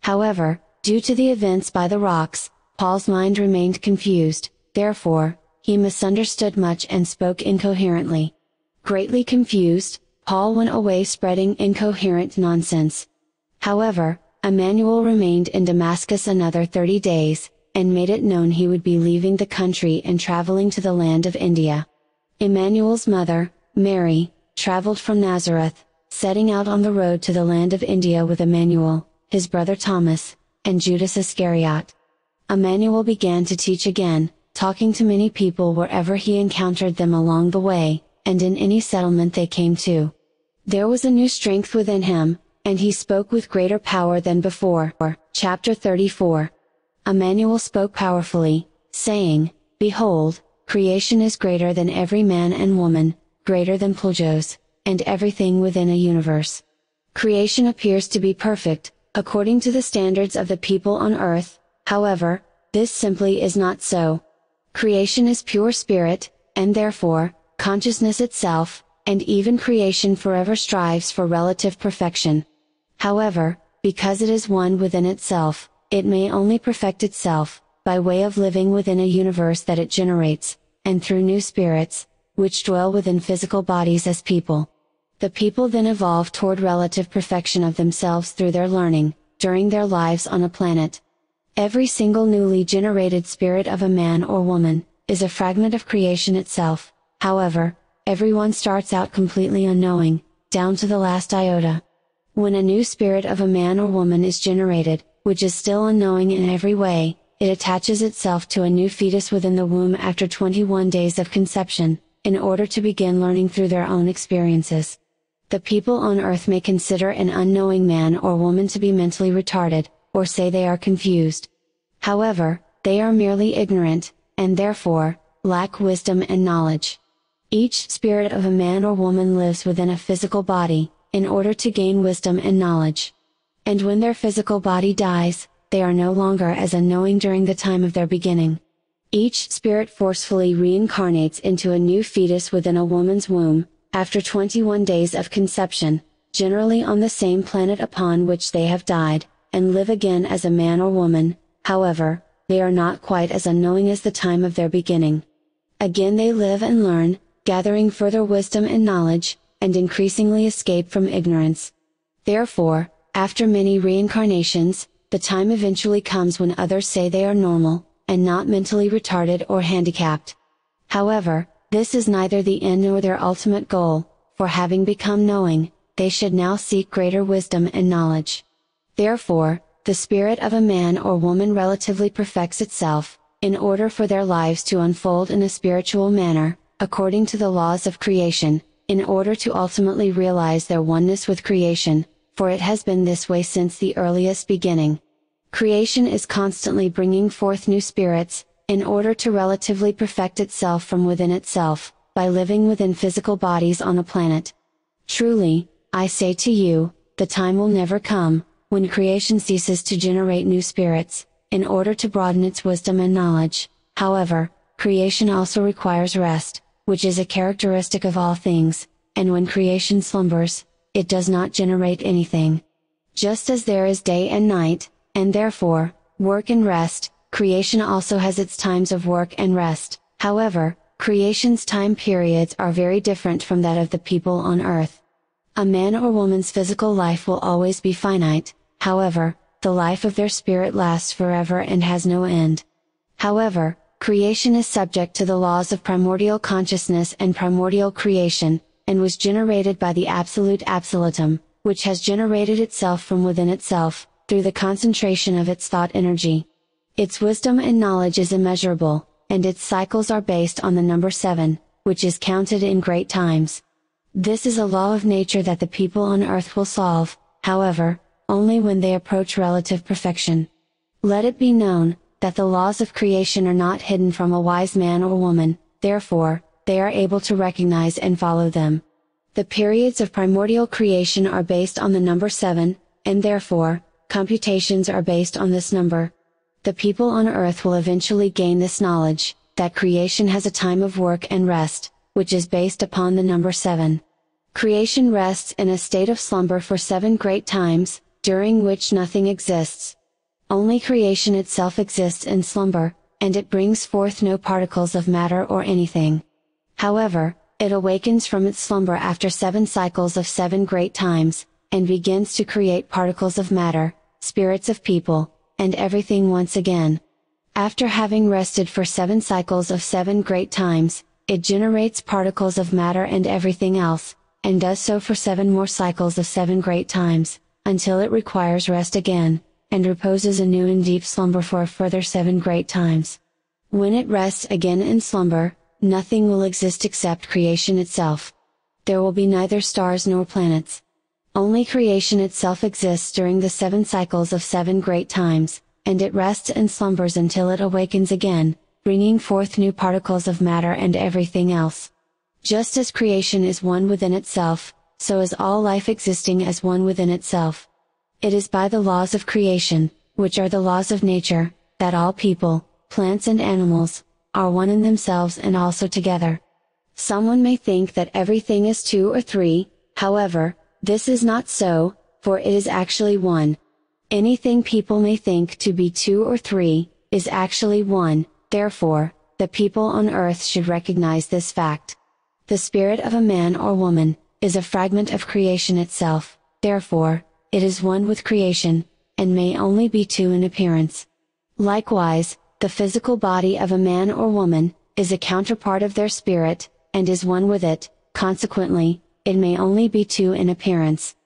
Speaker 1: However, due to the events by the rocks, Paul's mind remained confused, therefore, he misunderstood much and spoke incoherently. Greatly confused, Paul went away spreading incoherent nonsense. However, Emmanuel remained in Damascus another 30 days, and made it known he would be leaving the country and traveling to the land of India. Emmanuel's mother, Mary, traveled from Nazareth, setting out on the road to the land of India with Emmanuel, his brother Thomas, and Judas Iscariot. Emmanuel began to teach again, talking to many people wherever he encountered them along the way, and in any settlement they came to. There was a new strength within him, and he spoke with greater power than before. Chapter 34 Emmanuel spoke powerfully, saying, Behold, Creation is greater than every man and woman, greater than Puljos, and everything within a universe. Creation appears to be perfect, according to the standards of the people on earth, however, this simply is not so. Creation is pure spirit, and therefore, consciousness itself, and even creation forever strives for relative perfection. However, because it is one within itself, it may only perfect itself, by way of living within a universe that it generates, and through new spirits, which dwell within physical bodies as people. The people then evolve toward relative perfection of themselves through their learning, during their lives on a planet. Every single newly generated spirit of a man or woman, is a fragment of creation itself, however, everyone starts out completely unknowing, down to the last iota. When a new spirit of a man or woman is generated, which is still unknowing in every way, it attaches itself to a new fetus within the womb after 21 days of conception, in order to begin learning through their own experiences. The people on earth may consider an unknowing man or woman to be mentally retarded, or say they are confused. However, they are merely ignorant, and therefore, lack wisdom and knowledge. Each spirit of a man or woman lives within a physical body, in order to gain wisdom and knowledge. And when their physical body dies, they are no longer as unknowing during the time of their beginning. Each spirit forcefully reincarnates into a new fetus within a woman's womb, after 21 days of conception, generally on the same planet upon which they have died, and live again as a man or woman, however, they are not quite as unknowing as the time of their beginning. Again they live and learn, gathering further wisdom and knowledge, and increasingly escape from ignorance. Therefore, after many reincarnations, the time eventually comes when others say they are normal, and not mentally retarded or handicapped. However, this is neither the end nor their ultimate goal, for having become knowing, they should now seek greater wisdom and knowledge. Therefore, the spirit of a man or woman relatively perfects itself, in order for their lives to unfold in a spiritual manner, according to the laws of creation, in order to ultimately realize their oneness with creation, for it has been this way since the earliest beginning. Creation is constantly bringing forth new spirits, in order to relatively perfect itself from within itself, by living within physical bodies on a planet. Truly, I say to you, the time will never come, when creation ceases to generate new spirits, in order to broaden its wisdom and knowledge. However, creation also requires rest, which is a characteristic of all things, and when creation slumbers, it does not generate anything. Just as there is day and night, and therefore, work and rest, creation also has its times of work and rest, however, creation's time periods are very different from that of the people on earth. A man or woman's physical life will always be finite, however, the life of their spirit lasts forever and has no end. However, creation is subject to the laws of primordial consciousness and primordial creation, and was generated by the absolute absolutum, which has generated itself from within itself, through the concentration of its thought energy. Its wisdom and knowledge is immeasurable, and its cycles are based on the number 7, which is counted in great times. This is a law of nature that the people on earth will solve, however, only when they approach relative perfection. Let it be known, that the laws of creation are not hidden from a wise man or woman, therefore, they are able to recognize and follow them. The periods of primordial creation are based on the number 7, and therefore, computations are based on this number. The people on earth will eventually gain this knowledge, that creation has a time of work and rest, which is based upon the number 7. Creation rests in a state of slumber for seven great times, during which nothing exists. Only creation itself exists in slumber, and it brings forth no particles of matter or anything. However, it awakens from its slumber after seven cycles of seven great times, and begins to create particles of matter, spirits of people, and everything once again. After having rested for seven cycles of seven great times, it generates particles of matter and everything else, and does so for seven more cycles of seven great times, until it requires rest again, and reposes anew in deep slumber for a further seven great times. When it rests again in slumber, nothing will exist except creation itself. There will be neither stars nor planets. Only creation itself exists during the seven cycles of seven great times, and it rests and slumbers until it awakens again, bringing forth new particles of matter and everything else. Just as creation is one within itself, so is all life existing as one within itself. It is by the laws of creation, which are the laws of nature, that all people, plants and animals, are one in themselves and also together. Someone may think that everything is two or three, however, this is not so, for it is actually one. Anything people may think to be two or three, is actually one, therefore, the people on earth should recognize this fact. The spirit of a man or woman, is a fragment of creation itself, therefore, it is one with creation, and may only be two in appearance. Likewise, the physical body of a man or woman, is a counterpart of their spirit, and is one with it, consequently, it may only be two in appearance.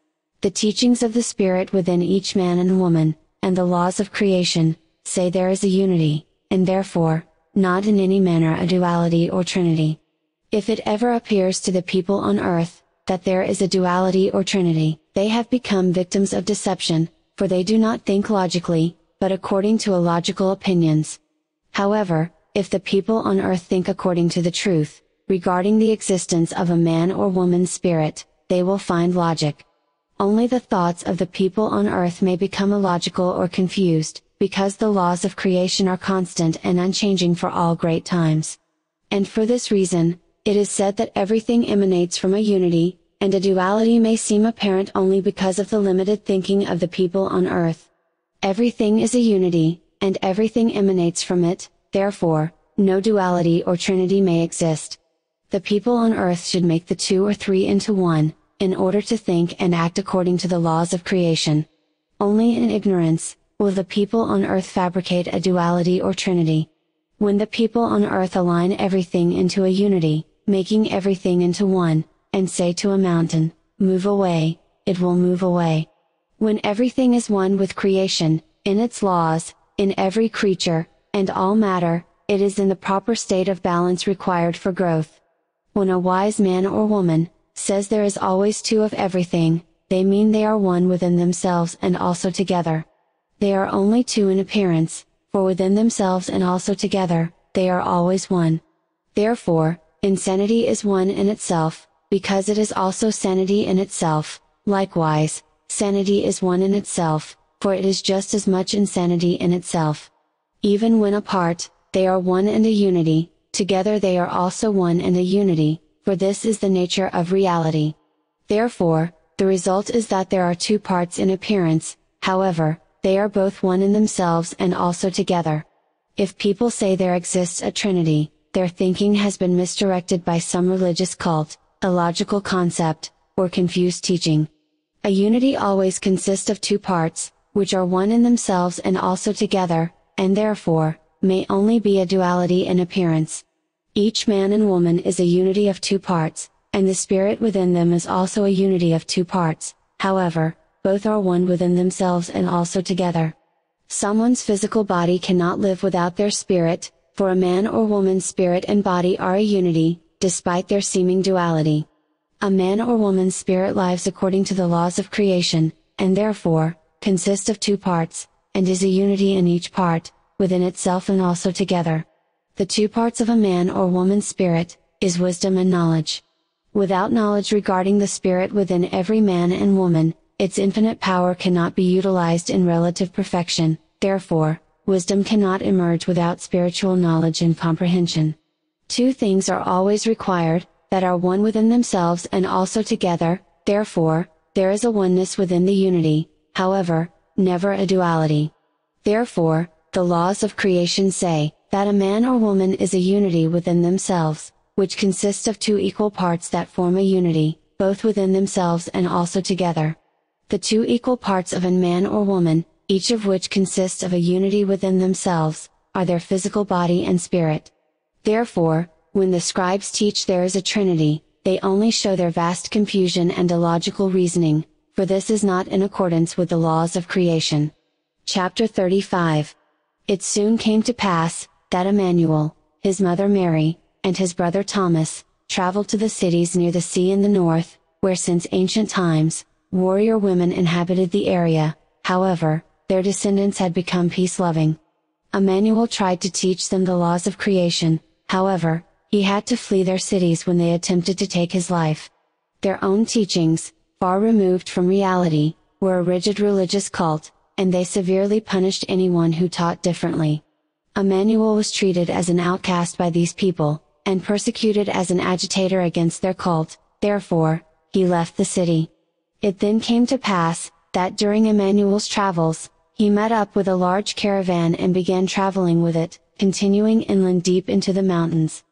Speaker 1: The teachings of the spirit within each man and woman, and the laws of creation, say there is a unity, and therefore, not in any manner a duality or trinity. If it ever appears to the people on earth, that there is a duality or trinity, they have become victims of deception, for they do not think logically, but according to illogical opinions. However, if the people on earth think according to the truth, regarding the existence of a man or woman's spirit, they will find logic. Only the thoughts of the people on earth may become illogical or confused, because the laws of creation are constant and unchanging for all great times. And for this reason, it is said that everything emanates from a unity, and a duality may seem apparent only because of the limited thinking of the people on earth. Everything is a unity, and everything emanates from it, therefore, no duality or trinity may exist. The people on earth should make the two or three into one, in order to think and act according to the laws of creation. Only in ignorance, will the people on earth fabricate a duality or trinity. When the people on earth align everything into a unity, making everything into one, and say to a mountain, move away, it will move away. When everything is one with creation, in its laws, in every creature, and all matter, it is in the proper state of balance required for growth. When a wise man or woman, says there is always two of everything, they mean they are one within themselves and also together. They are only two in appearance, for within themselves and also together, they are always one. Therefore, Insanity is one in itself, because it is also sanity in itself, Likewise, sanity is one in itself, for it is just as much insanity in itself. Even when apart, they are one and a unity, together they are also one and a unity, for this is the nature of reality. Therefore, the result is that there are two parts in appearance, however, they are both one in themselves and also together. If people say there exists a trinity, their thinking has been misdirected by some religious cult, illogical concept, or confused teaching. A unity always consists of two parts, which are one in themselves and also together, and therefore, may only be a duality in appearance. Each man and woman is a unity of two parts, and the spirit within them is also a unity of two parts, however, both are one within themselves and also together. Someone's physical body cannot live without their spirit, for a man or woman's spirit and body are a unity, despite their seeming duality. A man or woman's spirit lives according to the laws of creation, and therefore, consists of two parts, and is a unity in each part, within itself and also together. The two parts of a man or woman's spirit, is wisdom and knowledge. Without knowledge regarding the spirit within every man and woman, its infinite power cannot be utilized in relative perfection, therefore, wisdom cannot emerge without spiritual knowledge and comprehension. Two things are always required, that are one within themselves and also together, therefore, there is a oneness within the unity, however, never a duality. Therefore, the laws of creation say, that a man or woman is a unity within themselves, which consists of two equal parts that form a unity, both within themselves and also together. The two equal parts of a man or woman, each of which consists of a unity within themselves, are their physical body and spirit. Therefore, when the scribes teach there is a trinity, they only show their vast confusion and illogical reasoning, for this is not in accordance with the laws of creation. Chapter 35 It soon came to pass, that Emmanuel, his mother Mary, and his brother Thomas, traveled to the cities near the sea in the north, where since ancient times, warrior women inhabited the area, however, their descendants had become peace-loving. Emmanuel tried to teach them the laws of creation, however, he had to flee their cities when they attempted to take his life. Their own teachings, far removed from reality, were a rigid religious cult, and they severely punished anyone who taught differently. Emmanuel was treated as an outcast by these people, and persecuted as an agitator against their cult, therefore, he left the city. It then came to pass, that during Emmanuel's travels, he met up with a large caravan and began traveling with it, continuing inland deep into the mountains.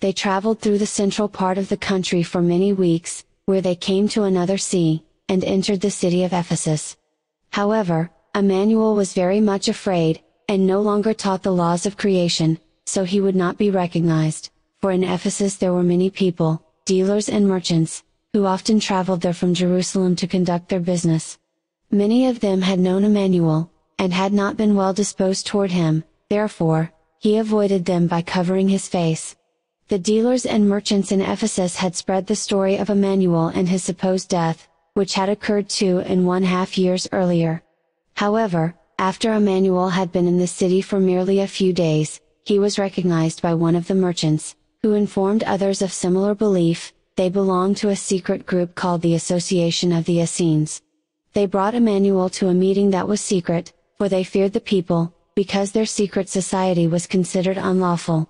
Speaker 1: They traveled through the central part of the country for many weeks, where they came to another sea, and entered the city of Ephesus. However, Emmanuel was very much afraid, and no longer taught the laws of creation, so he would not be recognized, for in Ephesus there were many people, dealers and merchants, who often traveled there from Jerusalem to conduct their business. Many of them had known Emmanuel, and had not been well disposed toward him, therefore, he avoided them by covering his face. The dealers and merchants in Ephesus had spread the story of Emmanuel and his supposed death, which had occurred two and one half years earlier. However, after Emmanuel had been in the city for merely a few days, he was recognized by one of the merchants, who informed others of similar belief, they belonged to a secret group called the Association of the Essenes. They brought Emmanuel to a meeting that was secret, for they feared the people, because their secret society was considered unlawful.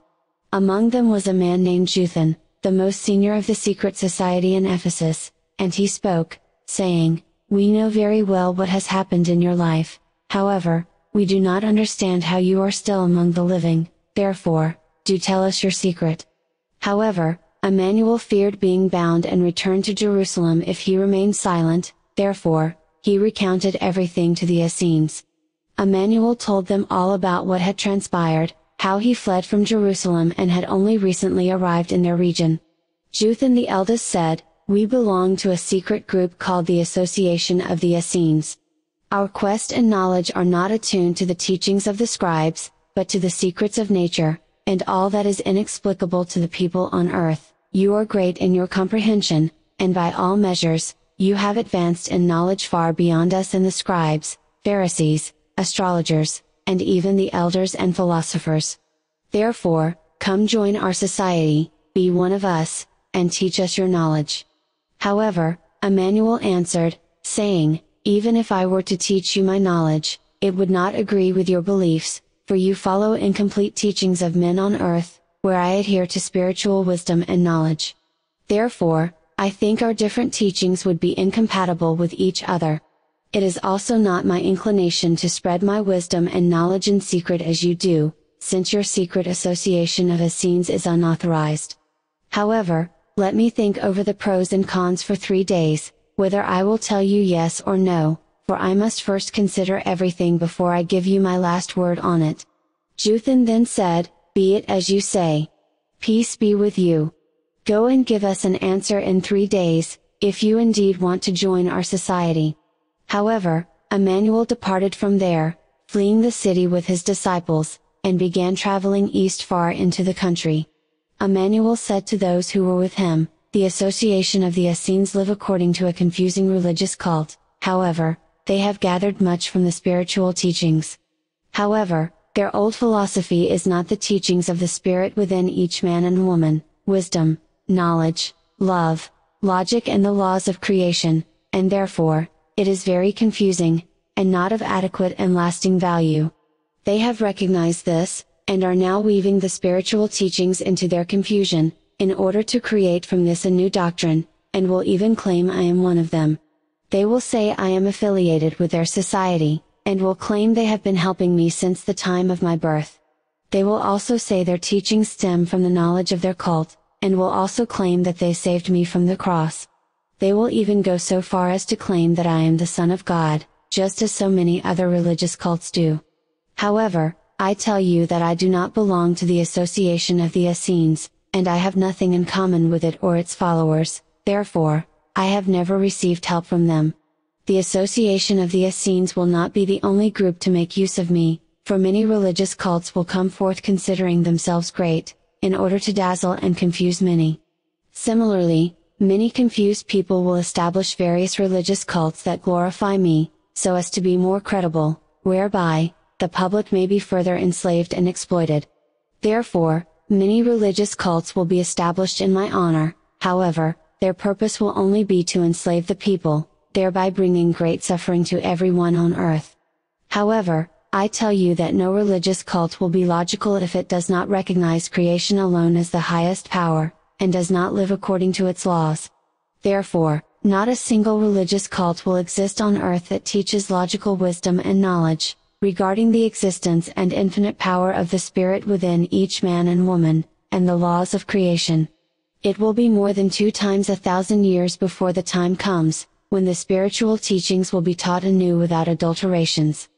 Speaker 1: Among them was a man named Juthan, the most senior of the secret society in Ephesus, and he spoke, saying, We know very well what has happened in your life, however, we do not understand how you are still among the living, therefore, do tell us your secret. However, Emmanuel feared being bound and returned to Jerusalem if he remained silent, therefore, he recounted everything to the Essenes. Emmanuel told them all about what had transpired, how he fled from Jerusalem and had only recently arrived in their region. Juthan the eldest said, We belong to a secret group called the Association of the Essenes. Our quest and knowledge are not attuned to the teachings of the scribes, but to the secrets of nature, and all that is inexplicable to the people on earth. You are great in your comprehension, and by all measures, you have advanced in knowledge far beyond us and the scribes, Pharisees, astrologers, and even the elders and philosophers. Therefore, come join our society, be one of us, and teach us your knowledge. However, Emmanuel answered, saying, Even if I were to teach you my knowledge, it would not agree with your beliefs, for you follow incomplete teachings of men on earth, where I adhere to spiritual wisdom and knowledge. Therefore, I think our different teachings would be incompatible with each other. It is also not my inclination to spread my wisdom and knowledge in secret as you do, since your secret association of Essenes is unauthorized. However, let me think over the pros and cons for three days, whether I will tell you yes or no, for I must first consider everything before I give you my last word on it. Juthan then said, Be it as you say. Peace be with you. Go and give us an answer in three days, if you indeed want to join our society. However, Emmanuel departed from there, fleeing the city with his disciples, and began traveling east far into the country. Emmanuel said to those who were with him, The association of the Essenes live according to a confusing religious cult, however, they have gathered much from the spiritual teachings. However, their old philosophy is not the teachings of the Spirit within each man and woman, wisdom, knowledge, love, logic and the laws of creation, and therefore, it is very confusing, and not of adequate and lasting value. They have recognized this, and are now weaving the spiritual teachings into their confusion, in order to create from this a new doctrine, and will even claim I am one of them. They will say I am affiliated with their society, and will claim they have been helping me since the time of my birth. They will also say their teachings stem from the knowledge of their cult, and will also claim that they saved me from the cross. They will even go so far as to claim that I am the Son of God, just as so many other religious cults do. However, I tell you that I do not belong to the association of the Essenes, and I have nothing in common with it or its followers, therefore, I have never received help from them. The association of the Essenes will not be the only group to make use of me, for many religious cults will come forth considering themselves great, in order to dazzle and confuse many. Similarly, Many confused people will establish various religious cults that glorify me, so as to be more credible, whereby, the public may be further enslaved and exploited. Therefore, many religious cults will be established in my honor, however, their purpose will only be to enslave the people, thereby bringing great suffering to everyone on earth. However, I tell you that no religious cult will be logical if it does not recognize creation alone as the highest power, and does not live according to its laws. Therefore, not a single religious cult will exist on earth that teaches logical wisdom and knowledge, regarding the existence and infinite power of the Spirit within each man and woman, and the laws of creation. It will be more than two times a thousand years before the time comes, when the spiritual teachings will be taught anew without adulterations.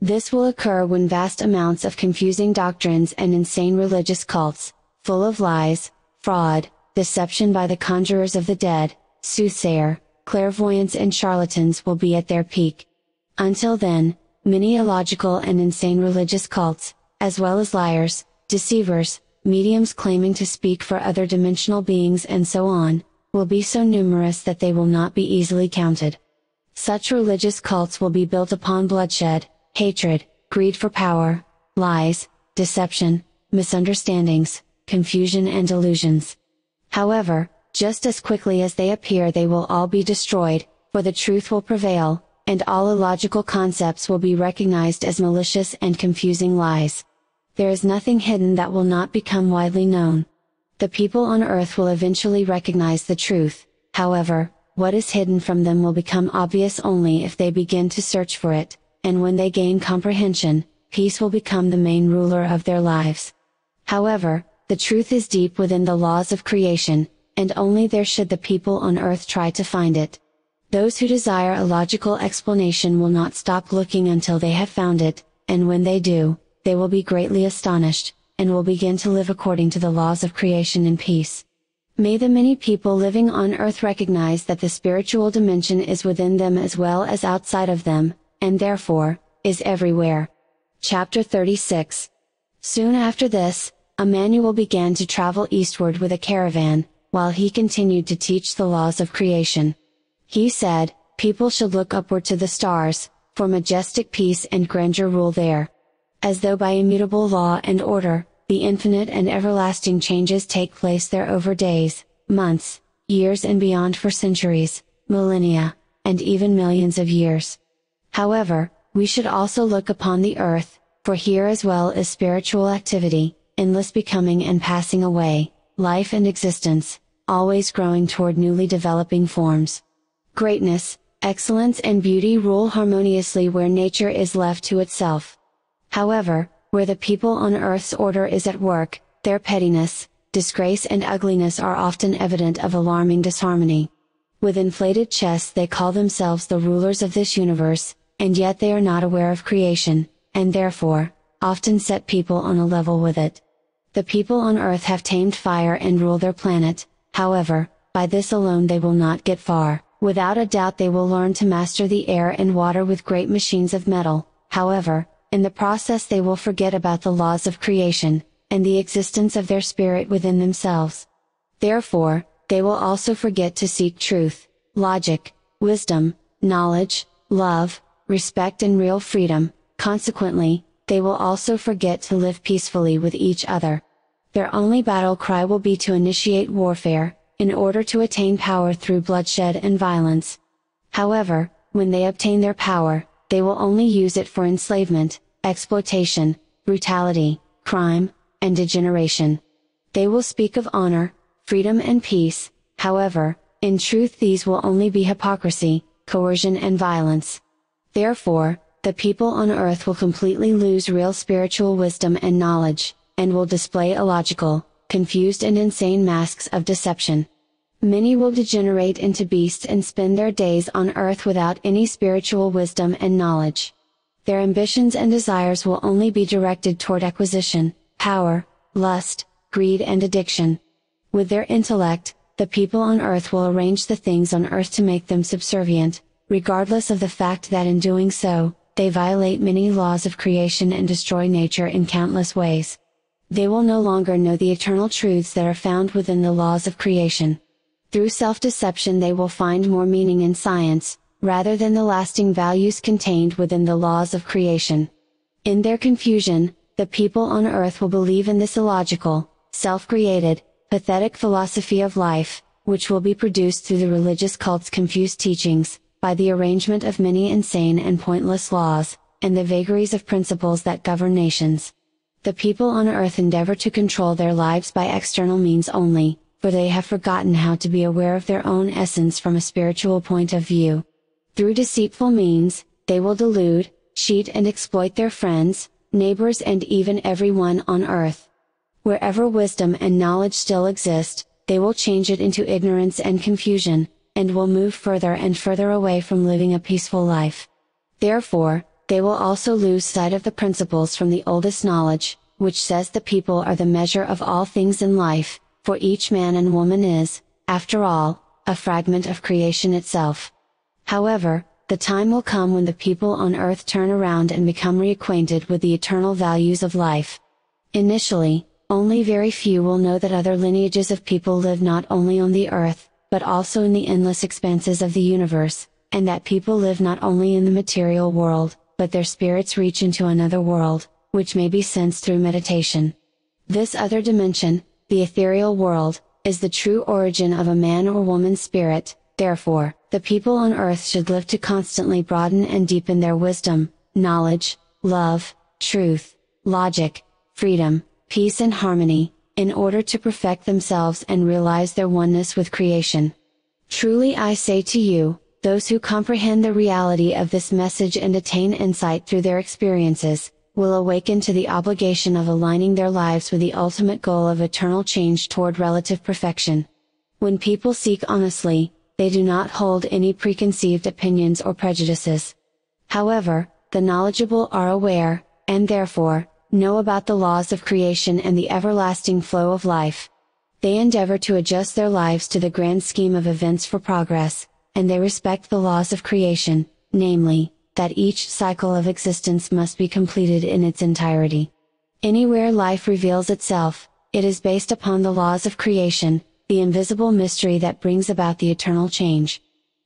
Speaker 1: This will occur when vast amounts of confusing doctrines and insane religious cults, full of lies, fraud, deception by the conjurers of the dead, soothsayer, clairvoyants and charlatans will be at their peak. Until then, many illogical and insane religious cults, as well as liars, deceivers, mediums claiming to speak for other dimensional beings and so on, will be so numerous that they will not be easily counted. Such religious cults will be built upon bloodshed, hatred, greed for power, lies, deception, misunderstandings, confusion and delusions. However, just as quickly as they appear they will all be destroyed, for the truth will prevail, and all illogical concepts will be recognized as malicious and confusing lies. There is nothing hidden that will not become widely known. The people on earth will eventually recognize the truth, however, what is hidden from them will become obvious only if they begin to search for it, and when they gain comprehension, peace will become the main ruler of their lives. However, the truth is deep within the laws of creation, and only there should the people on earth try to find it. Those who desire a logical explanation will not stop looking until they have found it, and when they do, they will be greatly astonished, and will begin to live according to the laws of creation in peace. May the many people living on earth recognize that the spiritual dimension is within them as well as outside of them, and therefore, is everywhere. Chapter 36 Soon after this, Emmanuel began to travel eastward with a caravan, while he continued to teach the laws of creation. He said, People should look upward to the stars, for majestic peace and grandeur rule there. As though by immutable law and order, the infinite and everlasting changes take place there over days, months, years and beyond for centuries, millennia, and even millions of years. However, we should also look upon the earth, for here as well is spiritual activity, endless becoming and passing away, life and existence, always growing toward newly developing forms. Greatness, excellence and beauty rule harmoniously where nature is left to itself. However, where the people on earth's order is at work, their pettiness, disgrace and ugliness are often evident of alarming disharmony. With inflated chests they call themselves the rulers of this universe, and yet they are not aware of creation, and therefore, often set people on a level with it. The people on earth have tamed fire and rule their planet, however, by this alone they will not get far, without a doubt they will learn to master the air and water with great machines of metal, however, in the process they will forget about the laws of creation, and the existence of their spirit within themselves. Therefore, they will also forget to seek truth, logic, wisdom, knowledge, love, respect and real freedom, consequently, they will also forget to live peacefully with each other. Their only battle cry will be to initiate warfare, in order to attain power through bloodshed and violence. However, when they obtain their power, they will only use it for enslavement, exploitation, brutality, crime, and degeneration. They will speak of honor, freedom and peace, however, in truth these will only be hypocrisy, coercion and violence. Therefore, the people on earth will completely lose real spiritual wisdom and knowledge, and will display illogical, confused and insane masks of deception. Many will degenerate into beasts and spend their days on earth without any spiritual wisdom and knowledge. Their ambitions and desires will only be directed toward acquisition, power, lust, greed and addiction. With their intellect, the people on earth will arrange the things on earth to make them subservient, regardless of the fact that in doing so, they violate many laws of creation and destroy nature in countless ways. They will no longer know the eternal truths that are found within the laws of creation. Through self-deception they will find more meaning in science, rather than the lasting values contained within the laws of creation. In their confusion, the people on earth will believe in this illogical, self-created, pathetic philosophy of life, which will be produced through the religious cult's confused teachings, by the arrangement of many insane and pointless laws, and the vagaries of principles that govern nations. The people on earth endeavor to control their lives by external means only, for they have forgotten how to be aware of their own essence from a spiritual point of view. Through deceitful means, they will delude, cheat and exploit their friends, neighbors and even everyone on earth. Wherever wisdom and knowledge still exist, they will change it into ignorance and confusion, and will move further and further away from living a peaceful life. Therefore, they will also lose sight of the principles from the oldest knowledge, which says the people are the measure of all things in life, for each man and woman is, after all, a fragment of creation itself. However, the time will come when the people on earth turn around and become reacquainted with the eternal values of life. Initially, only very few will know that other lineages of people live not only on the earth, but also in the endless expanses of the universe, and that people live not only in the material world, but their spirits reach into another world, which may be sensed through meditation. This other dimension, the ethereal world, is the true origin of a man or woman's spirit, therefore, the people on earth should live to constantly broaden and deepen their wisdom, knowledge, love, truth, logic, freedom, peace and harmony, in order to perfect themselves and realize their oneness with creation. Truly I say to you, those who comprehend the reality of this message and attain insight through their experiences, will awaken to the obligation of aligning their lives with the ultimate goal of eternal change toward relative perfection. When people seek honestly, they do not hold any preconceived opinions or prejudices. However, the knowledgeable are aware, and therefore, know about the laws of creation and the everlasting flow of life. They endeavor to adjust their lives to the grand scheme of events for progress, and they respect the laws of creation, namely, that each cycle of existence must be completed in its entirety. Anywhere life reveals itself, it is based upon the laws of creation, the invisible mystery that brings about the eternal change.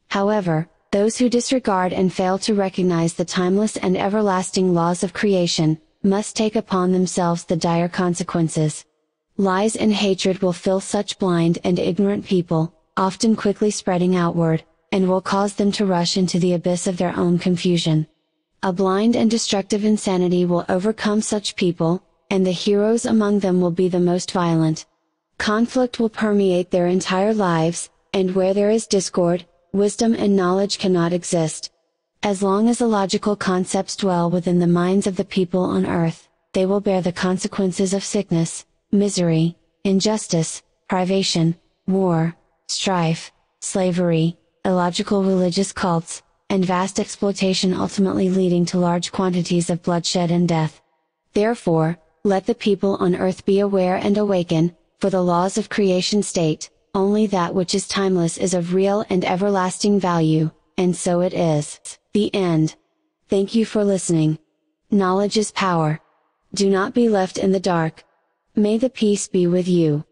Speaker 1: However, those who disregard and fail to recognize the timeless and everlasting laws of creation, must take upon themselves the dire consequences. Lies and hatred will fill such blind and ignorant people, often quickly spreading outward, and will cause them to rush into the abyss of their own confusion. A blind and destructive insanity will overcome such people, and the heroes among them will be the most violent. Conflict will permeate their entire lives, and where there is discord, wisdom and knowledge cannot exist. As long as illogical concepts dwell within the minds of the people on earth, they will bear the consequences of sickness, misery, injustice, privation, war, strife, slavery, illogical religious cults, and vast exploitation ultimately leading to large quantities of bloodshed and death. Therefore, let the people on earth be aware and awaken, for the laws of creation state, only that which is timeless is of real and everlasting value, and so it is. The end. Thank you for listening. Knowledge is power. Do not be left in the dark. May the peace be with you.